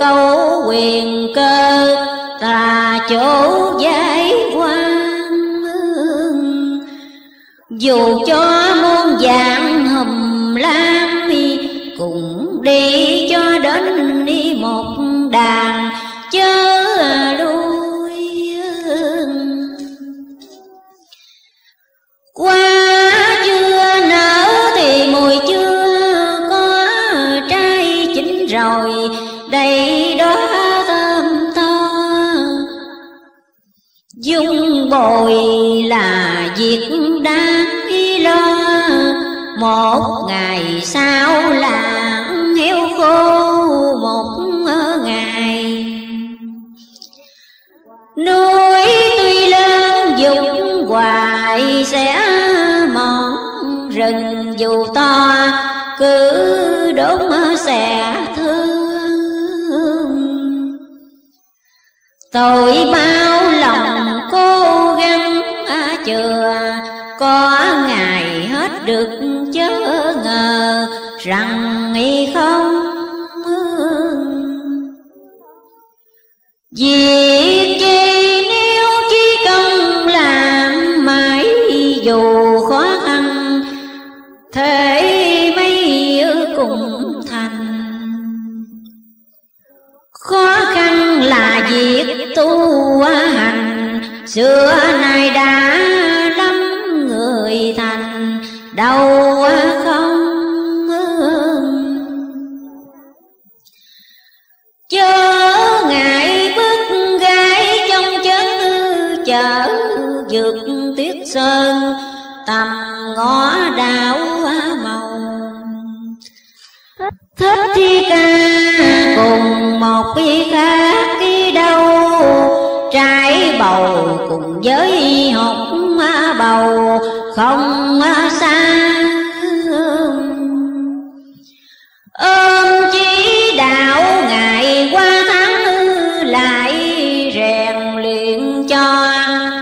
câu quyền cơ tà chỗ giải quan dù cho muôn dạng hùm la bồi là việc đáng lo một ngày sau là heo khô một ngày núi tuy lớn dùng hoài sẽ mòn rừng dù to cứ đốn sẽ thương tội bao được chớ ngờ rằng y không vì Thích thi ca cùng một khi khác khi đâu Trái bầu cùng với hột bầu không xa Ôm chỉ đạo ngày qua tháng lại rèn luyện cho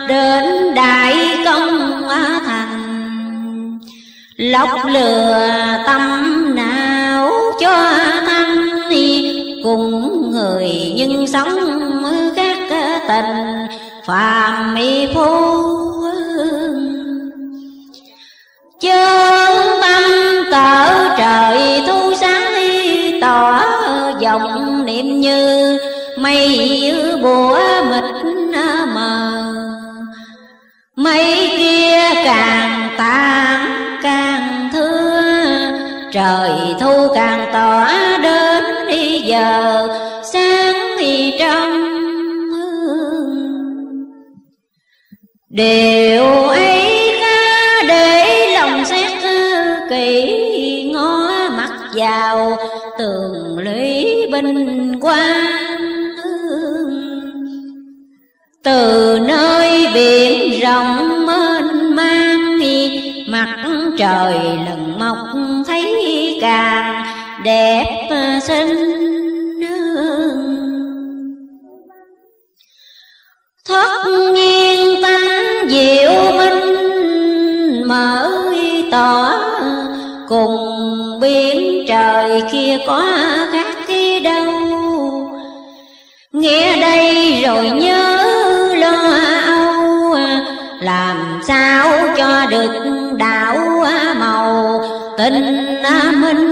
đến đại công thành Lọc lừa tâm cùng người nhưng sống khác tình phàm mi phu chớ tâm cỡ trời thu sáng tỏ dòng niệm như mây bùa mịt mờ mây kia càng tan càng thưa trời thu càng tỏa giờ sáng thì trong điều ấy khá để lòng xét kỹ ngó mặt vào tường lý bình quang từ nơi biển rộng mênh mang mặt trời lần mọc thấy càng đẹp xinh thất nhiên tán diệu minh mở tỏ cùng biển trời kia có khác đi đâu nghe đây rồi nhớ lo âu làm sao cho được đạo màu tình minh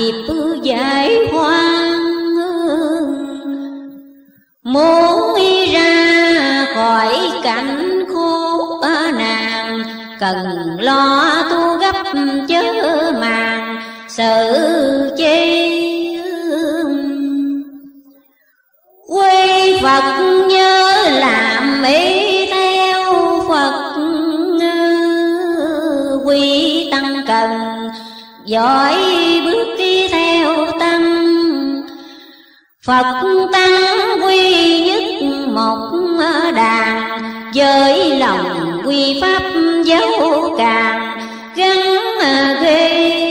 dịp giải hoang muốn ra khỏi cảnh ở nàng cần lo tu gấp chớ màng sự chi quy phật nhớ làm ý theo phật quy tăng cần giỏi Phật tăng quy nhất một đàn Với lòng quy pháp giáo càng gắn ghê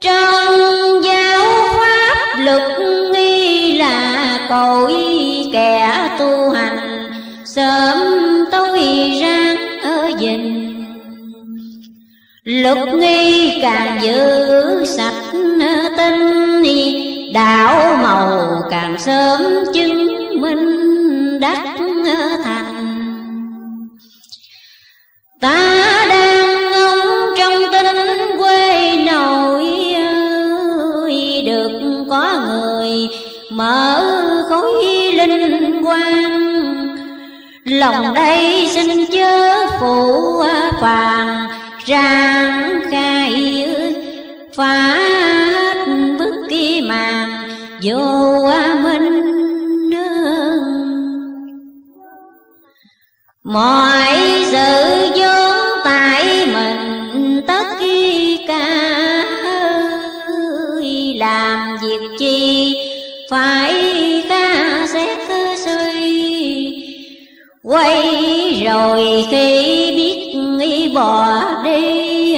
Trong giáo pháp lực nghi là cội kẻ tu hành Sớm tôi ra ở dình Luật nghi càng giữ sạch tinh đạo màu càng sớm chứng minh đắc thành ta đang ngóng trong tinh quê nội ơi được có người mở khối linh quan lòng đây xin chớ phụ phàng ràng khai phá mà vô minh mọi sự vốn tại mình tất khi cả làm việc chi phải ca xét suy quay rồi khi biết nghĩ bỏ đi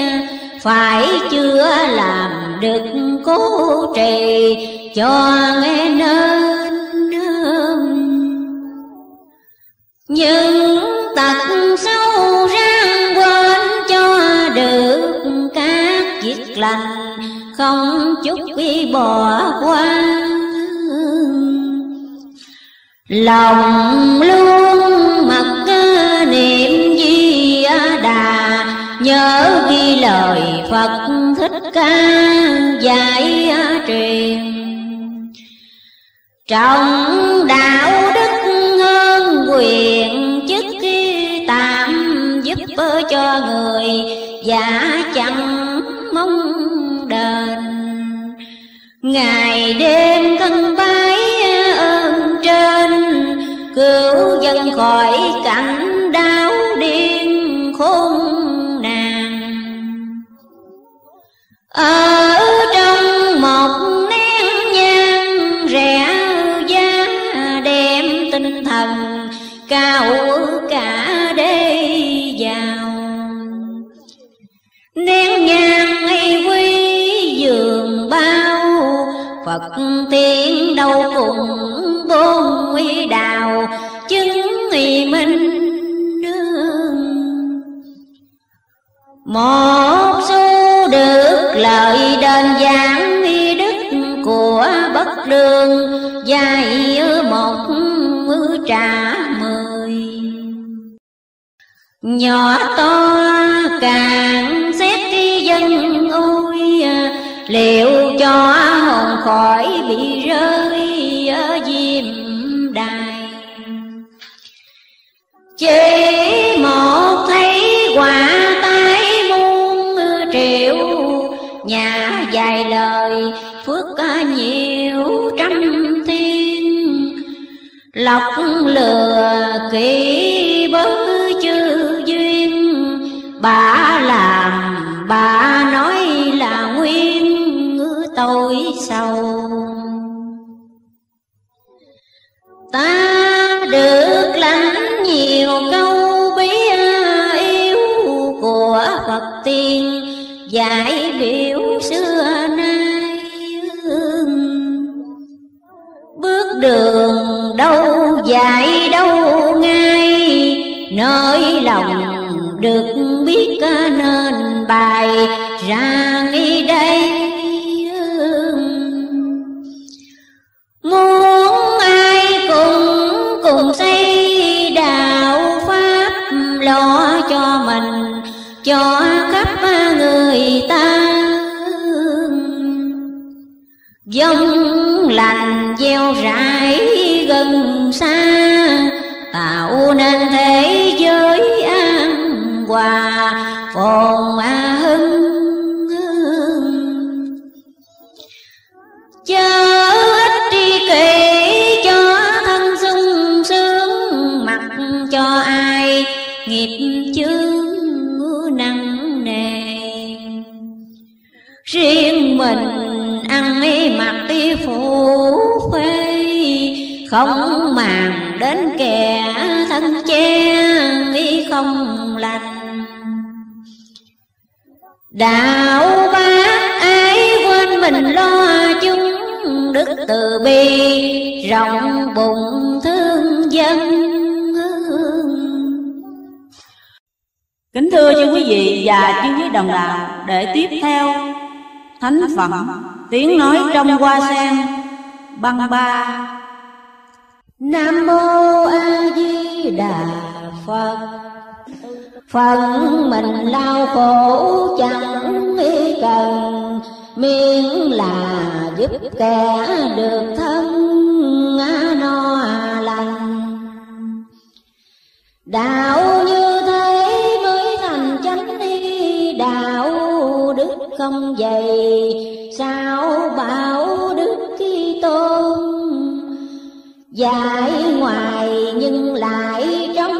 phải chưa làm được cố trì cho nghe nên những tật sâu răng quên cho được các việc lành không chút bị bỏ qua lòng luôn mặc niệm di đà nhớ ghi lời Phật Thích Ca dạy truyền Trọng đạo đức hơn quyền chức khi tạm giúp cho người giả chẳng mong đền Ngày đêm thân bái ơn trên cứu dân khỏi ở trong một nén nhang rẻ giá đem tinh thần cao cả đê vào nén nhang ấy quý giường bao phật tiên đâu cùng bôn quy đào chứng nghị minh một số được lời đền giảng nghi đức của bất lương dài một mưa trả mười nhỏ to càng xét dân ôi liệu cho hồn khỏi bị rơi ở diêm đài chê trời phước nhiều trăm thiên lọc lừa kỹ bớ chư duyên bà làm bà nói là nguyên tội sầu ta được lắm nhiều câu bí yêu của phật tiên giải biểu xưa đường đâu dài đâu ngay Nơi lòng được biết nên bài ra nghi đây Muốn ai cũng cùng xây đạo Pháp Lo cho mình, cho khắp người ta Dòng gieo rải gần xa không màng đến kẻ thân che nghi không lành đạo bác ấy quên mình lo chúng đức từ bi rộng bụng thương dân Kính thưa chư quý vị và chư quý đồng đạo Để tiếp theo Thánh Phẩm Tiếng nói trong hoa sen Băng ba Nam Mô A Di Đà Phật Phần mình lao khổ chẳng cần Miễn là giúp kẻ được thân ngã no à lành Đạo như thế mới thành chánh đi Đạo đức không dày Sao bảo đức khi Kitô Giải ngoài nhưng lại trong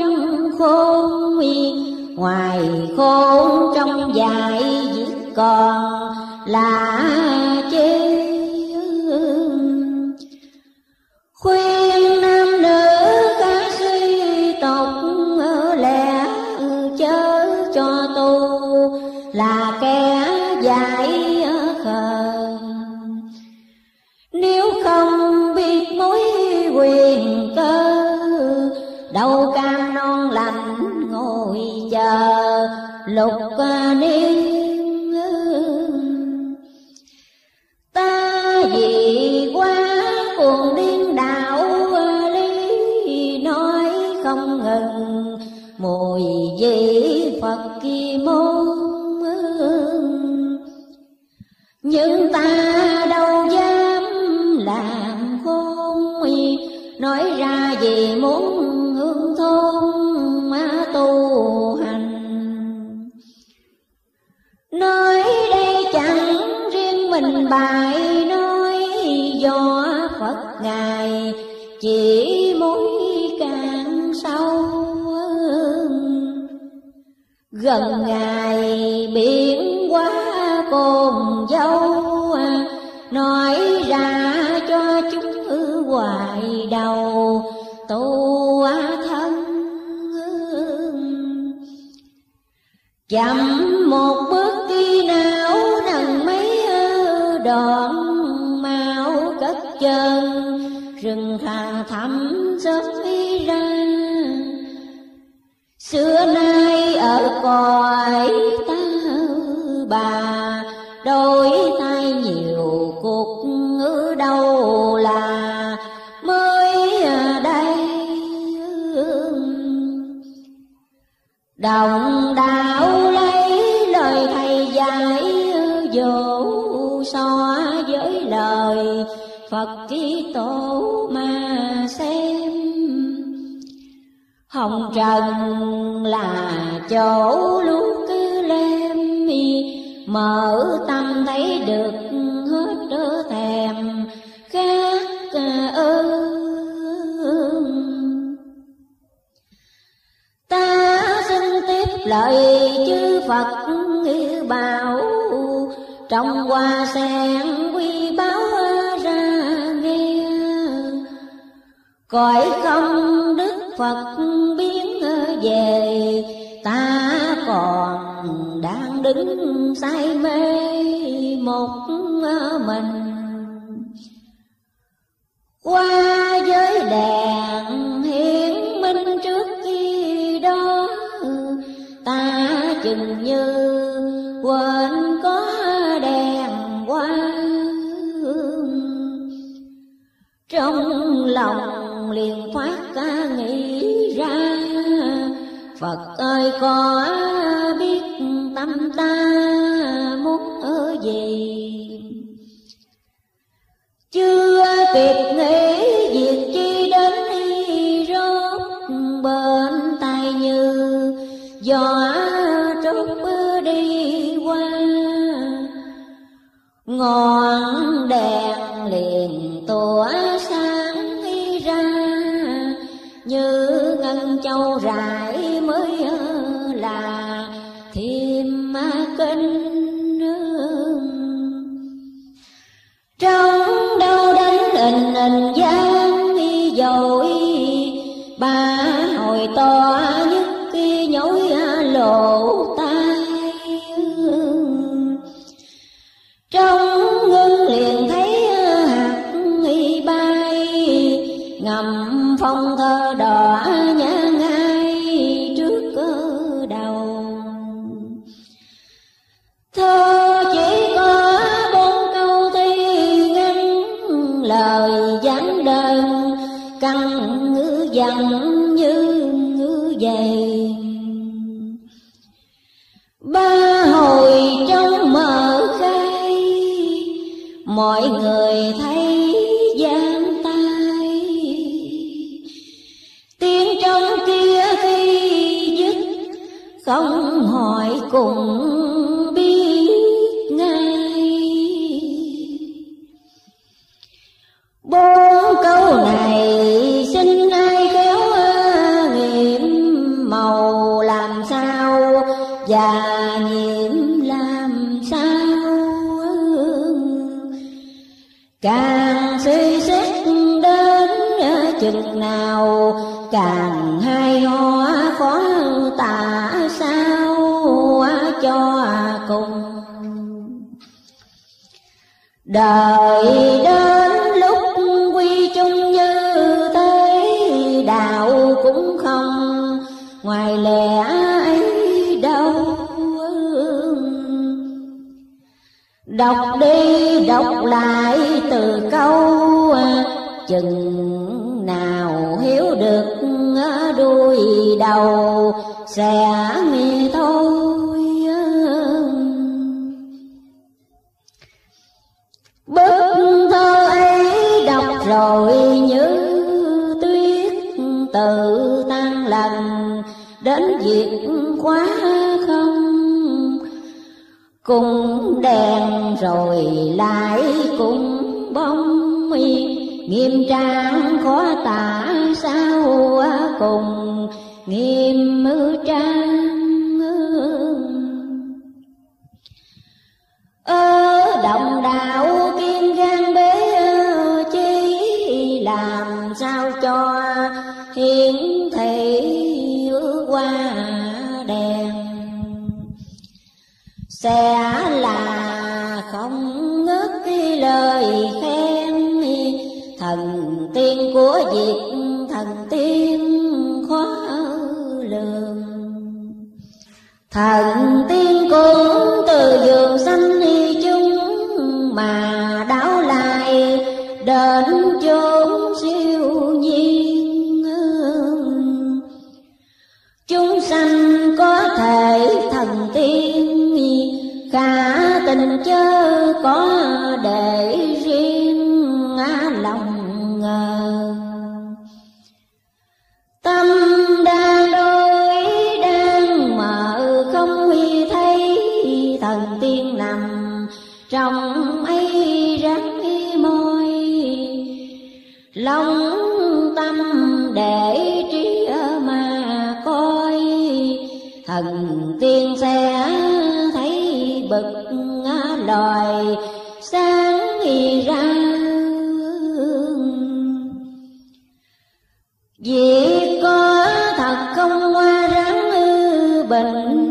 khôn nguyên Ngoài khôn trong dài viết còn là chê Khuya lục và niên ta vì quá cuồng điên đạo lý nói không ngừng mùi vị phật kỳ môn
nhưng ta
đâu dám làm
khôn
nói ra vì muốn chỉ mối càng sâu gần ngày biển quá cồn dâu à, nói ra cho chúng hoài đầu tu thân chậm một bước đi nào nặng mấy đoạn mau cất chân rừng hà thắm rơi ra xưa nay ở cõi ta bà đôi tay nhiều cuộc ngữ đâu là mới đây đồng đạo lấy lời thầy dạy dỗ so với lời phật ký tổ hồng trần là chỗ lúc cứ lem mi mở tâm thấy được hết đỡ thèm khác ơn ta xin tiếp lời chư phật như bảo trong hoa sen quy báo ra nghe cõi không đức Phật biến về ta còn đang đứng say mê một mình qua giới đèn hiển minh trước khi đó ta chừng như quên có đèn quang trong lòng liền thoát ca nghĩ ra Phật ơi có biết tâm ta muốn ở gì Chưa kịp nghĩ việc chi đến đi rốt bên tay như gió trút đi qua Ngọn đèn liền tỏa 悠然。người thấy giang tay tiếng trong kia khi dứt không hỏi cùng càng hai ho khó tả sao cho cùng đời đến lúc quy chung như thế đạo cũng không ngoài lẽ ấy đâu đọc đi đọc lại từ câu chừng nào hiểu được đuôi đầu xẻ nghe thôi bức thơ ấy đọc rồi như tuyết tự tan lần đến việc quá không cùng đèn rồi lại cùng bóng mi nghiêm trang khó tả qua cùng nghiêm trang ở đồng đạo kim gan bế chi làm sao cho hiển thị qua đèn sẽ là không ngớt lời khen thần tiên của việt thần tiên cũng từ giường sanh đi chúng mà đáo lại đến chốn siêu nhiên chúng sanh có thể thần tiên khả tình chớ có để riêng lòng ngờ tâm đông tâm để trí mà coi thần tiên sẽ thấy bực loài sáng y ra vì có thật không qua ráng bệnh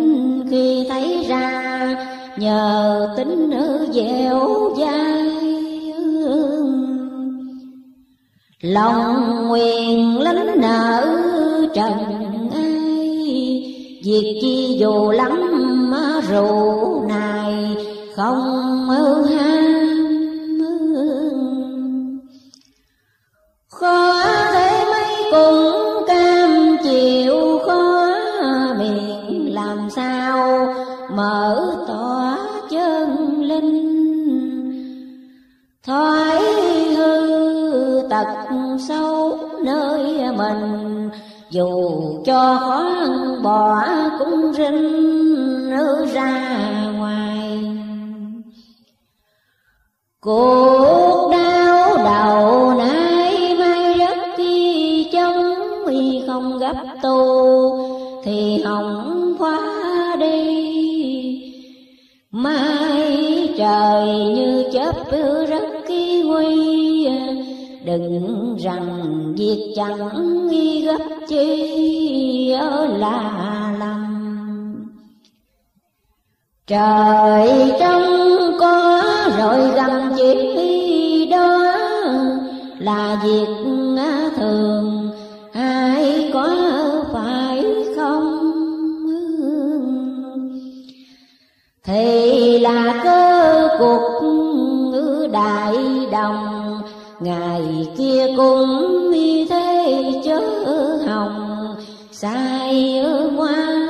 khi thấy ra nhờ tính nữ dẻo dai lòng nguyện lính nở trần ai việc chi dù lắm rượu này không mơ ham khó thế mấy cũng cam chịu khó miệng làm sao mở tỏa chân linh thoa thật sâu nơi mình dù cho khó bỏ cũng rinh nữ ra ngoài cuộc đau đầu nay mai rất chi chống y không gấp tu thì hỏng quá đi mai trời như chớp rất kỳ nguy đừng rằng việc chẳng nghi gấp chi ở là lầm trời trong có rồi gầm chỉ đó là việc thường ai có phải không thì là cơ cuộc đại đồng ngày kia cũng mi thế chớ hồng sai ngoan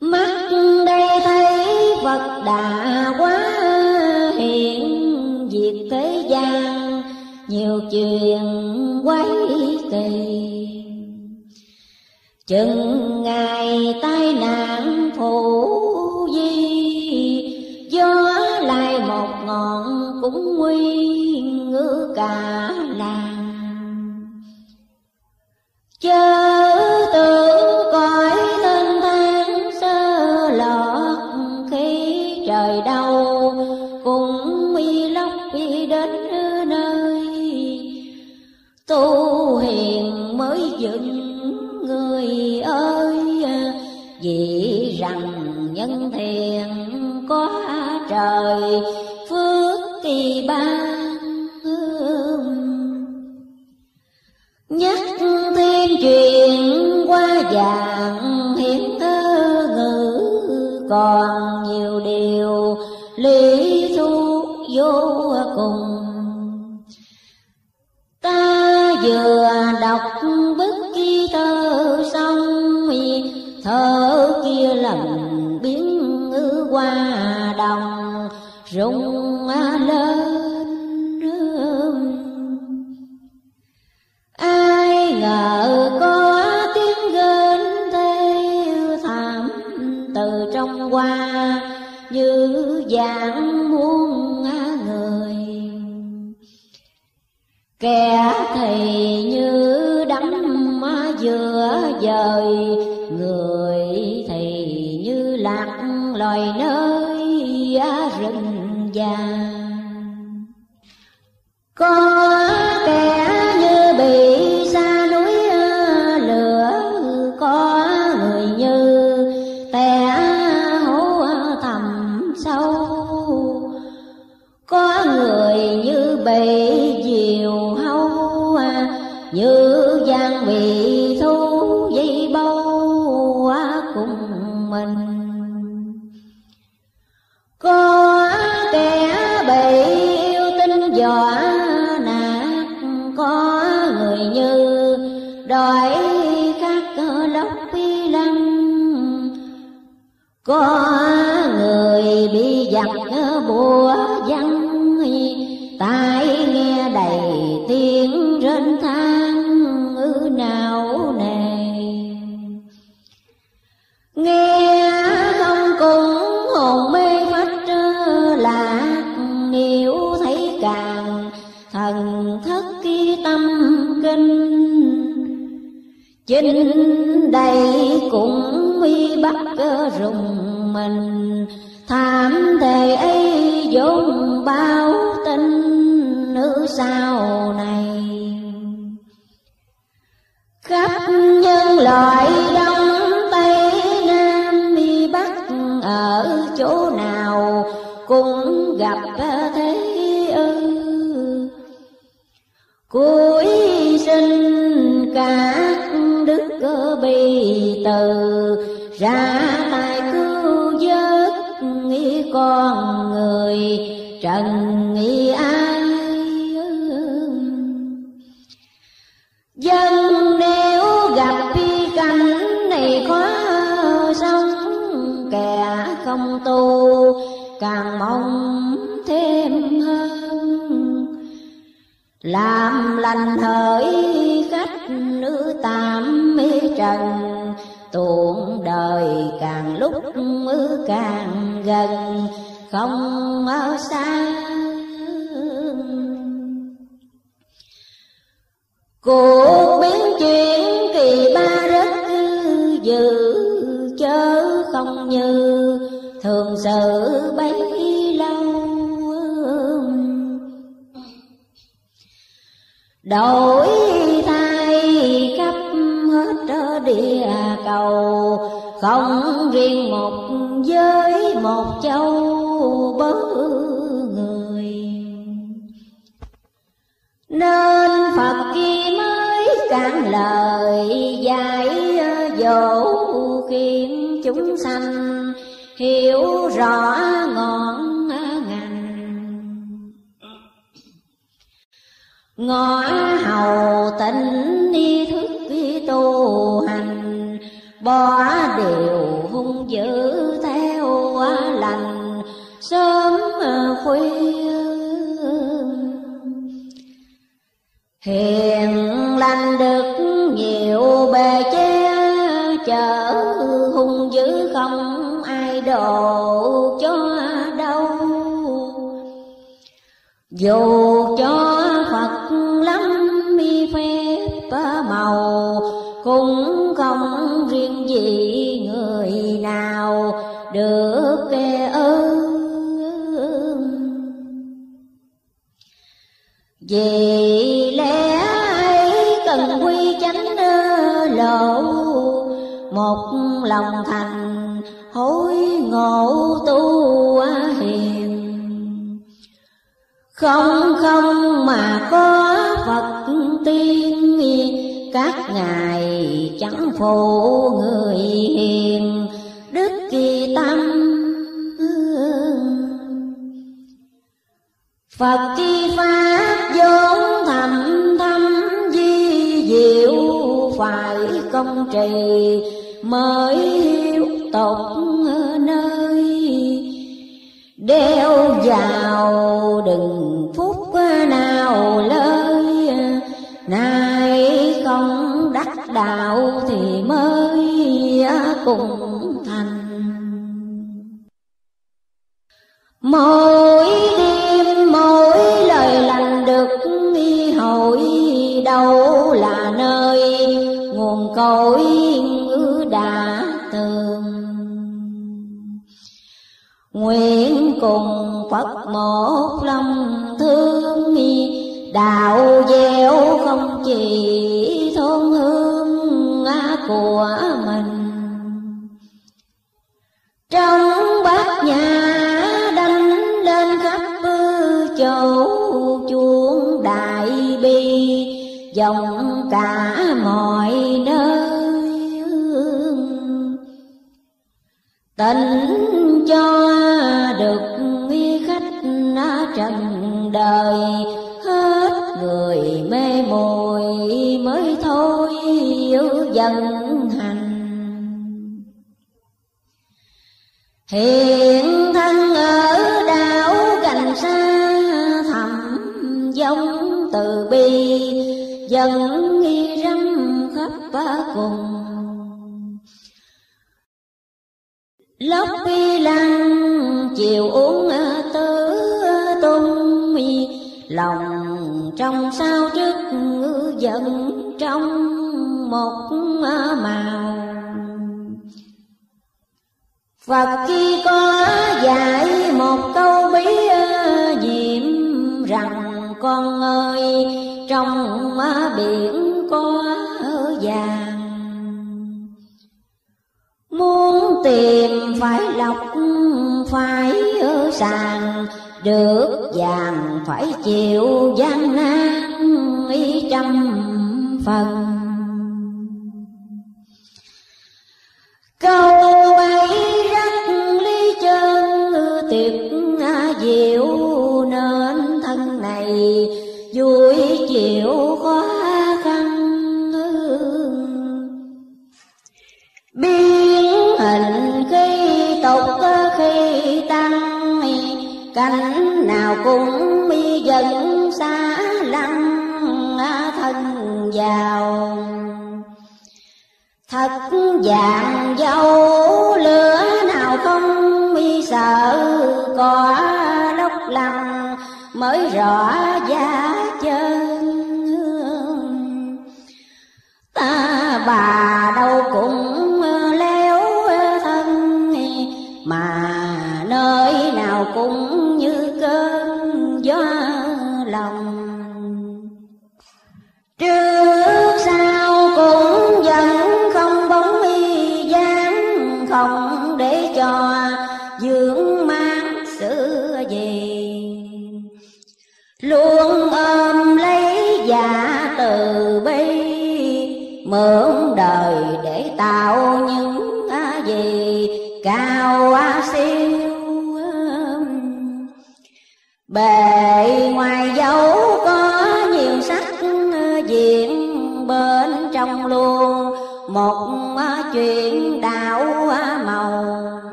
mắt đây thấy phật đã quá hiện diệt thế gian nhiều chuyện quấy kỳ chừng ngày tai nạn phủ di một ngọn cũng nguy ngữ cả nàng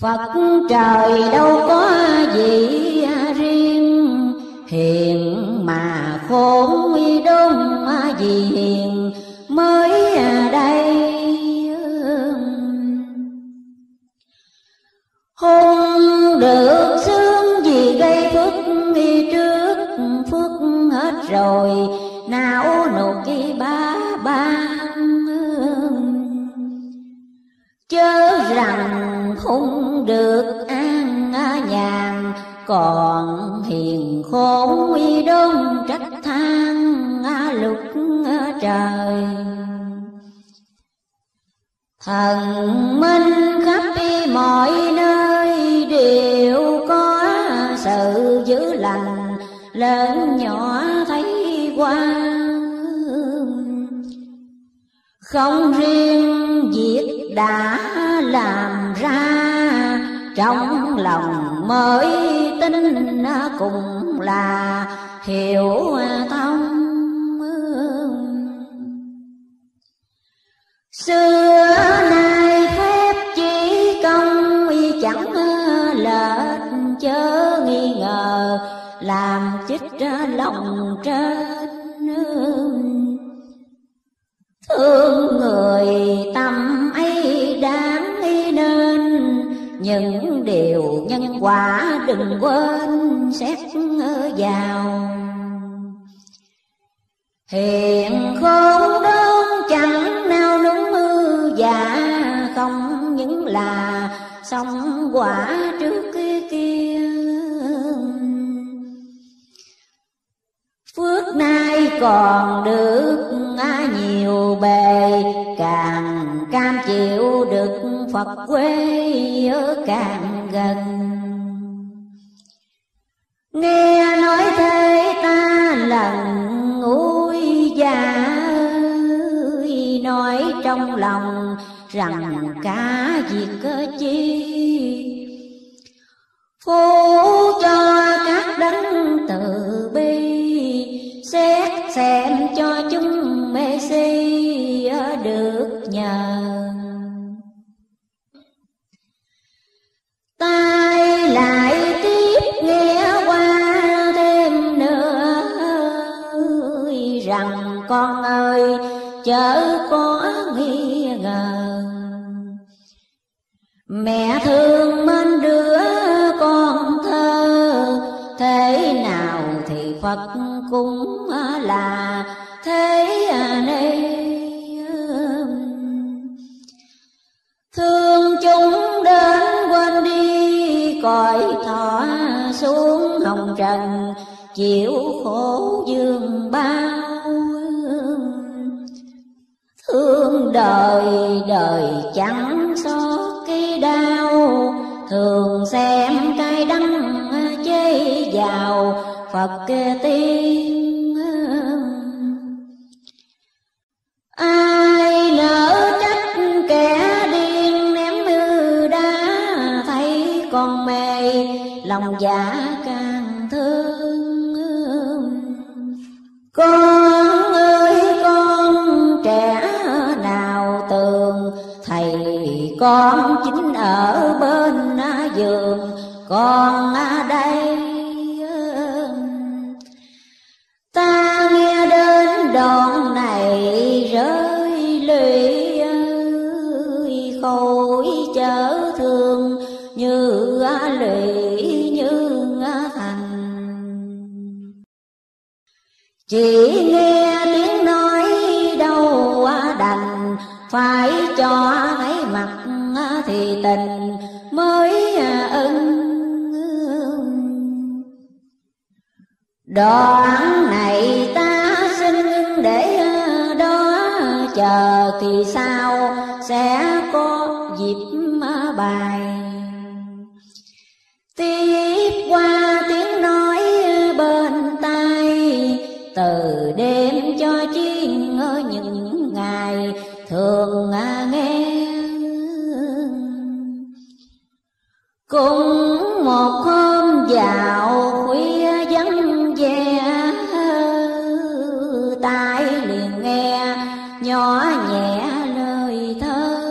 Phật trời đâu có gì riêng Hiền mà khốn uy đông gì hiền được an nhàn còn hiền khổ uy đông trách than lục trời thần minh khắp mọi nơi đều có sự giữ lành lớn nhỏ thấy qua không riêng việc đã làm ra trong lòng mới tin cùng là hiểu thông xưa nay phép chỉ công y chẳng lệch chớ nghi ngờ làm chích ra lòng trên thương người những điều nhân quả đừng quên xét vào Hiền khôn đơn chẳng nào núng ư giả Không những là sống quả trước kia, kia Phước nay còn được nhiều bề Càng cam chịu được Phật quê nhớ càng gần Nghe nói thế ta lần nguôi già Nói trong lòng rằng cả việc cơ chi Phú cho các đấng từ bi Xét xem cho chúng mê si được nhờ tai lại tiếp nghe qua thêm nữa rằng con ơi chớ có nghi ngờ mẹ thương mến đứa con thơ thế nào thì phật cũng là thế đây thương chúng cõi thọ xuống hồng trần chịu khổ dương bao thương đời đời chẳng xót cái đau thường xem cái đắng chế vào phật tiên a lòng dạ, dạ càng thương con ơi con trẻ nào tường thầy con chính ở bên giường con đây ta nghe đến đoạn này rơi lụy khôi chở thương như lụy chỉ nghe tiếng nói đâu đành phải cho thấy mặt thì tình mới ưng đoạn này ta xin để đó chờ thì sao sẽ có dịp bài tiên cũng một hôm vào khuya vắng vẻ, tai liền nghe nhỏ nhẹ lời thơ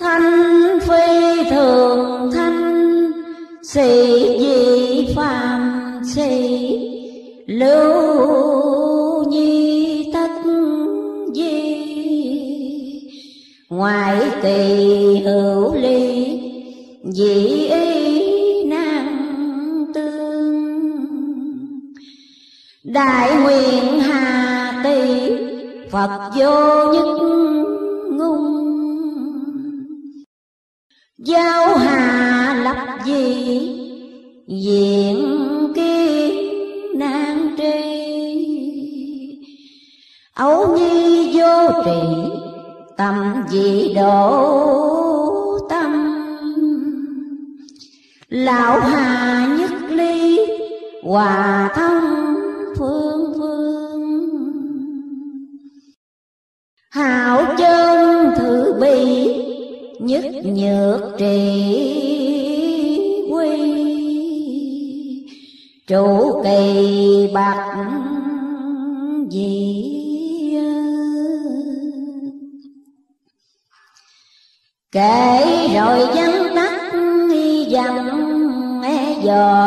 thanh phi thường thanh sĩ dị phàm sĩ lưu nhi tất di ngoài tỳ hữu ly dị ý năng tương đại nguyện hà tỳ phật vô nhất ngung giao hà lập dị diện kiến nan tri ấu nhi vô trị tâm dị độ tâm lão hà nhất ly hòa thông phương phương hảo chân thử bi nhất nhược trì quy trụ kỳ bạc gì kể rồi văn tắt dòng e dò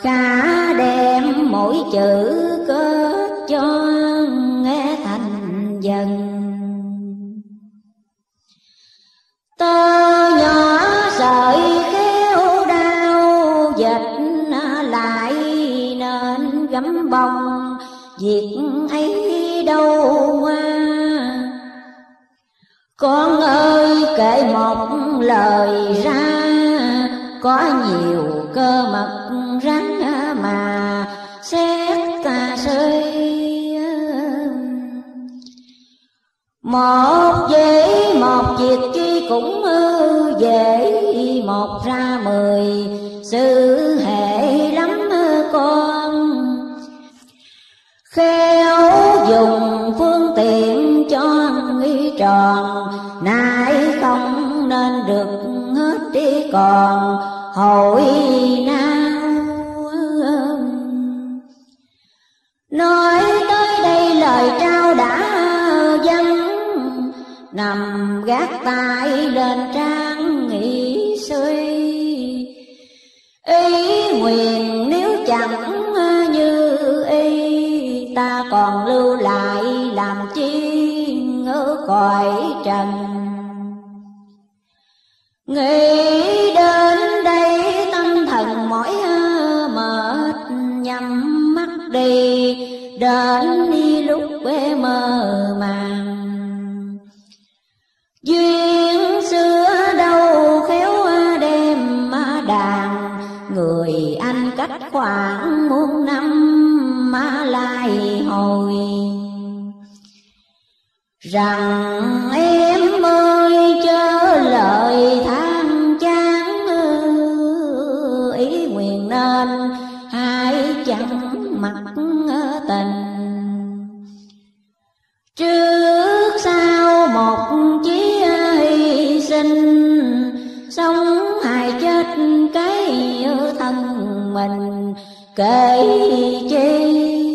khá đem mỗi chữ kết cho nghe thành dần tơ nhỏ sợi khéo đau dịch lại nên gấm bông việc ấy đâu qua con ơi kể một lời ra có nhiều cơ mật rắn mà xét ta sơi một dễ một việc chi cũng dễ một ra mười sự hệ lắm con khéo dùng phương tiện cho nghi tròn nại nên được hết đi còn hội nao nói tới đây lời trao đã dâng nằm gác tay lên trang nghỉ suy ý nguyện nếu chẳng như y ta còn lưu lại làm chi ở cõi trần nghĩ đến đây tâm thần mỏi mệt nhắm mắt đi đến đi lúc quê mơ màng duyên xưa đâu khéo đêm đàn người anh cách khoảng muôn năm mà lại hồi rằng em ơi chớ lời tha mình kể chi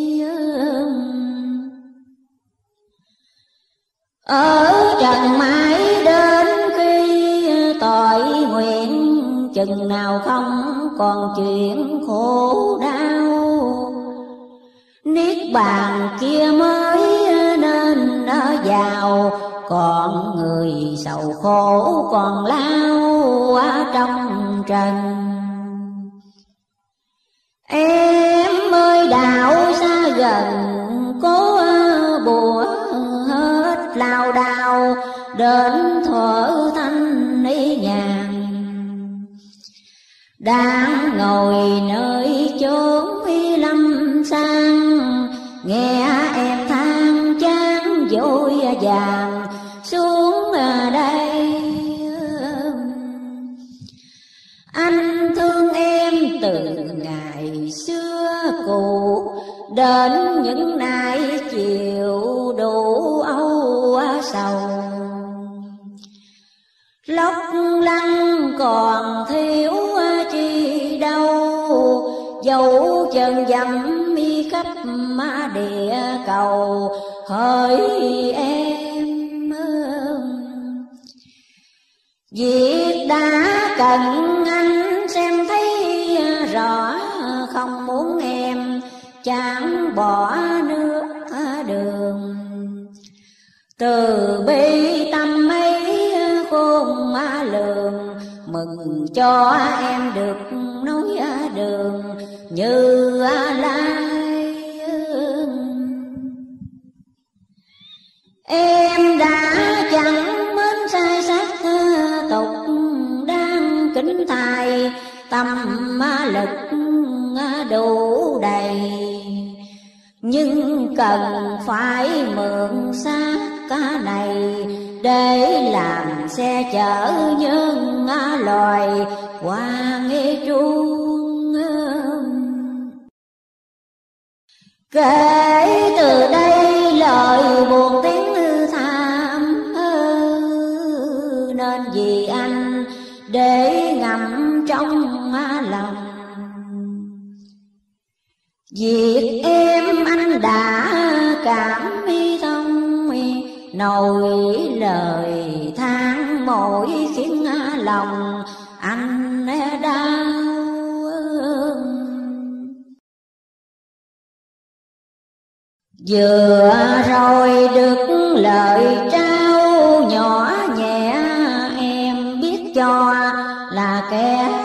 ở trần mãi đến khi tội nguyện chừng nào không còn chuyện khổ đau niết bàn kia mới nên nó giàu còn người sầu khổ còn lao ở trong trần Em ơi đạo xa gần Cố bùa hết lao đào Đến thuở thanh ý nhàn Đang ngồi nơi chốn y lâm sang Nghe em than chán dối vàng đến những nay chiều đủ âu sầu lóc lăng còn thiếu chi đâu dẫu chân dặm mi khắp ma địa cầu hỡi em việc đã cần anh xem thấy rõ không chẳng bỏ nước đường từ bi tâm ấy khôn ma lường mừng cho em được nối đường như lai em đã chẳng mến sai sắc tục đang kính tài tâm ma lực đủ đầy nhưng cần phải mượn xác cá này để làm xe chở nhân loài qua nghe chuông kể từ
đây
lời buồn tiếng Việc em anh đã cảm thông Nổi lời tháng mỗi khiến lòng anh e đau
Vừa rồi được lời trao nhỏ nhẹ
Em biết cho là kẻ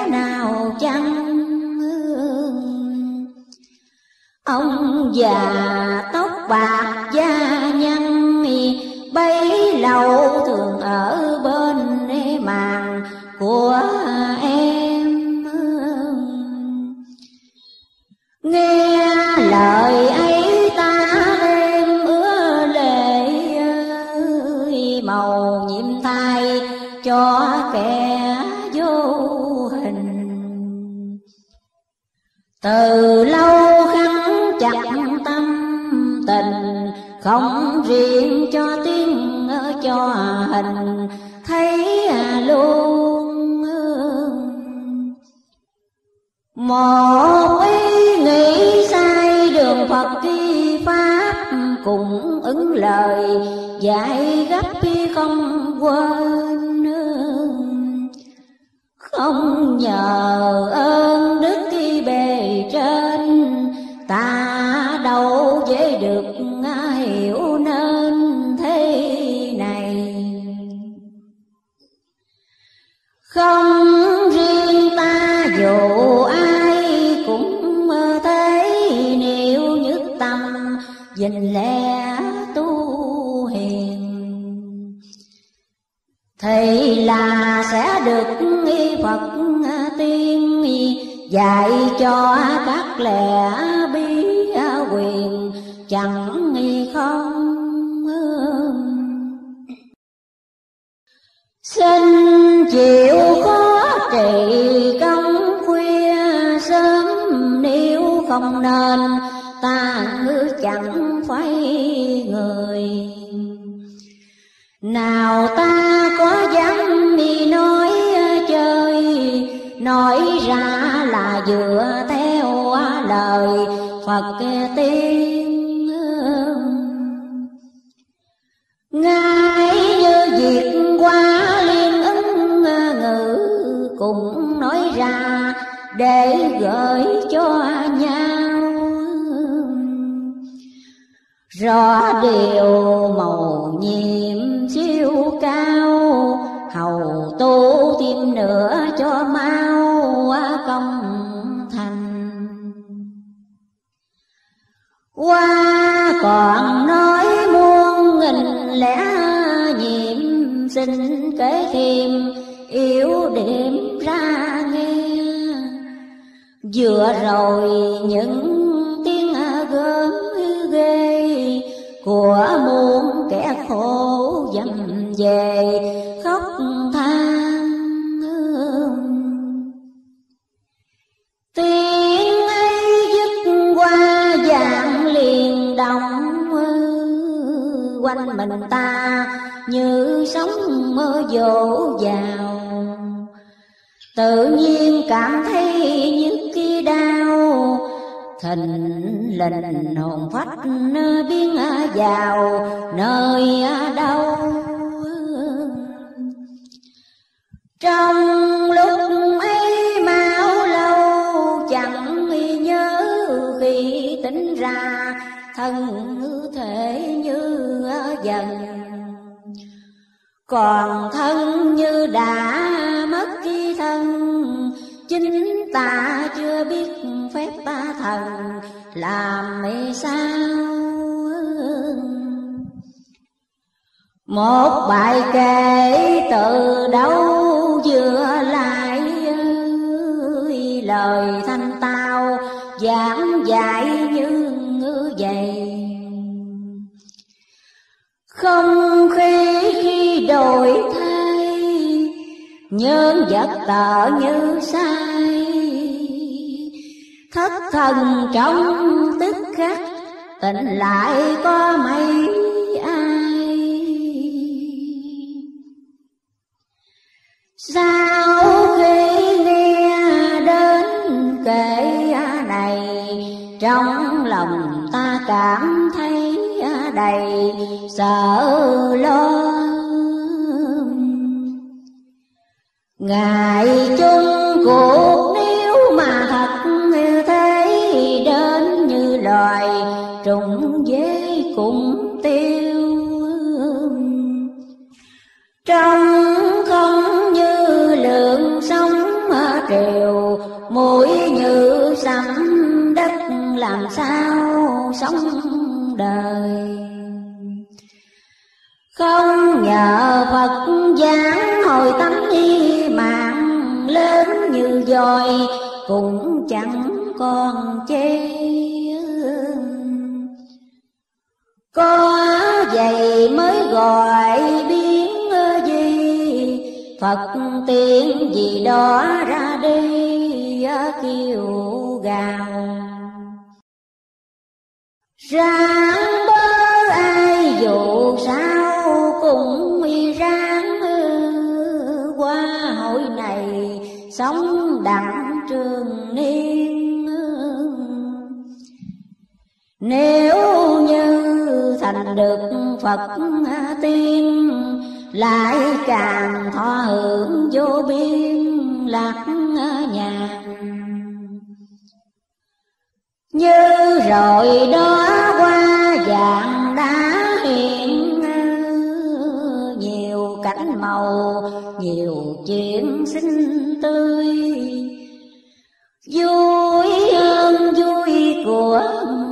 Ông già tóc bạc da nhăn Bấy lâu thường ở bên màng của em Nghe lời ấy ta đêm ứa lệ Màu nhiệm tay cho kẻ vô hình Từ lâu không riêng cho tiếng cho hình thấy à, luôn một ý nghĩ sai đường phật tri pháp cũng ứng lời dạy gấp không quên không nhờ ơn đức khi bề trên ta đâu dễ được không riêng ta dù ai cũng mơ thấy nếu nhất tâm dình lẽ tu hiền thì là sẽ được nghi phật tiên dạy cho các lẽ bí quyền chẳng nghi không xin chịu khó trị công khuya sớm nếu không nên ta ngữ chẳng phải người nào ta có dám đi nói chơi nói ra là dựa theo lời phật tiên ngài như việc quan cũng nói ra để gửi cho nhau rõ điều màu nhiệm siêu cao hầu tu thêm nữa cho mau công thành qua còn nói muôn nghìn lẽ nhiệm xin kế thêm yếu điểm ra nghe vừa rồi những tiếng gớm ghê của muôn kẻ khổ dầm về khóc than tiếng ấy dứt qua dạng liền đồng quanh mình ta như sóng mơ dỗ vào tự nhiên cảm thấy những kia đau thình lình hồn phách biến vào nơi đâu trong lúc ấy mau lâu chẳng nhớ khi tỉnh ra thân thể như dần còn thân như đã mất chi thân chính ta chưa biết phép ba thần làm sao một bài kể từ đâu vừa lại lời thanh tao giảng dạy như như vậy không khí đổi thay nhân vật tợ như sai thất thần trong tức khắc tỉnh lại có mấy ai sao khi nghe đến kể này trong lòng ta cảm thấy đầy sợ lo Ngày chung cuộc nếu mà thật như thế Đến như loài trùng dế cũng tiêu Trong không như lượng sóng mà triều Mũi như sấm đất làm sao sống đời Không nhờ Phật giáo dòi cũng chẳng còn chê có vậy mới gọi biến gì phật tiên gì đó ra đi kêu gào ráng bớ ai dù sao cũng ráng qua hội này sống đặng trường niên nếu như thành được phật tiên lại càng thọ hưởng vô biên lạc nhà như rồi đó qua vàng đá cảnh màu nhiều chuyện xinh tươi vui hương vui của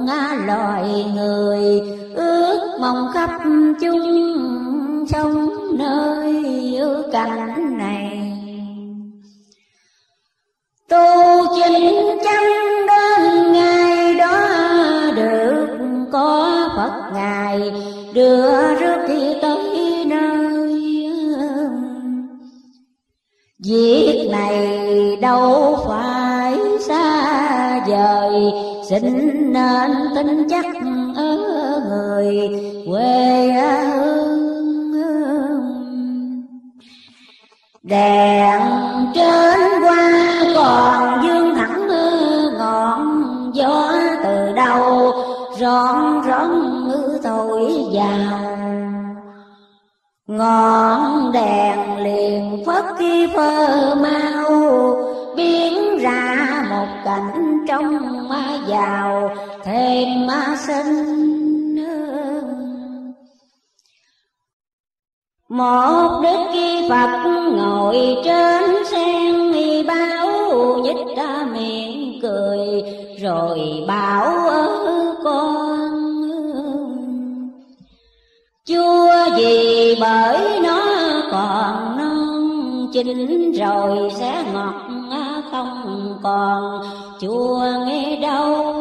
ngã loài người ước mong khắp chung sống nơi cảnh này tu chính chăm đến ngày đó được có phật ngài đưa rước đi tới nơi Việc này đâu phải xa vời Xin nên tin chắc ở người quê hương Đèn trên qua còn dương thẳng ngọn gió từ đầu Rón rón thổi vào Ngọn đèn phất khi phơ mau biến ra một cảnh trong ma giàu thêm ma sinh một đức khi phật ngồi trên sen y báo nhích ra miệng cười rồi bảo ớ con chúa gì bởi chín rồi sẽ ngọt không còn chua nghe đâu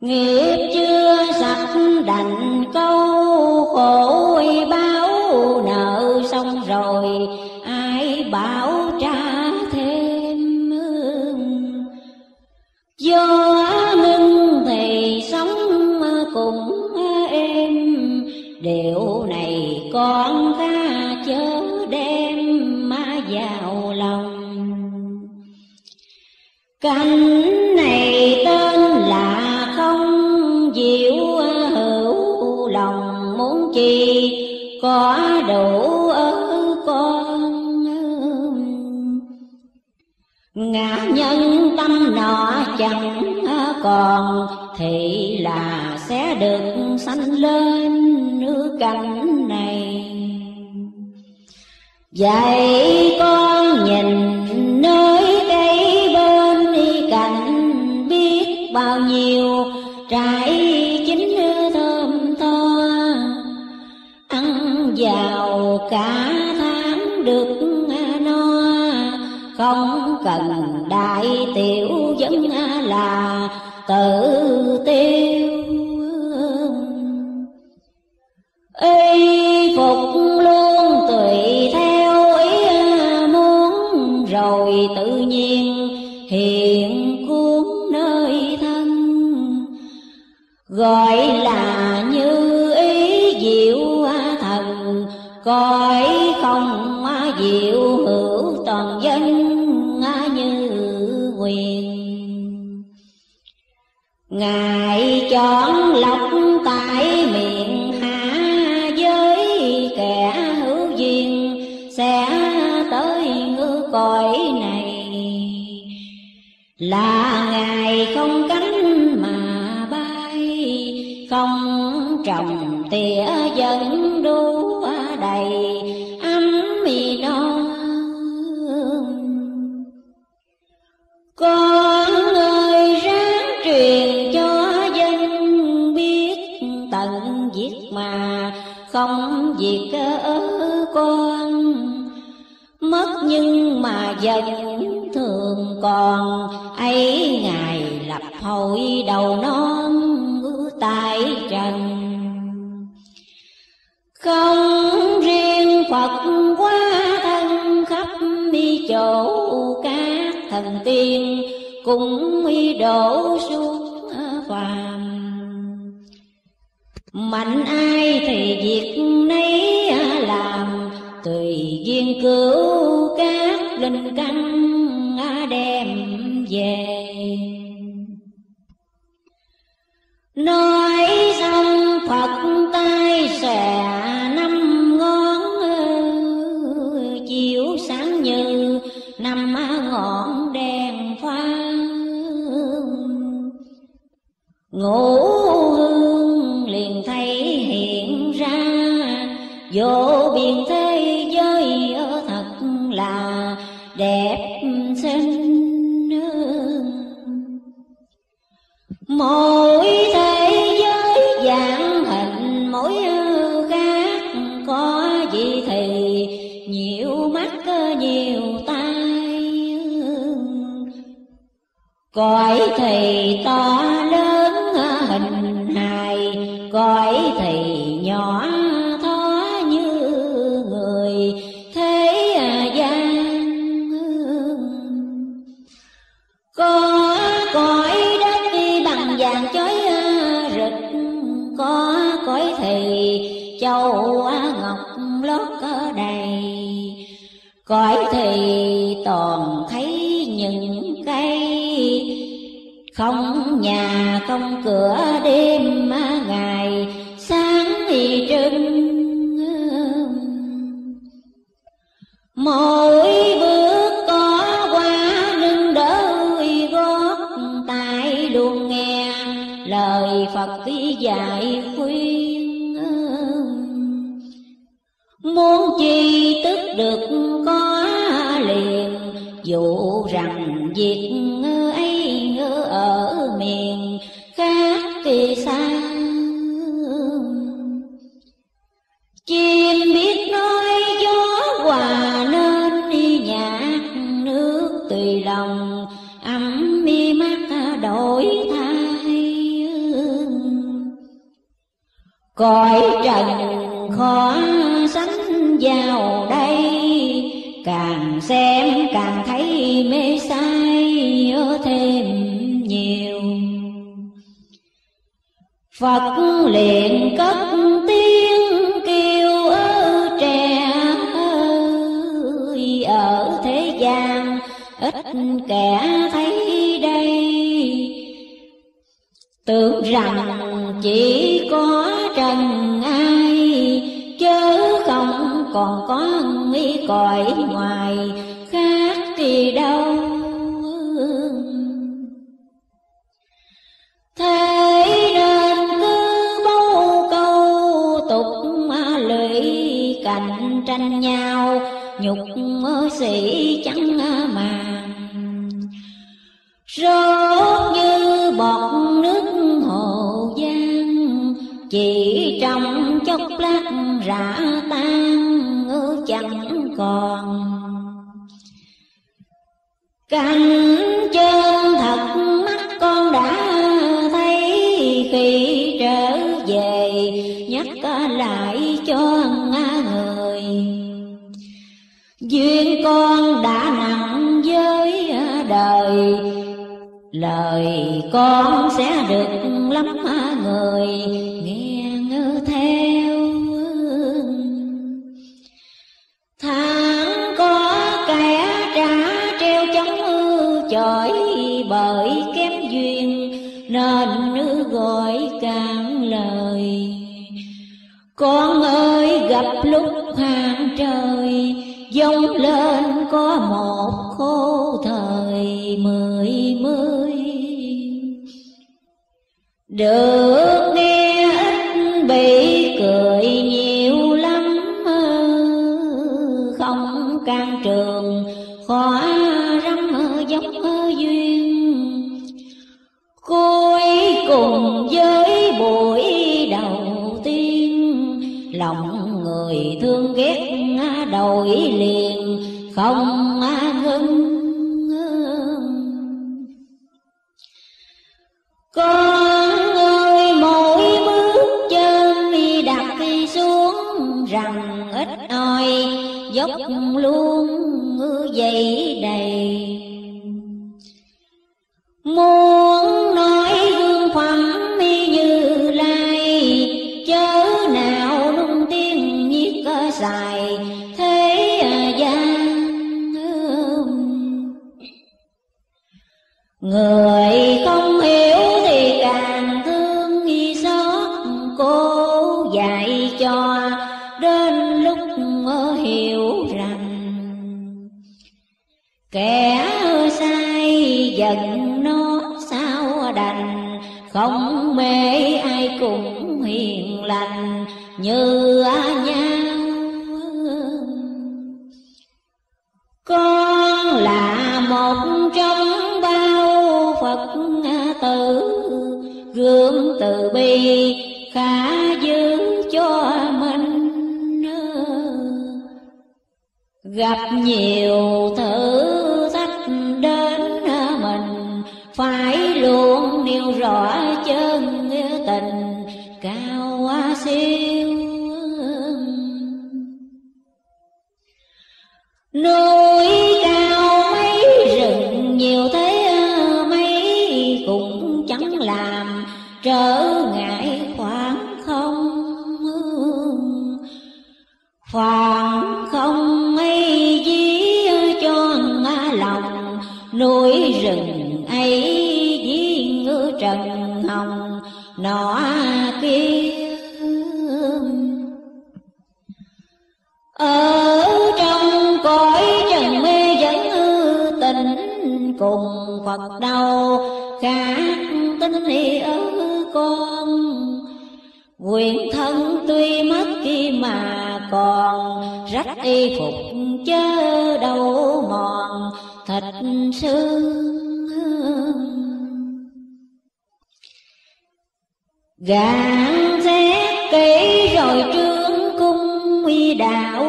nghiệp chưa sạch đành câu khổ báo nợ xong rồi ai bảo trả thêm do ngưng thì sống cũng em điều này con cánh này tên là không diệu hữu lòng muốn chi có đủ ở con ngã nhân tâm nọ chẳng còn thì là sẽ được sanh lên nước cảnh này vậy con nhìn cả tháng được no không cần đại tiểu vẫn là tự tiêu y phục luôn tùy theo ý muốn rồi tự nhiên hiện cuốn nơi thân gọi là diệu hữu toàn dân như quyền Ngài chọn lọc tại miệng hạ giới kẻ hữu duyên sẽ tới ngư cõi này là ngài không cánh mà bay không trồng tỉa dẫn đua đầy không việc ở con mất nhưng mà vẫn thường còn ấy ngày lập hội đầu non tại trần không riêng phật quá thân khắp đi chỗ các thần tiên cũng đổ xuống phàm mạnh ai thì việc nấy làm tùy duyên cứu các linh căn đem về nói xong phật tay xòe năm ngón chiếu sáng như năm ngọn đèn pha ngủ đẹp xinh nương. mỗi thế giới dạng hình mỗi khác có gì thì nhiều mắt nhiều tai cõi thì to cõi thì toàn thấy những cây không nhà không cửa đêm mà ngày sáng thì trưng mỗi bước có qua lưng đỡ gót tai luôn nghe lời phật dạy khuyên Muốn chi tức được có liền Dù rằng việc ấy ở miền khác kỳ xa Chim biết nói gió hòa nên đi nhạc nước tùy lòng ấm mi mắt đổi thay Cõi trần khó vào đây Càng xem càng thấy mê say nhớ thêm nhiều Phật liền cất tiếng kêu ơ trẻ ơi Ở thế gian ít kẻ thấy đây Tưởng rằng chỉ có trần ai chớ không còn có nghi cõi ngoài khác thì đâu thế nên cứ bâu câu tục lưỡi cạnh tranh nhau nhục sĩ chẳng mà rốt như bọt nước hồ giang chỉ trong chốc lát rã tan con cảnh trên thật mắt con đã thấy khi trở về nhắc lại cho người duyên con đã nặng với đời lời con sẽ được lắm người nghe ngơ theo nên nữ gọi cạn lời con ơi gặp lúc hàng trời Dông lên có một khô thời mười mươi Được đổi liền không ngưng con ơi mỗi bước chân đi đặt đi xuống rằng ít oi dốc luôn không mê ai cũng hiền lành như nhau con là một trong bao phật tử gương từ bi khả giữ cho mình gặp nhiều thử thách đến mình phải luôn điều rõ núi cao mấy rừng nhiều thế mấy cũng chẳng làm trở ngại khoảng không khoảng không ấy dí cho lòng núi rừng ấy dí trần hồng nọ kia ơi cùng Phật đâu khác tính hi ở con Quyền thân tuy mất khi mà còn Rách y phục chớ đâu mòn thịt xương Gạn xét kỹ rồi trương cung uy đạo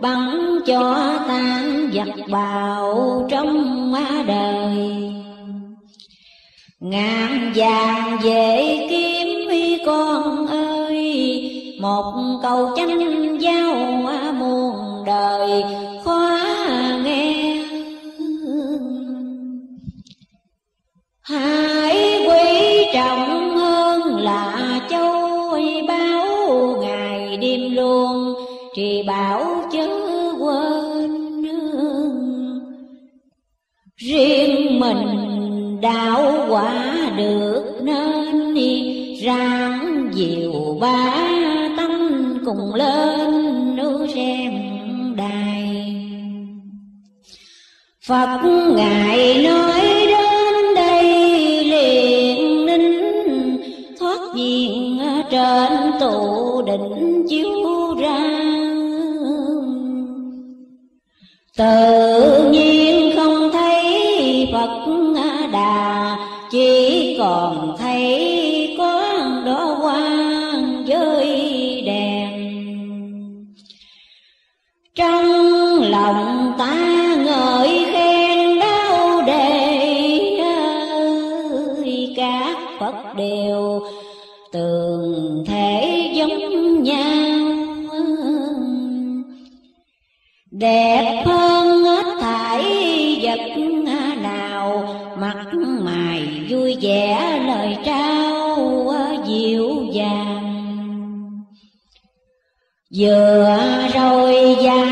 bắn cho ta vật bào trong đời Ngàn vàng dễ kiếm con ơi Một câu chánh giao muôn đời khó nghe Hãy quý trọng hơn là châu bao Ngày đêm luôn trì bảo riêng mình đạo quả được nên đi ráng diệu ba tâm cùng lên núi xem đài phật ngài nói đến đây liền nín thoát diện trên tụ đỉnh chiếu ra từ đều tường thể giống nhau đẹp hơn hết thảy vật nào mặt mày vui vẻ lời trao dịu dàng vừa rồi dàng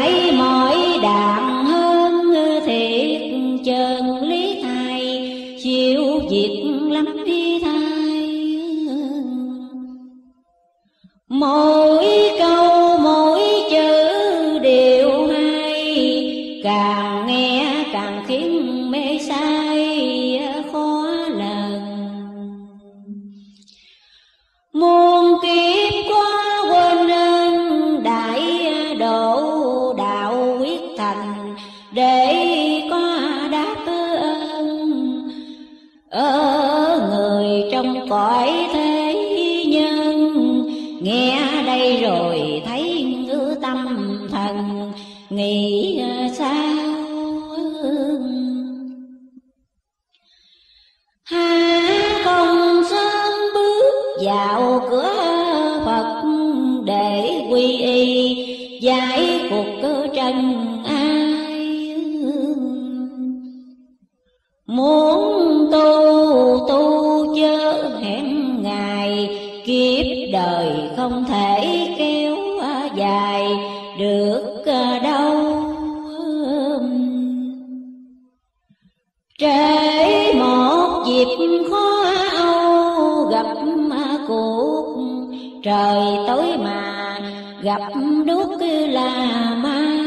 gặp đúc là mai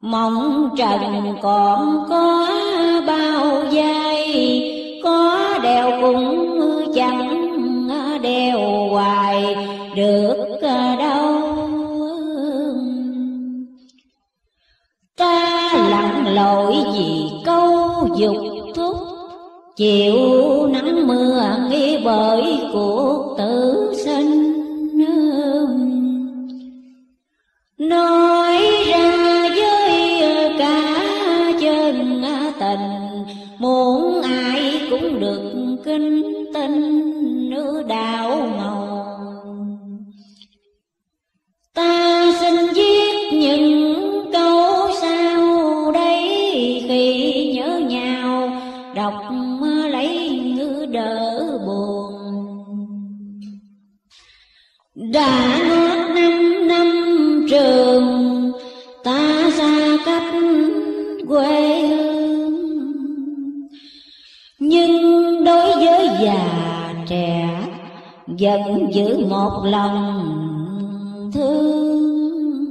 mong trần còn có bao giây có đèo cũng chẳng đèo hoài được đâu ta lặn lội vì câu dục thúc chịu nắng mưa nghĩ bởi cuộc tử kinh tình vẫn giữ một lòng thương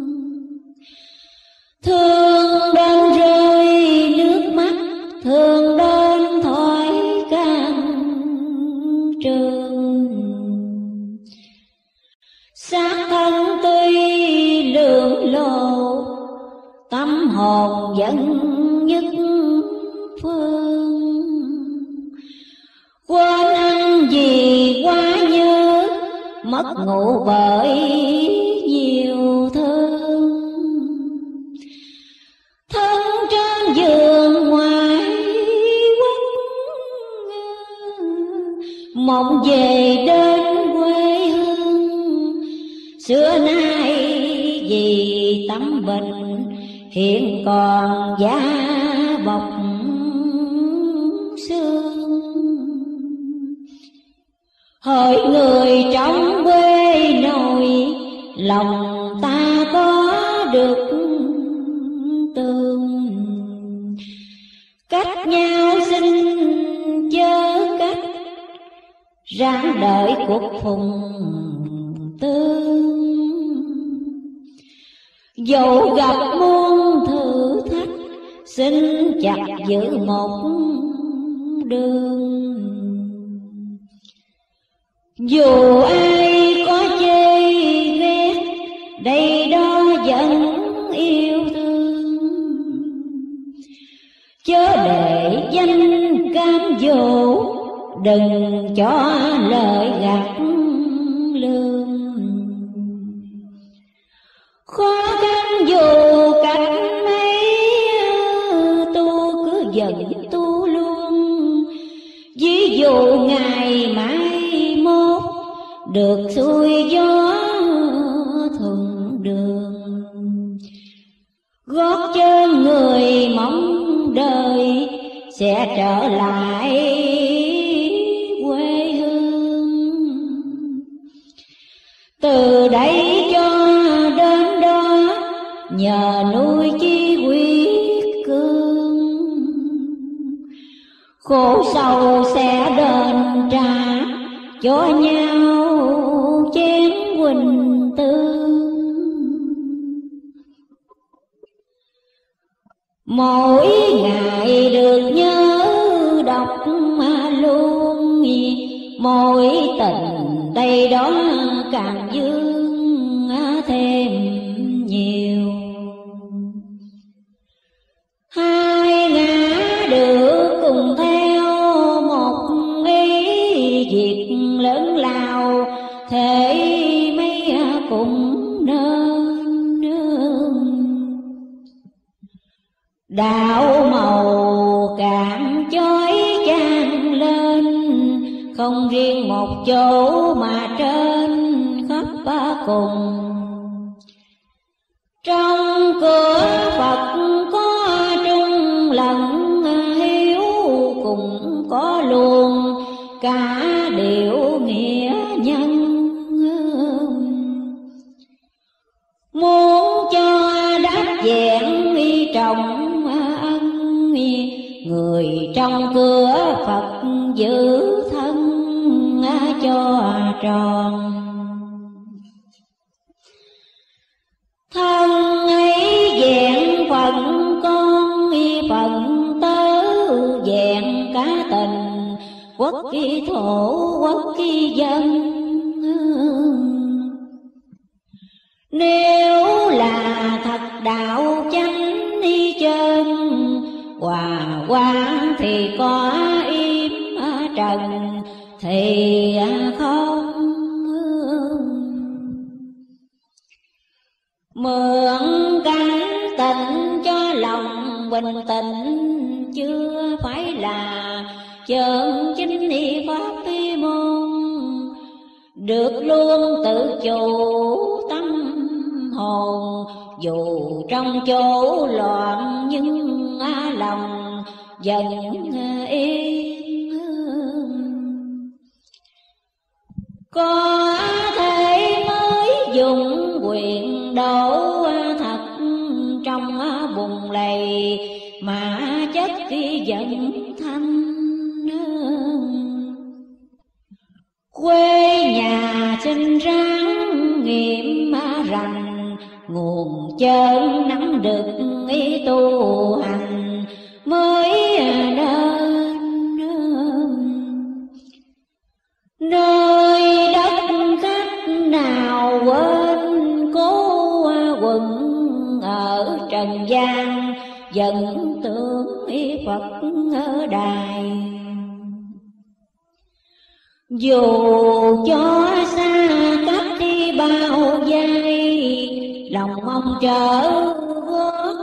thương đến rơi nước mắt thương đến thoái can trường xác thân tuy lượng lộ tâm hồn vẫn mất ngủ bởi nhiều thương thân trên giường ngoài quất mộng về đến quê hương xưa nay vì tấm bệnh hiện còn giá bọc hỏi người lòng ta có được tương cách nhau xin chớ cách ráng đợi cuộc phùng tương dẫu gặp muôn thử thách xin chặt giữ một đường dù em đừng cho lời gạt lương khó khăn dù cách mấy tu cứ dần tu luôn ví dụ ngày mai mốt được xuôi gió thuận đường gót chân người mong đời sẽ trở lại cho nhau chén quỳnh tư, mỗi ngày được nhớ đọc mà luôn mỗi tình đây đó càng dương chỗ mà trên khắp ba cùng trong cửa phật có trung lẫn hiếu cũng có luôn cả điệu nghĩa nhân muốn cho đáp dạng y trọng ăn người trong cửa phật giữ tròn thân ấy vẹn phận con y phận tớ vẹn cá tình quốc kỳ thổ quốc kỳ dân nếu là thật đạo chánh y chân Hòa quang thì có im trần thì mượn cánh tình cho lòng bình tĩnh chưa phải là chơn chính ni pháp vi môn được luôn tự chủ tâm hồn dù trong chỗ loạn nhưng á lòng dần yên có thể mới dùng quyền đổ thật trong bùng lầy mà chết khi giận thanh quê nhà sinh ráng nghiệm rành nguồn chơn nắm được ý tu hành mới đến nơi trần gian vẫn tưởng y phật ở đài dù cho xa cách đi bao giây lòng mong trở bước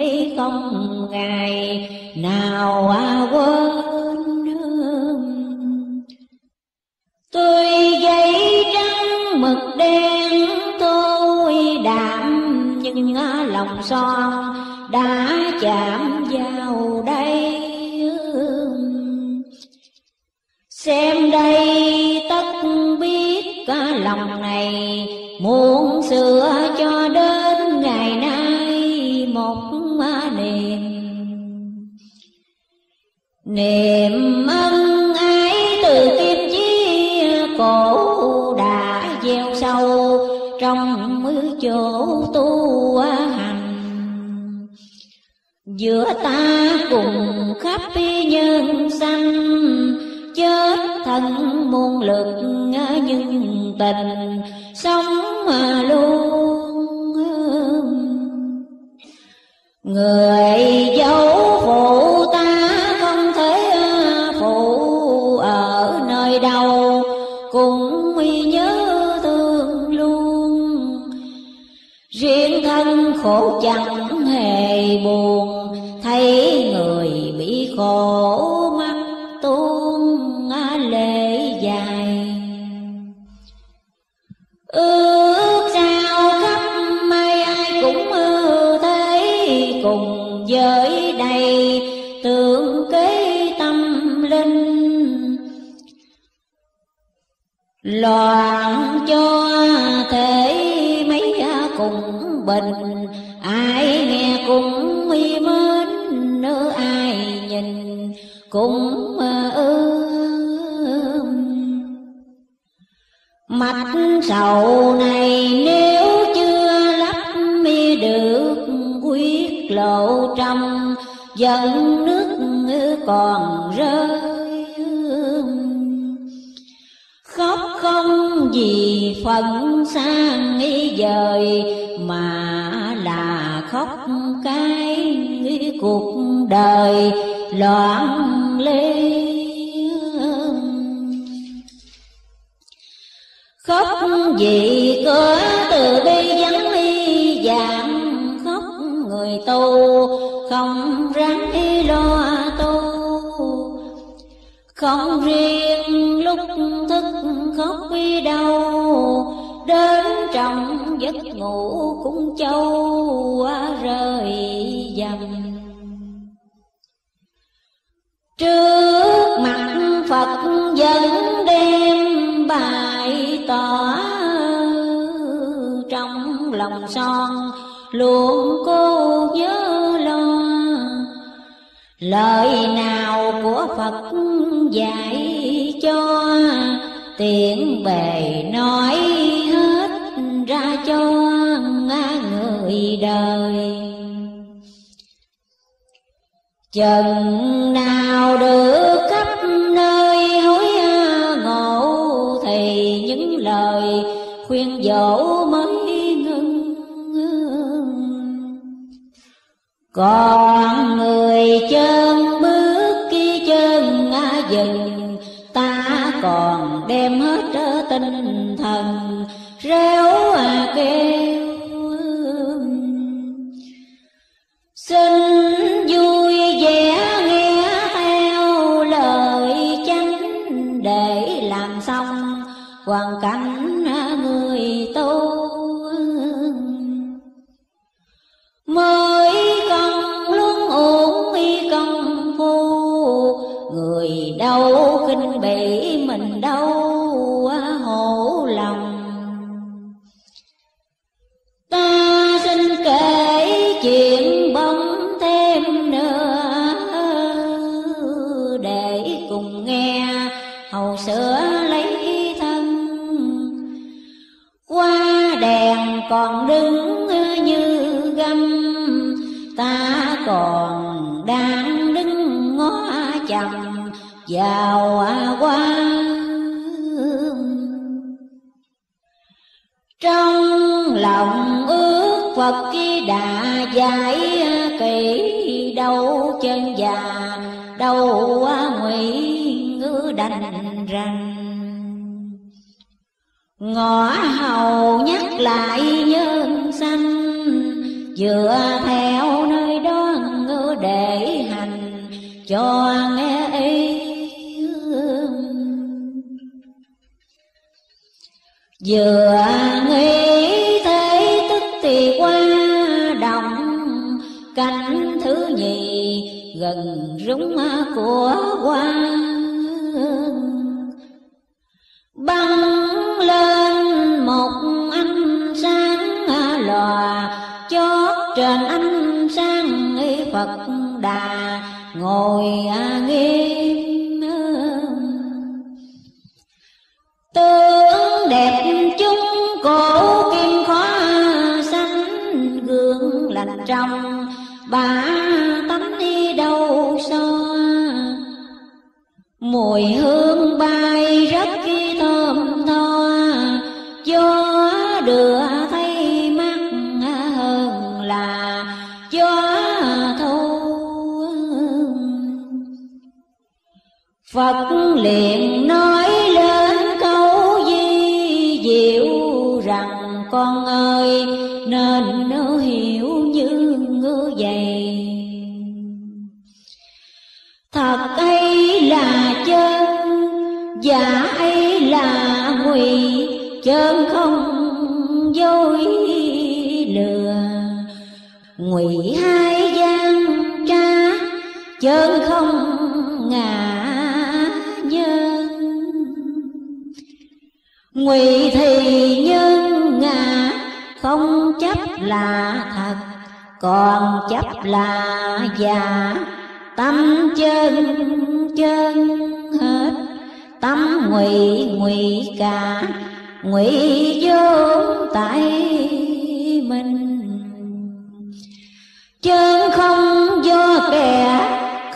y không ngày nào à quên tôi giấy trắng mực đen nhưng lòng son đã chạm vào đây xem đây tất biết cả lòng này muốn sửa cho đến ngày nay một niềm niềm ân ái từ kim chi cổ đã gieo sâu trong mưa chỗ giữa ta cùng khắp phi nhân sanh chết thân muôn lực nhưng tình sống mà luôn người dấu phụ ta không thể phụ ở nơi đâu cũng nhớ thương luôn riêng thân khổ chẳng hề buồn khổ mắt tuôn lệ dài ước sao khắp mai ai cũng mơ thấy cùng với đầy tưởng kế tâm linh loạn cho thể mấy cùng bình ai nghe cũng uy mơ cũng ươm ờ, mặt sầu này nếu chưa lắp mi được quyết lộ trong dẫn nước còn rơi khóc không vì phận sang nghi dời mà là khóc cái cuộc đời loạn ly khóc vì cửa từ bi vắng ly giảm khóc người tu không ráng y lo tu không riêng lúc thức khóc quy đâu đến trong giấc ngủ cũng châu rơi dầm trước mặt phật vẫn đem bài tỏ trong lòng son luôn cô nhớ lo lời nào của phật dạy cho tiện bề nói hết ra cho người đời chừng nào được khắp nơi hối ngộ thì những lời khuyên dỗ mới ngưng còn người chân bước kia chân dừng ta còn đem hết trở tinh thần reo à kêu xin hoàn cảnh người tu mới cần luân uổng y công phu người đau kinh bỉ chồng giàu quá trong lòng ước phật khi đã giải kỹ đâu chân già đâu nguyện ngữ đành rằng ngõ hầu nhắc lại nhân sanh dựa theo nơi đó ngữ để hành cho Vừa nghĩ thế tức thì qua đồng Cánh thứ nhì gần rúng của qua Băng lên một ánh sáng lòa Chót trên ánh sáng ấy Phật Đà Ngồi à, nghiêm tôi trong bả tánh đâu xa, mùi hương bay rất khi thơm tho gió đưa thấy mắt hơn là gió thu phật liền nói thật ấy là chân giả ấy là quỷ chân không dối lừa ngụy hai gian tra chân không ngã nhân ngụy thì nhân ngã không chấp là thật còn chấp là giả tâm chân chân hết tâm ngụy ngụy cả ngụy vô tại mình chân không do kẻ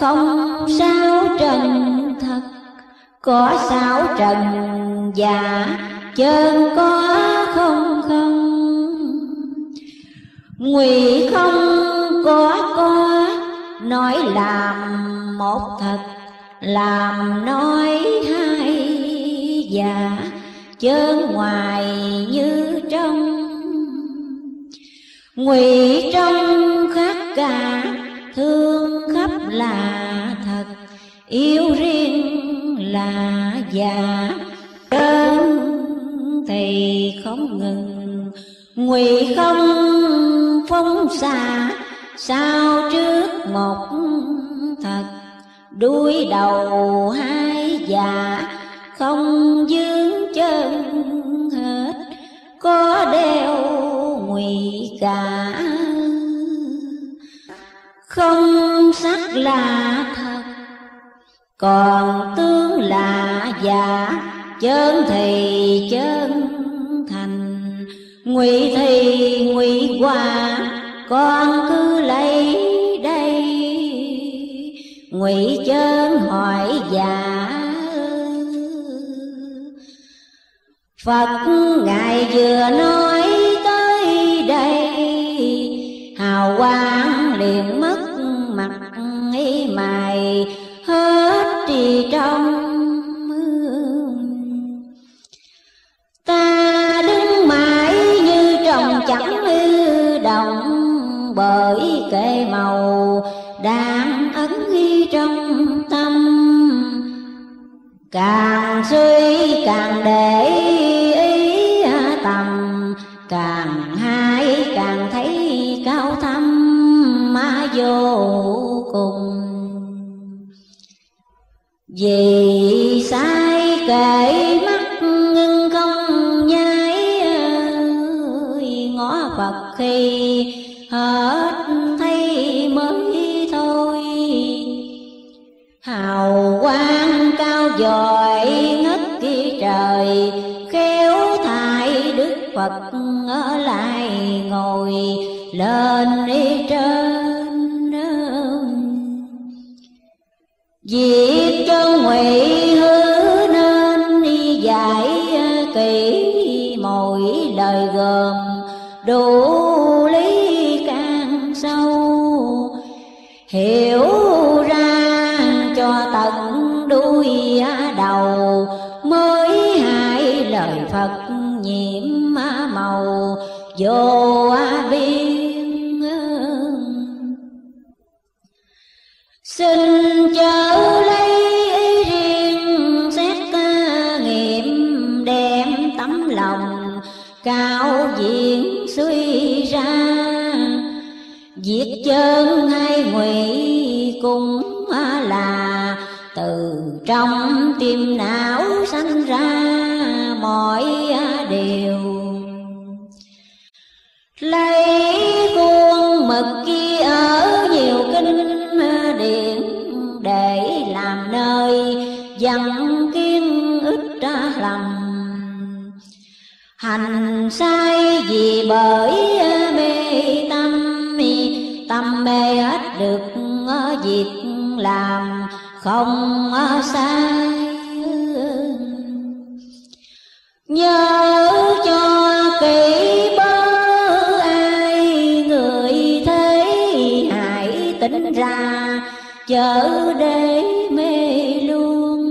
không sao trần thật có sao trần giả chân có không không ngụy không có con nói làm một thật làm nói hai giả chớ ngoài như trong ngụy trong khác cả thương khắp là thật yêu riêng là giả đơn thì không ngừng ngụy không phóng xạ sao trước một thật đuôi đầu hai dạ không dướng chân hết có đeo ngụy cả không sắc là thật còn tướng là giả chân thì chân thành ngụy thì ngụy quả con cứ lấy đây ngụy chơn hỏi giả dạ phật ngài vừa nói tới đây hào quang liền bởi kệ màu đang ấn ghi trong tâm càng suy càng để ý tầm càng hai càng thấy cao thâm mà vô cùng vì sai kệ mắt ngưng không nhái ngõ phật khi hết thấy mới thôi hào quang cao dòi ngất kia trời khéo thải đức phật ở lại ngồi lên đi trên diệt cho ngụy hư nên đi giải kỹ mỗi lời gồm đủ đuôi đầu mới hại lời phật nhiễm màu vô biên xin chớ lấy riêng xét nghiệm đem tấm lòng cao diễn suy ra diệt chân hay ngụy cùng trong tim não sanh ra mọi điều lấy cuồng mực kia ở nhiều kinh điển để làm nơi dặn kiên ích ra lòng hành sai vì bởi mê tâm tâm mê hết được việc ờ, làm không sai nhớ cho kỹ bớ ai người thấy hãy tỉnh ra chớ để mê luôn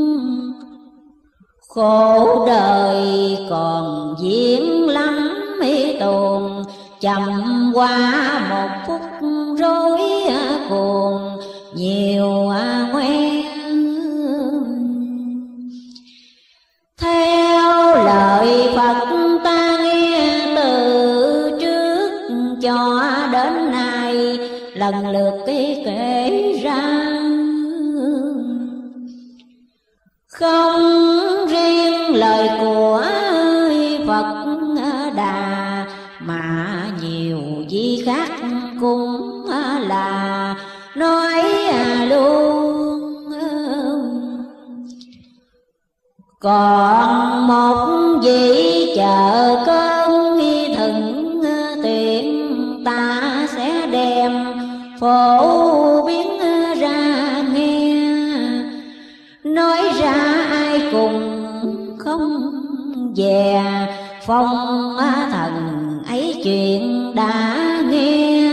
khổ đời còn diễn lắm mê tồn chậm qua một phút rối cuồng lần lượt ký kể ra không riêng lời của phật đà mà nhiều gì khác cũng là nói à luôn còn một vị chợ cơ phổ biến ra nghe nói ra ai cùng không về phong thần ấy chuyện đã nghe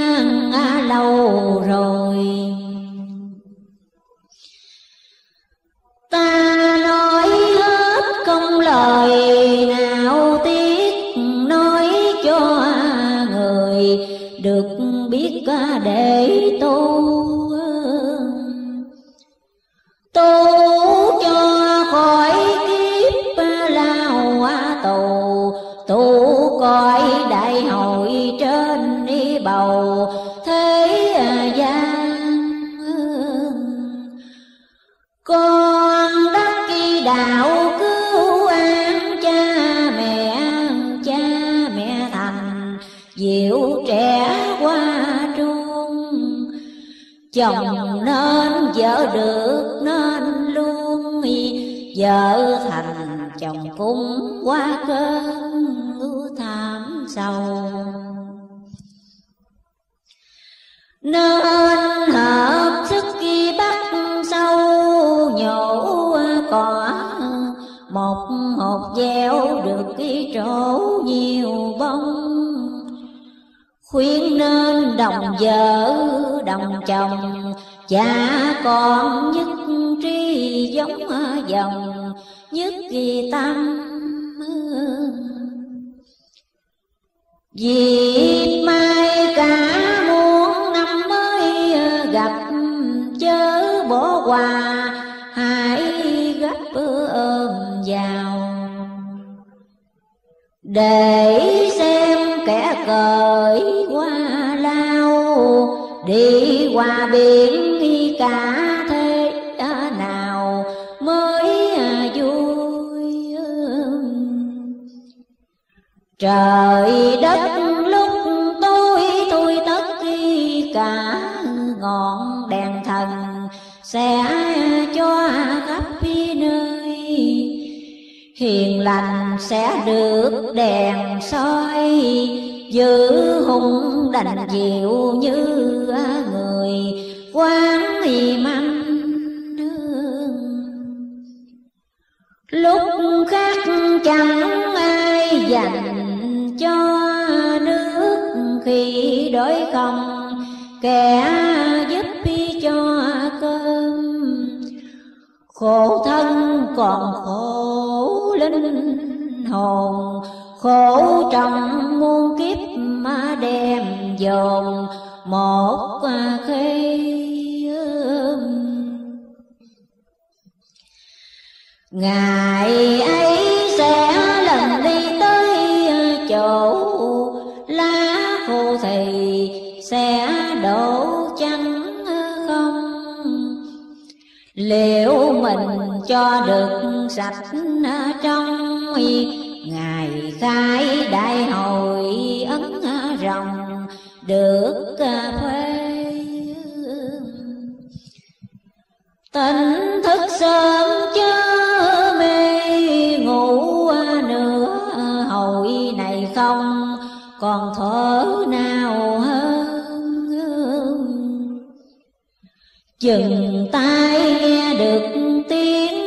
lâu rồi. để tu tu cho khỏi kiếp lao tù tu coi đại hội trên đi bầu chồng nên vợ được nên luôn vợ thành chồng cũng qua cơn tham sầu nên hợp sức khi bắt sâu nhổ cỏ một hột gieo được cái chỗ nhiều bông khuyên nên đồng vợ đồng chồng cha con nhất tri giống dòng nhất kỳ tâm vì mai cả muôn năm mới gặp chớ bỏ quà hãy gấp ôm vào để đi qua biển cả thế nào mới à, vui trời đất lúc tôi tôi tất cả ngọn đèn thần sẽ hiền lành sẽ được đèn soi giữ hung đành diệu như người quán hiềm anh lúc khác chẳng ai dành cho nước khi đối công kẻ giúp đi cho cơm khổ thân còn khổ linh hồn khổ trong muôn kiếp mà đem dồn một khi ngày ấy sẽ lần đi tới chỗ lá khô thì sẽ đổ trắng không liệu mình cho được sạch trong ngày khai đại hội ấn rồng được phê tỉnh thức sớm chớ mê ngủ nữa hội này không còn thở nào hơn chừng tai nghe được tiếng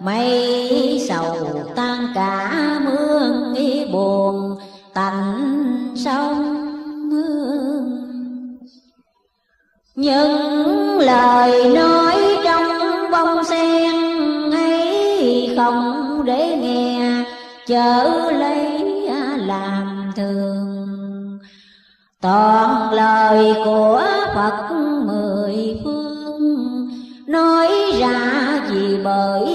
mây sầu tan cả mương y buồn tạnh sông những lời nói trong bông sen ấy không để nghe chở lấy làm thường toàn lời của phật mười phương nói ra vì bởi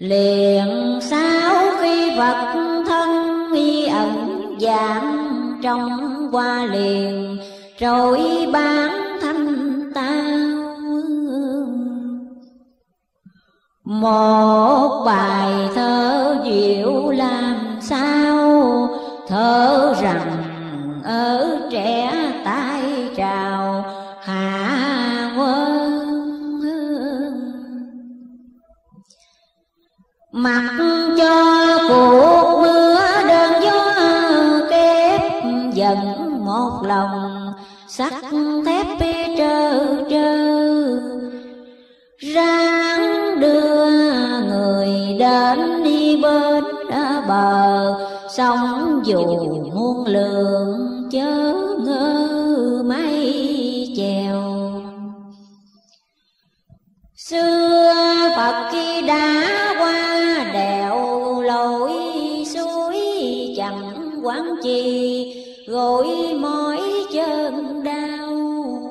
liền sau khi vật thân y ẩn giảm trong qua liền rồi bán thanh tao một bài thơ diệu làm sao thơ rằng ở trẻ tay trào mặc cho cuộc mưa đơn gió kép dần một lòng sắt thép bê trơ trơ ráng đưa người đến đi bên bờ sông dù muôn lượng chớ ngơ mây chèo xưa phật khi đã phận chi gội mỏi chân đau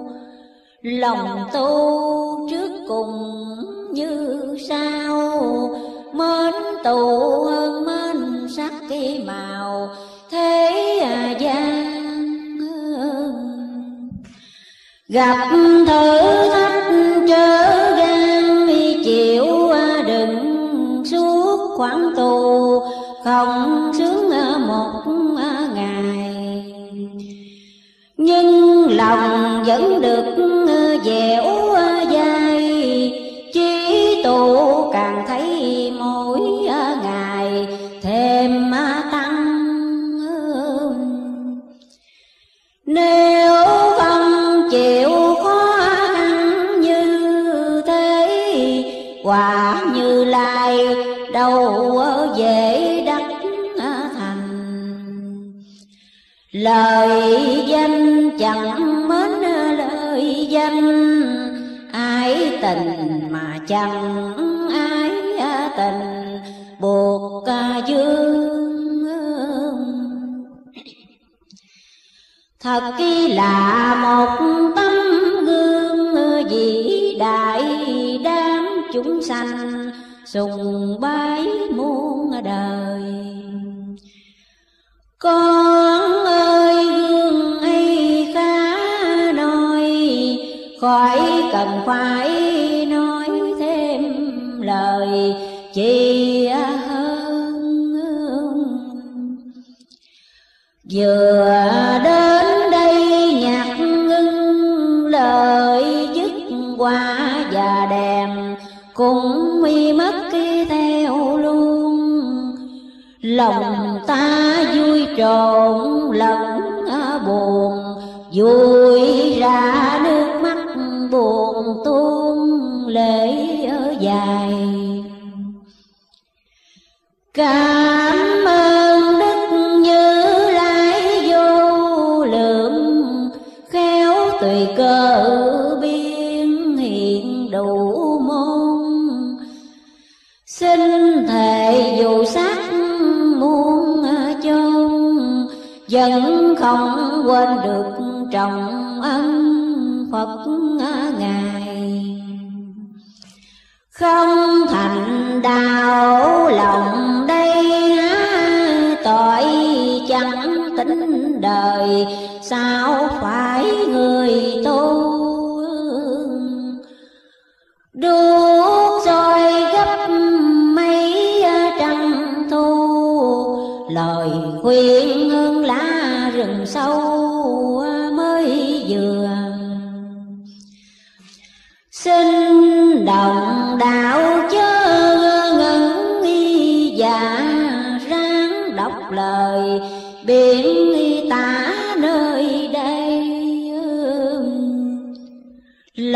lòng tu trước cùng như sao mến tù hơn mến sắc cái màu thế à gian gặp thử thách chớ gan chịu à đựng suốt khoảng tù không sướng à một nhưng lòng vẫn được dẻo dai Chí tu càng thấy mỗi ngày thêm tăng Nếu không vâng chịu khó khăn như thế Quả như lai đâu dễ đắc thành Lời danh chẳng mến lời danh Ái tình mà chẳng ái tình buộc ca dương Thật kỳ là một tấm gương vĩ đại đám chúng sanh sùng bái muôn đời con ơi khỏi cần phải nói thêm lời chi hơn vừa đến đây nhạc ngưng lời dứt qua và đèn cũng mi mất khi theo luôn lòng ta vui trộn lẫn buồn vui ra buồn tuôn lễ dài cảm ơn đức như lai vô lượng khéo tùy cơ biến hiện đủ môn xin thề dù xác muôn chôn vẫn không quên được trọng ân Phật Ngài Không thành đạo lòng đây Tội chẳng tính đời Sao phải người tu Đuốc rồi gấp mấy trăng thu Lời khuyên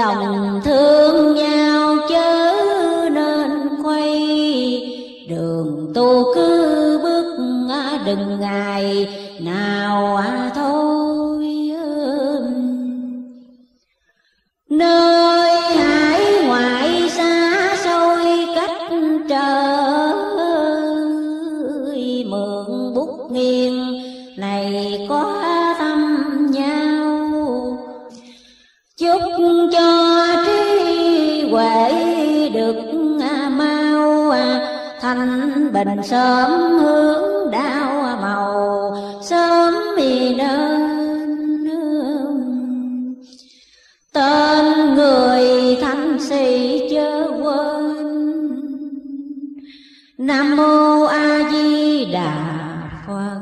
lòng thương nhau chớ nên quay đường tu cứ bước đừng ngày nào à thôi nơi mình sớm hướng đạo màu sớm vì nên tên người thánh sĩ chớ quên nam mô a di đà phật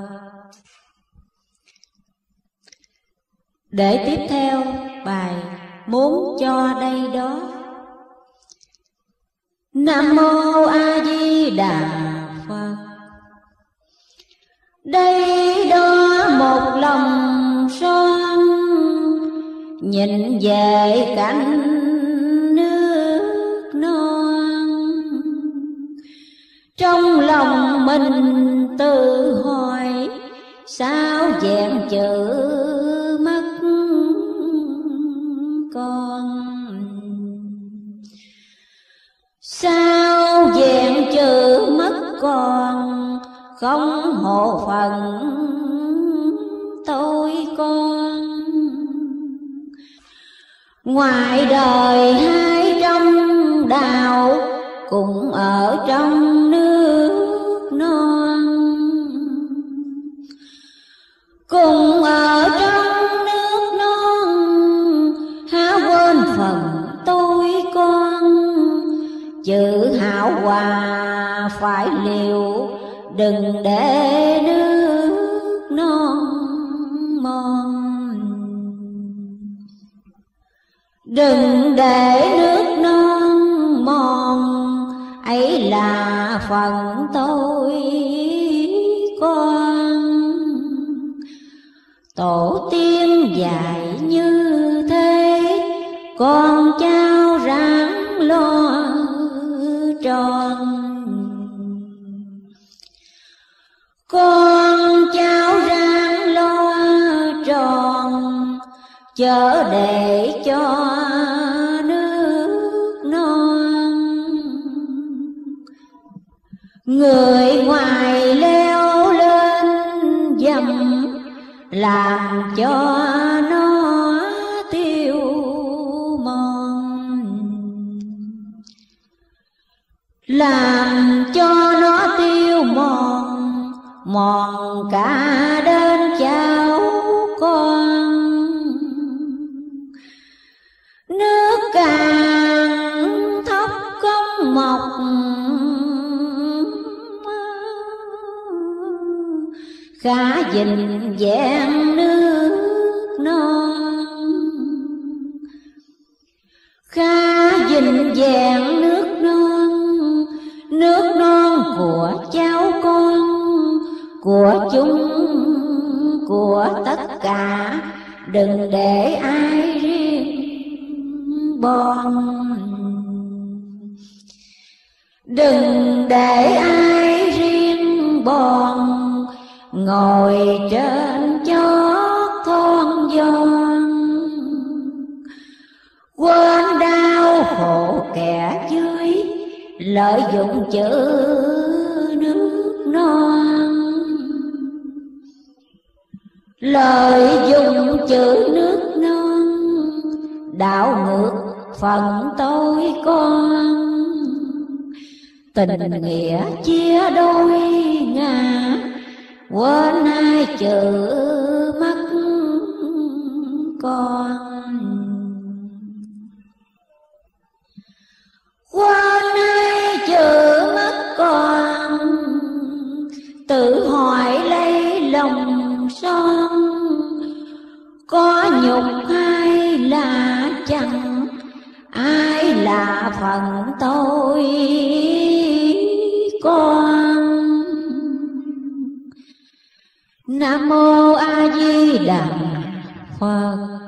để tiếp theo bài muốn cho đây đó Nam mô A Di Đà đây đó một lòng son nhìn về cảnh nước non trong lòng mình tự hỏi sao dèm chữ mất con sao dèm chữ mất con không hộ phần tôi con ngoài đời hai trong đào cũng ở trong nước non cùng ở trong nước non há quên phần tôi con chữ hảo hòa phải liều đừng để nước non mòn đừng để nước non mòn ấy là phần tôi con tổ tiên dạy như thế con cháu ráng lo tròn con cháu ráng lo tròn chớ để cho nước non người ngoài leo lên dầm làm cho nó tiêu mòn làm cho mòn cả đến cháu con nước càng thấp không mọc khá dình dạng nước non khá dình dạng nước non nước non của cha của chúng của tất cả đừng để ai riêng bon đừng để ai riêng bon ngồi trên chót thon giòn quên đau khổ kẻ dưới lợi dụng chữ nước non lời dùng chữ nước non đảo ngược phần tôi con tình nghĩa chia đôi ngã quên hai chữ mắt con quên hai chữ mắt con tự hỏi lấy lòng son có nhục ai là chẳng ai là phần tôi con nam mô a di đà phật